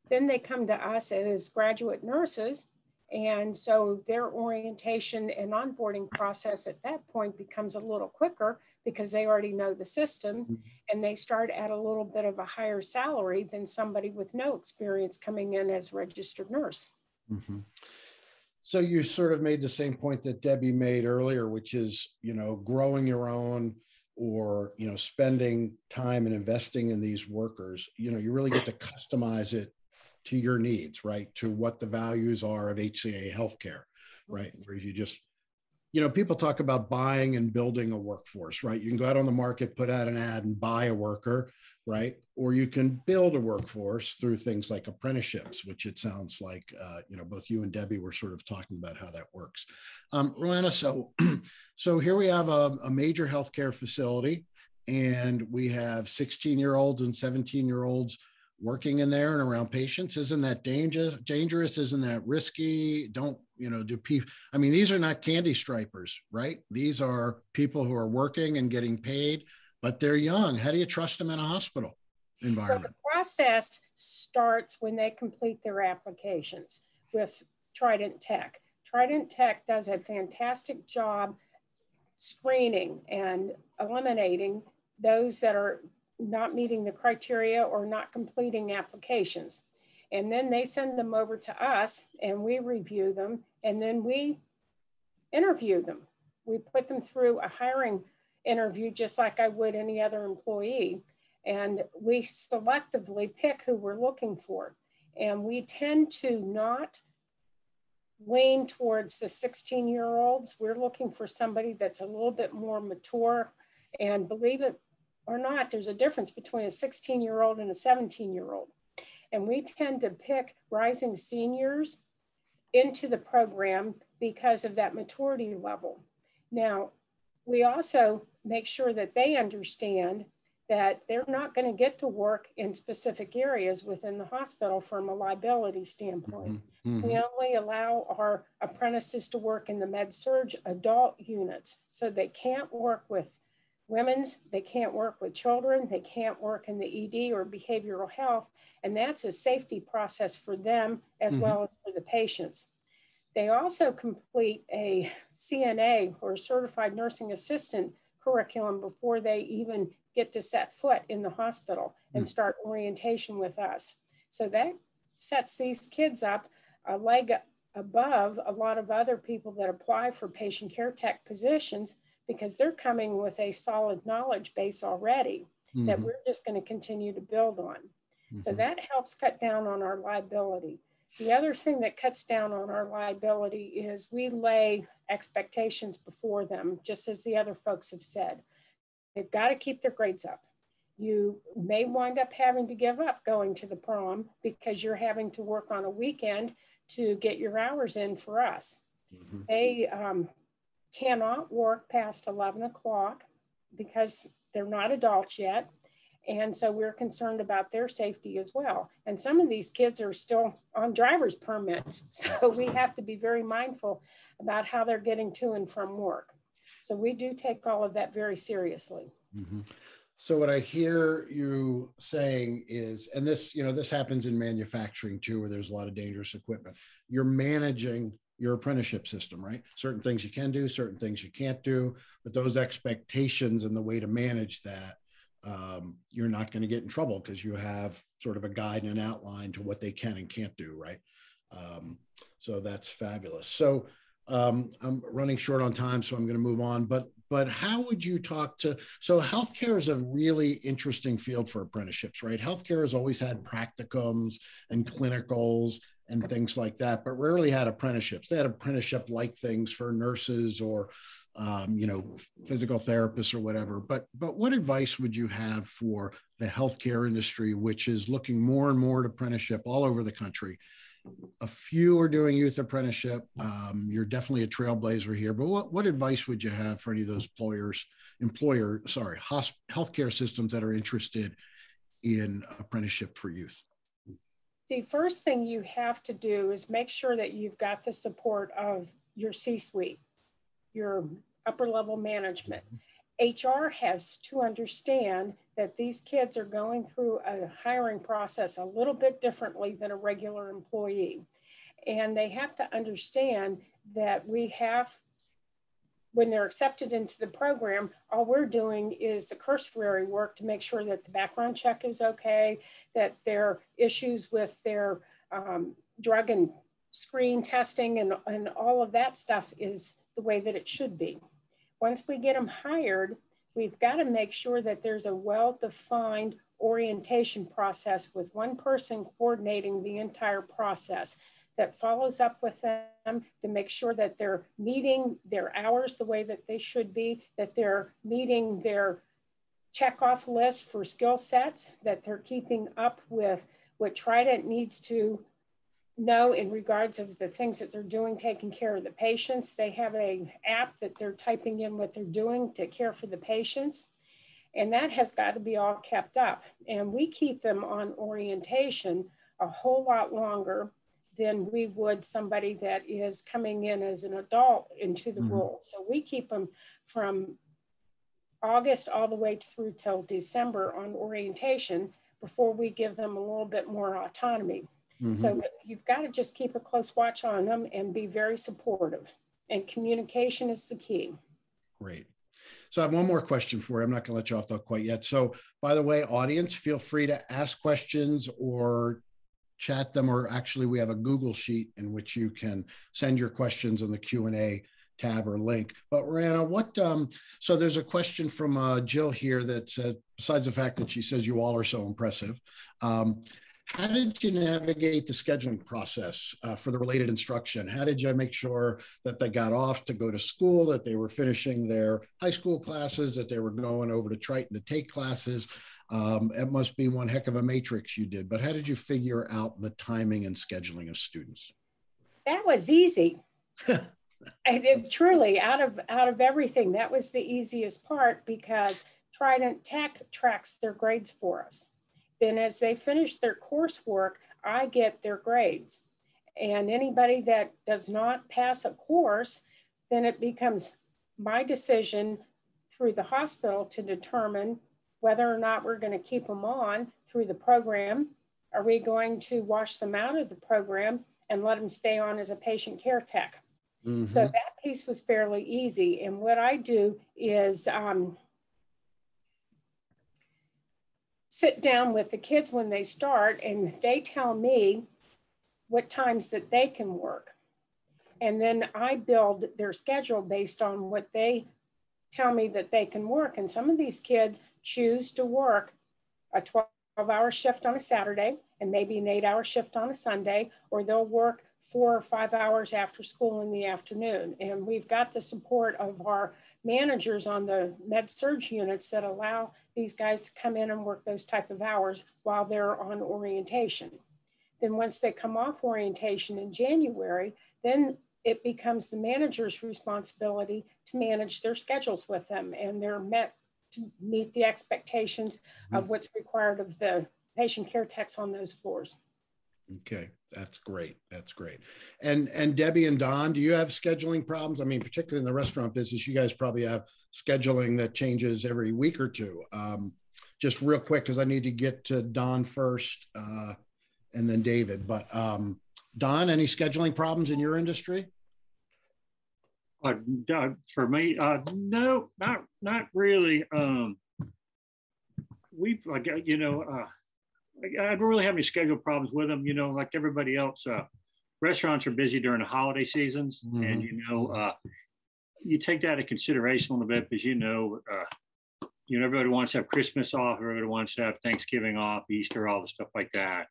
Then they come to us as graduate nurses and so their orientation and onboarding process at that point becomes a little quicker because they already know the system mm-hmm. and they start at a little bit of a higher salary than somebody with no experience coming in as registered nurse. Mm-hmm. So you sort of made the same point that Debbie made earlier, which is, you know, growing your own or, you know, spending time and investing in these workers, you know, you really get to customize it to your needs, right? To what the values are of HCA healthcare, right? Where you just, you know, people talk about buying and building a workforce, right? You can go out on the market, put out an ad and buy a worker, right? Or you can build a workforce through things like apprenticeships, which it sounds like, uh, you know, both you and Debbie were sort of talking about how that works. Um, so, [CLEARS THROAT] so here we have a, a major healthcare facility and we have 16 year olds and 17 year olds working in there and around patients isn't that dangerous dangerous isn't that risky? Don't you know do people i mean these are not candy stripers right? These are people who are working and getting paid but they're young. How do you trust them in a hospital environment? the process starts when they complete their applications with trident tech. Trident tech does a fantastic job screening and eliminating those that are not meeting the criteria or not completing applications. And then they send them over to us and we review them and then we interview them. We put them through a hiring interview just like I would any other employee. And we selectively pick who we're looking for. And we tend to not lean towards the 16 year olds. We're looking for somebody that's a little bit more mature. And believe it or not, there's a difference between a 16 year old and a 17 year old. And we tend to pick rising seniors into the program because of that maturity level. Now, we also make sure that they understand that they're not going to get to work in specific areas within the hospital from a liability standpoint. Mm-hmm. We only allow our apprentices to work in the med surg adult units, so they can't work with women's, they can't work with children, they can't work in the ED or behavioral health, and that's a safety process for them as mm-hmm. well as for the patients. They also complete a CNA or certified nursing assistant curriculum before they even get to set foot in the hospital and mm. start orientation with us. So that sets these kids up a leg above a lot of other people that apply for patient care tech positions because they're coming with a solid knowledge base already mm-hmm. that we're just going to continue to build on. Mm-hmm. So that helps cut down on our liability. The other thing that cuts down on our liability is we lay expectations before them, just as the other folks have said. They've got to keep their grades up. You may wind up having to give up going to the prom because you're having to work on a weekend to get your hours in for us. Mm-hmm. They um, cannot work past 11 o'clock because they're not adults yet. And so we're concerned about their safety as well. And some of these kids are still on driver's permits. [LAUGHS] So we have to be very mindful about how they're getting to and from work. So we do take all of that very seriously. Mm-hmm. So what I hear you saying is, and this, you know, this happens in manufacturing too, where there's a lot of dangerous equipment. You're managing your apprenticeship system, right? Certain things you can do, certain things you can't do, but those expectations and the way to manage that, um, you're not going to get in trouble because you have sort of a guide and an outline to what they can and can't do, right? Um, so that's fabulous. So um, I'm running short on time, so I'm going to move on. But but how would you talk to? So healthcare is a really interesting field for apprenticeships, right? Healthcare has always had practicums and clinicals and things like that, but rarely had apprenticeships. They had apprenticeship like things for nurses or, um, you know, physical therapists or whatever. But but what advice would you have for the healthcare industry, which is looking more and more at apprenticeship all over the country? A few are doing youth apprenticeship. Um, you're definitely a trailblazer here. But what what advice would you have for any of those employers, employer, sorry, hosp- healthcare systems that are interested in apprenticeship for youth? The first thing you have to do is make sure that you've got the support of your C suite, your upper level management. HR has to understand that these kids are going through a hiring process a little bit differently than a regular employee. And they have to understand that we have when they're accepted into the program, all we're doing is the cursory work to make sure that the background check is okay, that their issues with their um, drug and screen testing and, and all of that stuff is the way that it should be. Once we get them hired, we've got to make sure that there's a well-defined orientation process with one person coordinating the entire process that follows up with them to make sure that they're meeting their hours the way that they should be, that they're meeting their checkoff list for skill sets, that they're keeping up with what Trident needs to know in regards of the things that they're doing, taking care of the patients. They have a app that they're typing in what they're doing to care for the patients. And that has got to be all kept up. And we keep them on orientation a whole lot longer than we would somebody that is coming in as an adult into the mm-hmm. role. So we keep them from August all the way through till December on orientation before we give them a little bit more autonomy. Mm-hmm. So you've got to just keep a close watch on them and be very supportive. And communication is the key. Great. So I have one more question for you. I'm not going to let you off the hook quite yet. So, by the way, audience, feel free to ask questions or chat them, or actually we have a Google sheet in which you can send your questions in the Q&A tab or link. But Rana, what, um, so there's a question from uh, Jill here that says, besides the fact that she says you all are so impressive, um, how did you navigate the scheduling process uh, for the related instruction? How did you make sure that they got off to go to school, that they were finishing their high school classes, that they were going over to Trident to take classes? Um, it must be one heck of a matrix you did, but how did you figure out the timing and scheduling of students? That was easy. [LAUGHS] it, truly, out of out of everything, that was the easiest part because Trident Tech tracks their grades for us. Then, as they finish their coursework, I get their grades. And anybody that does not pass a course, then it becomes my decision through the hospital to determine whether or not we're going to keep them on through the program. Are we going to wash them out of the program and let them stay on as a patient care tech? Mm-hmm. So that piece was fairly easy. And what I do is um, sit down with the kids when they start and they tell me what times that they can work. And then I build their schedule based on what they tell me that they can work. And some of these kids choose to work a 12 hour shift on a Saturday and maybe an eight hour shift on a Sunday, or they'll work four or five hours after school in the afternoon. And we've got the support of our managers on the med surg units that allow these guys to come in and work those type of hours while they're on orientation. Then once they come off orientation in January, then it becomes the manager's responsibility to manage their schedules with them and they're met to meet the expectations of mm-hmm. what's required of the patient care techs on those floors. Okay, that's great. That's great. And and Debbie and Don, do you have scheduling problems? I mean, particularly in the restaurant business, you guys probably have scheduling that changes every week or two. Um, just real quick, because I need to get to Don first, uh, and then David. But um, Don, any scheduling problems in your industry? Uh, for me, uh, no, not not really. Um, we, like, you know, uh, I don't really have any schedule problems with them. You know, like everybody else, uh, restaurants are busy during the holiday seasons, mm-hmm. and you know, uh, you take that into consideration a little bit because you know, uh, you know, everybody wants to have Christmas off, everybody wants to have Thanksgiving off, Easter, all the stuff like that.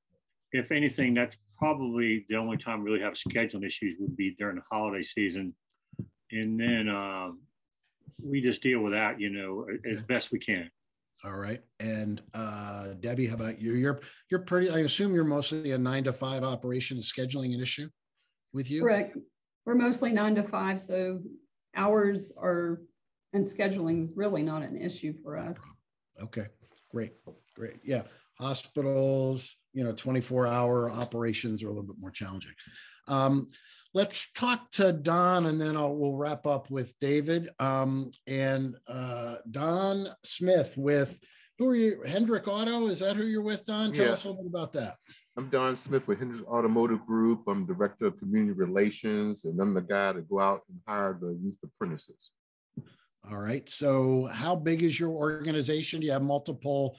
If anything, that's probably the only time we really have scheduling issues would be during the holiday season, and then um, we just deal with that, you know, as best we can. All right. And uh, Debbie, how about you? You're you're pretty. I assume you're mostly a nine to five operation. Scheduling an issue with you? Correct. We're mostly nine to five, so hours are and scheduling is really not an issue for us. Okay. Great. Great. Yeah. Hospitals, you know, 24 hour operations are a little bit more challenging. Um, let's talk to Don and then I'll, we'll wrap up with David. Um, and uh, Don Smith with, who are you? Hendrick Auto, is that who you're with, Don? Tell yeah. us a little bit about that. I'm Don Smith with Hendrick Automotive Group. I'm Director of Community Relations, and I'm the guy to go out and hire the youth apprentices. All right. So, how big is your organization? Do you have multiple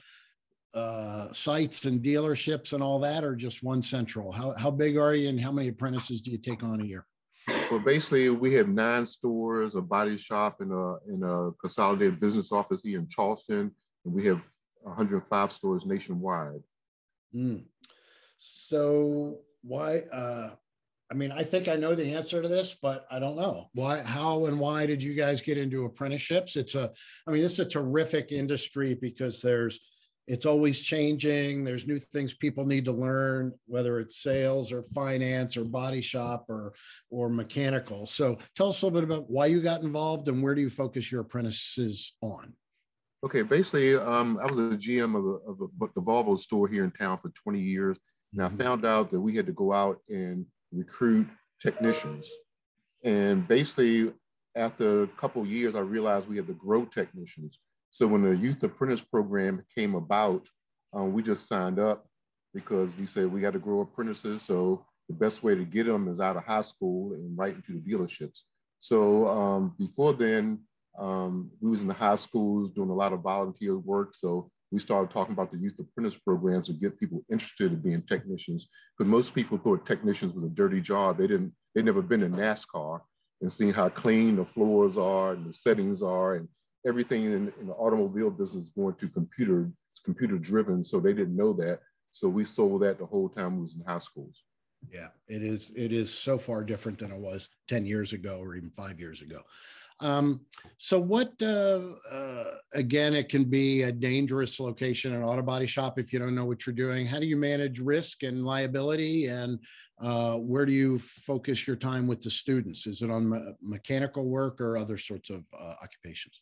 uh, sites and dealerships and all that, or just one central? How, how big are you and how many apprentices do you take on a year? Well, basically, we have nine stores, a body shop, and a, and a consolidated business office here in Charleston. And we have 105 stores nationwide. Mm. So, why? Uh, I mean, I think I know the answer to this, but I don't know why, how, and why did you guys get into apprenticeships? It's a, I mean, this is a terrific industry because there's it's always changing. There's new things people need to learn, whether it's sales or finance or body shop or or mechanical. So tell us a little bit about why you got involved and where do you focus your apprentices on? Okay, basically, um, I was a GM of, a, of a, the Volvo store here in town for 20 years, and mm-hmm. I found out that we had to go out and recruit technicians. And basically, after a couple years, I realized we had to grow technicians. So when the youth apprentice program came about, um, we just signed up because we said we got to grow apprentices. So the best way to get them is out of high school and right into the dealerships. So um, before then, um, we was in the high schools doing a lot of volunteer work. So we started talking about the youth apprentice programs to get people interested in being technicians. Because most people thought technicians was a dirty job. They didn't. They'd never been in NASCAR and seen how clean the floors are and the settings are and everything in, in the automobile business going to computer, it's computer driven. So they didn't know that. So we sold that the whole time we was in high schools. Yeah, it is. It is so far different than it was 10 years ago or even five years ago. Um, so what, uh, uh, again, it can be a dangerous location, an auto body shop, if you don't know what you're doing. How do you manage risk and liability? And uh, where do you focus your time with the students? Is it on me- mechanical work or other sorts of uh, occupations?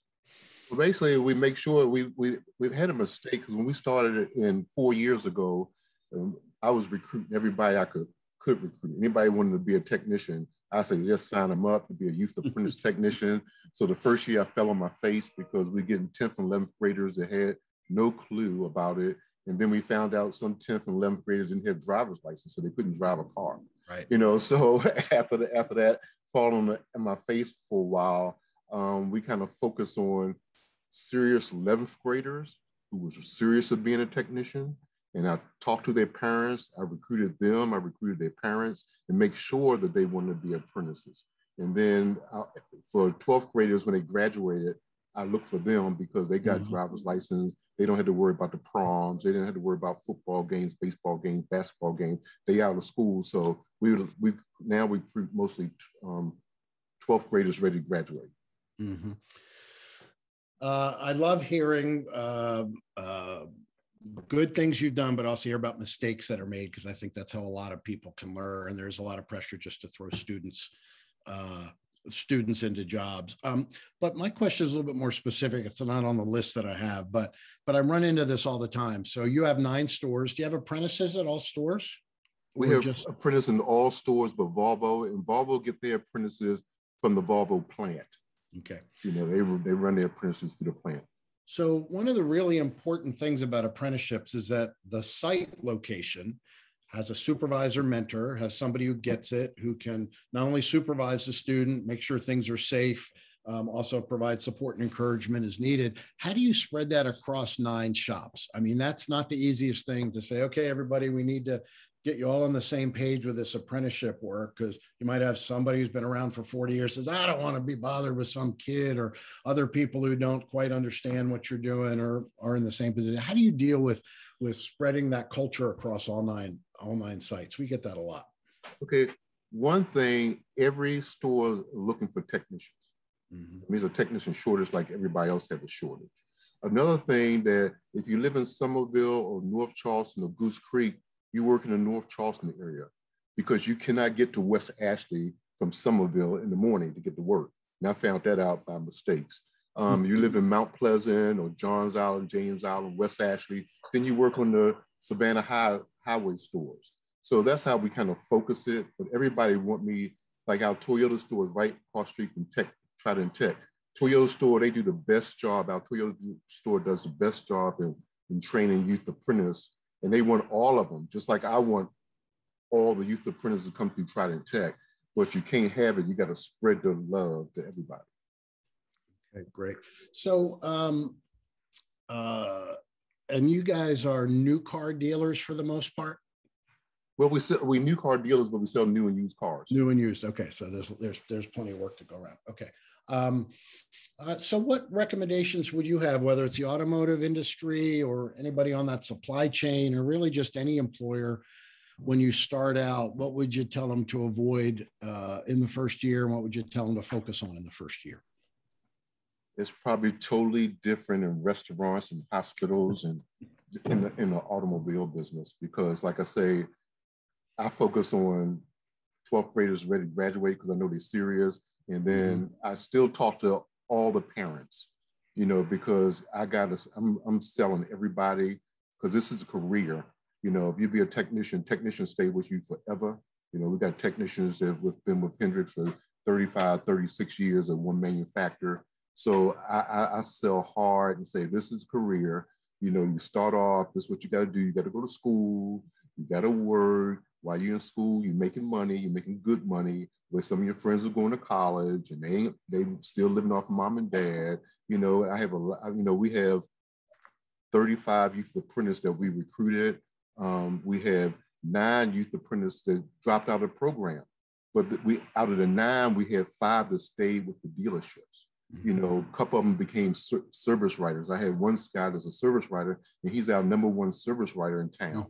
Well, basically, we make sure we we we've had a mistake because when we started it in four years ago, um, I was recruiting everybody I could could recruit. Anybody wanted to be a technician, I said, just sign them up to be a youth apprentice [LAUGHS] technician. So the first year I fell on my face because we're getting 10th and 11th graders that had no clue about it. And then we found out some 10th and 11th graders didn't have driver's license, so they couldn't drive a car. Right. You know, [LAUGHS] so after the, after that, falling on, on my face for a while, um, we kind of focus on serious 11th graders who was serious of being a technician. And I talked to their parents, I recruited them, I recruited their parents and make sure that they wanted to be apprentices. And then uh, for 12th graders, when they graduated, I looked for them because they got mm-hmm. driver's license. They don't have to worry about the proms. They didn't have to worry about football games, baseball games, basketball games. They out of school, so we we now we recruit mostly um, 12th graders ready to graduate. Mm-hmm. Uh, I love hearing uh, uh, good things you've done, but also hear about mistakes that are made because I think that's how a lot of people can learn. And there's a lot of pressure just to throw students uh, students into jobs. Um, but my question is a little bit more specific. It's not on the list that I have, but but I run into this all the time. So you have nine stores. Do you have apprentices at all stores? We have just... apprentices in all stores, but Volvo and Volvo get their apprentices from the Volvo plant. Okay. You know, they they run their apprentices through the plant. So one of the really important things about apprenticeships is that the site location has a supervisor mentor, has somebody who gets it, who can not only supervise the student, make sure things are safe, um, also provide support and encouragement as needed. How do you spread that across nine shops? I mean, that's not the easiest thing to say, okay, everybody, we need to get you all on the same page with this apprenticeship work because you might have somebody who's been around for 40 years says i don't want to be bothered with some kid or other people who don't quite understand what you're doing or are in the same position. How do you deal with with spreading that culture across all nine all nine sites? We get that a lot. Okay one thing every store looking for technicians. Mm-hmm. it means a technician shortage like everybody else has a shortage. Another thing that if you live in Summerville or north charleston or goose creek you work in the North Charleston area because you cannot get to West Ashley from Summerville in the morning to get to work. And I found that out by mistakes. Um, you live in Mount Pleasant or Johns Island, James Island, West Ashley, then you work on the Savannah High, Highway stores. So that's how we kind of focus it. But everybody want me, like our Toyota store is right across street from Tech, Trident Tech. Toyota store, they do the best job. Our Toyota store does the best job in, in training youth apprentices and they want all of them, just like I want all the youth apprentices to come through Trident Tech. But if you can't have it. You got to spread the love to everybody. Okay, great. So, um, uh, and you guys are new car dealers for the most part. Well, we sell we new car dealers, but we sell new and used cars. New and used. Okay, so there's there's there's plenty of work to go around. Okay, um, uh, so, what recommendations would you have, whether it's the automotive industry or anybody on that supply chain, or really just any employer, when you start out? What would you tell them to avoid uh, in the first year, and what would you tell them to focus on in the first year? It's probably totally different in restaurants and hospitals and in the, in the automobile business because, like I say, I focus on 12th graders ready to graduate because I know they're serious and then mm-hmm. I still talk to all the parents, you know, because I got to, I'm, I'm selling everybody because this is a career. You know, if you be a technician, technicians stay with you forever. You know, we got technicians that have been with Hendrick's for 35, 36 years at one manufacturer. So I, I, I sell hard and say, this is a career. You know, you start off, this is what you got to do. You got to go to school, you got to work, while you're in school, you're making money, you're making good money, where some of your friends are going to college and they ain't, they still living off of mom and dad. You know, I have a lot, you know, we have 35 youth apprentices that we recruited. Um, we have nine youth apprentices that dropped out of the program. But we out of the nine, we had five that stayed with the dealerships. Mm-hmm. You know, a couple of them became ser- service writers. I had one guy that's a service writer, and he's our number one service writer in town.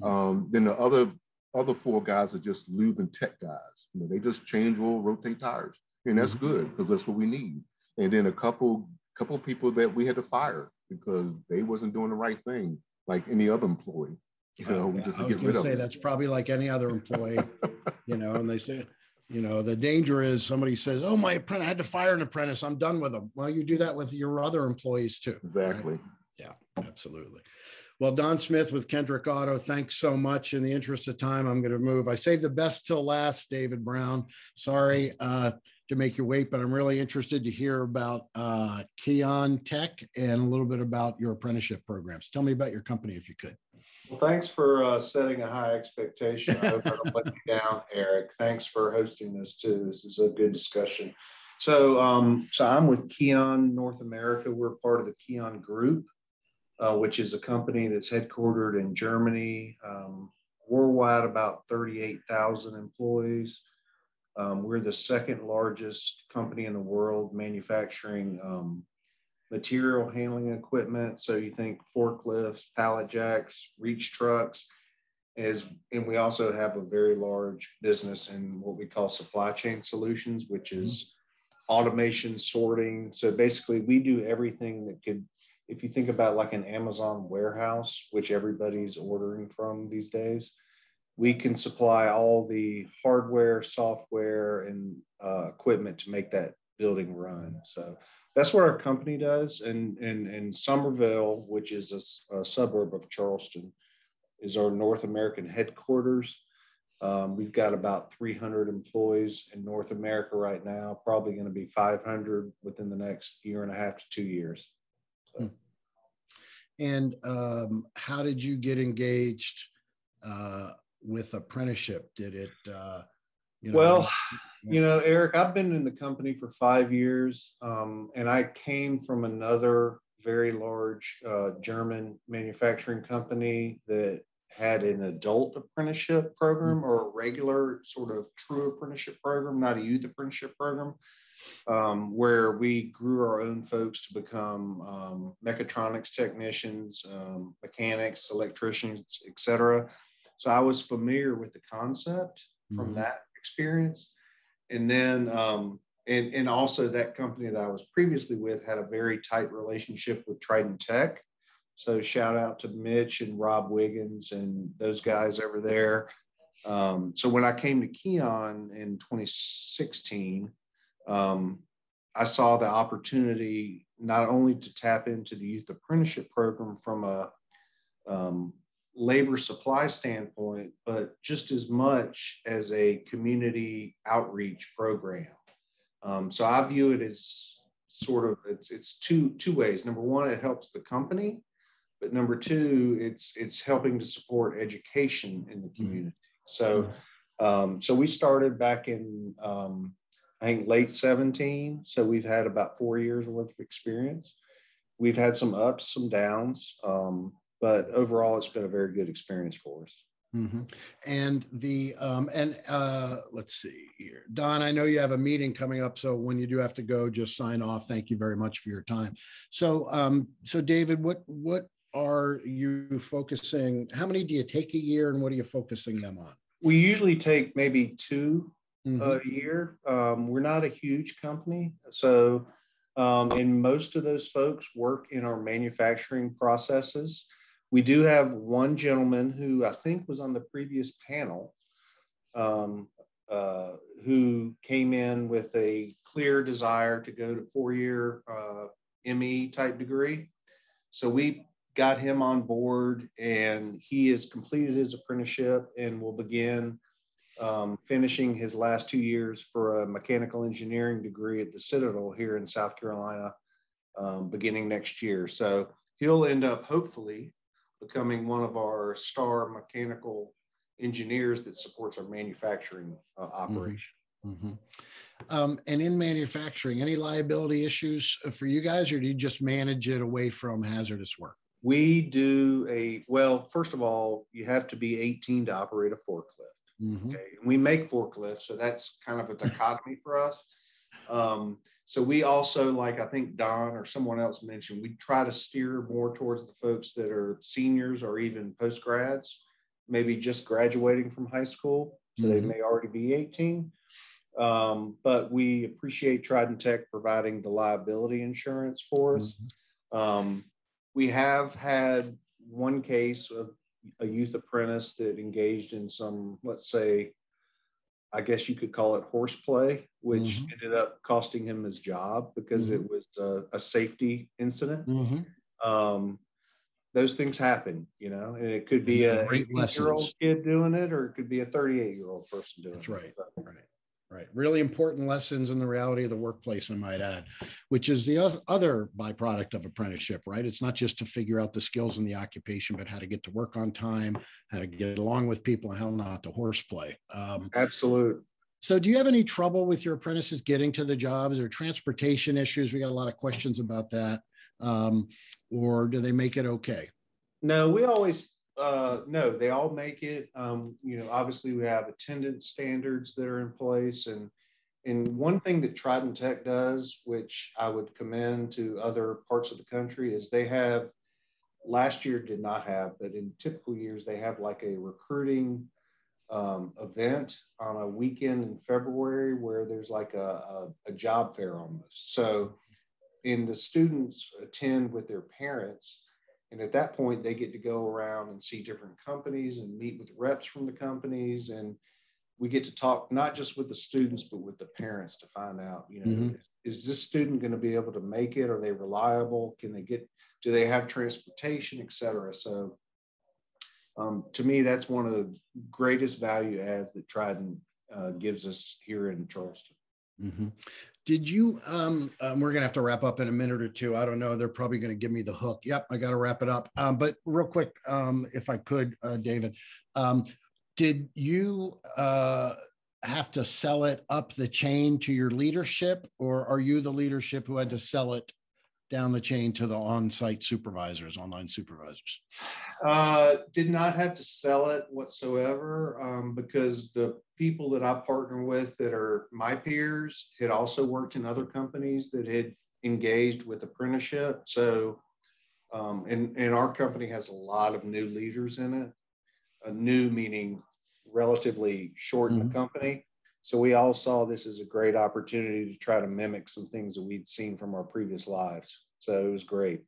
Mm-hmm. Um, then the other other four guys are just lube and tech guys. You know, they just change oil, rotate tires, and that's mm-hmm. good because that's what we need. And then a couple couple people that we had to fire because they wasn't doing the right thing, like any other employee. You know, yeah, I was going to say that's probably like any other employee. [LAUGHS] you know, and they say, you know, the danger is somebody says, "Oh, my apprentice, I had to fire an apprentice. I'm done with them." Well, you do that with your other employees too. Exactly. Right? Yeah, absolutely. Well, Don Smith with Hendrick Auto, thanks so much. In the interest of time, I'm going to move. I saved the best till last, David Brown. Sorry uh, to make you wait, but I'm really interested to hear about uh, KION Tech and a little bit about your apprenticeship programs. Tell me about your company if you could. Well, thanks for uh, setting a high expectation. I hope I don't let you down, Eric. Thanks for hosting this too. This is a good discussion. So, um, so I'm with KION North America. We're part of the KION Group uh, which is a company that's headquartered in Germany. Um, worldwide, about 38,000 employees. Um, we're the second largest company in the world manufacturing um, material handling equipment. So you think forklifts, pallet jacks, reach trucks. As, and we also have a very large business in what we call supply chain solutions, which is automation, sorting. So basically, we do everything that could if you think about like an Amazon warehouse, which everybody's ordering from these days, we can supply all the hardware, software, and uh, equipment to make that building run. So that's what our company does. And in, in, Summerville, which is a, a, suburb of Charleston, is our North American headquarters. Um, we've got about 300 employees in North America right now, probably going to be 500 within the next year and a half to two years. Hmm. And um, how did you get engaged uh, with apprenticeship? Did it, uh, you know? Well, you know, Eric, I've been in the company for five years, um, and I came from another very large uh, German manufacturing company that had an adult apprenticeship program or a regular sort of true apprenticeship program, not a youth apprenticeship program um, where we grew our own folks to become um, mechatronics technicians, um, mechanics, electricians, etc. So I was familiar with the concept from mm-hmm. that experience, and then um, and and also that company that I was previously with had a very tight relationship with Trident Tech. So shout out to Mitch and Rob Wiggins and those guys over there. Um, so when I came to KION in 2016, um, I saw the opportunity not only to tap into the youth apprenticeship program from a um, labor supply standpoint, but just as much as a community outreach program. Um, so I view it as sort of it's it's two two ways. Number one, it helps the company, but number two, it's it's helping to support education in the mm-hmm. community. So um, so we started back in um, I think late 17. So we've had about four years worth of experience. We've had some ups, some downs, um, but overall, it's been a very good experience for us. Mm-hmm. And the um, and uh, let's see here, Don. I know you have a meeting coming up, so when you do have to go, just sign off. Thank you very much for your time. So, um, so David, what what are you focusing? How many do you take a year, and what are you focusing them on? We usually take maybe two mm-hmm. a year. Um, we're not a huge company, so um, and most of those folks work in our manufacturing processes. We do have one gentleman who I think was on the previous panel, um, uh, who came in with a clear desire to go to four-year uh, ME type degree. So we got him on board, and he has completed his apprenticeship and will begin um, finishing his last two years for a mechanical engineering degree at the Citadel here in South Carolina, um, beginning next year. So he'll end up hopefully becoming one of our star mechanical engineers that supports our manufacturing uh, mm-hmm. operation. Mm-hmm. Um, and in manufacturing, any liability issues for you guys, or do you just manage it away from hazardous work? We do a well. First of all, you have to be 18 to operate a forklift. Mm-hmm. Okay. And we make forklifts, so that's kind of a dichotomy for us. Um, so we also, like I think Don or someone else mentioned, we try to steer more towards the folks that are seniors or even post grads, maybe just graduating from high school. So mm-hmm. they may already be 18. Um, but we appreciate Trident Tech providing the liability insurance for us. Mm-hmm. Um, we have had one case of a youth apprentice that engaged in some, let's say, I guess you could call it horseplay, which mm-hmm. ended up costing him his job because mm-hmm. it was a, a, safety incident. Mm-hmm. Um, those things happen, you know, and it could be a great year old kid doing it, or it could be a 38 year old person doing That's it. right. Right. Right. Really important lessons in the reality of the workplace, I might add, which is the other byproduct of apprenticeship, right? It's not just to figure out the skills in the occupation, but how to get to work on time, how to get along with people, and how not to horseplay. Um, Absolute. so, do you have any trouble with your apprentices getting to the jobs or transportation issues? We got a lot of questions about that. Um, or do they make it okay? No, we always uh, no, they all make it. Um, you know, obviously we have attendance standards that are in place, and and one thing that Trident Tech does, which I would commend to other parts of the country, is they have last year did not have, but in typical years they have like a recruiting um, event on a weekend in February where there's like a, a, a job fair almost. So, and the students attend with their parents and at that point, they get to go around and see different companies and meet with reps from the companies. And we get to talk not just with the students, but with the parents to find out, you know, Mhm. is this student going to be able to make it? Are they reliable? Can they get, do they have transportation, et cetera? So um, to me, that's one of the greatest value adds that Trident uh, gives us here in Charleston. Mhm. Did you, um, um, we're gonna have to wrap up in a minute or two. I don't know. They're probably gonna give me the hook. Yep, I gotta wrap it up. Um, but real quick, um, if I could, uh, David, um, did you, uh, have to sell it up the chain to your leadership or are you the leadership who had to sell it down the chain to the on-site supervisors, online supervisors? Uh, did not have to sell it whatsoever um, because the people that I partner with that are my peers had also worked in other companies that had engaged with apprenticeship. So, um, and, and our company has a lot of new leaders in it. A new meaning relatively short in the company. So we all saw this as a great opportunity to try to mimic some things that we'd seen from our previous lives. So it was great.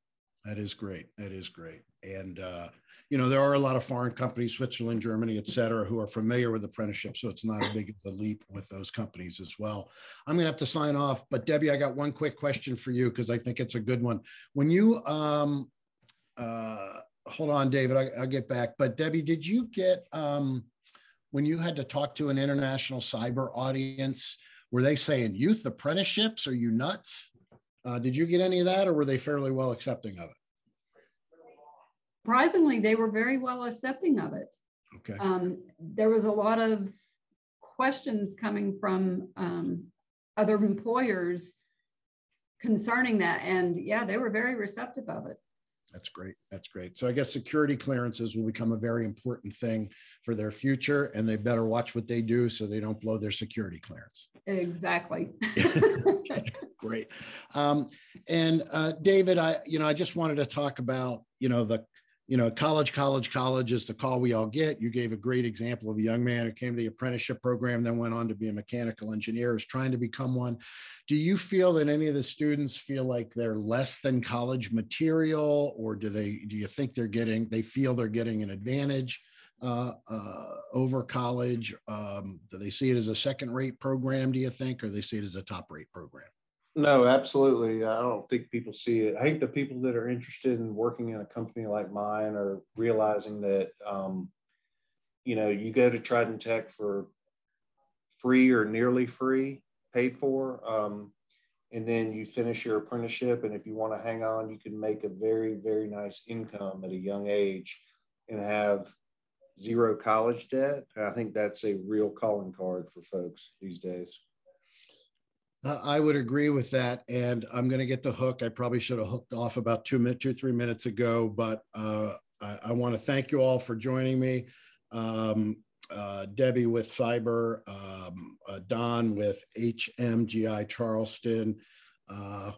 That is great. That is great. And, uh, you know, there are a lot of foreign companies, Switzerland, Germany, et cetera, who are familiar with apprenticeship. So it's not a big a leap with those companies as well. I'm going to have to sign off. But Debbie, I got one quick question for you because I think it's a good one. When you, um, uh, hold on, David, I, I'll get back. But Debbie, did you get, um, when you had to talk to an international cyber audience, were they saying youth apprenticeships? Are you nuts? Uh, did you get any of that or were they fairly well accepting of it? Surprisingly, they were very well accepting of it. Okay. Um, there was a lot of questions coming from um, other employers concerning that. And yeah, they were very receptive of it. That's great. That's great. So I guess security clearances will become a very important thing for their future, and they better watch what they do so they don't blow their security clearance. Exactly. [LAUGHS] Great. Um, and uh, David, I you know I just wanted to talk about you know the you know college, college, college is the call we all get. You gave a great example of a young man who came to the apprenticeship program, then went on to be a mechanical engineer, is trying to become one. Do you feel that any of the students feel like they're less than college material, or do they? Do you think they're getting? They feel they're getting an advantage? uh, uh, over college? Um, do they see it as a second rate program, do you think, or they see it as a top rate program? No, absolutely. I don't think people see it. I think the people that are interested in working in a company like mine are realizing that, um, you know, you go to Trident Tech for free or nearly free, paid for, um, and then you finish your apprenticeship. And if you want to hang on, you can make a very, very nice income at a young age and have zero college debt. I think that's a real calling card for folks these days. Uh, I would agree with that, and I'm going to get the hook. I probably should have hooked off about two minutes, two three minutes ago, but uh, I, I want to thank you all for joining me. Um, uh, Debbie with Cyber, um, uh, Don with HMGI Charleston. Uh,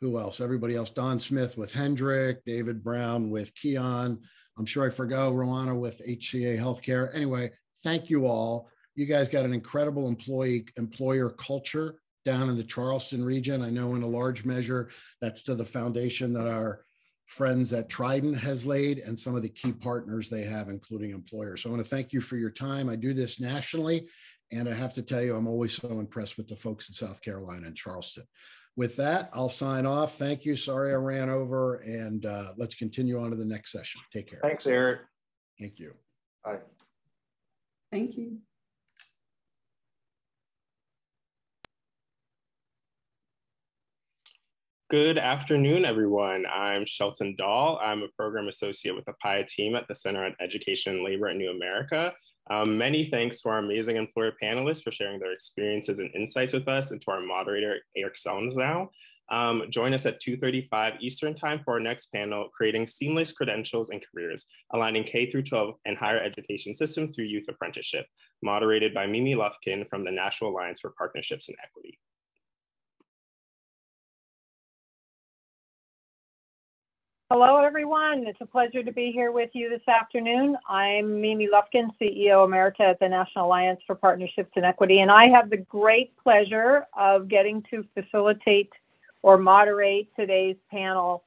who else? Everybody else. Don Smith with Hendrick, David Brown with KION. I'm sure I forgot Rowana with HCA Healthcare. Anyway, thank you all. You guys got an incredible employee employer culture down in the Charleston region. I know in a large measure that's to the foundation that our friends at Trident has laid and some of the key partners they have, including employers. So I want to thank you for your time. I do this nationally, and I have to tell you, I'm always so impressed with the folks in South Carolina and Charleston. With that, I'll sign off. Thank you. Sorry I ran over, and uh, let's continue on to the next session. Take care. Thanks, Eric. Thank you. Bye. Thank you. Good afternoon, everyone. I'm Shelton Dahl. I'm a program associate with the PAYA team at the Center on Education and Labor at New America. Um, many thanks to our amazing employer panelists for sharing their experiences and insights with us and to our moderator, Eric Seleznow. Um, join us at 2.35 Eastern time for our next panel, Creating Seamless Credentials and Careers, Aligning K through 12 and Higher Education Systems through Youth Apprenticeship, moderated by Mimi Lufkin from the National Alliance for Partnerships and Equity. Hello, everyone. It's a pleasure to be here with you this afternoon. I'm Mimi Lufkin, CEO Emerita at the National Alliance for Partnerships and Equity, and I have the great pleasure of getting to facilitate or moderate today's panel.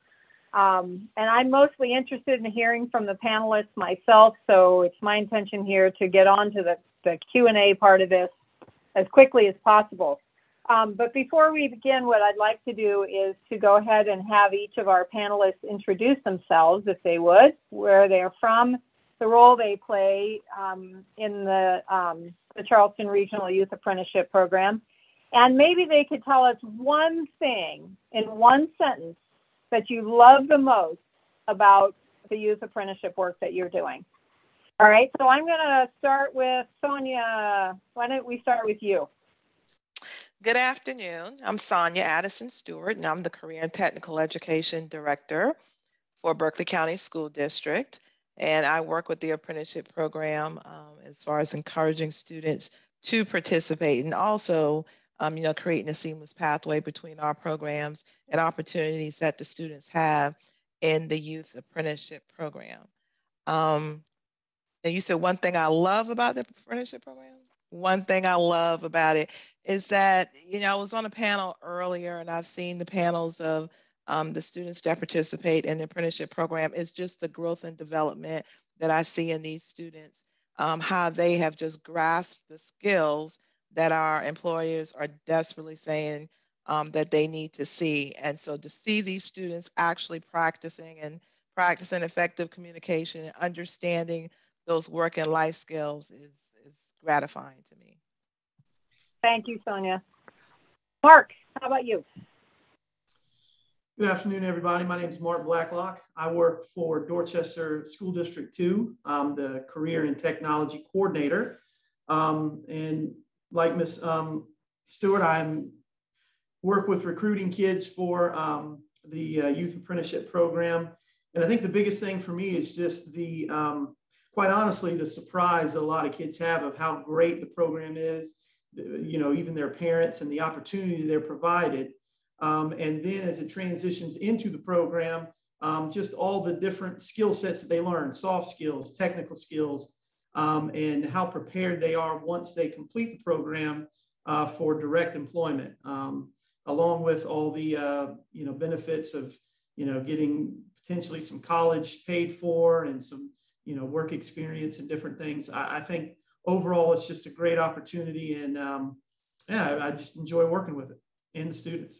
Um, and I'm mostly interested in hearing from the panelists myself, so it's my intention here to get on to the, the Q&A part of this as quickly as possible. Um, but before we begin, what I'd like to do is to go ahead and have each of our panelists introduce themselves, if they would, where they're from, the role they play um, in the, um, the Charleston Regional Youth Apprenticeship Program. And maybe they could tell us one thing in one sentence that you love the most about the youth apprenticeship work that you're doing. All right, so I'm going to start with Sonia. Why don't we start with you? Good afternoon. I'm Sonia Addison Stewart, and I'm the Career and Technical Education Director for Berkeley County School District. And I work with the apprenticeship program um, as far as encouraging students to participate and also, um, you know, creating a seamless pathway between our programs and opportunities that the students have in the youth apprenticeship program. Um, and you said one thing I love about the apprenticeship program? One thing I love about it is that, you know, I was on a panel earlier and I've seen the panels of um, the students that participate in the apprenticeship program. It's just the growth and development that I see in these students, um, how they have just grasped the skills that our employers are desperately saying um, that they need to see. And so to see these students actually practicing and practicing effective communication and understanding those work and life skills is gratifying to me. Thank you, Sonia. Mark, how about you? Good afternoon, everybody. My name is Mark Blacklock. I work for Dorchester School District 2. I'm the Career and Technology Coordinator. Um, and like Ms. Um, Stewart, I work with recruiting kids for um, the uh, Youth Apprenticeship Program. And I think the biggest thing for me is just the um, quite honestly, the surprise that a lot of kids have of how great the program is, you know, even their parents and the opportunity they're provided. Um, and then as it transitions into the program, um, just all the different skill sets that they learn, soft skills, technical skills, um, and how prepared they are once they complete the program uh, for direct employment, um, along with all the, uh, you know, benefits of, you know, getting potentially some college paid for and some you know work experience and different things. I, I think overall it's just a great opportunity, and um, yeah, I just enjoy working with it and the students.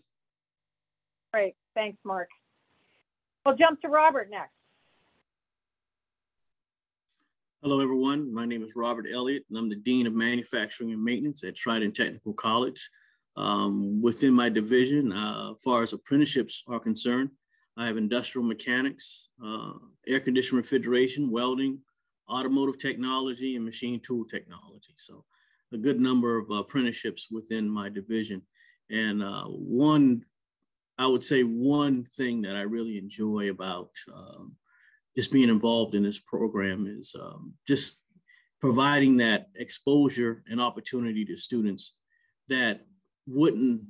Great, thanks, Mark. We'll jump to Robert next. Hello, everyone. My name is Robert Elliott, and I'm the Dean of Manufacturing and Maintenance at Trident Technical College. Um, within my division, uh, as far as apprenticeships are concerned, I have industrial mechanics, uh, air conditioning refrigeration, welding, automotive technology, and machine tool technology. So a good number of apprenticeships within my division. And uh, one, I would say one thing that I really enjoy about um, just being involved in this program is um, just providing that exposure and opportunity to students that wouldn't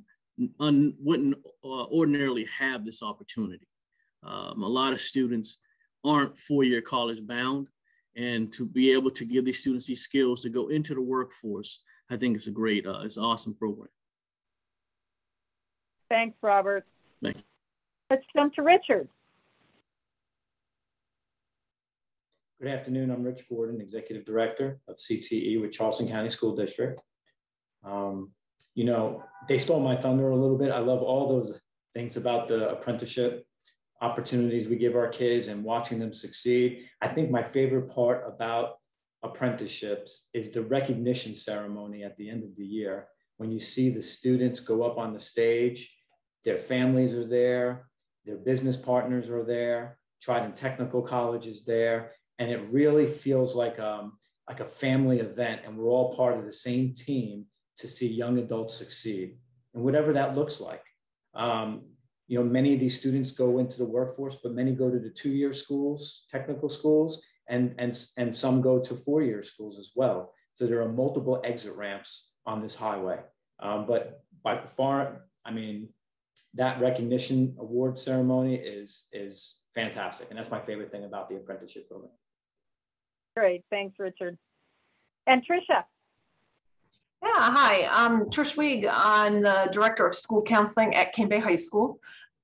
un, wouldn't uh, ordinarily have this opportunity. Um, a lot of students aren't four-year college bound, and to be able to give these students these skills to go into the workforce, I think it's a great, uh, it's an awesome program. Thanks, Robert. Thank you. Let's jump to Richard. Good afternoon. I'm Rich Gordon, Executive Director of CTE with Charleston County School District. Um, you know, they stole my thunder a little bit. I love all those things about the apprenticeship opportunities we give our kids and watching them succeed. I think my favorite part about apprenticeships is the recognition ceremony at the end of the year when you see the students go up on the stage, their families are there, their business partners are there, Trident Technical College is there, and it really feels like um, like a family event, and we're all part of the same team to see young adults succeed, and whatever that looks like. Um, you know, many of these students go into the workforce, but many go to the two-year schools, technical schools, and, and, and some go to four-year schools as well. So there are multiple exit ramps on this highway. Um, but by far, I mean, that recognition award ceremony is, is fantastic. And that's my favorite thing about the apprenticeship program. Great. Thanks, Richard. And Trisha. Yeah, hi. I'm Trish Weig. I'm the Director of School Counseling at Cane Bay High School.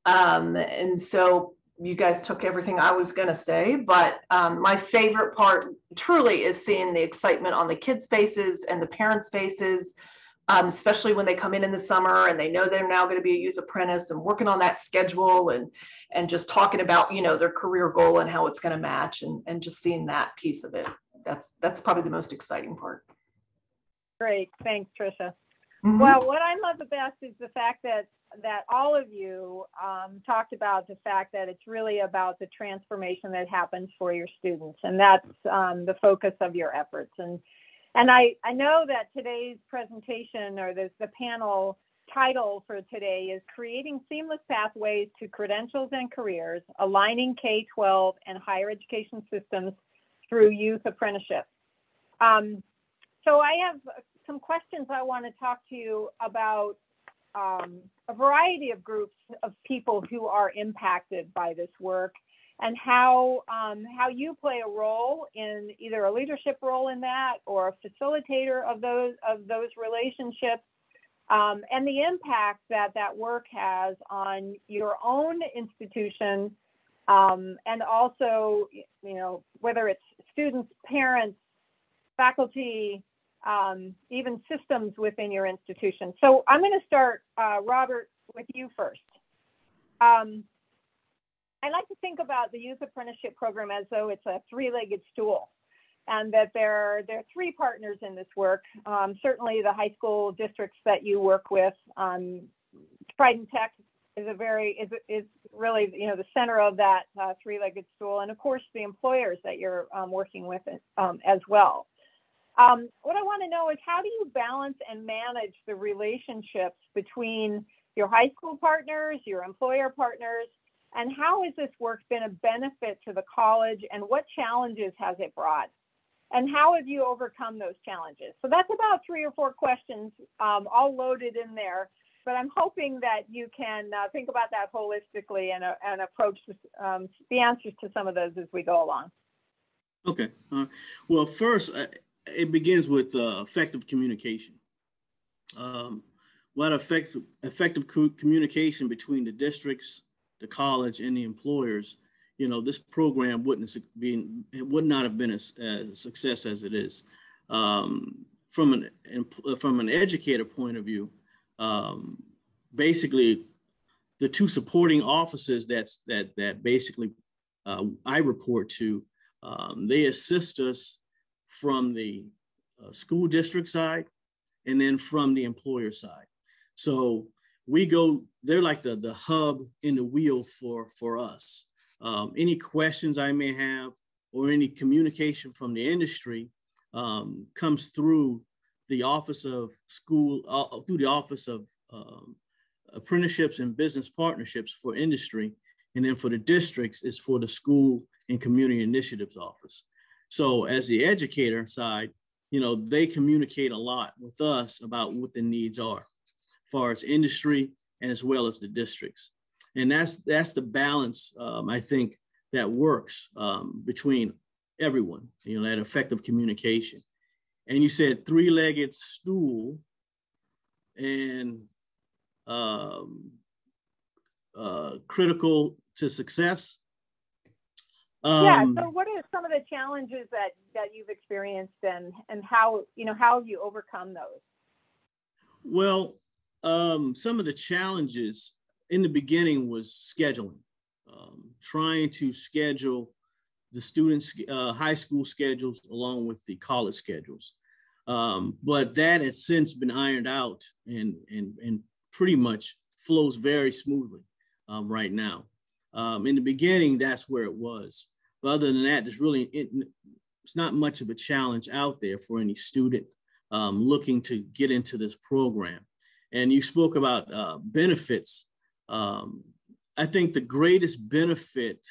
Um, and so you guys took everything I was going to say, but um, my favorite part truly is seeing the excitement on the kids' faces and the parents' faces, um, especially when they come in in the summer and they know they're now going to be a youth apprentice and working on that schedule and and just talking about you know their career goal and how it's going to match and and just seeing that piece of it. That's that's probably the most exciting part. Great, thanks, Trisha. Mm-hmm. Well, what I love the best is the fact that that all of you um, talked about the fact that it's really about the transformation that happens for your students, and that's um, the focus of your efforts. And and I I know that today's presentation or the the panel title for today is creating seamless pathways to credentials and careers, aligning K-12 and higher education systems through youth apprenticeship. Um, so I have some questions I want to talk to you about um, a variety of groups of people who are impacted by this work and how um, how you play a role in either a leadership role in that or a facilitator of those of those relationships um, and the impact that that work has on your own institution um, and also you know whether it's students parents faculty um, even systems within your institution. So I'm going to start, uh, Robert, with you first. Um, I like to think about the youth apprenticeship program as though it's a three-legged stool and that there, are, there are three partners in this work. Um, certainly the high school districts that you work with, um, Trident Tech is a very, is, is really, you know, the center of that uh, three-legged stool. And of course, the employers that you're um, working with um, as well. Um, what I want to know is how do you balance and manage the relationships between your high school partners, your employer partners, and how has this work been a benefit to the college and what challenges has it brought? And how have you overcome those challenges? So that's about three or four questions um, all loaded in there. But I'm hoping that you can uh, think about that holistically and, uh, and approach um, the answers to some of those as we go along. Okay. Uh, well, first, it begins with uh, effective communication. Um, what effective effective co- communication between the districts, the college, and the employers. You know, this program wouldn't been it would not have been as, as a success as it is. Um, from an from an educator point of view, um, basically, the two supporting offices that's that that basically uh, I report to, um, they assist us from the uh, school district side and then from the employer side. So we go, they're like the, the hub in the wheel for, for us. Um, any questions I may have or any communication from the industry um, comes through the Office of School, uh, through the Office of um, Apprenticeships and Business Partnerships for Industry. And then for the districts, is for the School and Community Initiatives Office. So as the educator side, you know, they communicate a lot with us about what the needs are, as far as industry and as well as the districts. And that's that's the balance um, I think that works um, between everyone. You know, that effective communication. And you said three-legged stool and um, uh, critical to success. Um, yeah. So, what are some of the challenges that that you've experienced, and and how you know how have you overcome those? Well, Um, some of the challenges in the beginning was scheduling, um, trying to schedule the students' uh, high school schedules along with the college schedules. Um, but that has since been ironed out and, and, and pretty much flows very smoothly um, right now. Um, in the beginning, that's where it was. But other than that, there's really, it, it's not much of a challenge out there for any student um, looking to get into this program. And you spoke about uh, benefits. Um, I think the greatest benefit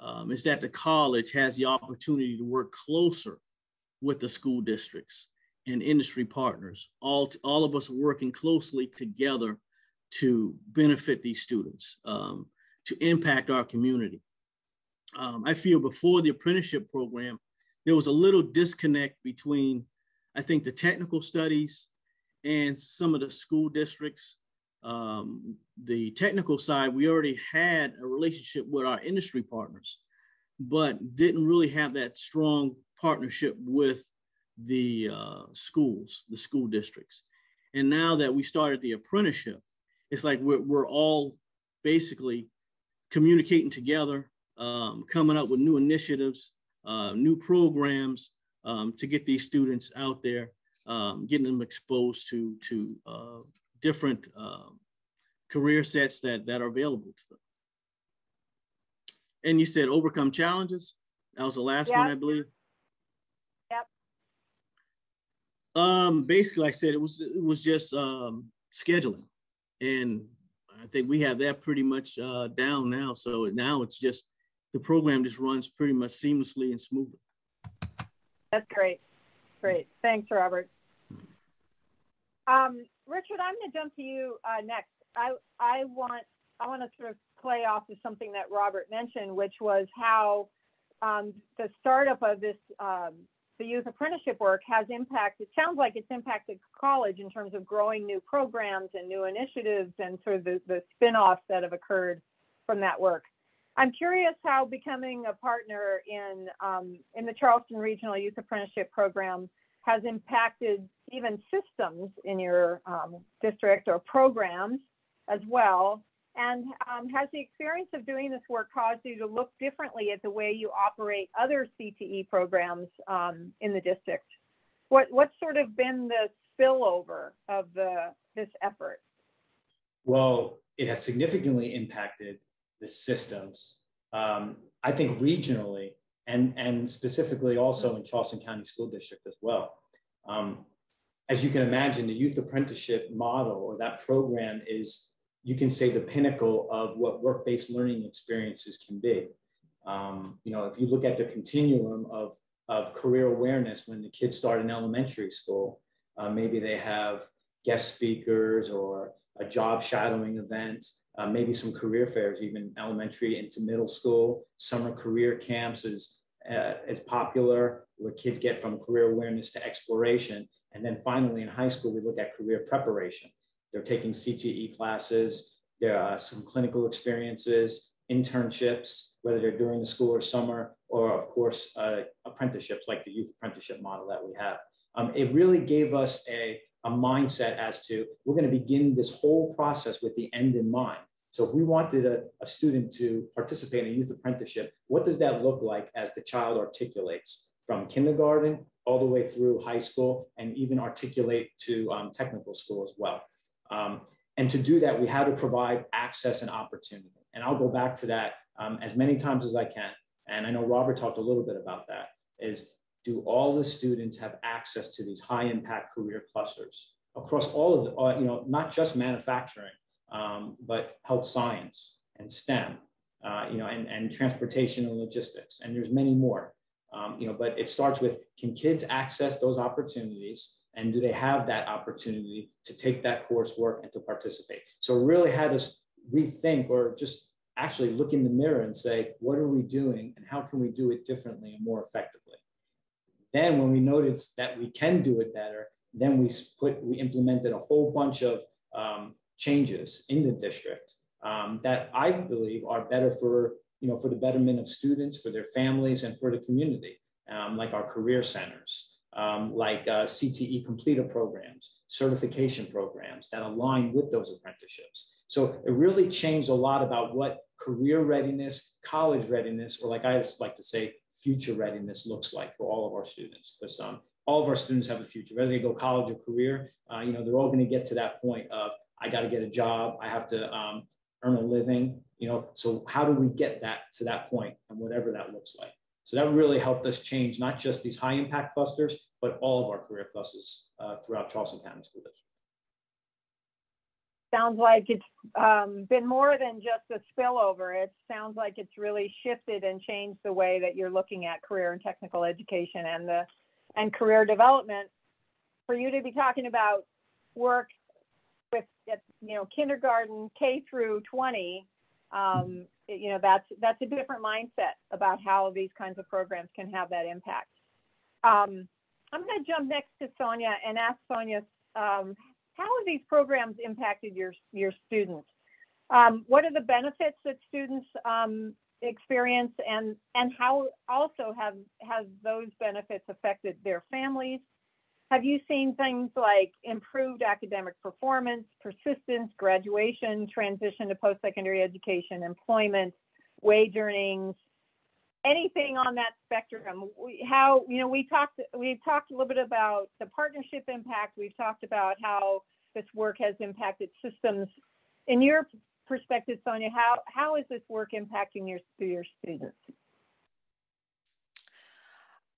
um, is that the college has the opportunity to work closer with the school districts and industry partners. All, all of us working closely together to benefit these students, um, to impact our community. Um, I feel before the apprenticeship program, there was a little disconnect between, I think, the technical studies and some of the school districts. Um, the technical side, we already had a relationship with our industry partners, but didn't really have that strong partnership with the uh, schools, the school districts. And now that we started the apprenticeship, it's like we're, we're all basically communicating together, um, coming up with new initiatives, uh, new programs um, to get these students out there, um, getting them exposed to, to uh, different um, career sets that, that are available to them. And you said overcome challenges. That was the last one, I believe. Um, basically, I said it was it was just um, scheduling, and I think we have that pretty much uh, down now. So now it's just the program just runs pretty much seamlessly and smoothly. That's great, great. Thanks, Robert. Um, Richard, I'm going to jump to you uh, next. I I want I want to sort of play off of something that Robert mentioned, which was how um, the startup of this um, the youth apprenticeship work has impacted, it sounds like it's impacted college in terms of growing new programs and new initiatives and sort of the, the spin-offs that have occurred from that work. I'm curious how becoming a partner in, um, in the Charleston Regional Youth Apprenticeship Program has impacted even systems in your um, district or programs as well and um, has the experience of doing this work caused you to look differently at the way you operate other CTE programs um, in the district? What what's sort of been the spillover of the this effort? Well, it has significantly impacted the systems. Um, I think regionally and and specifically also in Charleston County School District as well. Um, as you can imagine, the youth apprenticeship model or that program is you can say the pinnacle of what work-based learning experiences can be. Um, you know, if you look at the continuum of, of career awareness when the kids start in elementary school, uh, maybe they have guest speakers or a job shadowing event, uh, maybe some career fairs, even elementary into middle school. Summer career camps is, uh, popular, where kids get from career awareness to exploration. And then finally in high school, we look at career preparation. They're taking CTE classes. There are some clinical experiences, internships, whether they're during the school or summer, or of course, uh, apprenticeships like the youth apprenticeship model that we have. Um, it really gave us a, a mindset as to we're going to begin this whole process with the end in mind. So if we wanted a, a, student to participate in a youth apprenticeship, what does that look like as the child articulates from kindergarten all the way through high school and even articulate to um, technical school as well? Um, and to do that, we had to provide access and opportunity. And I'll go back to that um, as many times as I can. And I know Robert talked a little bit about that is do all the students have access to these high impact career clusters across all of the, uh, you know, not just manufacturing, um, but health science and STEM, uh, you know, and, and transportation and logistics. And there's many more, um, you know, but it starts with, can kids access those opportunities? and do they have that opportunity to take that coursework and to participate so really had us rethink or just actually look in the mirror and say what are we doing and how can we do it differently and more effectively then when we noticed that we can do it better then we put we implemented a whole bunch of um, changes in the district um, that i believe are better for you know for the betterment of students for their families and for the community um, like our career centers um, like uh, CTE completer programs. certification programs that align with those apprenticeships. So it really changed a lot about what career readiness, college readiness, or like I just like to say, future readiness looks like for all of our students. Because um, all of our students have a future, whether they go college or career, uh, you know, they're all going to get to that point of I got to get a job, I have to um, earn a living, you know. So how do we get that to that point, and whatever that looks like? So that really helped us change not just these high impact clusters, but all of our career clusters uh, throughout Charleston County School District. Sounds like it's um, been more than just a spillover. It sounds like it's really shifted and changed the way that you're looking at career and technical education and the and career development. For you to be talking about work with you know kindergarten K through 20 um, you know that's that's a different mindset about how these kinds of programs can have that impact. Um, I'm going to jump next to Sonia and ask Sonia, um, how have these programs impacted your your students? Um, what are the benefits that students um, experience, and and how also have have those benefits affected their families? Have you seen things like improved academic performance, persistence, graduation, transition to post-secondary education, employment, wage earnings, anything on that spectrum? How, you know, we talked, we've talked a little bit about the partnership impact. We've talked about how this work has impacted systems. In your perspective, Sonia, how, how is this work impacting your, your students?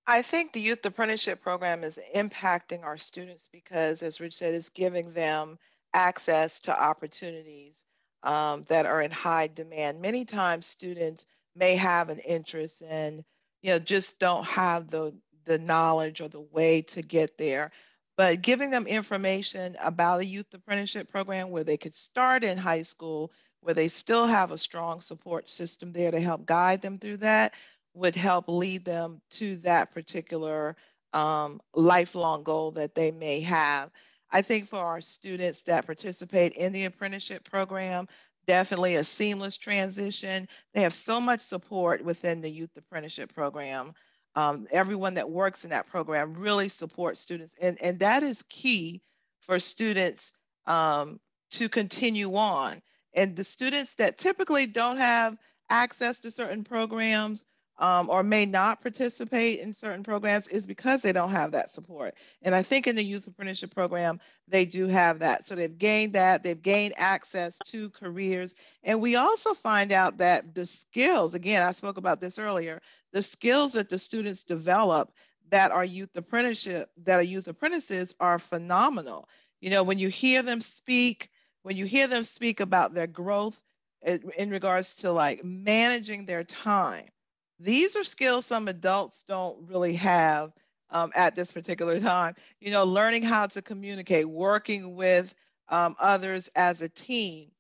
I think the youth apprenticeship program is impacting our students because, as Rich said, it's giving them access to opportunities um, that are in high demand. Many times, students may have an interest and you know just don't have the the knowledge or the way to get there. But giving them information about a youth apprenticeship program where they could start in high school, where they still have a strong support system there to help guide them through that, would help lead them to that particular um, lifelong goal that they may have. I think for our students that participate in the apprenticeship program, definitely a seamless transition. They have so much support within the youth apprenticeship program. Um, everyone that works in that program really supports students, and, and that is key for students um, to continue on. And the students that typically don't have access to certain programs, um, or may not participate in certain programs is because they don't have that support. And I think in the youth apprenticeship program, they do have that. So they've gained that, they've gained access to careers. And we also find out that the skills, again, I spoke about this earlier, the skills that the students develop that are youth apprenticeship, that are youth apprentices are phenomenal. You know, when you hear them speak, when you hear them speak about their growth in regards to like managing their time, these are skills some adults don't really have um, at this particular time. You know, learning how to communicate, working with um, others as a team.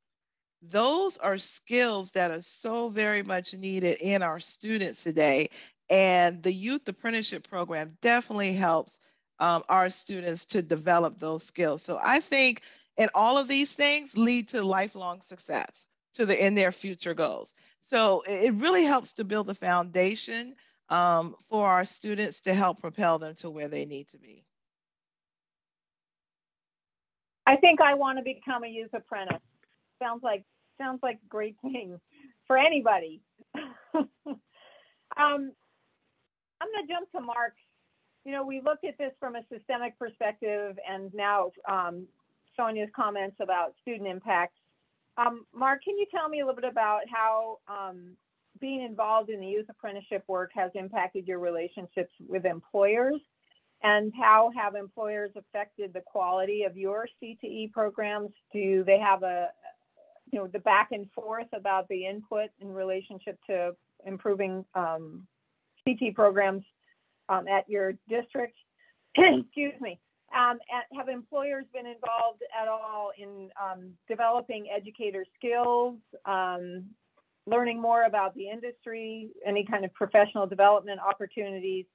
Those are skills that are so very much needed in our students today. And the youth apprenticeship program definitely helps um, our students to develop those skills. So I think, and all of these things lead to lifelong success to the in their future goals. So it really helps to build the foundation um, for our students to help propel them to where they need to be. I think I want to become a youth apprentice. Sounds like sounds like a great thing for anybody. [LAUGHS] um, I'm going to jump to Mark. You know, we looked at this from a systemic perspective, and now um, Sonia's comments about student impacts um, Mark, can you tell me a little bit about how um, being involved in the youth apprenticeship work has impacted your relationships with employers? And how have employers affected the quality of your CTE programs? Do they have a, you know, the back and forth about the input in relationship to improving um, CTE programs um, at your district? [CLEARS THROAT] Excuse me. Um, have employers been involved at all in um, developing educator skills, um, learning more about the industry, any kind of professional development opportunities?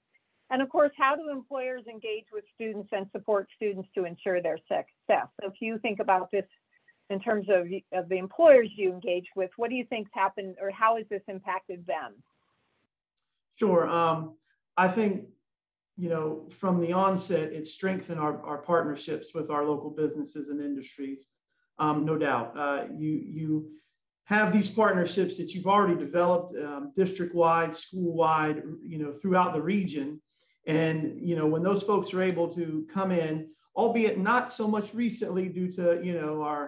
And of course, how do employers engage with students and support students to ensure their success? So if you think about this in terms of, of the employers you engage with, what do you think's happened or how has this impacted them? Sure. Um, I think you know, from the onset, it strengthened our, our partnerships with our local businesses and industries. Um, no doubt. Uh, you, you have these partnerships that you've already developed um, district-wide, school-wide, you know, throughout the region. And, you know, when those folks are able to come in, albeit not so much recently due to, you know, our,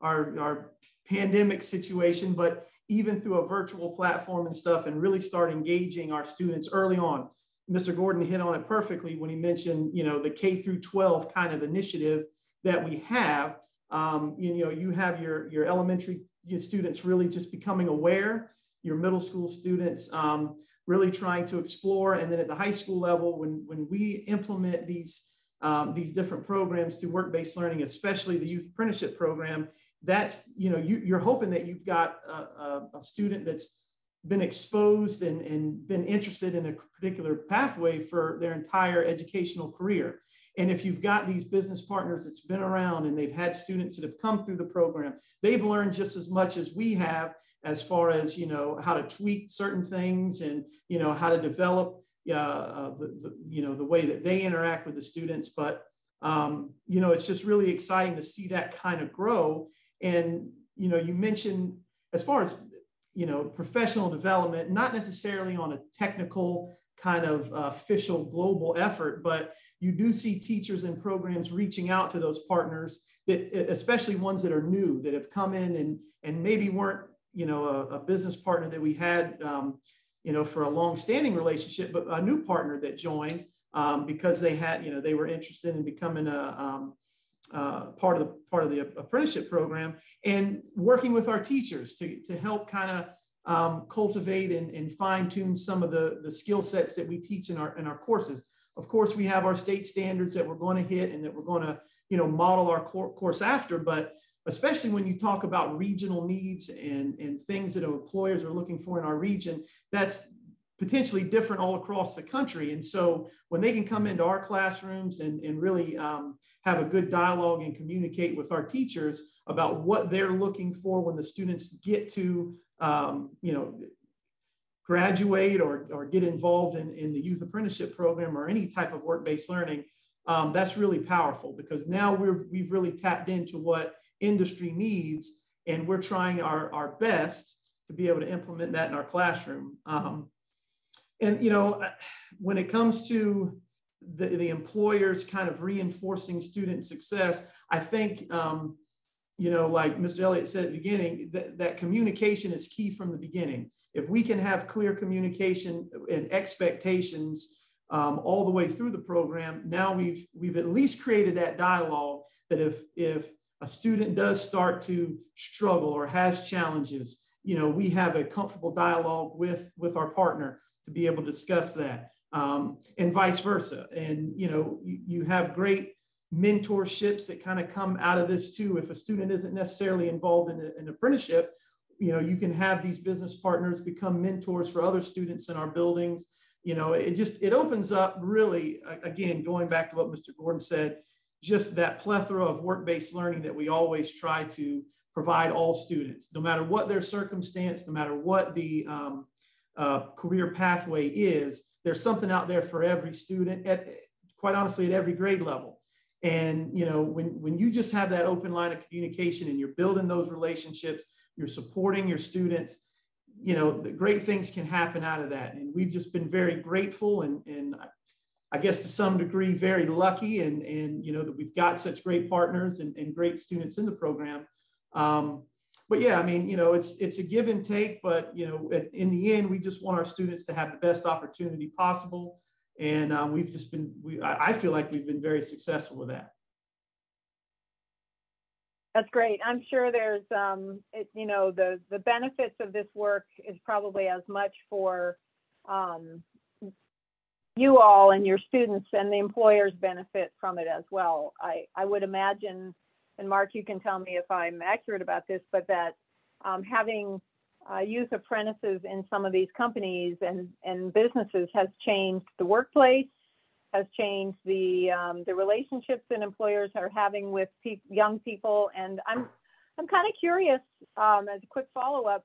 our, our pandemic situation, but even through a virtual platform and stuff and really start engaging our students early on. Mr. Gordon hit on it perfectly when he mentioned, you know, the K through 12 kind of initiative that we have. Um, you know, you have your, your elementary students really just becoming aware, your middle school students um, really trying to explore, and then at the high school level, when, when we implement these, um, these different programs to work-based learning, especially the youth apprenticeship program, that's, you know, you, you're hoping that you've got a, a, a student that's been exposed and, and been interested in a particular pathway for their entire educational career. And if you've got these business partners that's been around and they've had students that have come through the program, they've learned just as much as we have as far as, you know, how to tweak certain things and, you know, how to develop uh, uh, the, the, you know, the way that they interact with the students. But, um, you know, it's just really exciting to see that kind of grow. And, you know, you mentioned as far as you know, professional development, not necessarily on a technical kind of official global effort, but you do see teachers and programs reaching out to those partners that, especially ones that are new, that have come in and, and maybe weren't, you know, a, a business partner that we had, um, you know, for a long standing relationship, but a new partner that joined um, because they had, you know, they were interested in becoming a, um, uh, part of the part of the apprenticeship program and working with our teachers to, to help kind of um, cultivate and, and fine tune some of the, the skill sets that we teach in our in our courses. Of course, we have our state standards that we're going to hit and that we're going to you know model our course after, but especially when you talk about regional needs and, and things that employers are looking for in our region, that's potentially different all across the country. And so when they can come into our classrooms and, and really um, have a good dialogue and communicate with our teachers about what they're looking for when the students get to, um, you know, graduate or, or get involved in, in the youth apprenticeship program or any type of work-based learning, um, that's really powerful because now we're, we've really tapped into what industry needs and we're trying our, our best to be able to implement that in our classroom. Um, and you know when it comes to the, the employers kind of reinforcing student success i think um, you know like mr elliott said at the beginning that, that communication is key from the beginning. If we can have clear communication and expectations um, all the way through the program now we've we've at least created that dialogue that if if a student does start to struggle or has challenges you know we have a comfortable dialogue with with our partner to be able to discuss that um, and vice versa. And, you know, you, you have great mentorships that kind of come out of this too. If a student isn't necessarily involved in an apprenticeship, you know, you can have these business partners become mentors for other students in our buildings. You know, it just, it opens up really, again, going back to what Mr. Gordon said, just that plethora of work-based learning that we always try to provide all students, no matter what their circumstance, no matter what the, um, uh, career pathway is, there's something out there for every student at quite honestly at every grade level. And you know, when when you just have that open line of communication and you're building those relationships, you're supporting your students, you know, the great things can happen out of that. And we've just been very grateful and and I guess to some degree very lucky and and you know that we've got such great partners and, and great students in the program. Um, but yeah, I mean, you know, it's it's a give and take, but you know, in the end, we just want our students to have the best opportunity possible, and um, we've just been, we I feel like we've been very successful with that. That's great. I'm sure there's, um, it, you know, the the benefits of this work is probably as much for um, you all and your students, and the employers benefit from it as well. I I would imagine and Mark, you can tell me if I'm accurate about this, but that um, having uh, youth apprentices in some of these companies and, and businesses has changed the workplace, has changed the um, the relationships that employers are having with pe- young people. And I'm I'm kind of curious um, as a quick follow up.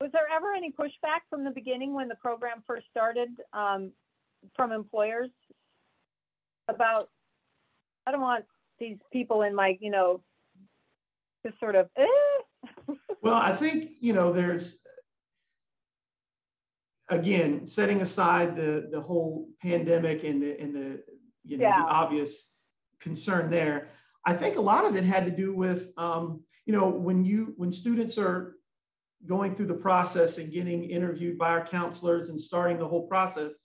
Was there ever any pushback from the beginning when the program first started? Um, from employers about, I don't want these people in my, you know, just sort of, eh. [LAUGHS] Well, I think, you know, there's, again, setting aside the, the whole pandemic and the, and the, you know, Yeah. the obvious concern there, I think a lot of it had to do with, um, you know, when you, when students are going through the process and getting interviewed by our counselors and starting the whole process,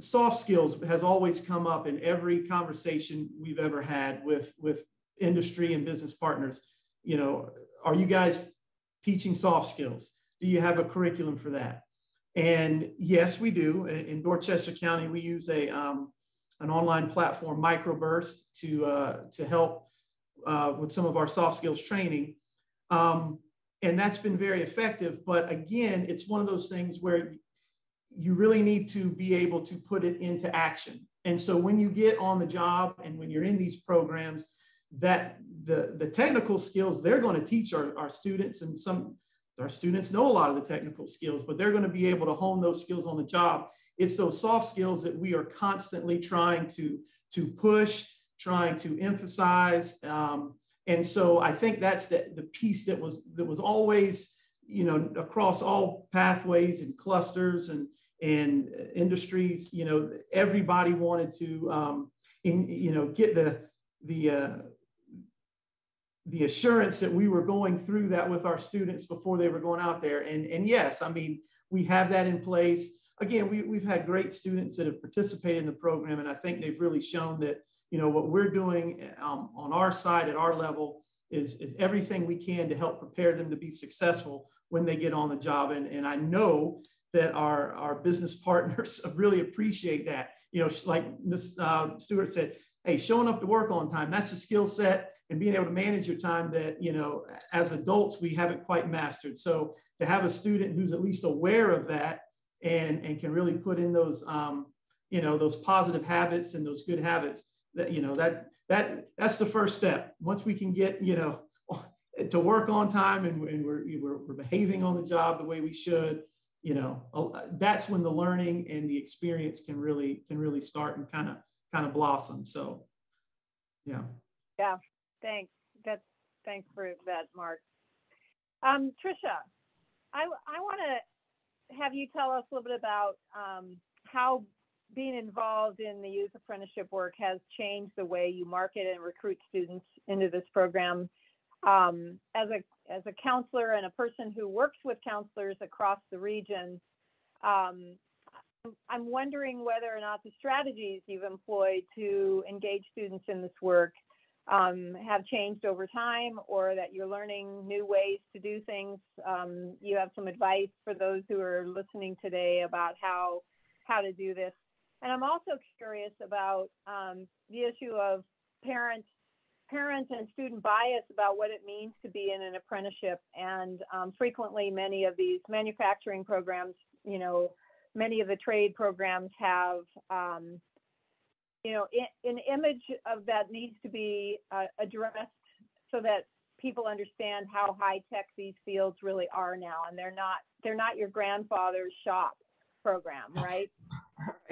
soft skills has always come up in every conversation we've ever had with with industry and business partners. You know are you guys teaching soft skills? Do you have a curriculum for that? And yes we do. In dorchester county we use a um, an online platform microburst to uh, to help uh, with some of our soft skills training. Um, and that's been very effective but again it's one of those things where you really need to be able to put it into action. And so when you get on the job and when you're in these programs, that the, the technical skills they're going to teach our, our students and some our students know a lot of the technical skills, but they're going to be able to hone those skills on the job. It's those soft skills that we are constantly trying to, to push, trying to emphasize. Um, and so I think that's the, the piece that was that was always, you know, across all pathways and clusters and and industries, you know, everybody wanted to, um, in, you know, get the the uh, the assurance that we were going through that with our students before they were going out there. And and yes, I mean, we have that in place. Again, we, we've had great students that have participated in the program, and I think they've really shown that you know what we're doing um, on our side at our level is is everything we can to help prepare them to be successful when they get on the job. And and I know that our, our business [LAUGHS] partners really appreciate that. You know, like Ms. Uh, Stewart said, hey, showing up to work on time, that's a skill set and being able to manage your time that, you know, as adults, we haven't quite mastered. So to have a student who's at least aware of that and, and can really put in those, um, you know, those positive habits and those good habits that, you know, that, that, that's the first step. Once we can get, you know, to work on time and, and we're, we're, we're behaving on the job the way we should, you know that's when the learning and the experience can really can really start and kind of kind of blossom so yeah Yeah, thanks. That's thanks for that, Mark. Um, Trisha, I I want to have you tell us a little bit about um, how being involved in the youth apprenticeship work has changed the way you market and recruit students into this program. Um, as a as a counselor and a person who works with counselors across the region, um, I'm wondering whether or not the strategies you've employed to engage students in this work um, have changed over time or that you're learning new ways to do things. Um, you have some advice for those who are listening today about how, how to do this. And I'm also curious about um, the issue of parents parents and student bias about what it means to be in an apprenticeship. And um, frequently, many of these manufacturing programs, you know, many of the trade programs have, um, you know, i- an image of that needs to be uh, addressed so that people understand how high tech these fields really are now, and they're not they're not your grandfather's shop program, right? [LAUGHS]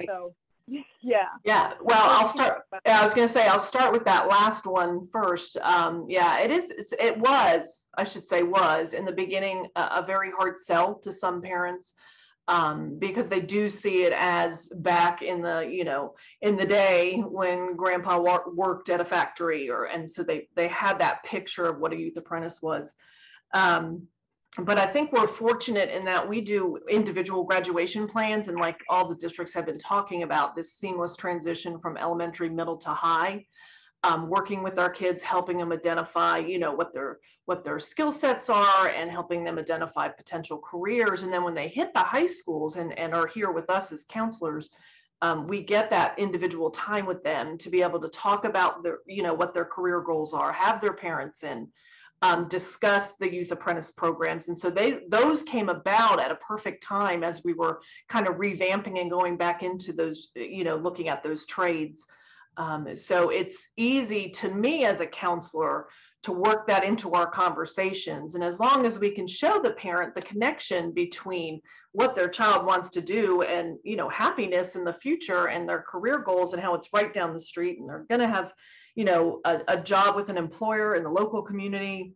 So, yeah. Yeah, well, I'll start, I was gonna say, I'll start with that last one first. Um, yeah, it is, it's- it was, I should say was, in the beginning, a, a very hard sell to some parents. Um, because they do see it as back in the, you know, in the day when grandpa wor- worked at a factory or, and so they, they had that picture of what a youth apprentice was. Um, but I think we're fortunate in that we do individual graduation plans and like all the districts have been talking about this seamless transition from elementary, middle to high. Um, working with our kids, helping them identify, you know, what their what their skill sets are and helping them identify potential careers. And then when they hit the high schools and, and are here with us as counselors, um, we get that individual time with them to be able to talk about their, you know, what their career goals are, have their parents in, um, discuss the youth apprentice programs. And so they those came about at a perfect time as we were kind of revamping and going back into those, you know, looking at those trades. Um, so it's easy to me as a counselor to work that into our conversations. And as long as we can show the parent the connection between what their child wants to do and, you know, happiness in the future and their career goals and how it's right down the street and they're going to have, you know, a, a job with an employer in the local community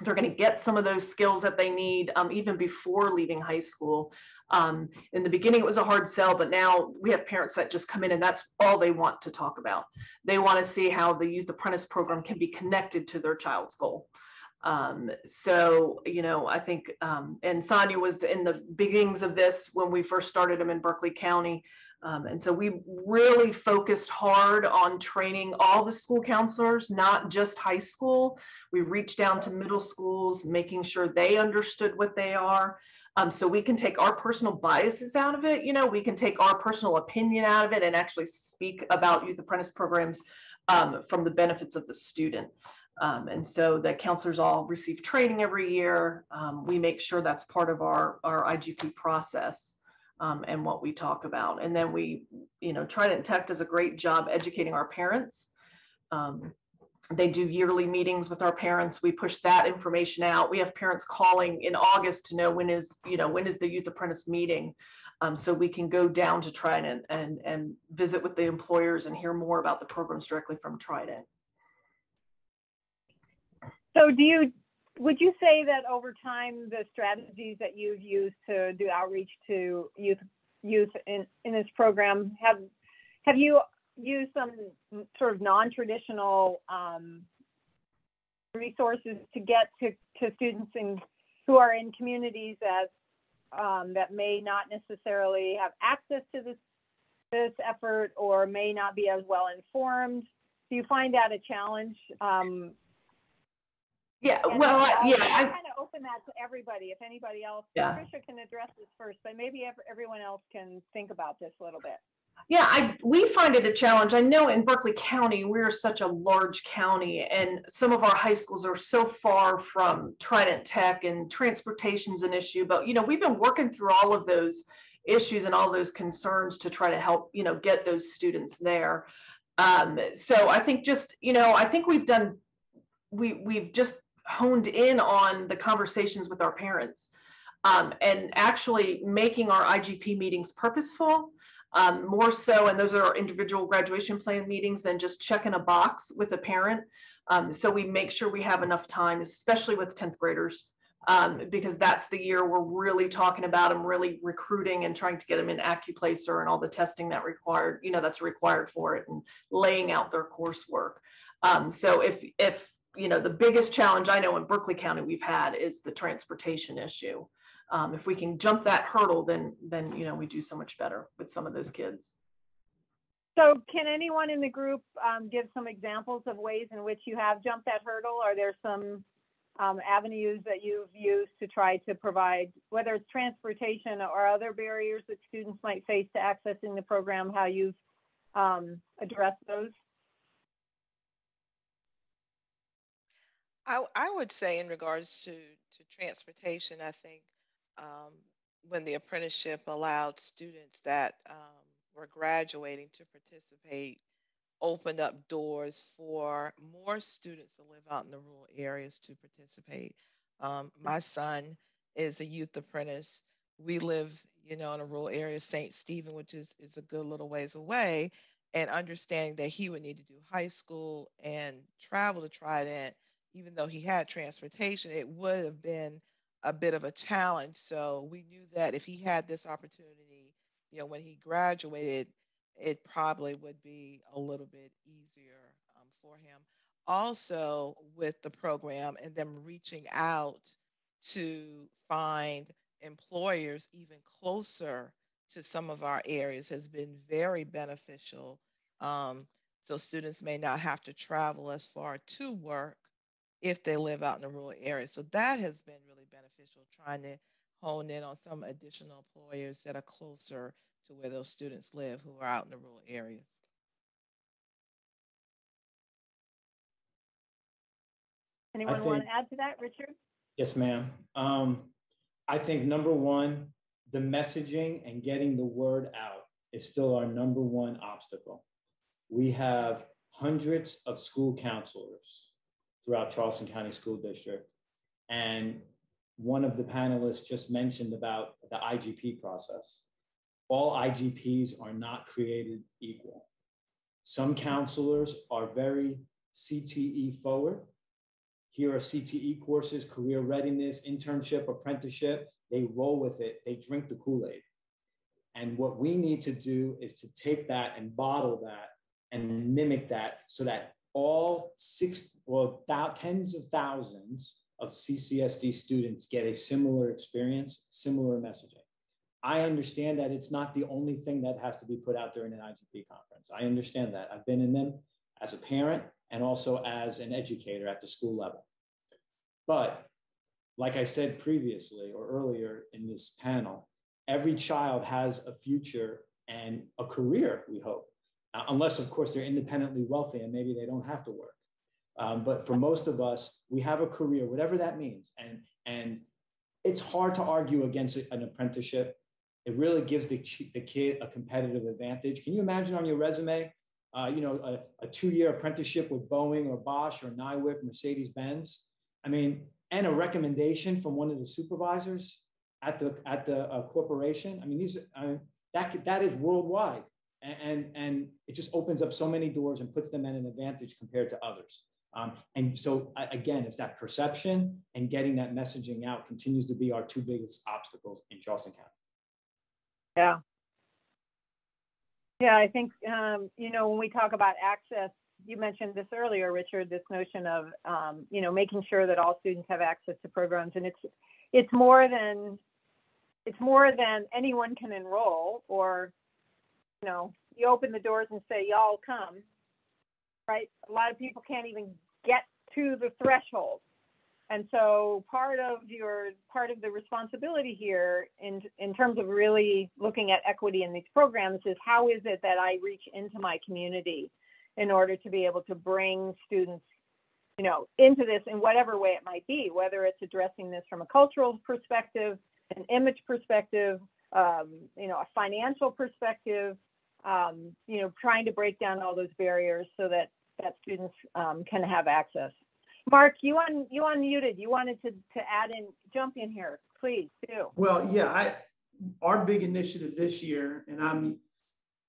they're going to get some of those skills that they need um, even before leaving high school. Um, in the beginning, it was a hard sell, but now we have parents that just come in and that's all they want to talk about. They want to see how the youth apprentice program can be connected to their child's goal. Um, so, you know, I think, um, and Sonia was in the beginnings of this when we first started them in Berkeley County. Um, and so we really focused hard on training all the school counselors, not just high school. We reached down to middle schools, making sure they understood what they are. Um, so we can take our personal biases out of it. You know, we can take our personal opinion out of it and actually speak about youth apprentice programs um, from the benefits of the student. Um, and so the counselors all receive training every year. Um, we make sure that's part of our, our IGP process um, and what we talk about. And then we, you know, Trident Tech does a great job educating our parents. Um, they do yearly meetings with our parents. We push that information out. We have parents calling in August to know when is, you know, when is the youth apprentice meeting. Um, so we can go down to Trident and, and visit with the employers and hear more about the programs directly from Trident. So do you would you say that over time the strategies that you've used to do outreach to youth youth in, in this program have have you used some sort of non-traditional um, resources to get to, to students in, who are in communities that um, that may not necessarily have access to this this effort or may not be as well informed? Do you find that a challenge um, yeah, and well, I, yeah, I kind of open that to everybody. If anybody else, yeah. Patricia can address this first, but maybe everyone else can think about this a little bit. Yeah, I we find it a challenge. I know in Berkeley County we're such a large county, and some of our high schools are so far from Trident Tech, and transportation's an issue. But you know, we've been working through all of those issues and all those concerns to try to help you know get those students there. Um, so I think just you know, I think we've done we we've just honed in on the conversations with our parents um, and actually making our IGP meetings purposeful. Um, more so, and those are our individual graduation plan meetings than just checking a box with a parent. Um, so we make sure we have enough time, especially with 10th graders, um, because that's the year we're really talking about them, really recruiting and trying to get them in AccuPlacer and all the testing that required, you know, that's required for it and laying out their coursework. Um, so if if you know, the biggest challenge I know in Berkeley County we've had is the transportation issue. Um, if we can jump that hurdle, then then you know we do so much better with some of those kids. So, can anyone in the group um, give some examples of ways in which you have jumped that hurdle? Are there some um, avenues that you've used to try to provide, whether it's transportation or other barriers that students might face to accessing the program? How you've um, addressed those? I, I would say in regards to, to transportation, I think um, when the apprenticeship allowed students that um, were graduating to participate, opened up doors for more students to live out in the rural areas to participate. Um, my son is a youth apprentice. We live, you know, in a rural area, St. Stephen, which is, is a good little ways away, and understanding that he would need to do high school and travel to Trident even though he had transportation, it would have been a bit of a challenge. So we knew that if he had this opportunity, you know, when he graduated, it probably would be a little bit easier um, for him. Also, with the program and them reaching out to find employers even closer to some of our areas has been very beneficial. Um, so students may not have to travel as far to work if they live out in the rural area. So that has been really beneficial, trying to hone in on some additional employers that are closer to where those students live who are out in the rural areas. Anyone think, want to add to that, Richard? Yes, ma'am. Um, I think number one, the messaging and getting the word out is still our number one obstacle. We have hundreds of school counselors throughout Charleston County School District. And one of the panelists just mentioned about the IGP process. All IGPs are not created equal. Some counselors are very CTE forward. Here are CTE courses, career readiness, internship, apprenticeship. They roll with it, they drink the Kool Aid. And what we need to do is to take that and bottle that and mimic that so that all six well, tens of thousands of CCSD students get a similar experience, similar messaging. I understand that it's not the only thing that has to be put out during an IGP conference. I understand that. I've been in them as a parent and also as an educator at the school level. But like I said previously or earlier in this panel, every child has a future and a career, we hope, unless, of course, they're independently wealthy and maybe they don't have to work. Um, but for most of us, we have a career, whatever that means. And, and it's hard to argue against an apprenticeship. It really gives the, the kid a competitive advantage. Can you imagine on your resume, uh, you know, a, a two-year apprenticeship with Boeing or Bosch or Niwick, Mercedes-Benz? I mean, and a recommendation from one of the supervisors at the at the uh, corporation. I mean, these I mean, that that is worldwide, and, and, it just opens up so many doors and puts them at an advantage compared to others. Um, and so again, it's that perception and getting that messaging out continues to be our two biggest obstacles in Charleston County. Yeah. Yeah, I think, um, you know, when we talk about access, you mentioned this earlier, Richard, this notion of, um, you know, making sure that all students have access to programs. And it's, it's more than, it's more than anyone can enroll or, you know, you open the doors and say, y'all come, right? A lot of people can't even get to the threshold. And so part of your part of the responsibility here in in terms of really looking at equity in these programs is how is it that I reach into my community in order to be able to bring students you know into this in whatever way it might be whether it's addressing this from a cultural perspective an image perspective um, you know a financial perspective um, you know trying to break down all those barriers so that that students um, can have access. Mark, you un, you unmuted. You wanted to, to add in, jump in here, please do. Well, yeah, I, our big initiative this year, and I'm,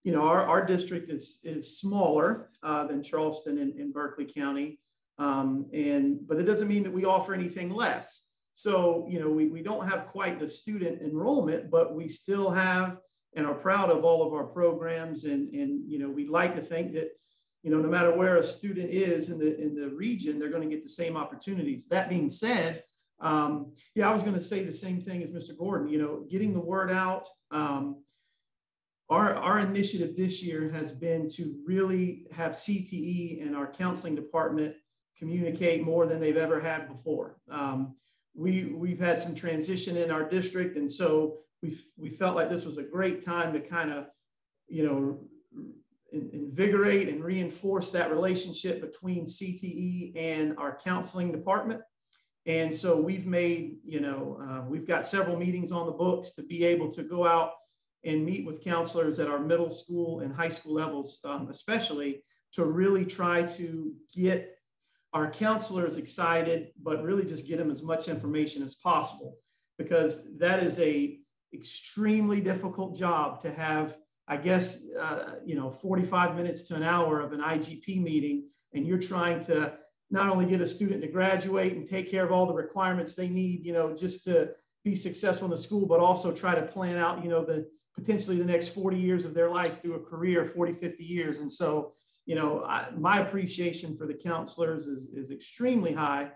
you know, our, our district is is smaller uh, than Charleston and, in Berkeley County, um, and but it doesn't mean that we offer anything less. So, you know, we, we don't have quite the student enrollment, but we still have and are proud of all of our programs. And, and you know, we'd like to think that you know, no matter where a student is in the in the region, they're going to get the same opportunities. That being said, um, yeah, I was going to say the same thing as Mr. Gordon. You know, getting the word out. Um, our our initiative this year has been to really have CTE and our counseling department communicate more than they've ever had before. Um, we we've had some transition in our district, and so we we felt like this was a great time to kind of, you know invigorate and reinforce that relationship between CTE and our counseling department. And so we've made, you know, uh, we've got several meetings on the books to be able to go out and meet with counselors at our middle school and high school levels, um, especially to really try to get our counselors excited, but really just get them as much information as possible, because that is a extremely difficult job to have I guess, uh, you know, 45 minutes to an hour of an IGP meeting, and you're trying to not only get a student to graduate and take care of all the requirements they need, you know, just to be successful in the school, but also try to plan out, you know, the potentially the next 40 years of their life through a career, 40, 50 years. And so, you know, I, my appreciation for the counselors is, is extremely high.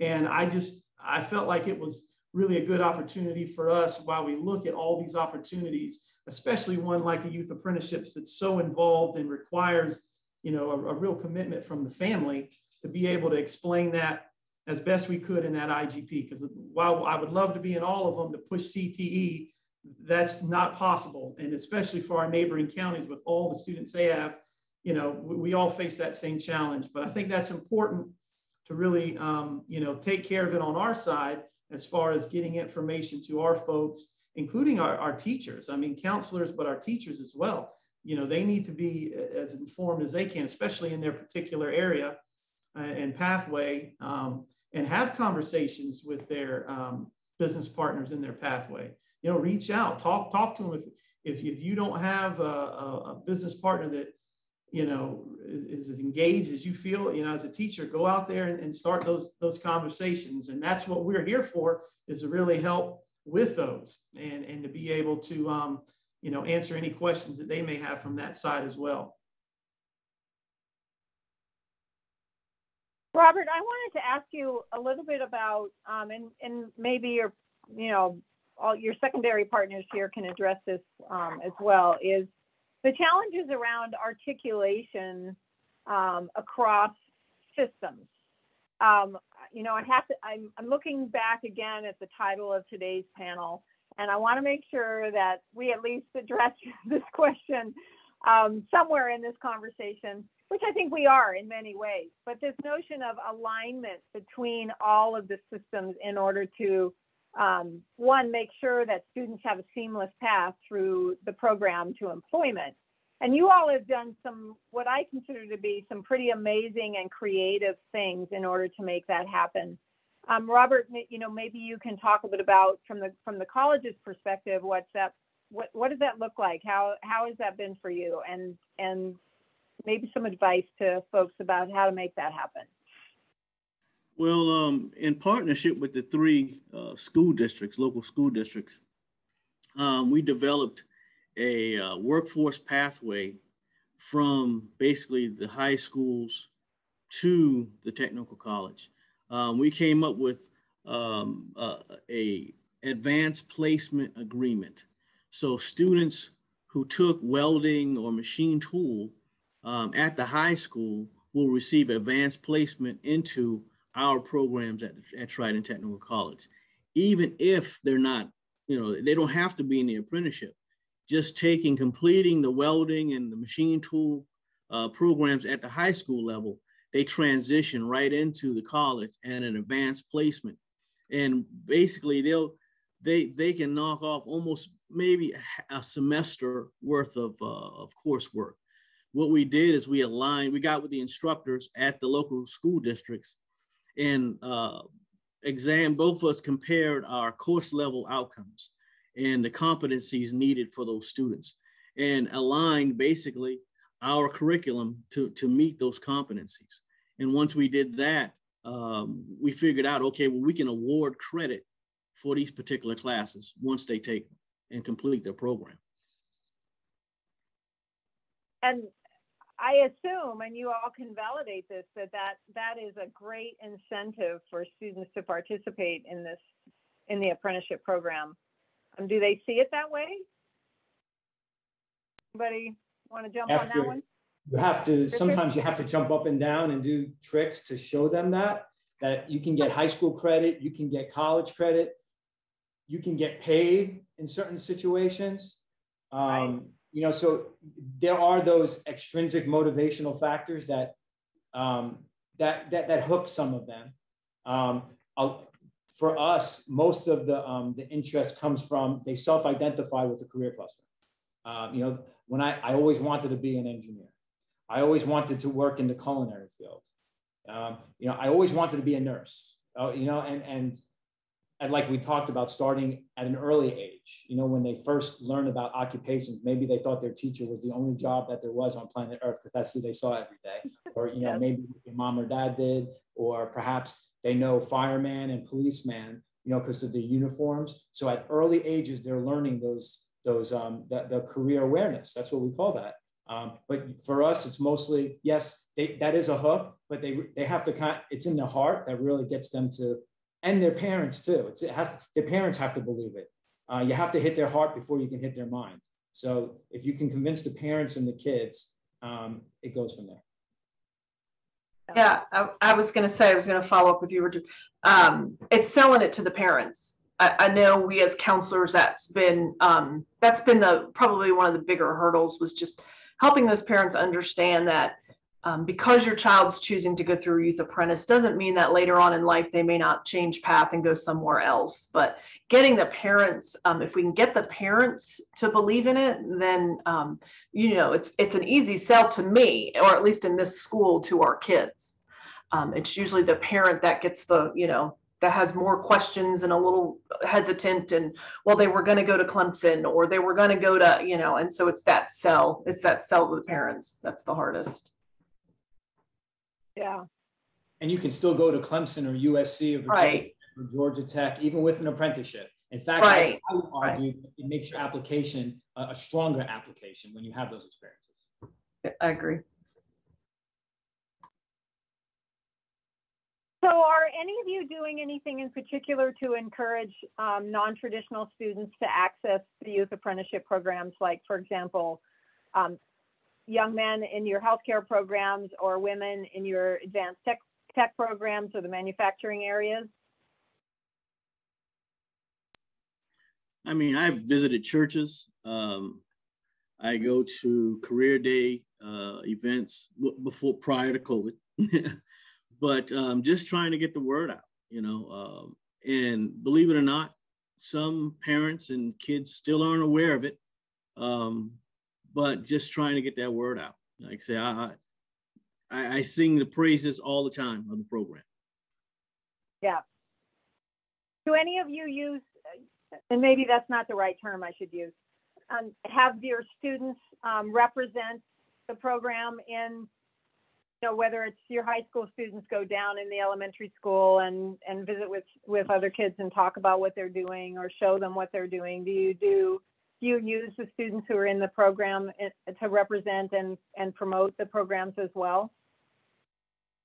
And I just, I felt like it was really a good opportunity for us while we look at all these opportunities, especially one like the youth apprenticeships that's so involved and requires, you know, a, a, real commitment from the family to be able to explain that as best we could in that IGP. Because while I would love to be in all of them to push CTE, that's not possible. And especially for our neighboring counties with all the students they have, you know, we, we all face that same challenge. But I think that's important to really, um, you know, take care of it on our side as far as getting information to our folks, including our, our teachers. I mean, counselors, but our teachers as well. You know, they need to be as informed as they can, especially in their particular area. uh, and pathway um, and have conversations with their um, business partners in their pathway. You know, reach out, talk, talk to them. If, if, if you don't have a, a, a business partner that, you know, is, as engaged as you feel, you know, as a teacher, go out there and, and start those, those conversations. And that's what we're here for is to really help with those and, and to be able to, um, you know, answer any questions that they may have from that side as well. Robert, I wanted to ask you a little bit about, um, and, and maybe your, you know, all your secondary partners here can address this um, as well, is the challenges around articulation um, across systems. Um, you know, I have to, I'm, I'm looking back again at the title of today's panel, and I want to make sure that we at least address [LAUGHS] this question um, somewhere in this conversation which I think we are in many ways. But this notion of alignment between all of the systems in order to, um, one, make sure that students have a seamless path through the program to employment. And you all have done some, what I consider to be some pretty amazing and creative things in order to make that happen. Um, Robert, you know, maybe you can talk a bit about from the from the college's perspective, what's that, what what does that look like? How how has that been for you? And and maybe some advice to folks about how to make that happen. Well, um, in partnership with the three uh, school districts, local school districts, um, we developed a uh, workforce pathway from basically the high schools to the technical college. Um, we came up with um, uh, a advanced placement agreement. So students who took welding or machine tool um, at the high school will receive advanced placement into our programs at, at Trident Technical College, even if they're not, you know, they don't have to be in the apprenticeship. Just taking, completing the welding and the machine tool uh, programs at the high school level, they transition right into the college and an advanced placement. And basically, they'll they they can knock off almost maybe a semester worth of uh, of coursework what we did is we aligned, we got with the instructors at the local school districts and uh, exam, both of us compared our course level outcomes and the competencies needed for those students and aligned basically our curriculum to, to meet those competencies. And once we did that, um, we figured out, okay, well, we can award credit for these particular classes once they take and complete their program. And I assume, and you all can validate this, that that, that is a great incentive for students to participate in this, in the apprenticeship program. Um, do they see it that way? Anybody want to jump on that one? You have to, sometimes you have to jump up and down and do tricks to show them that, that you can get high school credit, you can get college credit, you can get paid in certain situations. Um, you know, so there are those extrinsic motivational factors that um, that that that hook some of them. Um, for us, most of the um, the interest comes from they self-identify with a career cluster. Um, you know, when I I always wanted to be an engineer, I always wanted to work in the culinary field. Um, you know, I always wanted to be a nurse. Uh, you know, and and and like we talked about starting at an early age you know when they first learn about occupations maybe they thought their teacher was the only job that there was on planet earth because that's who they saw every day. [LAUGHS] Or you know yes. maybe your mom or dad did or perhaps they know fireman and policeman you know because of the uniforms. So at early ages they're learning those those um the, the career awareness. That's what we call that. Um, but for us it's mostly yes they, that is a hook but they they have to kind it's in the heart that really gets them to and their parents too. It's, it has their parents have to believe it. Uh, you have to hit their heart before you can hit their mind. So if you can convince the parents and the kids, um, it goes from there. Yeah, I, I was going to say, I was going to follow up with you, Richard. Um, it's selling it to the parents. I, I, know we as counselors, that's been um, that's been the probably one of the bigger hurdles was just helping those parents understand that um, because your child's choosing to go through a youth apprentice doesn't mean that later on in life they may not change path and go somewhere else. But getting the parents um, if we can get the parents to believe in it then um, you know it's it's an easy sell to me or at least in this school to our kids. Um, it's usually the parent that gets the, you know, that has more questions and a little hesitant and well they were going to go to clemson or they were going to go to you know and so it's that sell it's that sell to the parents that's the hardest yeah and you can still go to clemson or usc or, right. or georgia tech even with an apprenticeship in fact right. I, I, would argue right. it makes your application a, a stronger application when you have those experiences i agree So are any of you doing anything in particular to encourage um, non-traditional students to access the youth apprenticeship programs, like, for example, um, young men in your healthcare programs or women in your advanced tech, tech programs or the manufacturing areas? I mean, I've visited churches. Um, I go to career day uh, events before prior to COVID. [LAUGHS] but um, just trying to get the word out, you know. Um, and believe it or not, some parents and kids still aren't aware of it. Um, but just trying to get that word out. Like I say, I, I, I sing the praises all the time of the program. Yeah. Do any of you use, and maybe that's not the right term I should use, um, have your students um, represent the program in you know, whether it's your high school students go down in the elementary school and and visit with with other kids and talk about what they're doing or show them what they're doing. Do you do do you use the students who are in the program eh, to represent and and promote the programs as well?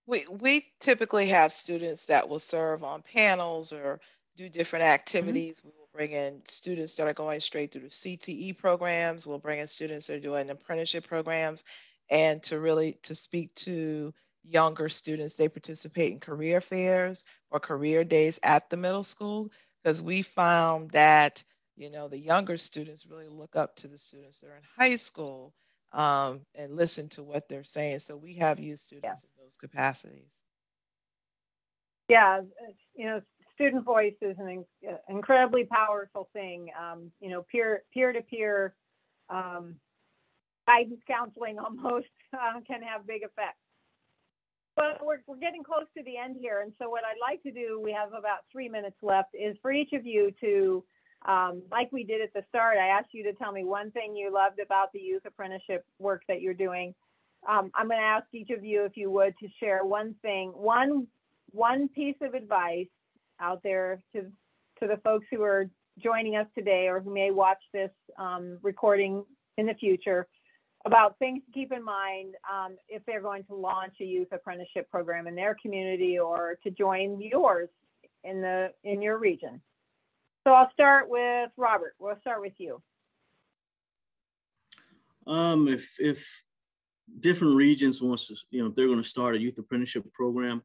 We we typically have students that will serve on panels or do different mm-hmm. activities. Mm-hmm. We will bring in students that are going straight through the CTE programs. We'll bring in students that are doing apprenticeship programs and to really to speak to younger students they participate in career fairs or career days at the middle school because we found that you know the younger students really look up to the students that are in high school um, and listen to what they're saying so we have youth students yeah. in those capacities yeah you know student voice is an incredibly powerful thing um, you know peer peer to peer um, guidance counseling almost [LAUGHS] uh, can have big effects. But we're, we're getting close to the end here. And so what I'd like to do, we have about three minutes left, is for each of you to, um, like we did at the start, I asked you to tell me one thing you loved about the youth apprenticeship work that you're doing. Um, I'm going to ask each of you, if you would, to share one thing, one one piece of advice out there to to the folks who are joining us today or who may watch this um, recording in the future about things to keep in mind um, if they're going to launch a youth apprenticeship program in their community or to join yours in the in your region. So I'll start with Robert. We'll start with you. Um, if if different regions wants to, you know, if they're going to start a youth apprenticeship program,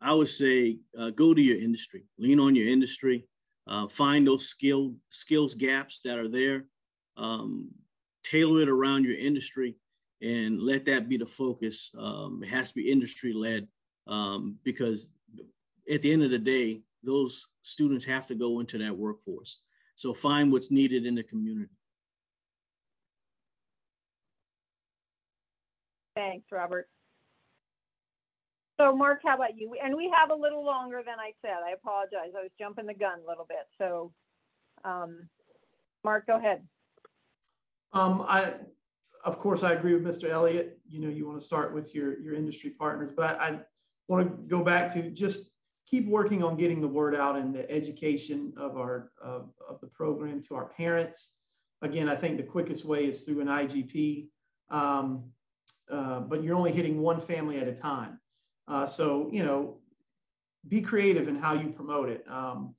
I would say uh, go to your industry, lean on your industry, uh, find those skill skills gaps that are there. Um, tailor it around your industry and let that be the focus. Um, it has to be industry led um, because at the end of the day, those students have to go into that workforce. So find what's needed in the community. Thanks, Robert. So Mark, how about you? And we have a little longer than I said. I apologize. I was jumping the gun a little bit. So um, Mark, go ahead. Um, I, of course, I agree with Mr. Elliott. You know, you want to start with your your industry partners, but I, I want to go back to just keep working on getting the word out and the education of our of, of the program to our parents. Again, I think the quickest way is through an IGP, um, uh, but you're only hitting one family at a time. Uh, so you know, be creative in how you promote it. Um,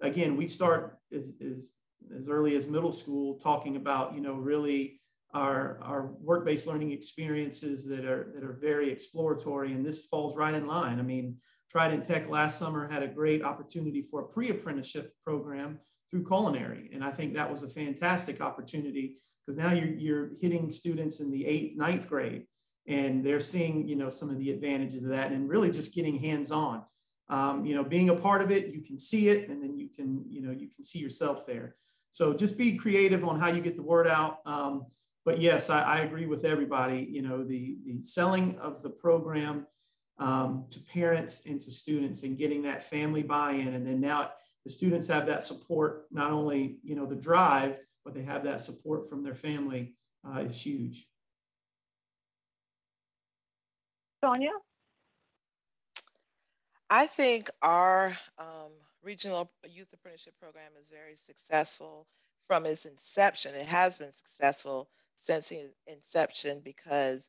again, we start as, as as early as middle school talking about you know really our our work-based learning experiences that are that are very exploratory and this falls right in line i mean trident tech last summer had a great opportunity for a pre-apprenticeship program through culinary and i think that was a fantastic opportunity because now you're, you're hitting students in the eighth ninth grade and they're seeing you know some of the advantages of that and really just getting hands-on um, you know being a part of it you can see it and then you can you know you can see yourself there so just be creative on how you get the word out. Um, but yes, I, I, agree with everybody. You know, the the selling of the program um, to parents and to students and getting that family buy-in. And then now the students have that support, not only, you know, the drive, but they have that support from their family uh, is huge. Sonia? I think our um, regional youth apprenticeship program is very successful from its inception. It has been successful since its inception because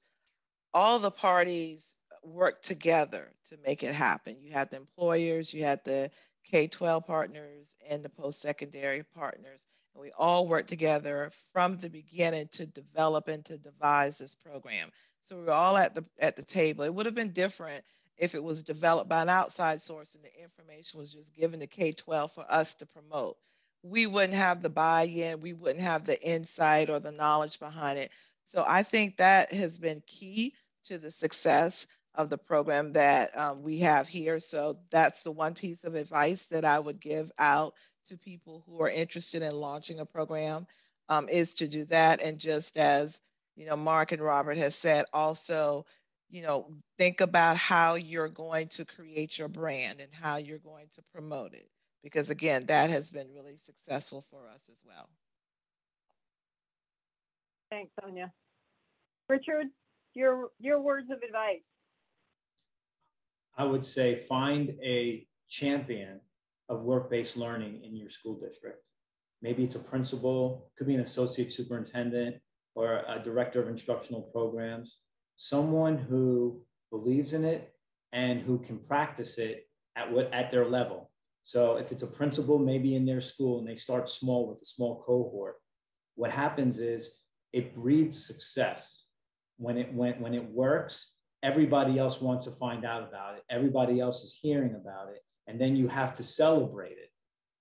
all the parties work together to make it happen. You had the employers, you had the K 12 partners, and the post secondary partners. And we all worked together from the beginning to develop and to devise this program. So we were all at the at the table. It would have been different if it was developed by an outside source and the information was just given to K 12 for us to promote. We wouldn't have the buy in, we wouldn't have the insight or the knowledge behind it. So I think that has been key to the success of the program that um, we have here. So that's the one piece of advice that I would give out to people who are interested in launching a program um, is to do that. And just as you know, Mark and Robert has said, also, you know, think about how you're going to create your brand and how you're going to promote it. Because again, that has been really successful for us as well. Thanks, Sonia. Richard, your your words of advice. I would say find a champion of work-based learning in your school district. Maybe it's a principal, could be an associate superintendent or a director of instructional programs, someone who believes in it and who can practice it at what at their level. So if it's a principal, maybe in their school, and they start small with a small cohort, what happens is it breeds success. When it when, when it works, everybody else wants to find out about it. Everybody else is hearing about it. And then you have to celebrate it.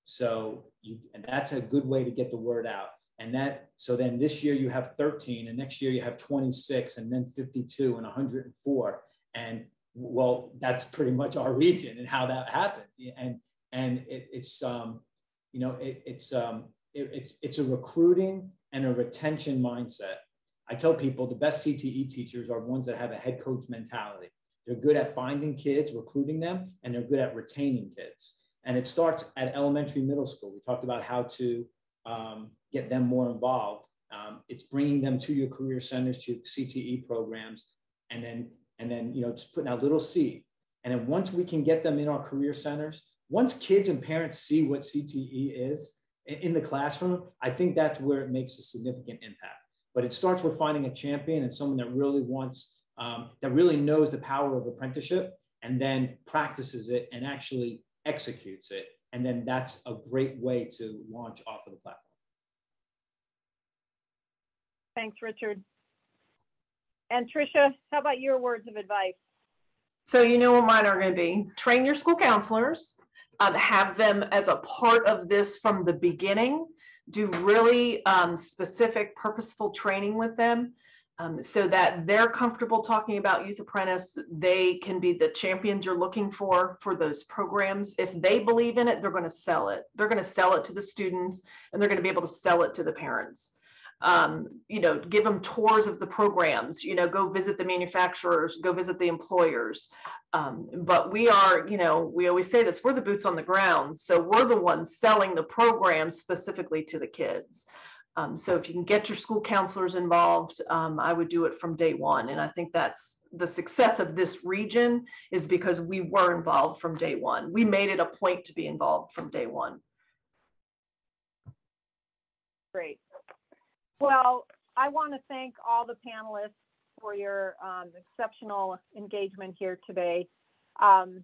So you and that's a good way to get the word out. And that so then this year you have 13, and next year you have 26, and then 52 and 104. And well, that's pretty much our [LAUGHS] region and how that happened. And and it, it's um, you know, it, it's um, it, it's it's a recruiting and a retention mindset. I tell people the best CTE teachers are ones that have a head coach mentality. They're good at finding kids, recruiting them, and they're good at retaining kids. And it starts at elementary, middle school. We talked about how to um, get them more involved. Um, it's bringing them to your career centers, to CTE programs, and then and then you know just putting out little seed. And then once we can get them in our career centers, once kids and parents see what CTE is in the classroom, I think that's where it makes a significant impact. But it starts with finding a champion and someone that really wants, um, that really knows the power of apprenticeship and then practices it and actually executes it. And then that's a great way to launch off of the platform. Thanks, Richard. And Tricia, how about your words of advice? So you know what mine are going to be. Train your school counselors, um, have them as a part of this from the beginning do really um, specific, purposeful training with them um, so that they're comfortable talking about Youth Apprentice. They can be the champions you're looking for for those programs. If they believe in it, they're going to sell it. They're going to sell it to the students and they're going to be able to sell it to the parents um, you know, give them tours of the programs, you know, go visit the manufacturers, go visit the employers. Um, but we are, you know, we always say this, we're the boots on the ground. So we're the ones selling the programs specifically to the kids. Um, so if you can get your school counselors involved, um, I would do it from day one. And I think that's the success of this region is because we were involved from day one. We made it a point to be involved from day one. Great. Well, I want to thank all the panelists for your um, exceptional engagement here today. Um,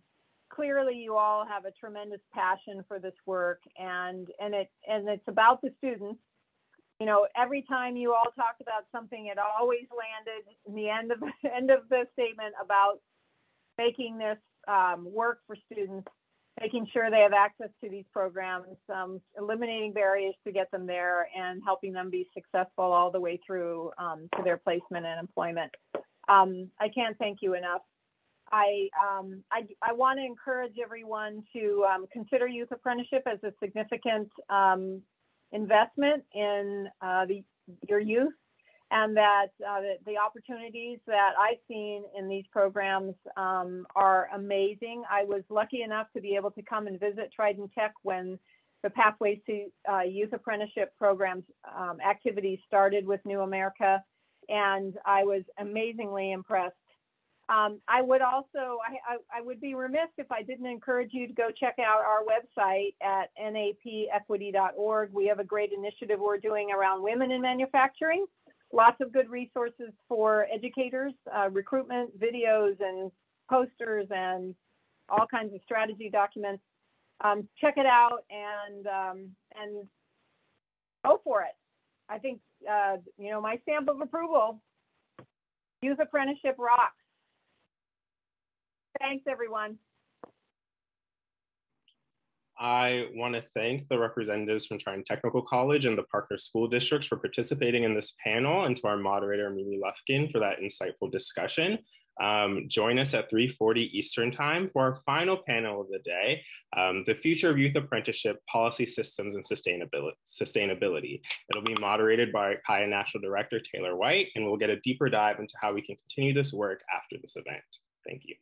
clearly, you all have a tremendous passion for this work, and and it and it's about the students. You know, every time you all talked about something, it always landed in the end of the [LAUGHS] end of the statement about making this um, work for students making sure they have access to these programs, um, eliminating barriers to get them there, and helping them be successful all the way through um, to their placement and employment. Um, I can't thank you enough. I, um, I, I want to encourage everyone to um, consider youth apprenticeship as a significant um, investment in uh, the, your youth and that uh, the, the, opportunities that I've seen in these programs um, are amazing. I was lucky enough to be able to come and visit Trident Tech when the Pathways to uh, Youth Apprenticeship Programs um, activities started with New America, and I was amazingly impressed. Um, I would also, I, I, I, would be remiss if I didn't encourage you to go check out our website at napequity.org. We have a great initiative we're doing around women in manufacturing lots of good resources for educators, uh, recruitment videos and posters and all kinds of strategy documents. Um, check it out and um, and go for it. I think uh, you know my stamp of approval. Youth apprenticeship rocks. Thanks, everyone. I want to thank the representatives from Trident Technical College and the partner school districts for participating in this panel and to our moderator, Mimi Lufkin, for that insightful discussion. Um, join us at 3.40 Eastern Time for our final panel of the day, um, the future of youth apprenticeship, policy systems and sustainability. sustainability. It'll be moderated by PAYA National Director Taylor White, and we'll get a deeper dive into how we can continue this work after this event. Thank you.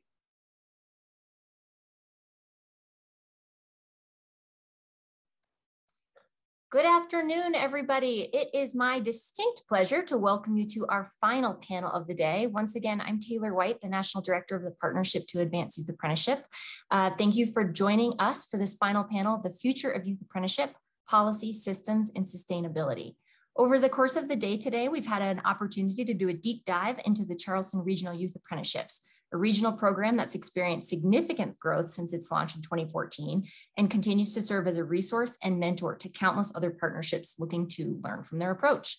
Good afternoon, everybody. It is my distinct pleasure to welcome you to our final panel of the day. Once again, I'm Taylor White, the National Director of the Partnership to Advance Youth Apprenticeship. Uh, thank you for joining us for this final panel, The Future of Youth Apprenticeship, Policy, Systems, and Sustainability. Over the course of the day today, we've had an opportunity to do a deep dive into the Charleston Regional Youth Apprenticeships a regional program that's experienced significant growth since its launch in 2014 and continues to serve as a resource and mentor to countless other partnerships looking to learn from their approach.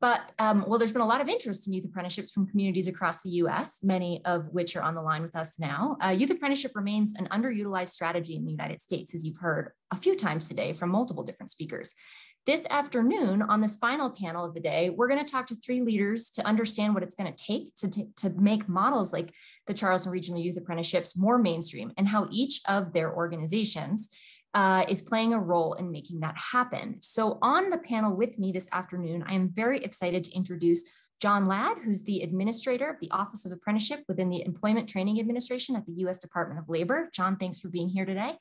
But um, well, there's been a lot of interest in youth apprenticeships from communities across the US, many of which are on the line with us now. Uh, youth apprenticeship remains an underutilized strategy in the United States, as you've heard a few times today from multiple different speakers. This afternoon, on this final panel of the day, we're going to talk to three leaders to understand what it's going to take to, to make models like the Charleston Regional Youth Apprenticeships more mainstream and how each of their organizations uh, is playing a role in making that happen. So, on the panel with me this afternoon, I am very excited to introduce John Ladd, who's the administrator of the Office of Apprenticeship within the Employment Training Administration at the U.S. Department of Labor. John, thanks for being here today.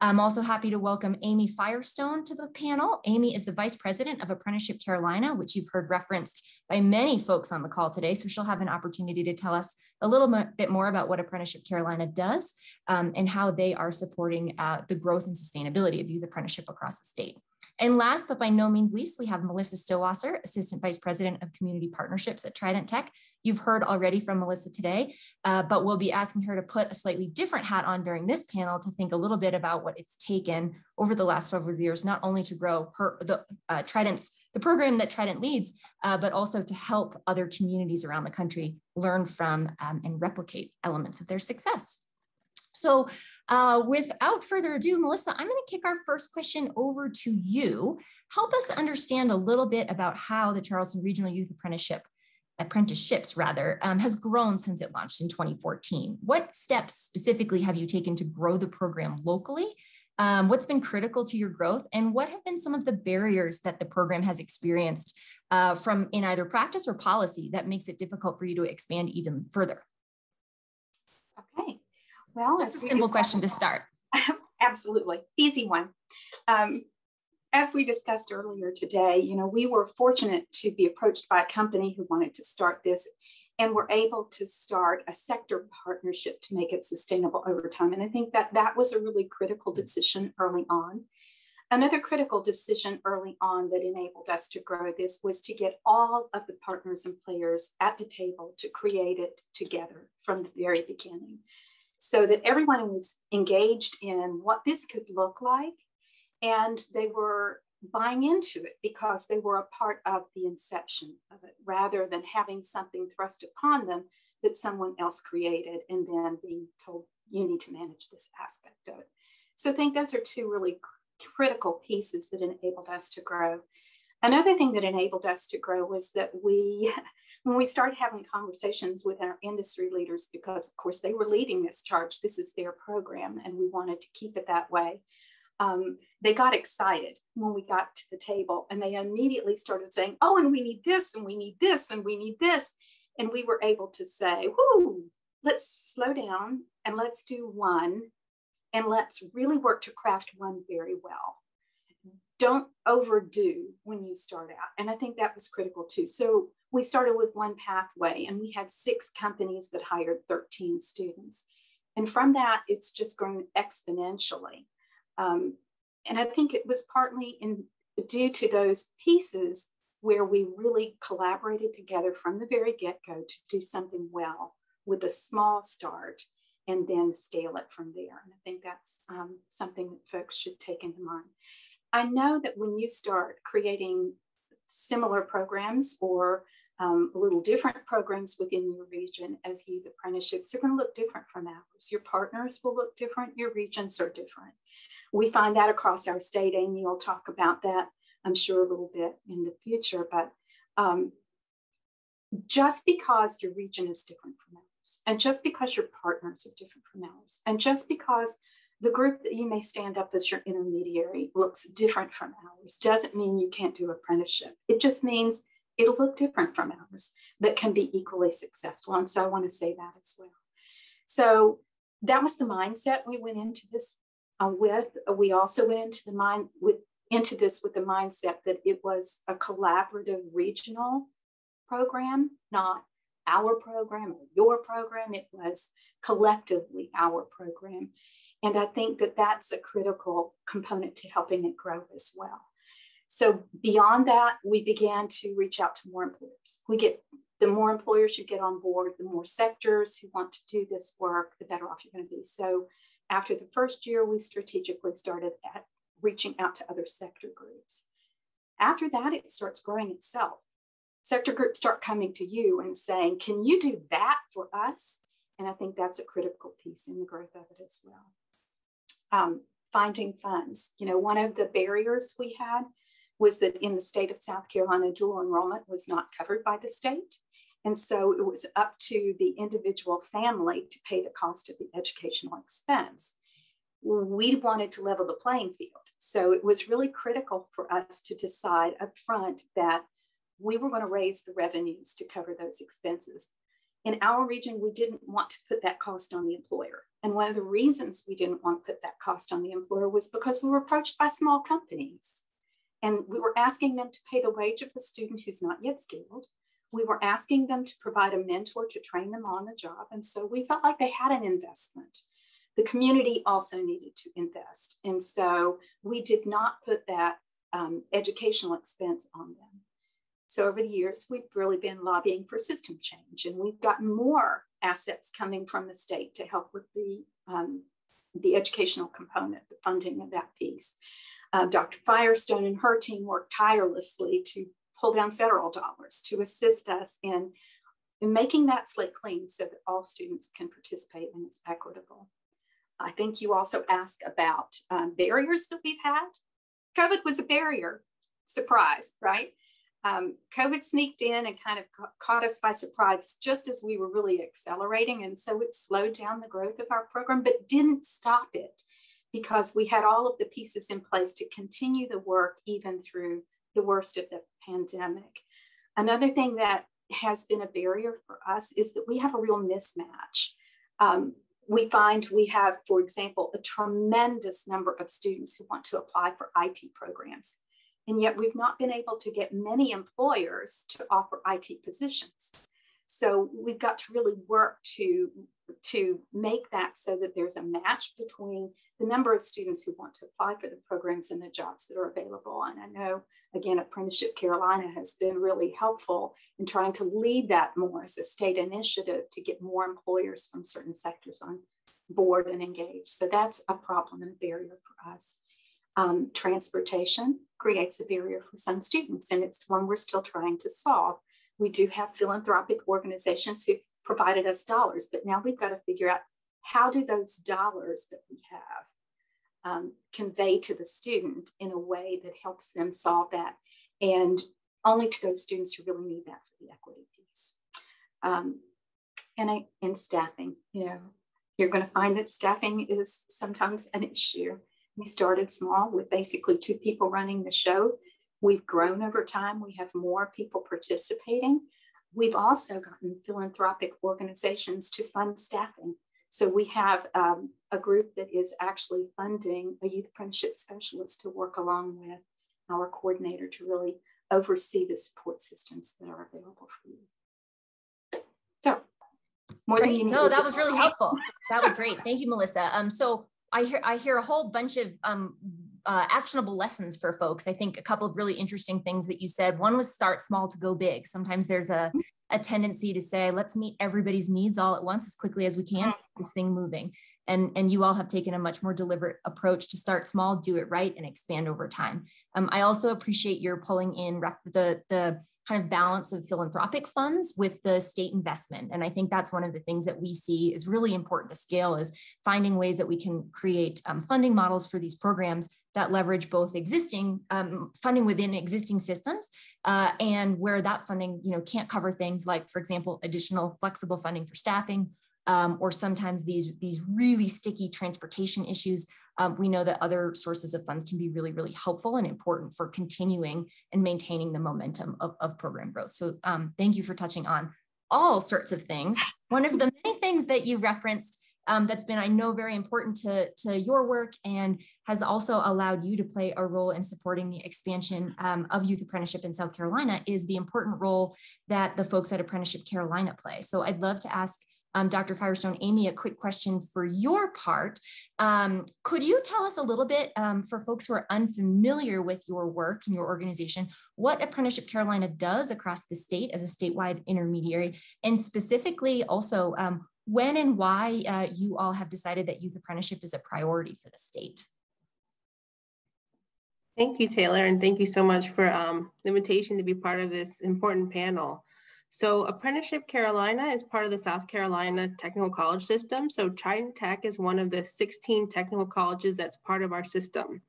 I'm also happy to welcome Amy Firestone to the panel. Amy is the Vice President of Apprenticeship Carolina, which you've heard referenced by many folks on the call today. So she'll have an opportunity to tell us a little bit more about what Apprenticeship Carolina does um, and how they are supporting uh, the growth and sustainability of youth apprenticeship across the state. And last but by no means least, we have Melissa Stowasser, Assistant Vice President of Community Partnerships at Trident Tech. You've heard already from Melissa today, uh, but we'll be asking her to put a slightly different hat on during this panel to think a little bit about what it's taken over the last several years, not only to grow her, the uh, Trident's the program that Trident leads, uh, but also to help other communities around the country learn from um, and replicate elements of their success. So uh, without further ado, Melissa, I'm going to kick our first question over to you. Help us understand a little bit about how the Charleston Regional Youth Apprenticeship apprenticeships rather um, has grown since it launched in 2014 what steps specifically have you taken to grow the program locally? Um, what's been critical to your growth and what have been some of the barriers that the program has experienced uh, from in either practice or policy that makes it difficult for you to expand even further well, just a simple question to start. [LAUGHS] Absolutely, easy one. Um, as we discussed earlier today, you know, we were fortunate to be approached by a company who wanted to start this and were able to start a sector partnership to make it sustainable over time. And I think that that was a really critical decision early on. Another critical decision early on that enabled us to grow this was to get all of the partners and players at the table to create it together from the very beginning so that everyone was engaged in what this could look like and they were buying into it because they were a part of the inception of it rather than having something thrust upon them that someone else created and then being told you need to manage this aspect of it. So I think those are two really critical pieces that enabled us to grow. Another thing that enabled us to grow was that we [LAUGHS] when we started having conversations with our industry leaders, because of course they were leading this charge, this is their program, and we wanted to keep it that way. um, they got excited when we got to the table and they immediately started saying, oh, and we need this, and we need this, and we need this. And we were able to say, whoo, let's slow down and let's do one and let's really work to craft one very well. Don't overdo when you start out. And I think that was critical too. So we started with one pathway and we had six companies that hired 13 students. And from that, it's just grown exponentially. Um, and I think it was partly in, due to those pieces where we really collaborated together from the very get go to do something well with a small start and then scale it from there. And I think that's um, something that folks should take into mind. I know that when you start creating similar programs or um, a little different programs within your region as youth apprenticeships, they're going to look different from ours. Your partners will look different, your regions are different. We find that across our state. Amy will talk about that, I'm sure, a little bit in the future. But um, just because your region is different from ours, and just because your partners are different from ours, and just because the group that you may stand up as your intermediary looks different from ours, doesn't mean you can't do apprenticeship. It just means it'll look different from ours, but can be equally successful. And so I want to say that as well. So that was the mindset we went into this uh, with. We also went into the mind with into this with the mindset that it was a collaborative regional program, not our program or your program. It was collectively our program. And I think that that's a critical component to helping it grow as well. So beyond that, we began to reach out to more employers. We get the more employers you get on board, the more sectors who want to do this work, the better off you're going to be. So after the first year, we strategically started at reaching out to other sector groups. After that, it starts growing itself. Sector groups start coming to you and saying, Can you do that for us? And I think that's a critical piece in the growth of it as well. Um, finding funds. You know, one of the barriers we had was that in the state of South Carolina, dual enrollment was not covered by the state. And so it was up to the individual family to pay the cost of the educational expense. We wanted to level the playing field. So it was really critical for us to decide up front that we were going to raise the revenues to cover those expenses. In our region, we didn't want to put that cost on the employer. And one of the reasons we didn't want to put that cost on the employer was because we were approached by small companies and we were asking them to pay the wage of a student who's not yet skilled. We were asking them to provide a mentor to train them on the job. And so we felt like they had an investment. The community also needed to invest. And so we did not put that um, educational expense on them. So over the years, we've really been lobbying for system change, and we've gotten more assets coming from the state to help with the um, the educational component, the funding of that piece. Uh, Dr. Firestone and her team worked tirelessly to pull down federal dollars to assist us in, in making that slate clean so that all students can participate and it's equitable. I think you also asked about um, barriers that we've had. COVID was a barrier, surprise, right? Um, COVID sneaked in and kind of ca caught us by surprise just as we were really accelerating. And so it slowed down the growth of our program, but didn't stop it because we had all of the pieces in place to continue the work even through the worst of the pandemic. Another thing that has been a barrier for us is that we have a real mismatch. Um, we find we have, for example, a tremendous number of students who want to apply for IT programs. And yet we've not been able to get many employers to offer IT positions. So we've got to really work to, to make that so that there's a match between the number of students who want to apply for the programs and the jobs that are available. And I know, again, Apprenticeship Carolina has been really helpful in trying to lead that more as a state initiative to get more employers from certain sectors on board and engaged. So that's a problem and a barrier for us. Um, transportation creates a barrier for some students, and it's one we're still trying to solve. We do have philanthropic organizations who provided us dollars, but now we've got to figure out how do those dollars that we have um, convey to the student in a way that helps them solve that and only to those students who really need that for the equity piece. Um, and, I, and staffing, you know, you're going to find that staffing is sometimes an issue. We started small with basically two people running the show. We've grown over time. We have more people participating. We've also gotten philanthropic organizations to fund staffing. So we have um, a group that is actually funding a youth apprenticeship specialist to work along with our coordinator to really oversee the support systems that are available for you. So more great. than you need. No, that was really helpful. That was great. Thank you, Melissa. Um, so I hear I hear a whole bunch of um, uh, actionable lessons for folks. I think a couple of really interesting things that you said. One was start small to go big. Sometimes there's a a tendency to say, let's meet everybody's needs all at once as quickly as we can, this thing moving and and you all have taken a much more deliberate approach to start small do it right and expand over time. Um, i also appreciate your pulling in the the kind of balance of philanthropic funds with the state investment. And i think that's one of the things that we see is really important to scale is finding ways that we can create um, funding models for these programs that leverage both existing um, funding within existing systems uh, and where that funding you know can't cover things like for example additional flexible funding for staffing um, or sometimes these, these really sticky transportation issues, um, we know that other sources of funds can be really, really helpful and important for continuing and maintaining the momentum of, of program growth. So um, thank you for touching on all sorts of things. One of the many things that you referenced um, that's been, I know, very important to, to your work and has also allowed you to play a role in supporting the expansion um, of youth apprenticeship in South Carolina is the important role that the folks at Apprenticeship Carolina play. So I'd love to ask um, Dr. Firestone, Amy, a quick question for your part. Um, could you tell us a little bit um, for folks who are unfamiliar with your work and your organization, what Apprenticeship Carolina does across the state as a statewide intermediary, and specifically also um, when and why uh, you all have decided that youth apprenticeship is a priority for the state? Thank you, Taylor, and thank you so much for um, the invitation to be part of this important panel. So Apprenticeship Carolina is part of the South Carolina Technical College System. So Trident Tech is one of the 16 technical colleges that's part of our system.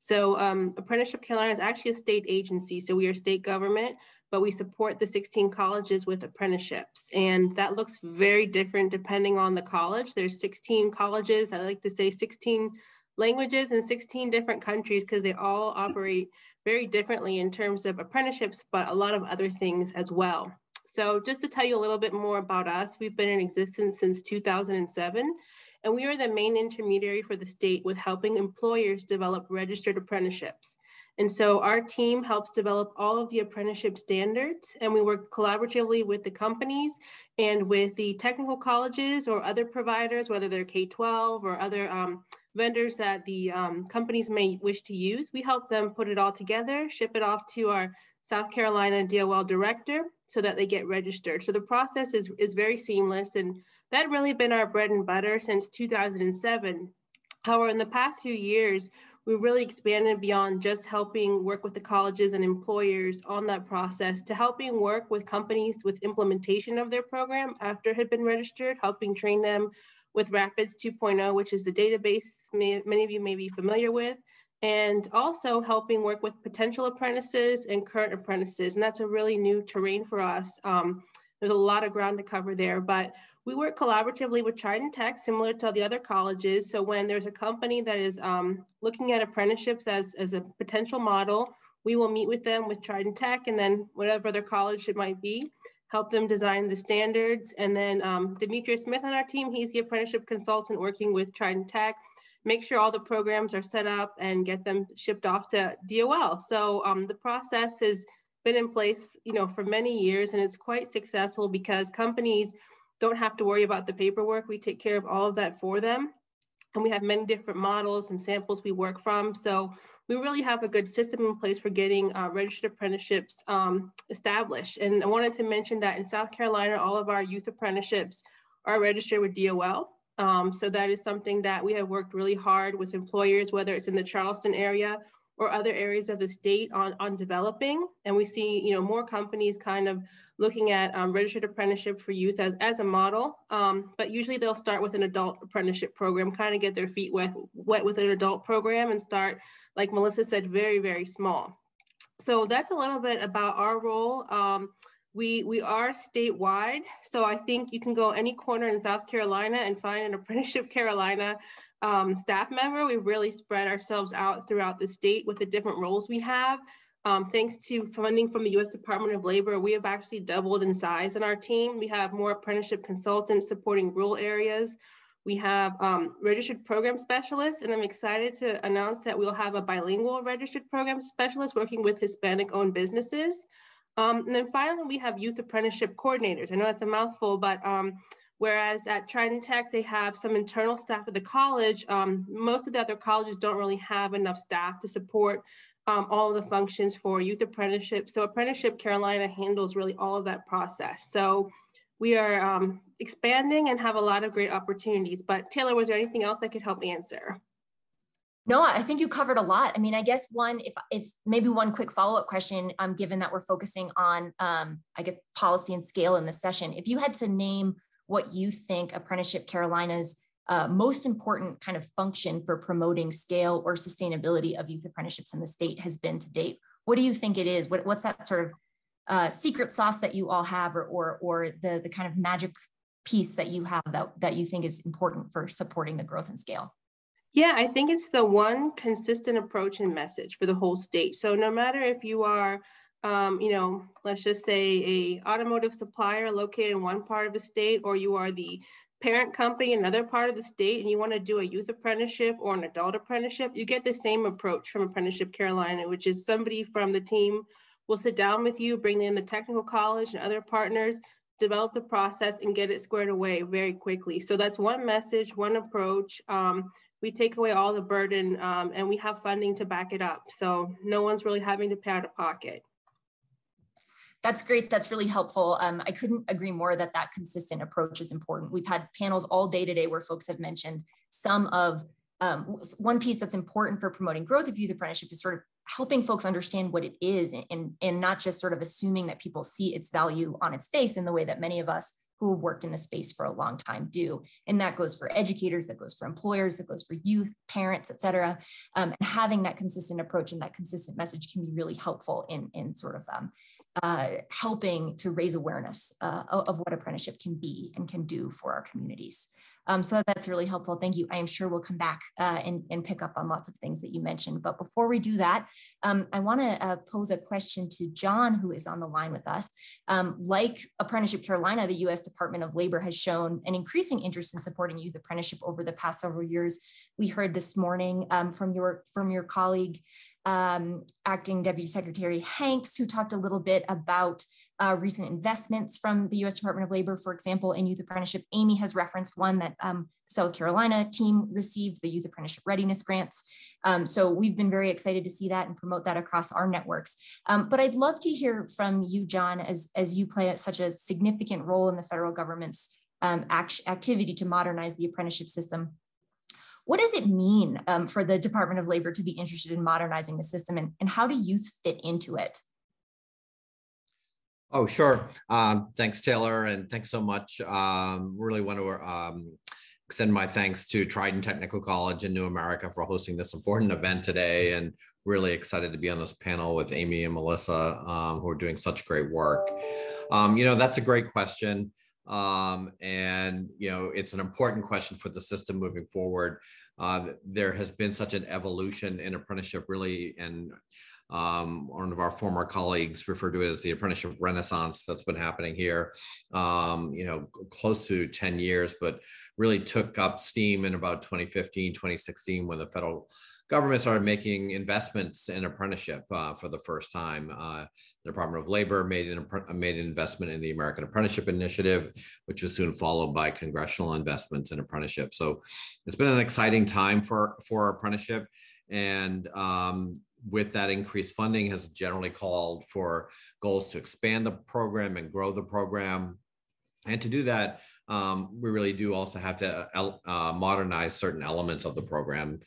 So um, Apprenticeship Carolina is actually a state agency. So we are state government, but we support the 16 colleges with apprenticeships. And that looks very different depending on the college. There's 16 colleges, I like to say 16 languages in 16 different countries because they all operate very differently in terms of apprenticeships, but a lot of other things as well. So just to tell you a little bit more about us, we've been in existence since 2007, and we are the main intermediary for the state with helping employers develop registered apprenticeships. And so our team helps develop all of the apprenticeship standards, and we work collaboratively with the companies and with the technical colleges or other providers, whether they're K-12 or other um, vendors that the um, companies may wish to use. We help them put it all together, ship it off to our South Carolina DOL director so that they get registered. So the process is, is very seamless and that really been our bread and butter since 2007. However, in the past few years, we really expanded beyond just helping work with the colleges and employers on that process to helping work with companies with implementation of their program after it had been registered, helping train them with Rapids 2.0, which is the database many of you may be familiar with, and also helping work with potential apprentices and current apprentices. And that's a really new terrain for us. Um, there's a lot of ground to cover there, but we work collaboratively with Trident Tech, similar to the other colleges. So when there's a company that is um, looking at apprenticeships as, as a potential model, we will meet with them with Trident Tech and then whatever their college it might be, help them design the standards. And then um, Demetrius Smith on our team, he's the apprenticeship consultant working with Trident Tech make sure all the programs are set up and get them shipped off to DOL. So um, the process has been in place, you know, for many years and it's quite successful because companies don't have to worry about the paperwork. We take care of all of that for them. And we have many different models and samples we work from. So we really have a good system in place for getting uh, registered apprenticeships um, established. And I wanted to mention that in South Carolina, all of our youth apprenticeships are registered with DOL. Um, so that is something that we have worked really hard with employers, whether it's in the Charleston area or other areas of the state on, on developing. And we see, you know, more companies kind of looking at um, registered apprenticeship for youth as, as a model. Um, but usually they'll start with an adult apprenticeship program, kind of get their feet wet, wet with an adult program and start, like Melissa said, very, very small. So that's a little bit about our role. Um, we, we are statewide, so I think you can go any corner in South Carolina and find an [LAUGHS] apprenticeship Carolina um, staff member. We've really spread ourselves out throughout the state with the different roles we have. Um, thanks to funding from the U.S. Department of Labor, we have actually doubled in size in our team. We have more apprenticeship consultants supporting rural areas. We have um, registered program specialists, and I'm excited to announce that we'll have a bilingual registered program specialist working with Hispanic-owned businesses. Um, and then finally, we have youth apprenticeship coordinators. I know that's a mouthful, but um, whereas at Trident Tech, they have some internal staff at the college, um, most of the other colleges don't really have enough staff to support um, all the functions for youth apprenticeship. So Apprenticeship Carolina handles really all of that process. So we are um, expanding and have a lot of great opportunities. But Taylor, was there anything else that could help answer? No, I think you covered a lot. I mean, I guess one, if if maybe one quick follow up question, um, given that we're focusing on, um, I guess policy and scale in this session, if you had to name what you think Apprenticeship Carolina's uh, most important kind of function for promoting scale or sustainability of youth apprenticeships in the state has been to date. What do you think it is? What, what's that sort of uh, secret sauce that you all have or, or, or the, the kind of magic piece that you have that, that you think is important for supporting the growth and scale? Yeah, I think it's the one consistent approach and message for the whole state. So no matter if you are, um, you know, let's just say a automotive supplier located in one part of the state, or you are the parent company in another part of the state and you want to do a youth apprenticeship or an adult apprenticeship, you get the same approach from Apprenticeship Carolina, which is somebody from the team will sit down with you, bring in the technical college and other partners, develop the process and get it squared away very quickly. So that's one message, one approach. Um, we take away all the burden um, and we have funding to back it up. So no one's really having to pay out of pocket. That's great. That's really helpful. Um, I couldn't agree more that that consistent approach is important. We've had panels all day today where folks have mentioned some of um, one piece that's important for promoting growth of youth apprenticeship is sort of helping folks understand what it is and, and not just sort of assuming that people see its value on its face in the way that many of us who have worked in the space for a long time do. And that goes for educators, that goes for employers, that goes for youth, parents, et cetera. Um, and having that consistent approach and that consistent message can be really helpful in, in sort of um, uh, helping to raise awareness uh, of what apprenticeship can be and can do for our communities. Um, so that's really helpful. Thank you. I am sure we'll come back uh, and, and, pick up on lots of things that you mentioned. But before we do that, um, I want to uh, pose a question to John, who is on the line with us. Um, like Apprenticeship Carolina, the U.S. Department of Labor has shown an increasing interest in supporting youth apprenticeship over the past several years. We heard this morning um, from your from your colleague um, acting Deputy Secretary Hanks, who talked a little bit about uh, recent investments from the US Department of Labor, for example, in youth apprenticeship. Amy has referenced one that um, the South Carolina team received, the Youth Apprenticeship Readiness Grants. Um, so we've been very excited to see that and promote that across our networks. Um, but I'd love to hear from you, John, as, as you play such a significant role in the federal government's um, act activity to modernize the apprenticeship system. What does it mean um, for the Department of Labor to be interested in modernizing the system and, and how do youth fit into it? Oh, sure. Um, thanks, Taylor, and thanks so much. Um, really want to um, extend my thanks to Trident Technical College in New America for hosting this important event today, and really excited to be on this panel with Amy and Melissa, um, who are doing such great work. Um, you know, that's a great question. Um, and you know it's an important question for the system moving forward. Uh, there has been such an evolution in apprenticeship, really, and um, one of our former colleagues referred to it as the apprenticeship renaissance that's been happening here. Um, you know, close to 10 years, but really took up steam in about 2015, 2016 when the federal government started making investments in apprenticeship uh, for the first time. Uh, the Department of Labor made an, made an investment in the American Apprenticeship Initiative, which was soon followed by congressional investments in apprenticeship. So it's been an exciting time for, for apprenticeship. And um, with that increased funding has generally called for goals to expand the program and grow the program. And to do that, um, we really do also have to uh, modernize certain elements of the program.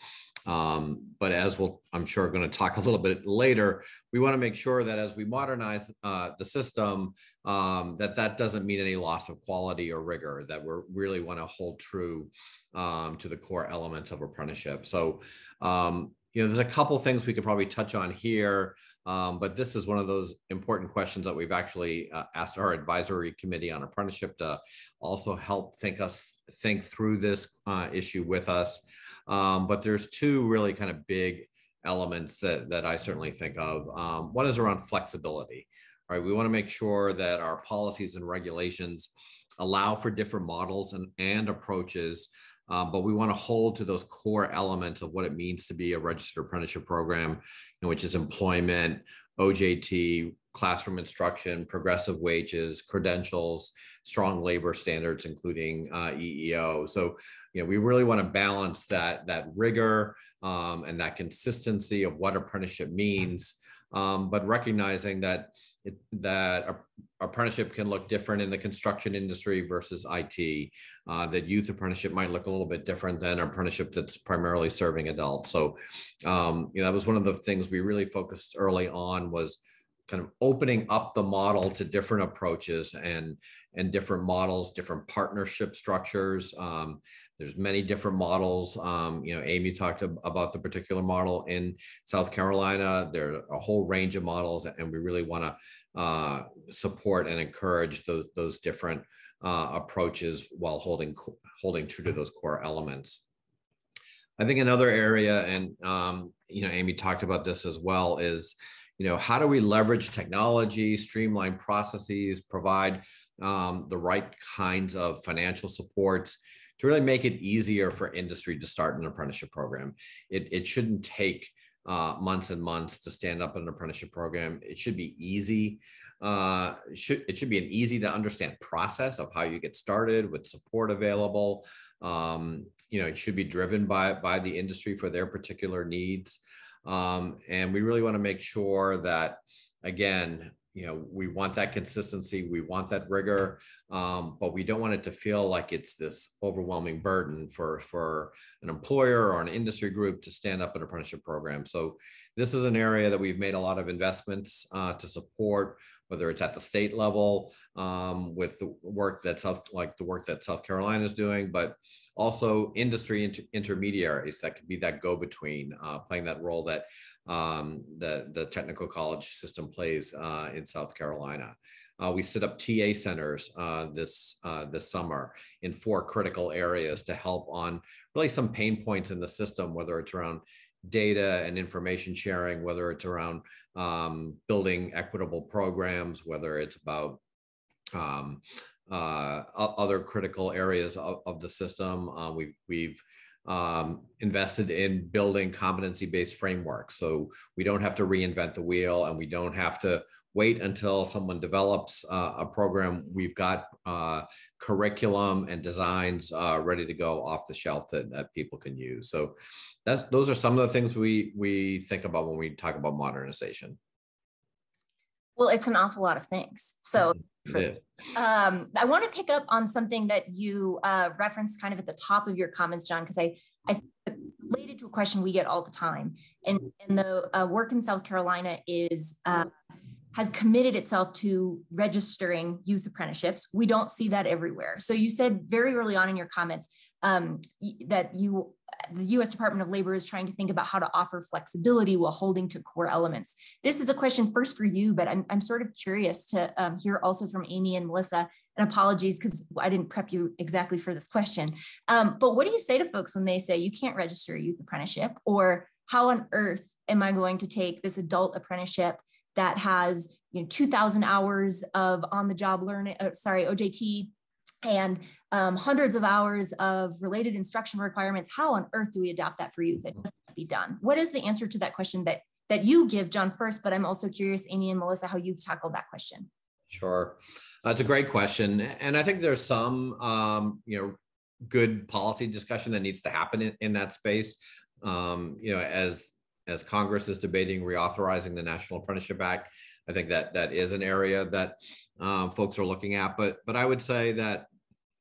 Um, but as we'll, I'm sure, going to talk [LAUGHS] a little bit later, we want to make sure that as we modernize uh, the system, um, that that doesn't mean any loss of quality or rigor. That we really want to hold true um, to the core elements of apprenticeship. So, um, you know, there's a couple things we could probably touch on here. Um, but this is one of those important questions that we've actually uh, asked our advisory committee on apprenticeship to also help think us think through this uh, issue with us. Um, but there's two really kind of big elements that, that I certainly think of. Um, one is around flexibility, right? We want to make sure that our policies and regulations allow for different models and, and approaches um, but we want to hold to those core elements of what it means to be a registered apprenticeship program, which is employment, OJT, classroom instruction, progressive wages, credentials, strong labor standards, including uh, EEO. So, you know, we really want to balance that that rigor um, and that consistency of what apprenticeship means, um, but recognizing that it, that apprenticeship can look different in the construction industry versus IT. Uh, that youth apprenticeship might look a little bit different than apprenticeship that's primarily serving adults. So, um, you know, that was one of the things we really focused early on was kind of opening up the model to different approaches and and different models, different partnership structures. Um, there's many different models. Um, you know, Amy talked about the particular model in South Carolina. There are a whole range of models, and we really want to uh, support and encourage those those different uh, approaches while holding holding true to those core elements. I think another area, and um, you know, Amy talked about this as well, is you know how do we leverage technology, streamline processes, provide um, the right kinds of financial supports to really make it easier for industry to start an apprenticeship program. It, it shouldn't take uh, months and months to stand up an apprenticeship program. It should be easy. Uh, should, it should be an easy to understand process of how you get started with support available. Um, you know, it should be driven by, by the industry for their particular needs. Um, and we really want to make sure that, again, you know we want that consistency we want that rigor um, but we don't want it to feel like it's this overwhelming burden for for an employer or an industry group to stand up an apprenticeship program so this is an area that we've made a lot of investments uh, to support whether it's at the state level um, with the work that south like the work that south carolina is doing but also industry inter intermediaries that could be that go-between uh, playing that role that um, the, the technical college system plays uh, in South Carolina. Uh, we set up TA centers uh, this uh, this summer in four critical areas to help on really some pain points in the system, whether it's around data and information sharing, whether it's around um, building equitable programs, whether it's about um, uh, other critical areas of, of the system. Uh, we've we've um, invested in building competency-based frameworks, so we don't have to reinvent the wheel, and we don't have to wait until someone develops uh, a program. We've got uh, curriculum and designs uh, ready to go off the shelf that, that people can use. So that's those are some of the things we we think about when we talk about modernization. Well, it's an awful lot of things. So mm-hmm. um, I want to pick up on something that you uh, referenced kind of at the top of your comments, John, because I, I related to a question we get all the time. And, and the uh, work in South Carolina is uh, has committed itself to registering youth apprenticeships. We don't see that everywhere. So you said very early on in your comments um, that you the US Department of Labor is trying to think about how to offer flexibility while holding to core elements. This is a question first for you, but I'm, I'm sort of curious to um, hear also from Amy and Melissa. And apologies because I didn't prep you exactly for this question. Um, but what do you say to folks when they say you can't register a youth apprenticeship? Or how on earth am I going to take this adult apprenticeship that has you know 2,000 hours of on the job learning, uh, sorry, OJT and um, hundreds of hours of related instruction requirements. How on earth do we adopt that for youth? It must be done. What is the answer to that question that that you give, John, first? But I'm also curious, Amy and Melissa, how you've tackled that question. Sure, that's a great question, and I think there's some um, you know good policy discussion that needs to happen in, in that space. Um, you know, as as Congress is debating reauthorizing the National Apprenticeship Act, I think that that is an area that um, folks are looking at. But but I would say that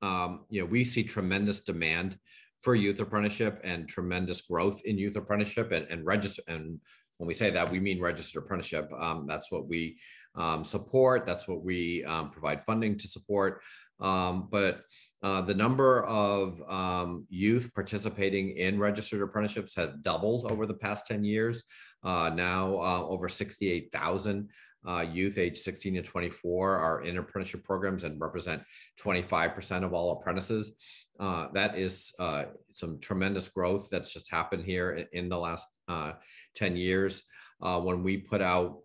um, you know we see tremendous demand for youth apprenticeship and tremendous growth in youth apprenticeship and, and register and when we say that we mean registered apprenticeship. Um, that's what we um, support. That's what we um, provide funding to support. Um, but uh, the number of um, youth participating in registered apprenticeships has doubled over the past 10 years. Uh, now uh, over 68,000 uh, youth aged 16 to 24 are in apprenticeship programs and represent 25% of all apprentices. Uh, that is uh, some tremendous growth that's just happened here in, the last uh, 10 years. Uh, when we put out,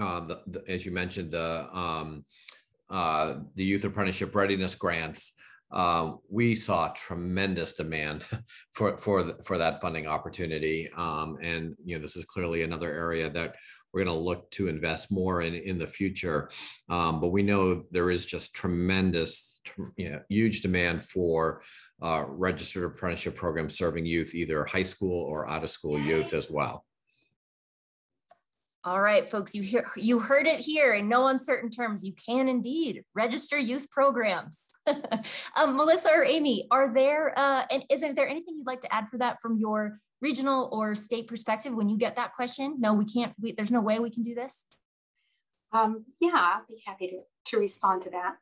uh, the, the, as you mentioned, the um, the youth apprenticeship readiness grants, um, we saw tremendous demand [LAUGHS] for for the, for that funding opportunity, um, and you know this is clearly another area that we're going to look to invest more in in the future. Um, but we know there is just tremendous, you know, huge demand for uh, registered apprenticeship programs serving youth, either high school or out of school youth as well. All right, folks, you hear you heard it here in no uncertain terms. You can indeed register youth programs. [LAUGHS] um, Melissa or Amy, are there uh, and isn't there anything you'd like to add for that from your regional or state perspective when you get that question? No, we can't. We, there's no way we can do this. Um, yeah, I'd be happy to, to respond to that.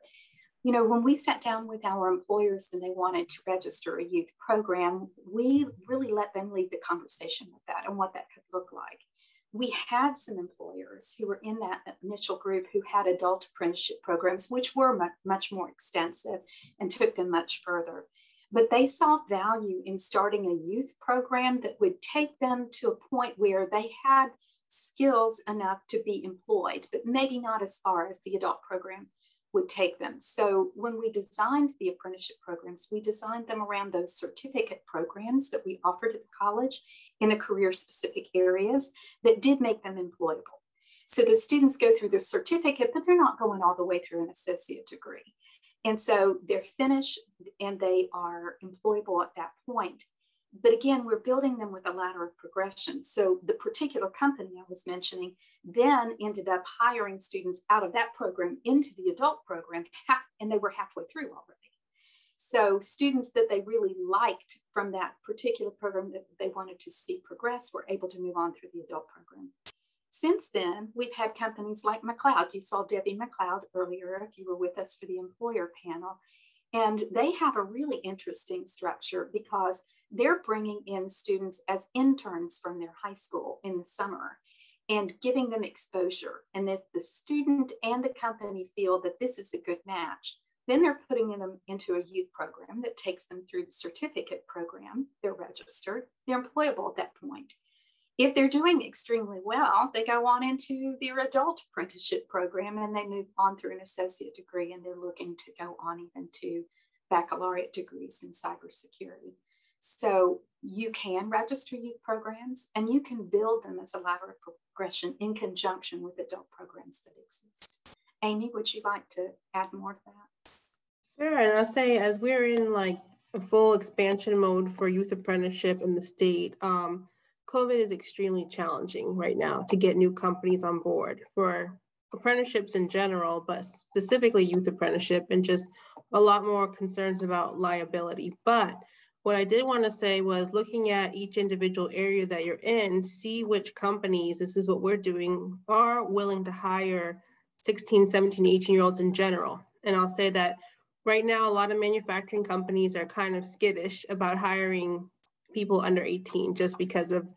You know, when we sat down with our employers and they wanted to register a youth program, we really let them lead the conversation with that and what that could look like we had some employers who were in that initial group who had adult apprenticeship programs, which were much, much more extensive and took them much further. But they saw value in starting a youth program that would take them to a point where they had skills enough to be employed, but maybe not as far as the adult program would take them. So when we designed the apprenticeship programs, we designed them around those certificate programs that we offered at the college in the career specific areas that did make them employable. So the students go through their certificate, but they're not going all the way through an associate degree. And so they're finished and they are employable at that point. But again, we're building them with a ladder of progression. So the particular company I was mentioning then ended up hiring students out of that program into the adult program, and they were halfway through already. So students that they really liked from that particular program that they wanted to see progress were able to move on through the adult program. Since then, we've had companies like McLeod. You saw Debbie McLeod earlier if you were with us for the employer panel. And they have a really interesting structure because they're bringing in students as interns from their high school in the summer and giving them exposure. And if the student and the company feel that this is a good match, then they're putting them into a youth program that takes them through the certificate program. They're registered, they're employable at that point. If they're doing extremely well, they go on into their adult apprenticeship program and they move on through an associate degree and they're looking to go on even to baccalaureate degrees in cybersecurity. So you can register youth programs and you can build them as a ladder of progression in conjunction with adult programs that exist. Amy, would you like to add more to that? Sure, and I'll say as we're in like a full expansion mode for youth apprenticeship in the state, um, COVID is extremely challenging right now to get new companies on board for apprenticeships in general, but specifically youth apprenticeship and just a lot more concerns about liability. But what I did want to say was looking at each individual area that you're in, see which companies, this is what we're doing, are willing to hire 16, 17, 18 year olds in general. And I'll say that right now, a lot of manufacturing companies are kind of skittish about hiring people under 18 just because of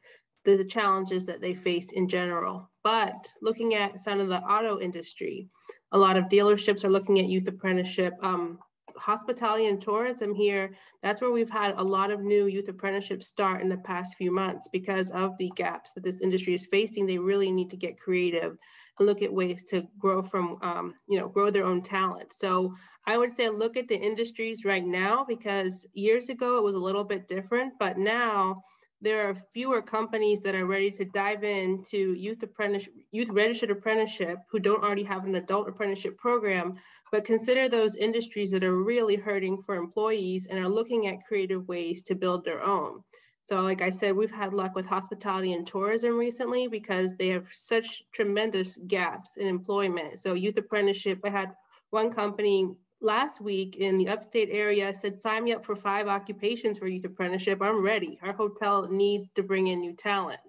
the challenges that they face in general. But looking at some of the auto industry, a lot of dealerships are looking at youth apprenticeship. Um, hospitality and tourism here, that's where we've had a lot of new youth apprenticeships start in the past few months because of the gaps that this industry is facing. They really need to get creative and look at ways to grow from, um, you know, grow their own talent. So I would say look at the industries right now because years ago it was a little bit different, but now there are fewer companies that are ready to dive into youth apprentice youth registered apprenticeship who don't already have an adult apprenticeship program but consider those industries that are really hurting for employees and are looking at creative ways to build their own. So like i said we've had luck with hospitality and tourism recently because they have such tremendous gaps in employment. So youth apprenticeship i had one company last week in the upstate area said, sign me up for five occupations for youth apprenticeship. I'm ready. Our hotel needs to bring in new talent.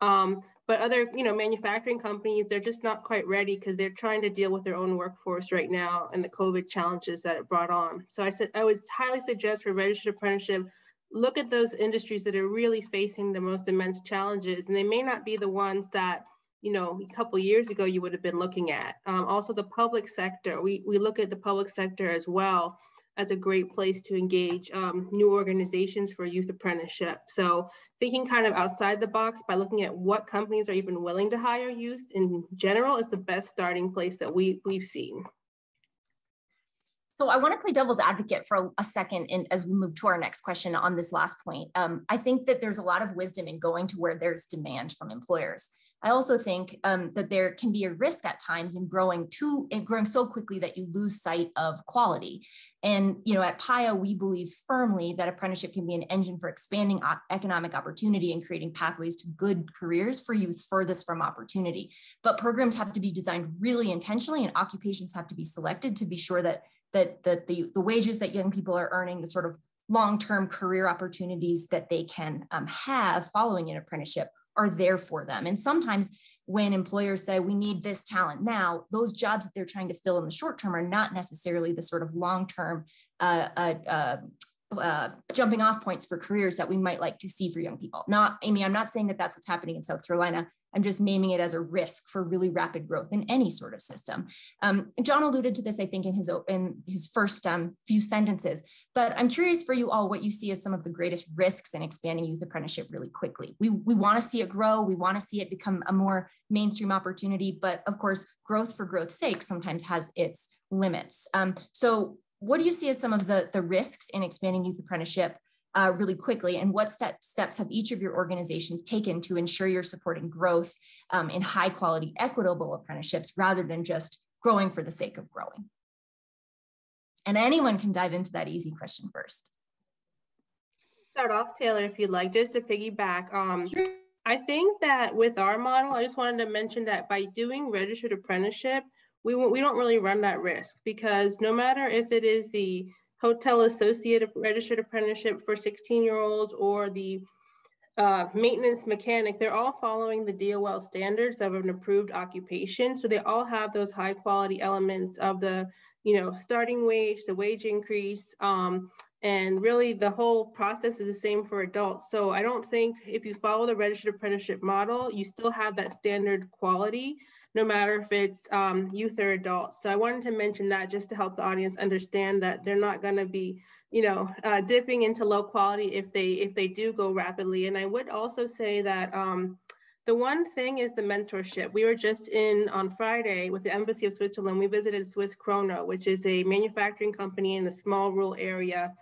Um, but other, you know, manufacturing companies, they're just not quite ready because they're trying to deal with their own workforce right now and the COVID challenges that it brought on. So I said, I would highly suggest for registered apprenticeship, look at those industries that are really facing the most immense challenges. And they may not be the ones that you know, a couple years ago you would have been looking at. Um, also the public sector, we, we look at the public sector as well as a great place to engage um, new organizations for youth apprenticeship. So thinking kind of outside the box by looking at what companies are even willing to hire youth in general is the best starting place that we, we've seen. So I want to play devil's advocate for a second and as we move to our next question on this last point. Um, I think that there's a lot of wisdom in going to where there's demand from employers. I also think um, that there can be a risk at times in growing too, in growing so quickly that you lose sight of quality. And you know, at PAYA, we believe firmly that apprenticeship can be an engine for expanding economic opportunity and creating pathways to good careers for youth furthest from opportunity. But programs have to be designed really intentionally, and occupations have to be selected to be sure that that, that the, the wages that young people are earning, the sort of long-term career opportunities that they can um, have following an apprenticeship are there for them. And sometimes when employers say we need this talent now, those jobs that they're trying to fill in the short term are not necessarily the sort of long-term uh, uh, uh, uh, jumping off points for careers that we might like to see for young people. Not, Amy, I'm not saying that that's what's happening in South Carolina. I'm just naming it as a risk for really rapid growth in any sort of system. Um, John alluded to this, I think, in his in his first um, few sentences. But I'm curious for you all what you see as some of the greatest risks in expanding youth apprenticeship really quickly. We we want to see it grow. We want to see it become a more mainstream opportunity. But of course, growth for growth's sake sometimes has its limits. Um, so, what do you see as some of the the risks in expanding youth apprenticeship? Uh, really quickly and what step, steps have each of your organizations taken to ensure you're supporting growth um, in high quality equitable apprenticeships rather than just growing for the sake of growing and anyone can dive into that easy question first start off taylor if you'd like just to piggyback um, sure. i think that with our model i just wanted to mention that by doing registered apprenticeship we, we don't really run that risk because no matter if it is the hotel associate registered apprenticeship for 16 year olds or the uh, maintenance mechanic, they're all following the DOL standards of an approved occupation. So they all have those high quality elements of the, you know, starting wage, the wage increase, um, and really the whole process is the same for adults. So I don't think if you follow the registered apprenticeship model, you still have that standard quality no matter if it's um, youth or adults. So I wanted to mention that just to help the audience understand that they're not going to be, you know, uh, dipping into low quality if they if they do go rapidly. And I would also say that um, the one thing is the mentorship. We were just in on Friday with the Embassy of Switzerland. We visited Swiss Krono, which is a manufacturing company in a small rural area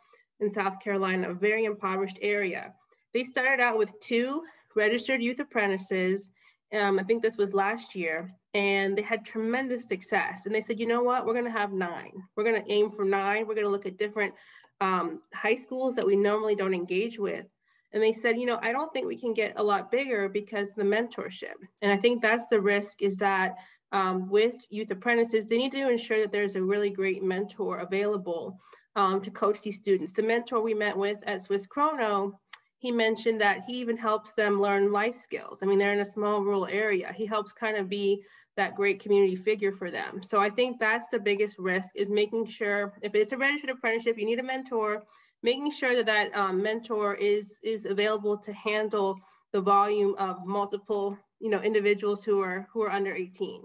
in South Carolina, a very impoverished area. They started out with two registered youth apprentices. Um, I think this was last year and they had tremendous success. And they said, you know what, we're going to have nine. We're going to aim for nine. We're going to look at different um, high schools that we normally don't engage with. And they said, you know, I don't think we can get a lot bigger because the mentorship. And I think that's the risk is that um, with youth apprentices, they need to ensure that there's a really great mentor available um, to coach these students. The mentor we met with at Swiss Krono he mentioned that he even helps them learn life skills. I mean, they're in a small rural area. He helps kind of be that great community figure for them. So I think that's the biggest risk is making sure if it's a registered apprenticeship, you need a mentor, making sure that that um, mentor is is available to handle the volume of multiple you know individuals who are who are under 18.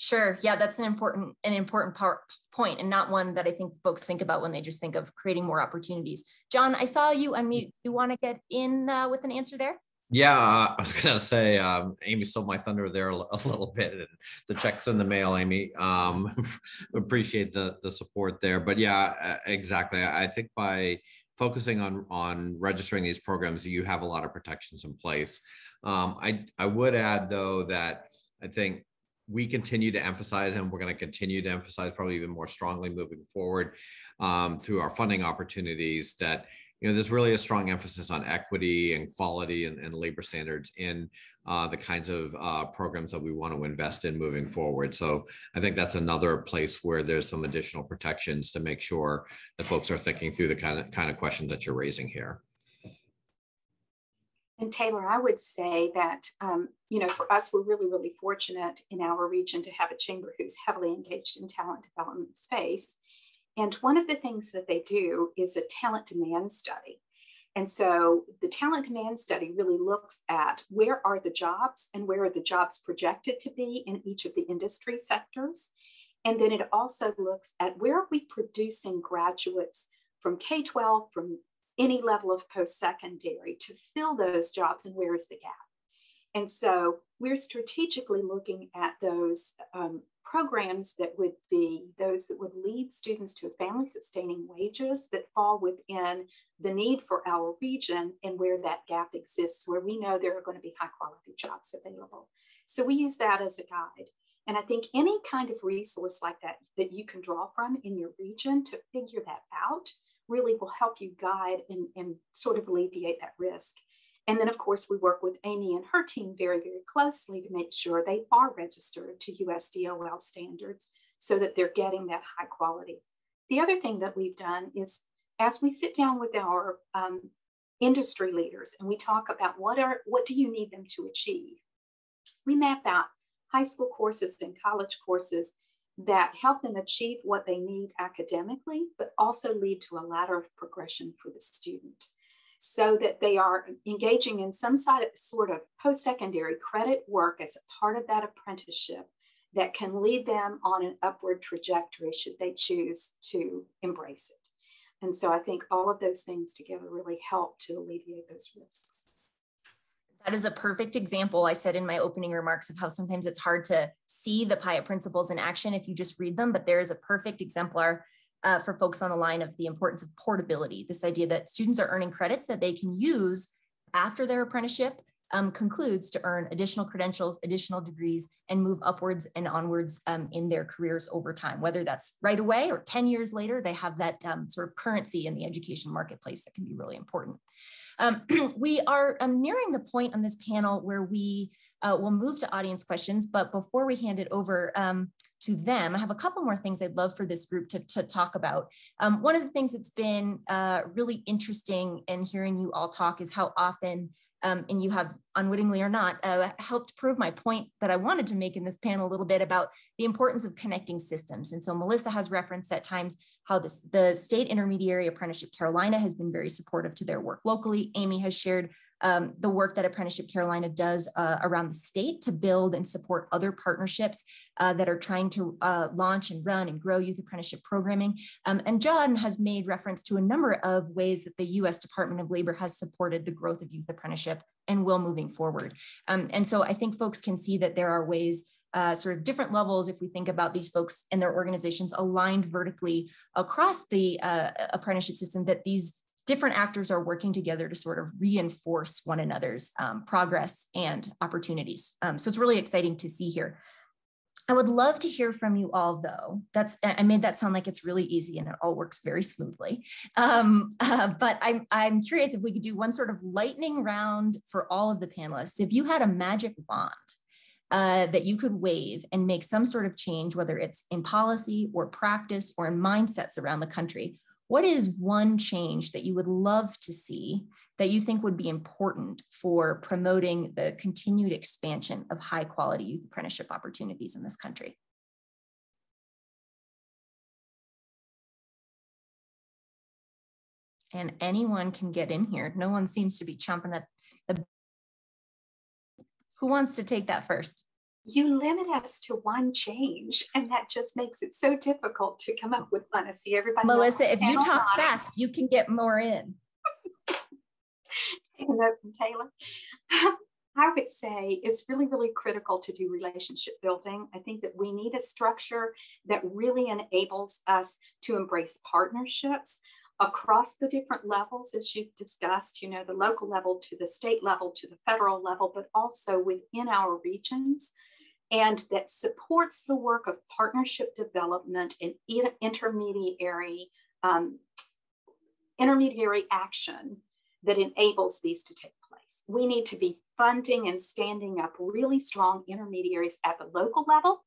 Sure. Yeah, that's an important an important part point, and not one that I think folks think about when they just think of creating more opportunities. John, I saw you unmute. You want to get in uh, with an answer there? Yeah, uh, I was gonna say, um, Amy stole my thunder there a, little bit, and the checks in the mail, Amy. Um, [LAUGHS] appreciate the the support there, but yeah, exactly. I think by focusing on on registering these programs, you have a lot of protections in place. Um, I I would add though that I think we continue to emphasize, and we're going to continue to emphasize probably even more strongly moving forward um, through our funding opportunities that you know, there's really a strong emphasis on equity and quality and, and labor standards in uh, the kinds of uh, programs that we want to invest in moving forward. So I think that's another place where there's some additional protections to make sure that folks are thinking through the kind of kind of questions that you're raising here. And Taylor, I would say that, um, you know, for us, we're really, really fortunate in our region to have a chamber who's heavily engaged in talent development space. And one of the things that they do is a talent demand study. And so the talent demand study really looks at where are the jobs and where are the jobs projected to be in each of the industry sectors. And then it also looks at where are we producing graduates from K 12, from any level of post secondary to fill those jobs and where is the gap? And so we're strategically looking at those um, programs that would be those that would lead students to family sustaining wages that fall within the need for our region and where that gap exists, where we know there are going to be high quality jobs available. So we use that as a guide. And I think any kind of resource like that that you can draw from in your region to figure that out really will help you guide and, and sort of alleviate that risk. And then, of course, we work with Amy and her team very, very closely to make sure they are registered to USDOL standards so that they're getting that high quality. The other thing that we've done is as we sit down with our um, industry leaders and we talk about what are what do you need them to achieve, we map out high school courses and college courses that help them achieve what they need academically, but also lead to a ladder of progression for the student so that they are engaging in some sort of post secondary credit work as a part of that apprenticeship that can lead them on an upward trajectory should they choose to embrace it. And so I think all of those things together really help to alleviate those risks. That is a perfect example. I said in my opening remarks of how sometimes it's hard to see the PAYA principles in action if you just read them, but there is a perfect exemplar uh, for folks on the line of the importance of portability, this idea that students are earning credits that they can use after their apprenticeship um, concludes to earn additional credentials, additional degrees, and move upwards and onwards um, in their careers over time. Whether that's right away or 10 years later, they have that um, sort of currency in the education marketplace that can be really important. Um, [CLEARS THROAT] we are um, nearing the point on this panel where we uh, will move to audience questions, but before we hand it over, um, to them. I have a couple more things I'd love for this group to, to talk about. Um, one of the things that's been uh, really interesting in hearing you all talk is how often, um, and you have unwittingly or not, uh, helped prove my point that I wanted to make in this panel a little bit about the importance of connecting systems. And so Melissa has referenced at times how this, the state intermediary apprenticeship Carolina has been very supportive to their work locally. Amy has shared um, the work that Apprenticeship Carolina does uh, around the state to build and support other partnerships uh, that are trying to uh, launch and run and grow youth apprenticeship programming. Um, and John has made reference to a number of ways that the US Department of Labor has supported the growth of youth apprenticeship and will moving forward. Um, and so I think folks can see that there are ways uh, sort of different levels if we think about these folks and their organizations aligned vertically across the uh, apprenticeship system that these different actors are working together to sort of reinforce one another's um, progress and opportunities. Um, so it's really exciting to see here. I would love to hear from you all, though. That's I made that sound like it's really easy and it all works very smoothly. Um, [LAUGHS] uh, but I'm I'm curious if we could do one sort of lightning round for all of the panelists. If you had a magic wand uh, that you could wave and make some sort of change, whether it's in policy or practice or in mindsets around the country, what is one change that you would love to see that you think would be important for promoting the continued expansion of high quality youth apprenticeship opportunities in this country? And anyone can get in here. No one seems to be chomping at the. Who wants to take that first? You limit us to one change and that just makes it so difficult to come up with one. I see everybody melissa if you talk fast you can get more in. Take a note from taylor. [LAUGHS] I would say it's really really critical to do relationship building. I think that we need a structure that really enables us to embrace partnerships across the different levels as you've discussed you know the local level to the state level to the federal level but also within our regions and that supports the work of partnership development and intermediary um, intermediary action that enables these to take place. We need to be funding and standing up really strong intermediaries at the local level,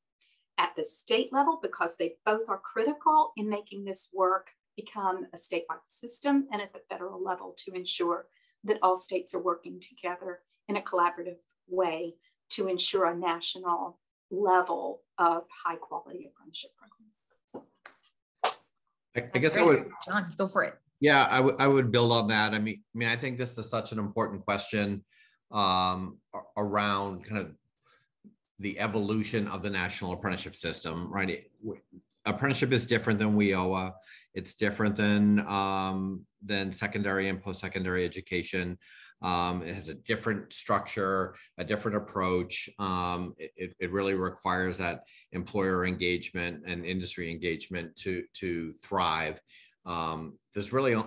at the state level, because they both are critical in making this work become a statewide system, and at the federal level to ensure that all states are working together in a collaborative way to ensure a national level of high quality apprenticeship program. I, I guess I would John, go for it. Yeah, I would I would build on that. I mean, I mean, I think this is such an important question um, around kind of the evolution of the national apprenticeship system, right? It, apprenticeship is different than WIOA. It's different than um, than secondary and post-secondary education. Um, it has a different structure, a different approach. Um, it, it really requires that employer engagement and industry engagement to to thrive. Um, there's really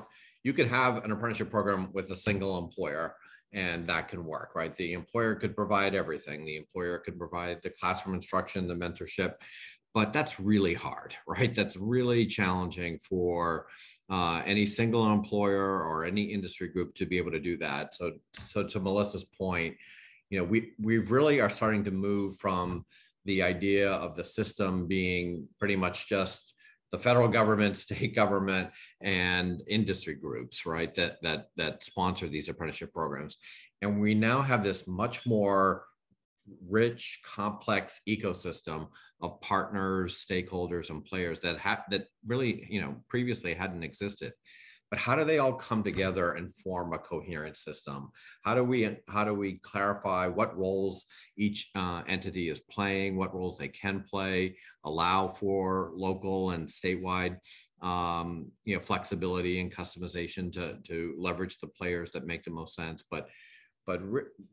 you can have an apprenticeship program with a single employer and that can work, right? The employer could provide everything. The employer could provide the classroom instruction, the mentorship, but that's really hard, [LAUGHS] right? That's really challenging for uh, any single employer or any industry group to be able to do that. So, so to Melissa's point, you know, we we really are starting to move from the idea of the system being pretty much just the federal government, [LAUGHS] state government, and industry groups, right? That that that sponsor these apprenticeship programs, and we now have this much more rich, complex ecosystem of partners, stakeholders, and players that have that really, you know, previously hadn't existed. But how do they all come together and form a coherent system? How do we how do we clarify what roles each uh, entity is playing, what roles they can play, allow for local and statewide um, you know flexibility and customization to to leverage the players that make the most sense, but but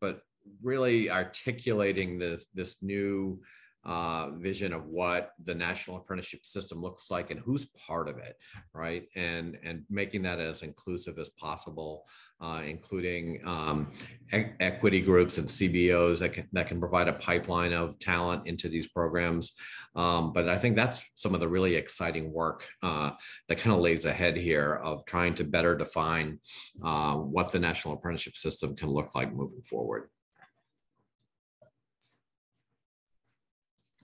but really articulating this this new uh, vision of what the national apprenticeship system looks like and who's part of it, right? And and making that as inclusive as possible, uh, including um, e equity groups and CBOs that can that can provide a pipeline of talent into these programs. Um, but I think that's some of the really exciting work uh, that kind of lays ahead here of trying to better define uh, what the national apprenticeship system can look like moving forward.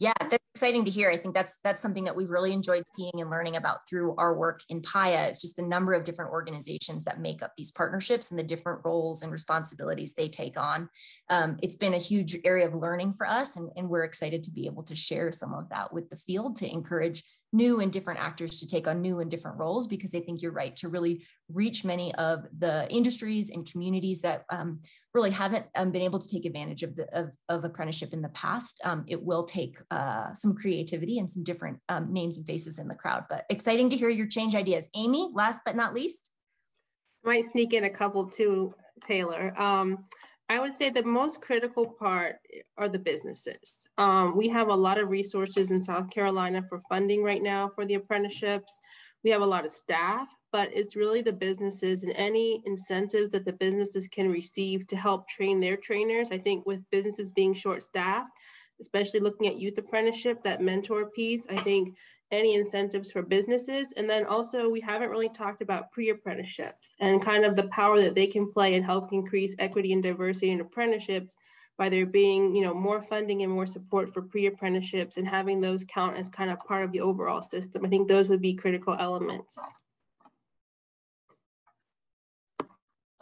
Yeah, that's exciting to hear. I think that's that's something that we've really enjoyed seeing and learning about through our work in PAYA. It's just the number of different organizations that make up these partnerships and the different roles and responsibilities they take on. Um, it's been a huge area of learning for us, and, and we're excited to be able to share some of that with the field to encourage new and different actors to take on new and different roles because I think you're right to really reach many of the industries and communities that um, really haven't um, been able to take advantage of the of, of apprenticeship in the past. Um, it will take uh, some creativity and some different um, names and faces in the crowd, but exciting to hear your change ideas. Amy, last but not least. might sneak in a couple too, Taylor. I would say the most critical part are the businesses. Um, we have a lot of resources in South Carolina for funding right now for the apprenticeships. We have a lot of staff, but it's really the businesses and any incentives that the businesses can receive to help train their trainers. I think with businesses being short staffed, especially looking at youth apprenticeship, that mentor piece, I think any incentives for businesses. And then also we haven't really talked about pre-apprenticeships and kind of the power that they can play in helping increase equity and diversity in apprenticeships by there being, you know, more funding and more support for pre-apprenticeships and having those count as kind of part of the overall system. I think those would be critical elements.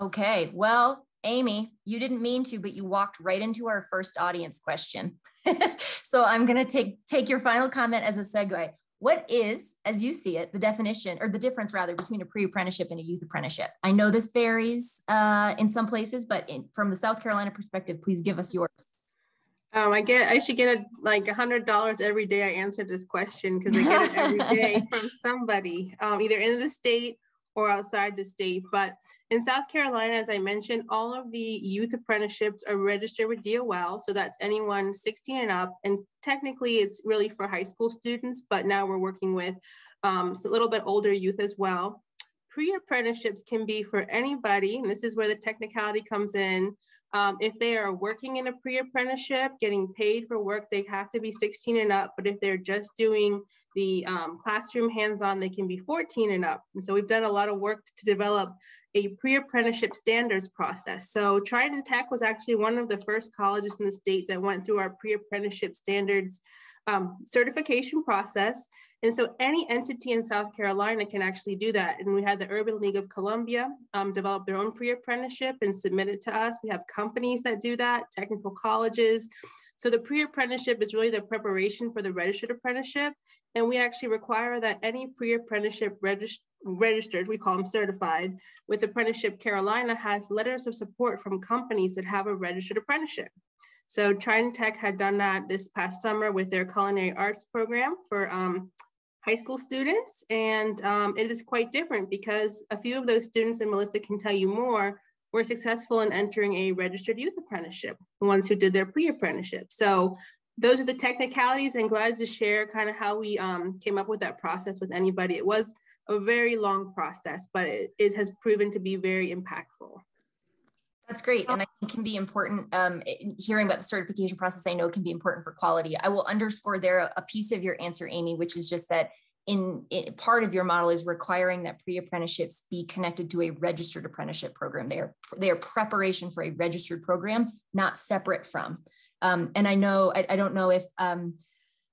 Okay, well, Amy, you didn't mean to, but you walked right into our first audience question. [LAUGHS] so I'm going to take take your final comment as a segue what is, as you see it, the definition or the difference rather between a pre-apprenticeship and a youth apprenticeship? I know this varies uh, in some places, but in, from the South Carolina perspective, please give us yours. Um, I get, I should get a, like a hundred dollars every day I answer this question because I get it every [LAUGHS] day from somebody, um, either in the state or outside the state. But in South Carolina, as I mentioned, all of the youth apprenticeships are registered with DOL. So that's anyone 16 and up. And technically it's really for high school students, but now we're working with um, a little bit older youth as well. Pre-apprenticeships can be for anybody, and this is where the technicality comes in. Um, if they are working in a pre-apprenticeship, getting paid for work, they have to be 16 and up. But if they're just doing the um, classroom hands-on, they can be 14 and up. And so we've done a lot of work to develop a pre-apprenticeship standards process. So Trident Tech was actually one of the first colleges in the state that went through our pre-apprenticeship standards um, certification process. And so any entity in South Carolina can actually do that. And we had the Urban League of Columbia um, develop their own pre-apprenticeship and submit it to us. We have companies that do that, technical colleges. So the pre-apprenticeship is really the preparation for the registered apprenticeship. And we actually require that any pre-apprenticeship regist registered, we call them certified, with Apprenticeship Carolina has letters of support from companies that have a registered apprenticeship. So Trident Tech had done that this past summer with their culinary arts program for um, high school students. And um, it is quite different because a few of those students, and Melissa can tell you more, were successful in entering a registered youth apprenticeship, the ones who did their pre-apprenticeship. So those are the technicalities and glad to share kind of how we um, came up with that process with anybody. It was a very long process, but it, it has proven to be very impactful. That's great. And I think can be important. Um, hearing about the certification process, I know can be important for quality. I will underscore there a piece of your answer, Amy, which is just that in, in, part of your model is requiring that pre-apprenticeships be connected to a registered apprenticeship program. They are they are preparation for a registered program, not separate from. Um, and I know I, I don't know if um,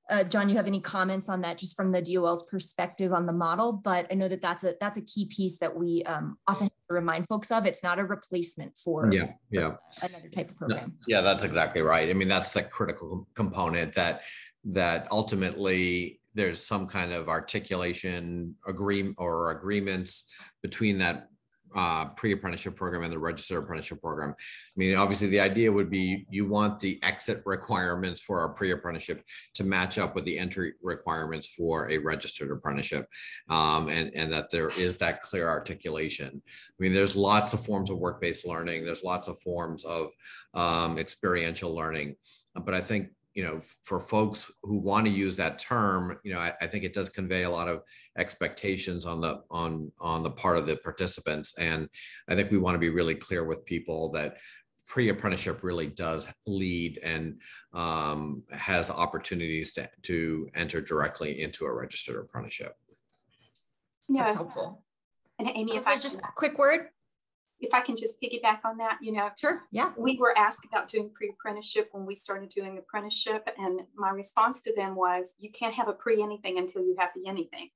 uh, John, you have any comments on that, just from the DOL's perspective on the model? But I know that that's a that's a key piece that we um, often remind folks of. It's not a replacement for yeah yeah another type of program. Yeah, that's exactly right. I mean, that's the critical component that that ultimately there's some kind of articulation agreement or agreements between that uh, pre-apprenticeship program and the registered apprenticeship program. I mean, obviously the idea would be you want the exit requirements for our pre-apprenticeship to match up with the entry requirements for a registered apprenticeship um, and, and that there is that clear articulation. I mean, there's lots of forms of work-based learning. There's lots of forms of um, experiential learning. But I think you know, for folks who want to use that term, you know, I, I, think it does convey a lot of expectations on the on on the part of the participants, and I think we want to be really clear with people that pre-apprenticeship really does lead and um, has opportunities to to enter directly into a registered apprenticeship. Yeah, That's helpful. And Amy, if I just a quick word, if I can just piggyback on that, you know, sure, yeah. We were asked about doing pre-apprenticeship when we started doing apprenticeship, and my response to them was, "You can't have a pre anything until you have the anything."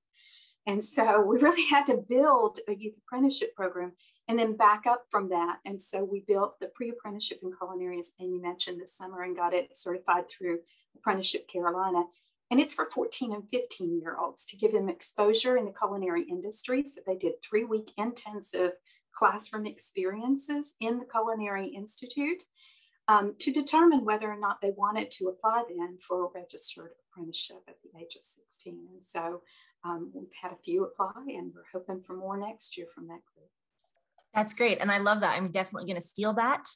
And so we really had to build a youth apprenticeship program and then back up from that. And so we built the pre-apprenticeship in culinary, as Amy mentioned this summer, and got it certified through Apprenticeship Carolina. And it's for 14 and 15 year olds to give them exposure in the culinary industry. So they did three week intensive classroom experiences in the Culinary Institute um, to determine whether or not they wanted to apply then for a registered apprenticeship at the age of 16. And so um, we've had a few apply and we're hoping for more next year from that group. That's great. And I love that. I'm definitely going to steal that.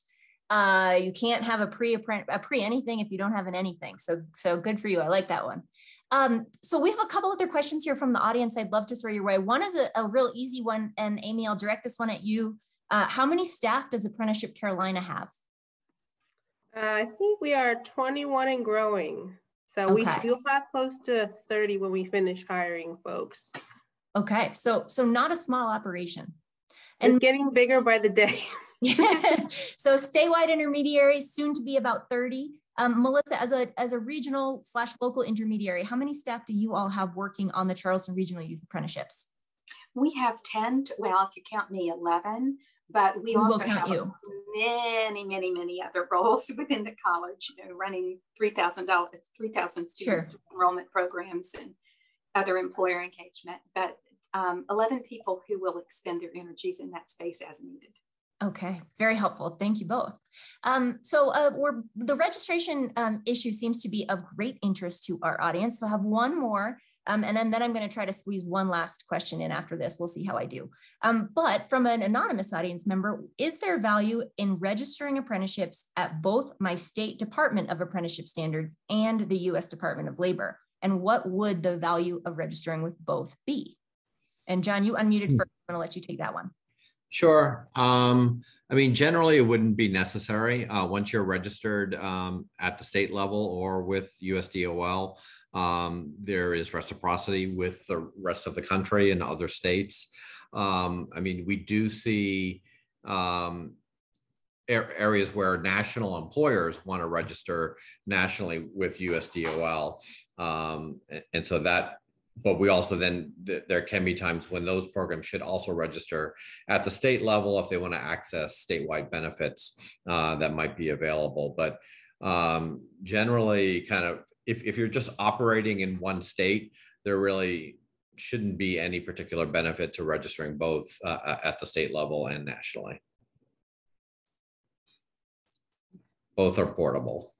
Uh, you can't have a pre a pre anything if you don't have an anything. So so good for you. I like that one. Um, so we have a couple other questions here from the audience I'd love to throw your way. One is a, a real easy one, and Amy, I'll direct this one at you. Uh, how many staff does Apprenticeship Carolina have? Uh, I think we are 21 and growing. So okay. we, we'll have close to 30 when we finish hiring folks. Okay, so so not a small operation. And it's getting bigger by the day. [LAUGHS] [LAUGHS] so statewide intermediaries soon to be about 30. Um, Melissa, as a, as a regional slash local intermediary, how many staff do you all have working on the Charleston Regional Youth Apprenticeships? We have 10, to, well, if you count me, 11, but we, we also have you. many, many, many other roles [LAUGHS] within the college, you know, running $3,000, 3,000 students sure. enrollment programs and other employer engagement, but um, 11 people who will expend their energies in that space as needed. Okay, very helpful. Thank you both. Um, so uh, we're, the registration um, issue seems to be of great interest to our audience. So I have one more, um, and then, then I'm going to try to squeeze one last question in after this. We'll see how I do. Um, but from an anonymous audience member, is there value in registering apprenticeships at both my state Department of Apprenticeship Standards and the U.S. Department of Labor? And what would the value of registering with both be? And John, you unmuted hmm. first. I'm going to let you take that one. Sure. Um, I mean, generally, it wouldn't be necessary uh, once you're registered um, at the state level or with USDOL. Um, there is reciprocity with the rest of the country and other states. Um, I mean, we do see um, areas where national employers want to register nationally with USDOL. Um, and so that but we also then th- there can be times when those programs should also register at the state level if they want to access statewide benefits uh, that might be available but um, generally kind of if, if you're just operating in one state, there really shouldn't be any particular benefit to registering both uh, at the state level and nationally. Both are portable.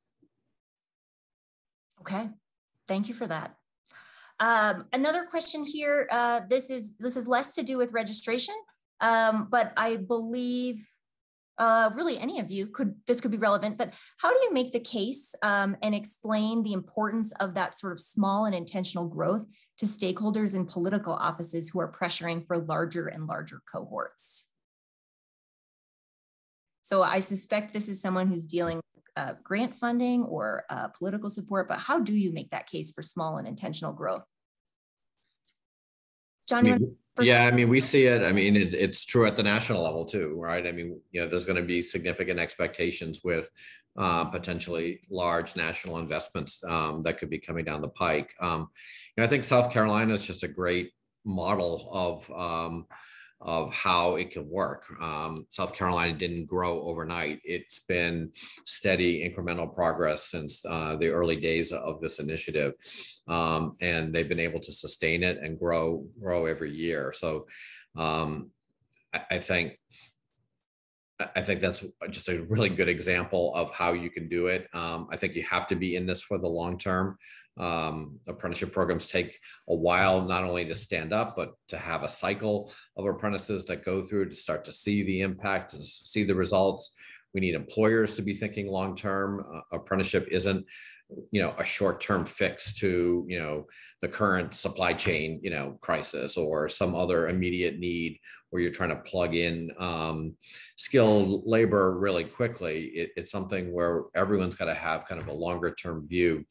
Okay, thank you for that. Um, another question here. Uh, this is this is less to do with registration, um, but I believe uh, really any of you could this could be relevant. But how do you make the case um, and explain the importance of that sort of small and intentional growth to stakeholders in political offices who are pressuring for larger and larger cohorts? So I suspect this is someone who's dealing uh, grant funding or uh, political support, but how do you make that case for small and intentional growth? John, I mean, yeah, I mean, we see it. I mean, it, it's true at the national level too, right? I mean, you know, there's going to be significant expectations with uh, potentially large national investments um, that could be coming down the pike. Um, you know, I think South Carolina is just a great model of um, of how it can work. Um, South Carolina didn't grow overnight. It's been steady incremental progress since uh, the early days of this initiative. Um, and they've been able to sustain it and grow, grow every year. So um, I, I think I think that's just a really good example of how you can do it. Um, I think you have to be in this for the long term. Um, apprenticeship programs take a while not only to stand up, but to have a cycle of apprentices that go through to start to see the impact, to see the results. We need employers to be thinking long term. Uh, apprenticeship isn't you know a short-term fix to you know the current supply chain you know crisis or some other immediate need where you're trying to plug in um, skilled labor really quickly it, it's something where everyone's got to have kind of a longer term view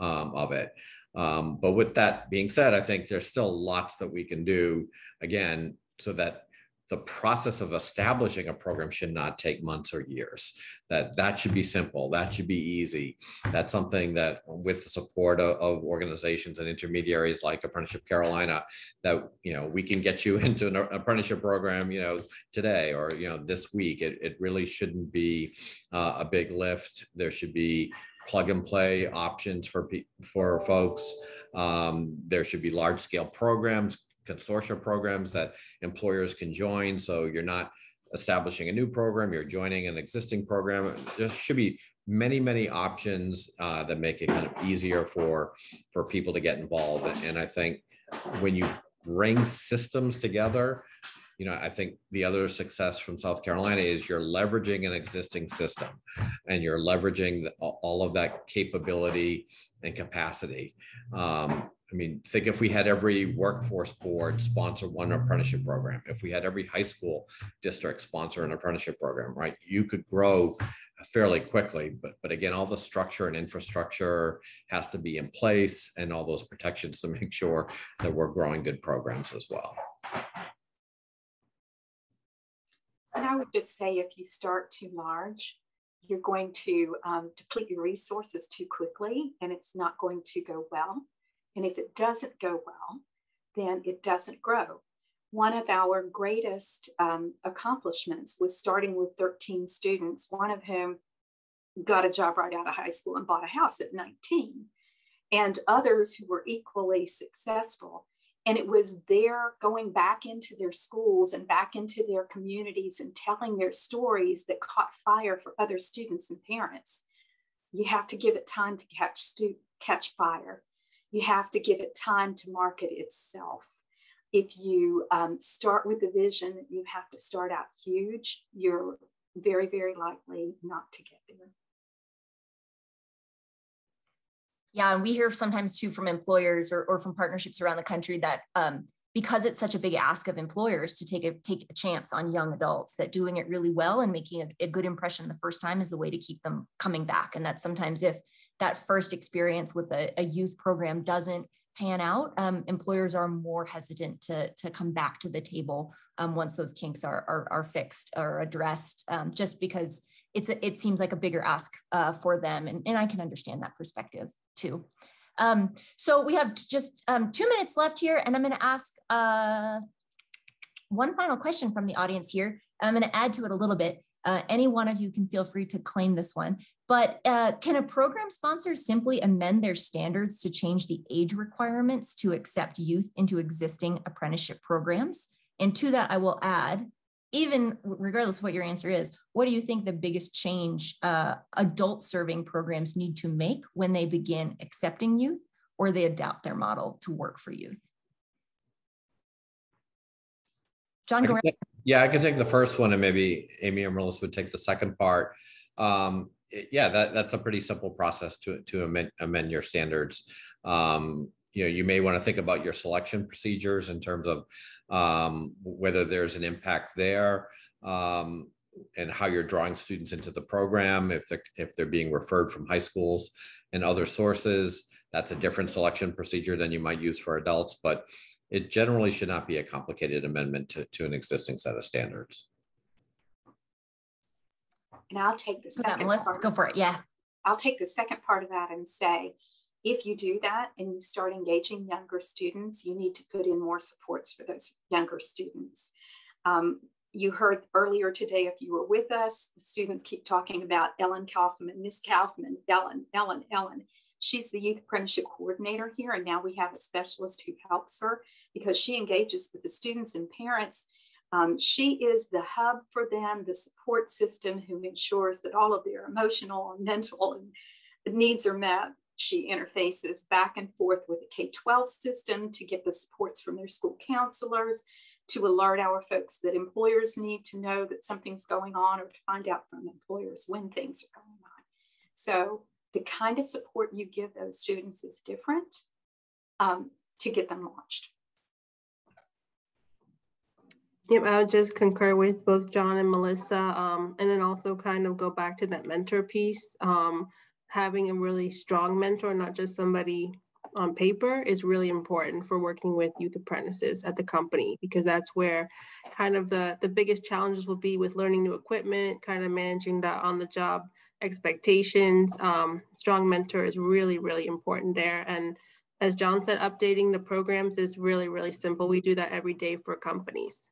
um, of it. Um, but with that being said i think there's still lots that we can do again so that the process of establishing a program should not take months or years. That that should be simple. That should be easy. That's something that with the support of, of, organizations and intermediaries like apprenticeship carolina that you know we can get you [LAUGHS] into an apprenticeship program you know today or you know this week. It, it really shouldn't be uh, a big lift. There should be plug and play options for for folks um, there should be large scale programs consortia programs that employers can join. So you're not establishing a new program, you're joining an existing program. There should be many, many options uh, that make it kind of easier for, for people to get involved. And I think when you bring systems together, you know, I think the other success from South Carolina is you're leveraging an existing system and you're leveraging all of that capability and capacity. Um, I mean, think if we had every workforce board sponsor one apprenticeship program, if we had every high school district sponsor an apprenticeship program, right? You could grow fairly quickly, but but again, all the structure and infrastructure has to be in place and all those protections to make sure that we're growing good programs as well. And I would just say if you start too large, you're going to um, deplete your resources too quickly and it's not going to go well. And if it doesn't go well, then it doesn't grow. One of our greatest um, accomplishments was starting with 13 students, one of whom got a job right out of high school and bought a house at 19, and others who were equally successful. And it was their going back into their schools and back into their communities and telling their stories that caught fire for other students and parents. You have to give it time to catch, stu- catch fire you have to give it time to market itself. If you um, start with a vision, you have to start out huge. You're very, very likely not to get there. Yeah, and we hear sometimes too from employers or, or from partnerships around the country that um, because it's such a big ask of employers to take a take a chance on young adults, that doing it really well and making a, a good impression the first time is the way to keep them coming back. And that sometimes if that first experience with a, a youth program doesn't pan out, um, employers are more hesitant to, to come back to the table um, once those kinks are, are, are fixed or addressed, um, just because it's a, it seems like a bigger ask uh, for them. And, and I can understand that perspective too. Um, so we have just um, two minutes left here, and I'm going to ask uh, one final question from the audience here. I'm going to add to it a little bit. Uh, any one of you can feel free to claim this one. But uh, can a program sponsor simply amend their standards to change the age requirements to accept youth into existing apprenticeship programs? And to that, I will add, even regardless of what your answer is, what do you think the biggest change uh, adult serving programs need to make when they begin accepting youth or they adapt their model to work for youth? John, go ahead. Yeah, I can take the first one and maybe Amy or Melissa would take the second part. Um, yeah, that, that's a pretty simple process to, to amend, amend your standards. Um, you know, you may want to think about your selection procedures in terms of um, whether there's an impact there um, and how you're drawing students into the program. If they're, if they're being referred from high schools and other sources, that's a different selection procedure than you might use for adults, but it generally should not be a complicated amendment to, to an existing set of standards. And I'll take the second Melissa, part. Go for it. Yeah. I'll take the second part of that and say, if you do that and you start engaging younger students, you need to put in more supports for those younger students. Um, you heard earlier today, if you were with us, the students keep talking about Ellen Kaufman, Miss Kaufman, Ellen, Ellen, Ellen. She's the youth apprenticeship coordinator here, and now we have a specialist who helps her because she engages with the students and parents. Um, she is the hub for them, the support system who ensures that all of their emotional and mental needs are met. She interfaces back and forth with the K 12 system to get the supports from their school counselors, to alert our folks that employers need to know that something's going on or to find out from employers when things are going on. So the kind of support you give those students is different um, to get them launched. Yep, I would just concur with both John and Melissa, um, and then also kind of go back to that mentor piece. Um, having a really strong mentor, not just somebody on paper, is really important for working with youth apprentices at the company because that's where kind of the the biggest challenges will be with learning new equipment, kind of managing that on the job expectations. Um, strong mentor is really, really important there. And as John said, updating the programs is really, really simple. We do that every day for companies.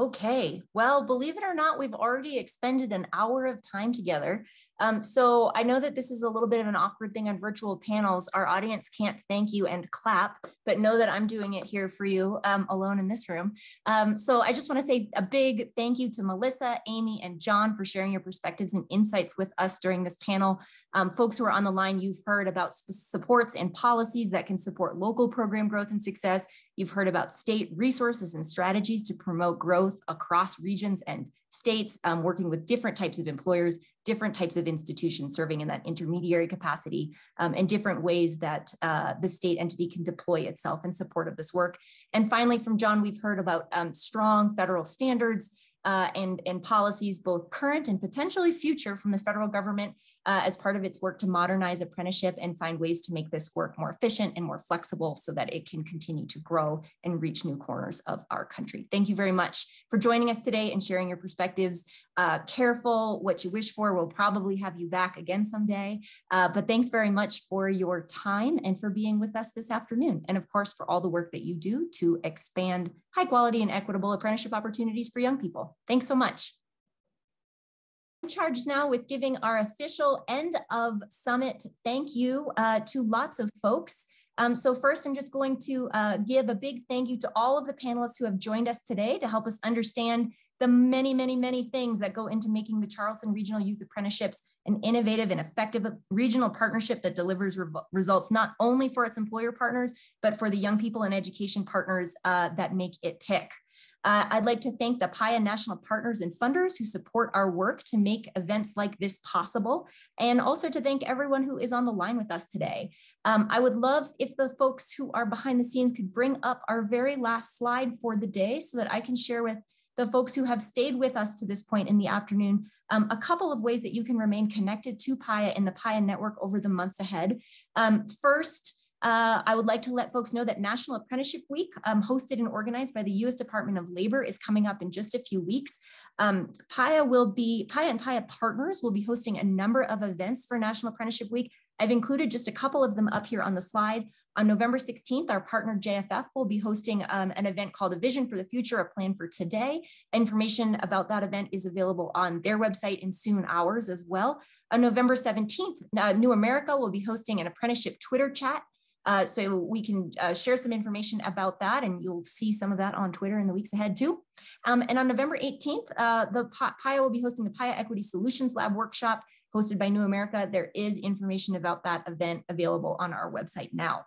Okay, well, believe it or not, we've already expended an hour of time together. Um, so I know that this is a little bit of an awkward thing on virtual panels. Our audience can't thank you and clap, but know that I'm doing it here for you um, alone in this room. Um, so I just want to say a big thank you to Melissa, Amy, and John for sharing your perspectives and insights with us during this panel. Um, folks who are on the line, you've heard about supports and policies that can support local program growth and success. You've heard about state resources and strategies to promote growth across regions and states, um, working with different types of employers, different types of institutions serving in that intermediary capacity, um, and different ways that uh, the state entity can deploy itself in support of this work. And finally, from John, we've heard about um, strong federal standards uh, and, and policies, both current and potentially future from the federal government uh, as part of its work to modernize apprenticeship and find ways to make this work more efficient and more flexible so that it can continue to grow and reach new corners of our country. Thank you very much for joining us today and sharing your perspectives. Uh, careful what you wish for. We'll probably have you back again someday. Uh, but thanks very much for your time and for being with us this afternoon. And of course, for all the work that you do to expand high quality and equitable apprenticeship opportunities for young people. Thanks so much. I'm charged now with giving our official end of summit thank you uh, to lots of folks. Um, so first, I'm just going to uh, give a big thank you to all of the panelists who have joined us today to help us understand the many, many, many things that go into making the Charleston Regional Youth Apprenticeships an innovative and effective regional partnership that delivers re results not only for its employer partners, but for the young people and education partners uh, that make it tick. Uh, I'd like to thank the PAYA national partners and funders who support our work to make events like this possible, and also to thank everyone who is on the line with us today. Um, I would love if the folks who are behind the scenes could bring up our very last slide for the day so that I can share with the folks who have stayed with us to this point in the afternoon, um, a couple of ways that you can remain connected to PAYA and the PAYA network over the months ahead. Um, first, uh, I would like to let folks know that National Apprenticeship Week, um, hosted and organized by the U.S. Department of Labor, is coming up in just a few weeks. Um, PAYA will be PAYA and PAYA partners will be hosting a number of events for National Apprenticeship Week I've included just a couple of them up here on the slide. On November 16th, our partner JFF will be hosting um, an event called A Vision for the Future, a Plan for Today. Information about that event is available on their website and soon ours as well. On November 17th, uh, New America will be hosting an apprenticeship Twitter chat. Uh, so we can uh, share some information about that and you'll see some of that on Twitter in the weeks ahead too. Um, and on November 18th, uh, the PAYA will be hosting the PAYA Equity Solutions Lab workshop hosted by New America. There is information about that event available on our website now.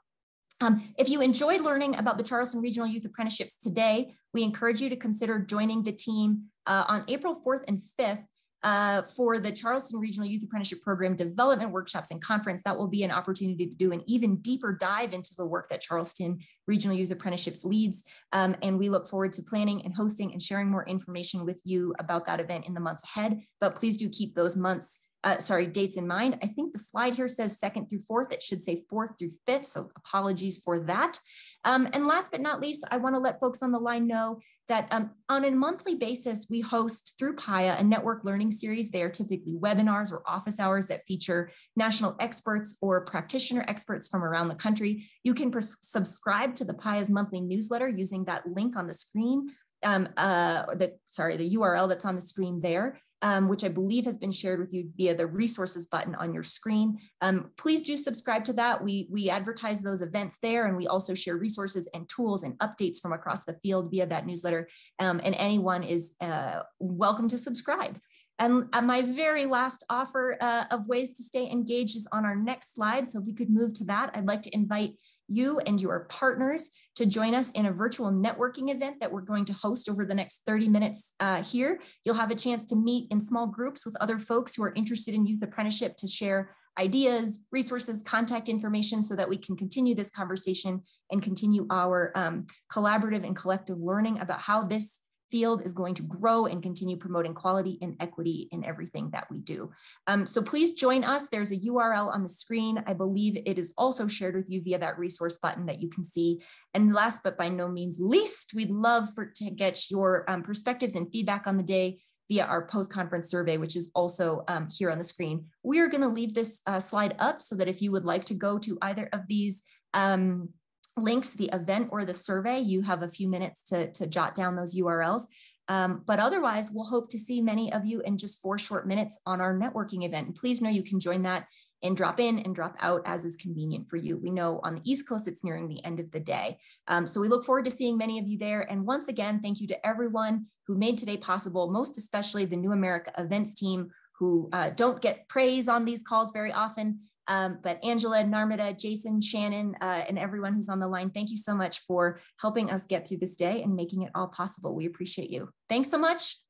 Um, if you enjoyed learning about the Charleston Regional Youth Apprenticeships today, we encourage you to consider joining the team uh, on April 4th and 5th uh, for the Charleston Regional Youth Apprenticeship Program Development Workshops and Conference. That will be an opportunity to do an even deeper dive into the work that Charleston Regional Youth Apprenticeships leads. Um, and we look forward to planning and hosting and sharing more information with you about that event in the months ahead. But please do keep those months uh, sorry, dates in mind. I think the slide here says second through fourth. It should say fourth through fifth. So apologies for that. Um, and last but not least, I want to let folks on the line know that um, on a monthly basis, we host through PAYA a network learning series. They are typically webinars or office hours that feature national experts or practitioner experts from around the country. You can subscribe to the PAYA's monthly newsletter using that link on the screen um, uh, the, sorry, the URL that's on the screen there um, which I believe has been shared with you via the resources button on your screen. Um, please do subscribe to that. We, we advertise those events there and we also share resources and tools and updates from across the field via that newsletter. Um, and anyone is uh, welcome to subscribe. And uh, my very last offer uh, of ways to stay engaged is on our next slide. So if we could move to that, I'd like to invite you and your partners to join us in a virtual networking event that we're going to host over the next 30 minutes uh, here. You'll have a chance to meet in small groups with other folks who are interested in youth apprenticeship to share ideas, resources, contact information so that we can continue this conversation and continue our um, collaborative and collective learning about how this field is going to grow and continue promoting quality and equity in everything that we do. Um, so please join us. There's a URL on the screen. I believe it is also shared with you via that resource button that you can see. And last but by no means least, we'd love for to get your um, perspectives and feedback on the day via our post-conference survey, which is also um, here on the screen. We're gonna leave this uh, slide up so that if you would like to go to either of these um, links, the event or the survey, you have a few minutes to, to jot down those URLs. Um, but otherwise, we'll hope to see many of you in just four short minutes on our networking event. And please know you can join that and drop in and drop out as is convenient for you. We know on the East Coast, it's nearing the end of the day. Um, so we look forward to seeing many of you there. And once again, thank you to everyone who made today possible, most especially the New America events team who uh, don't get praise on these calls very often. Um, but Angela, Narmada, Jason, Shannon, uh, and everyone who's on the line, thank you so much for helping us get through this day and making it all possible. We appreciate you. Thanks so much.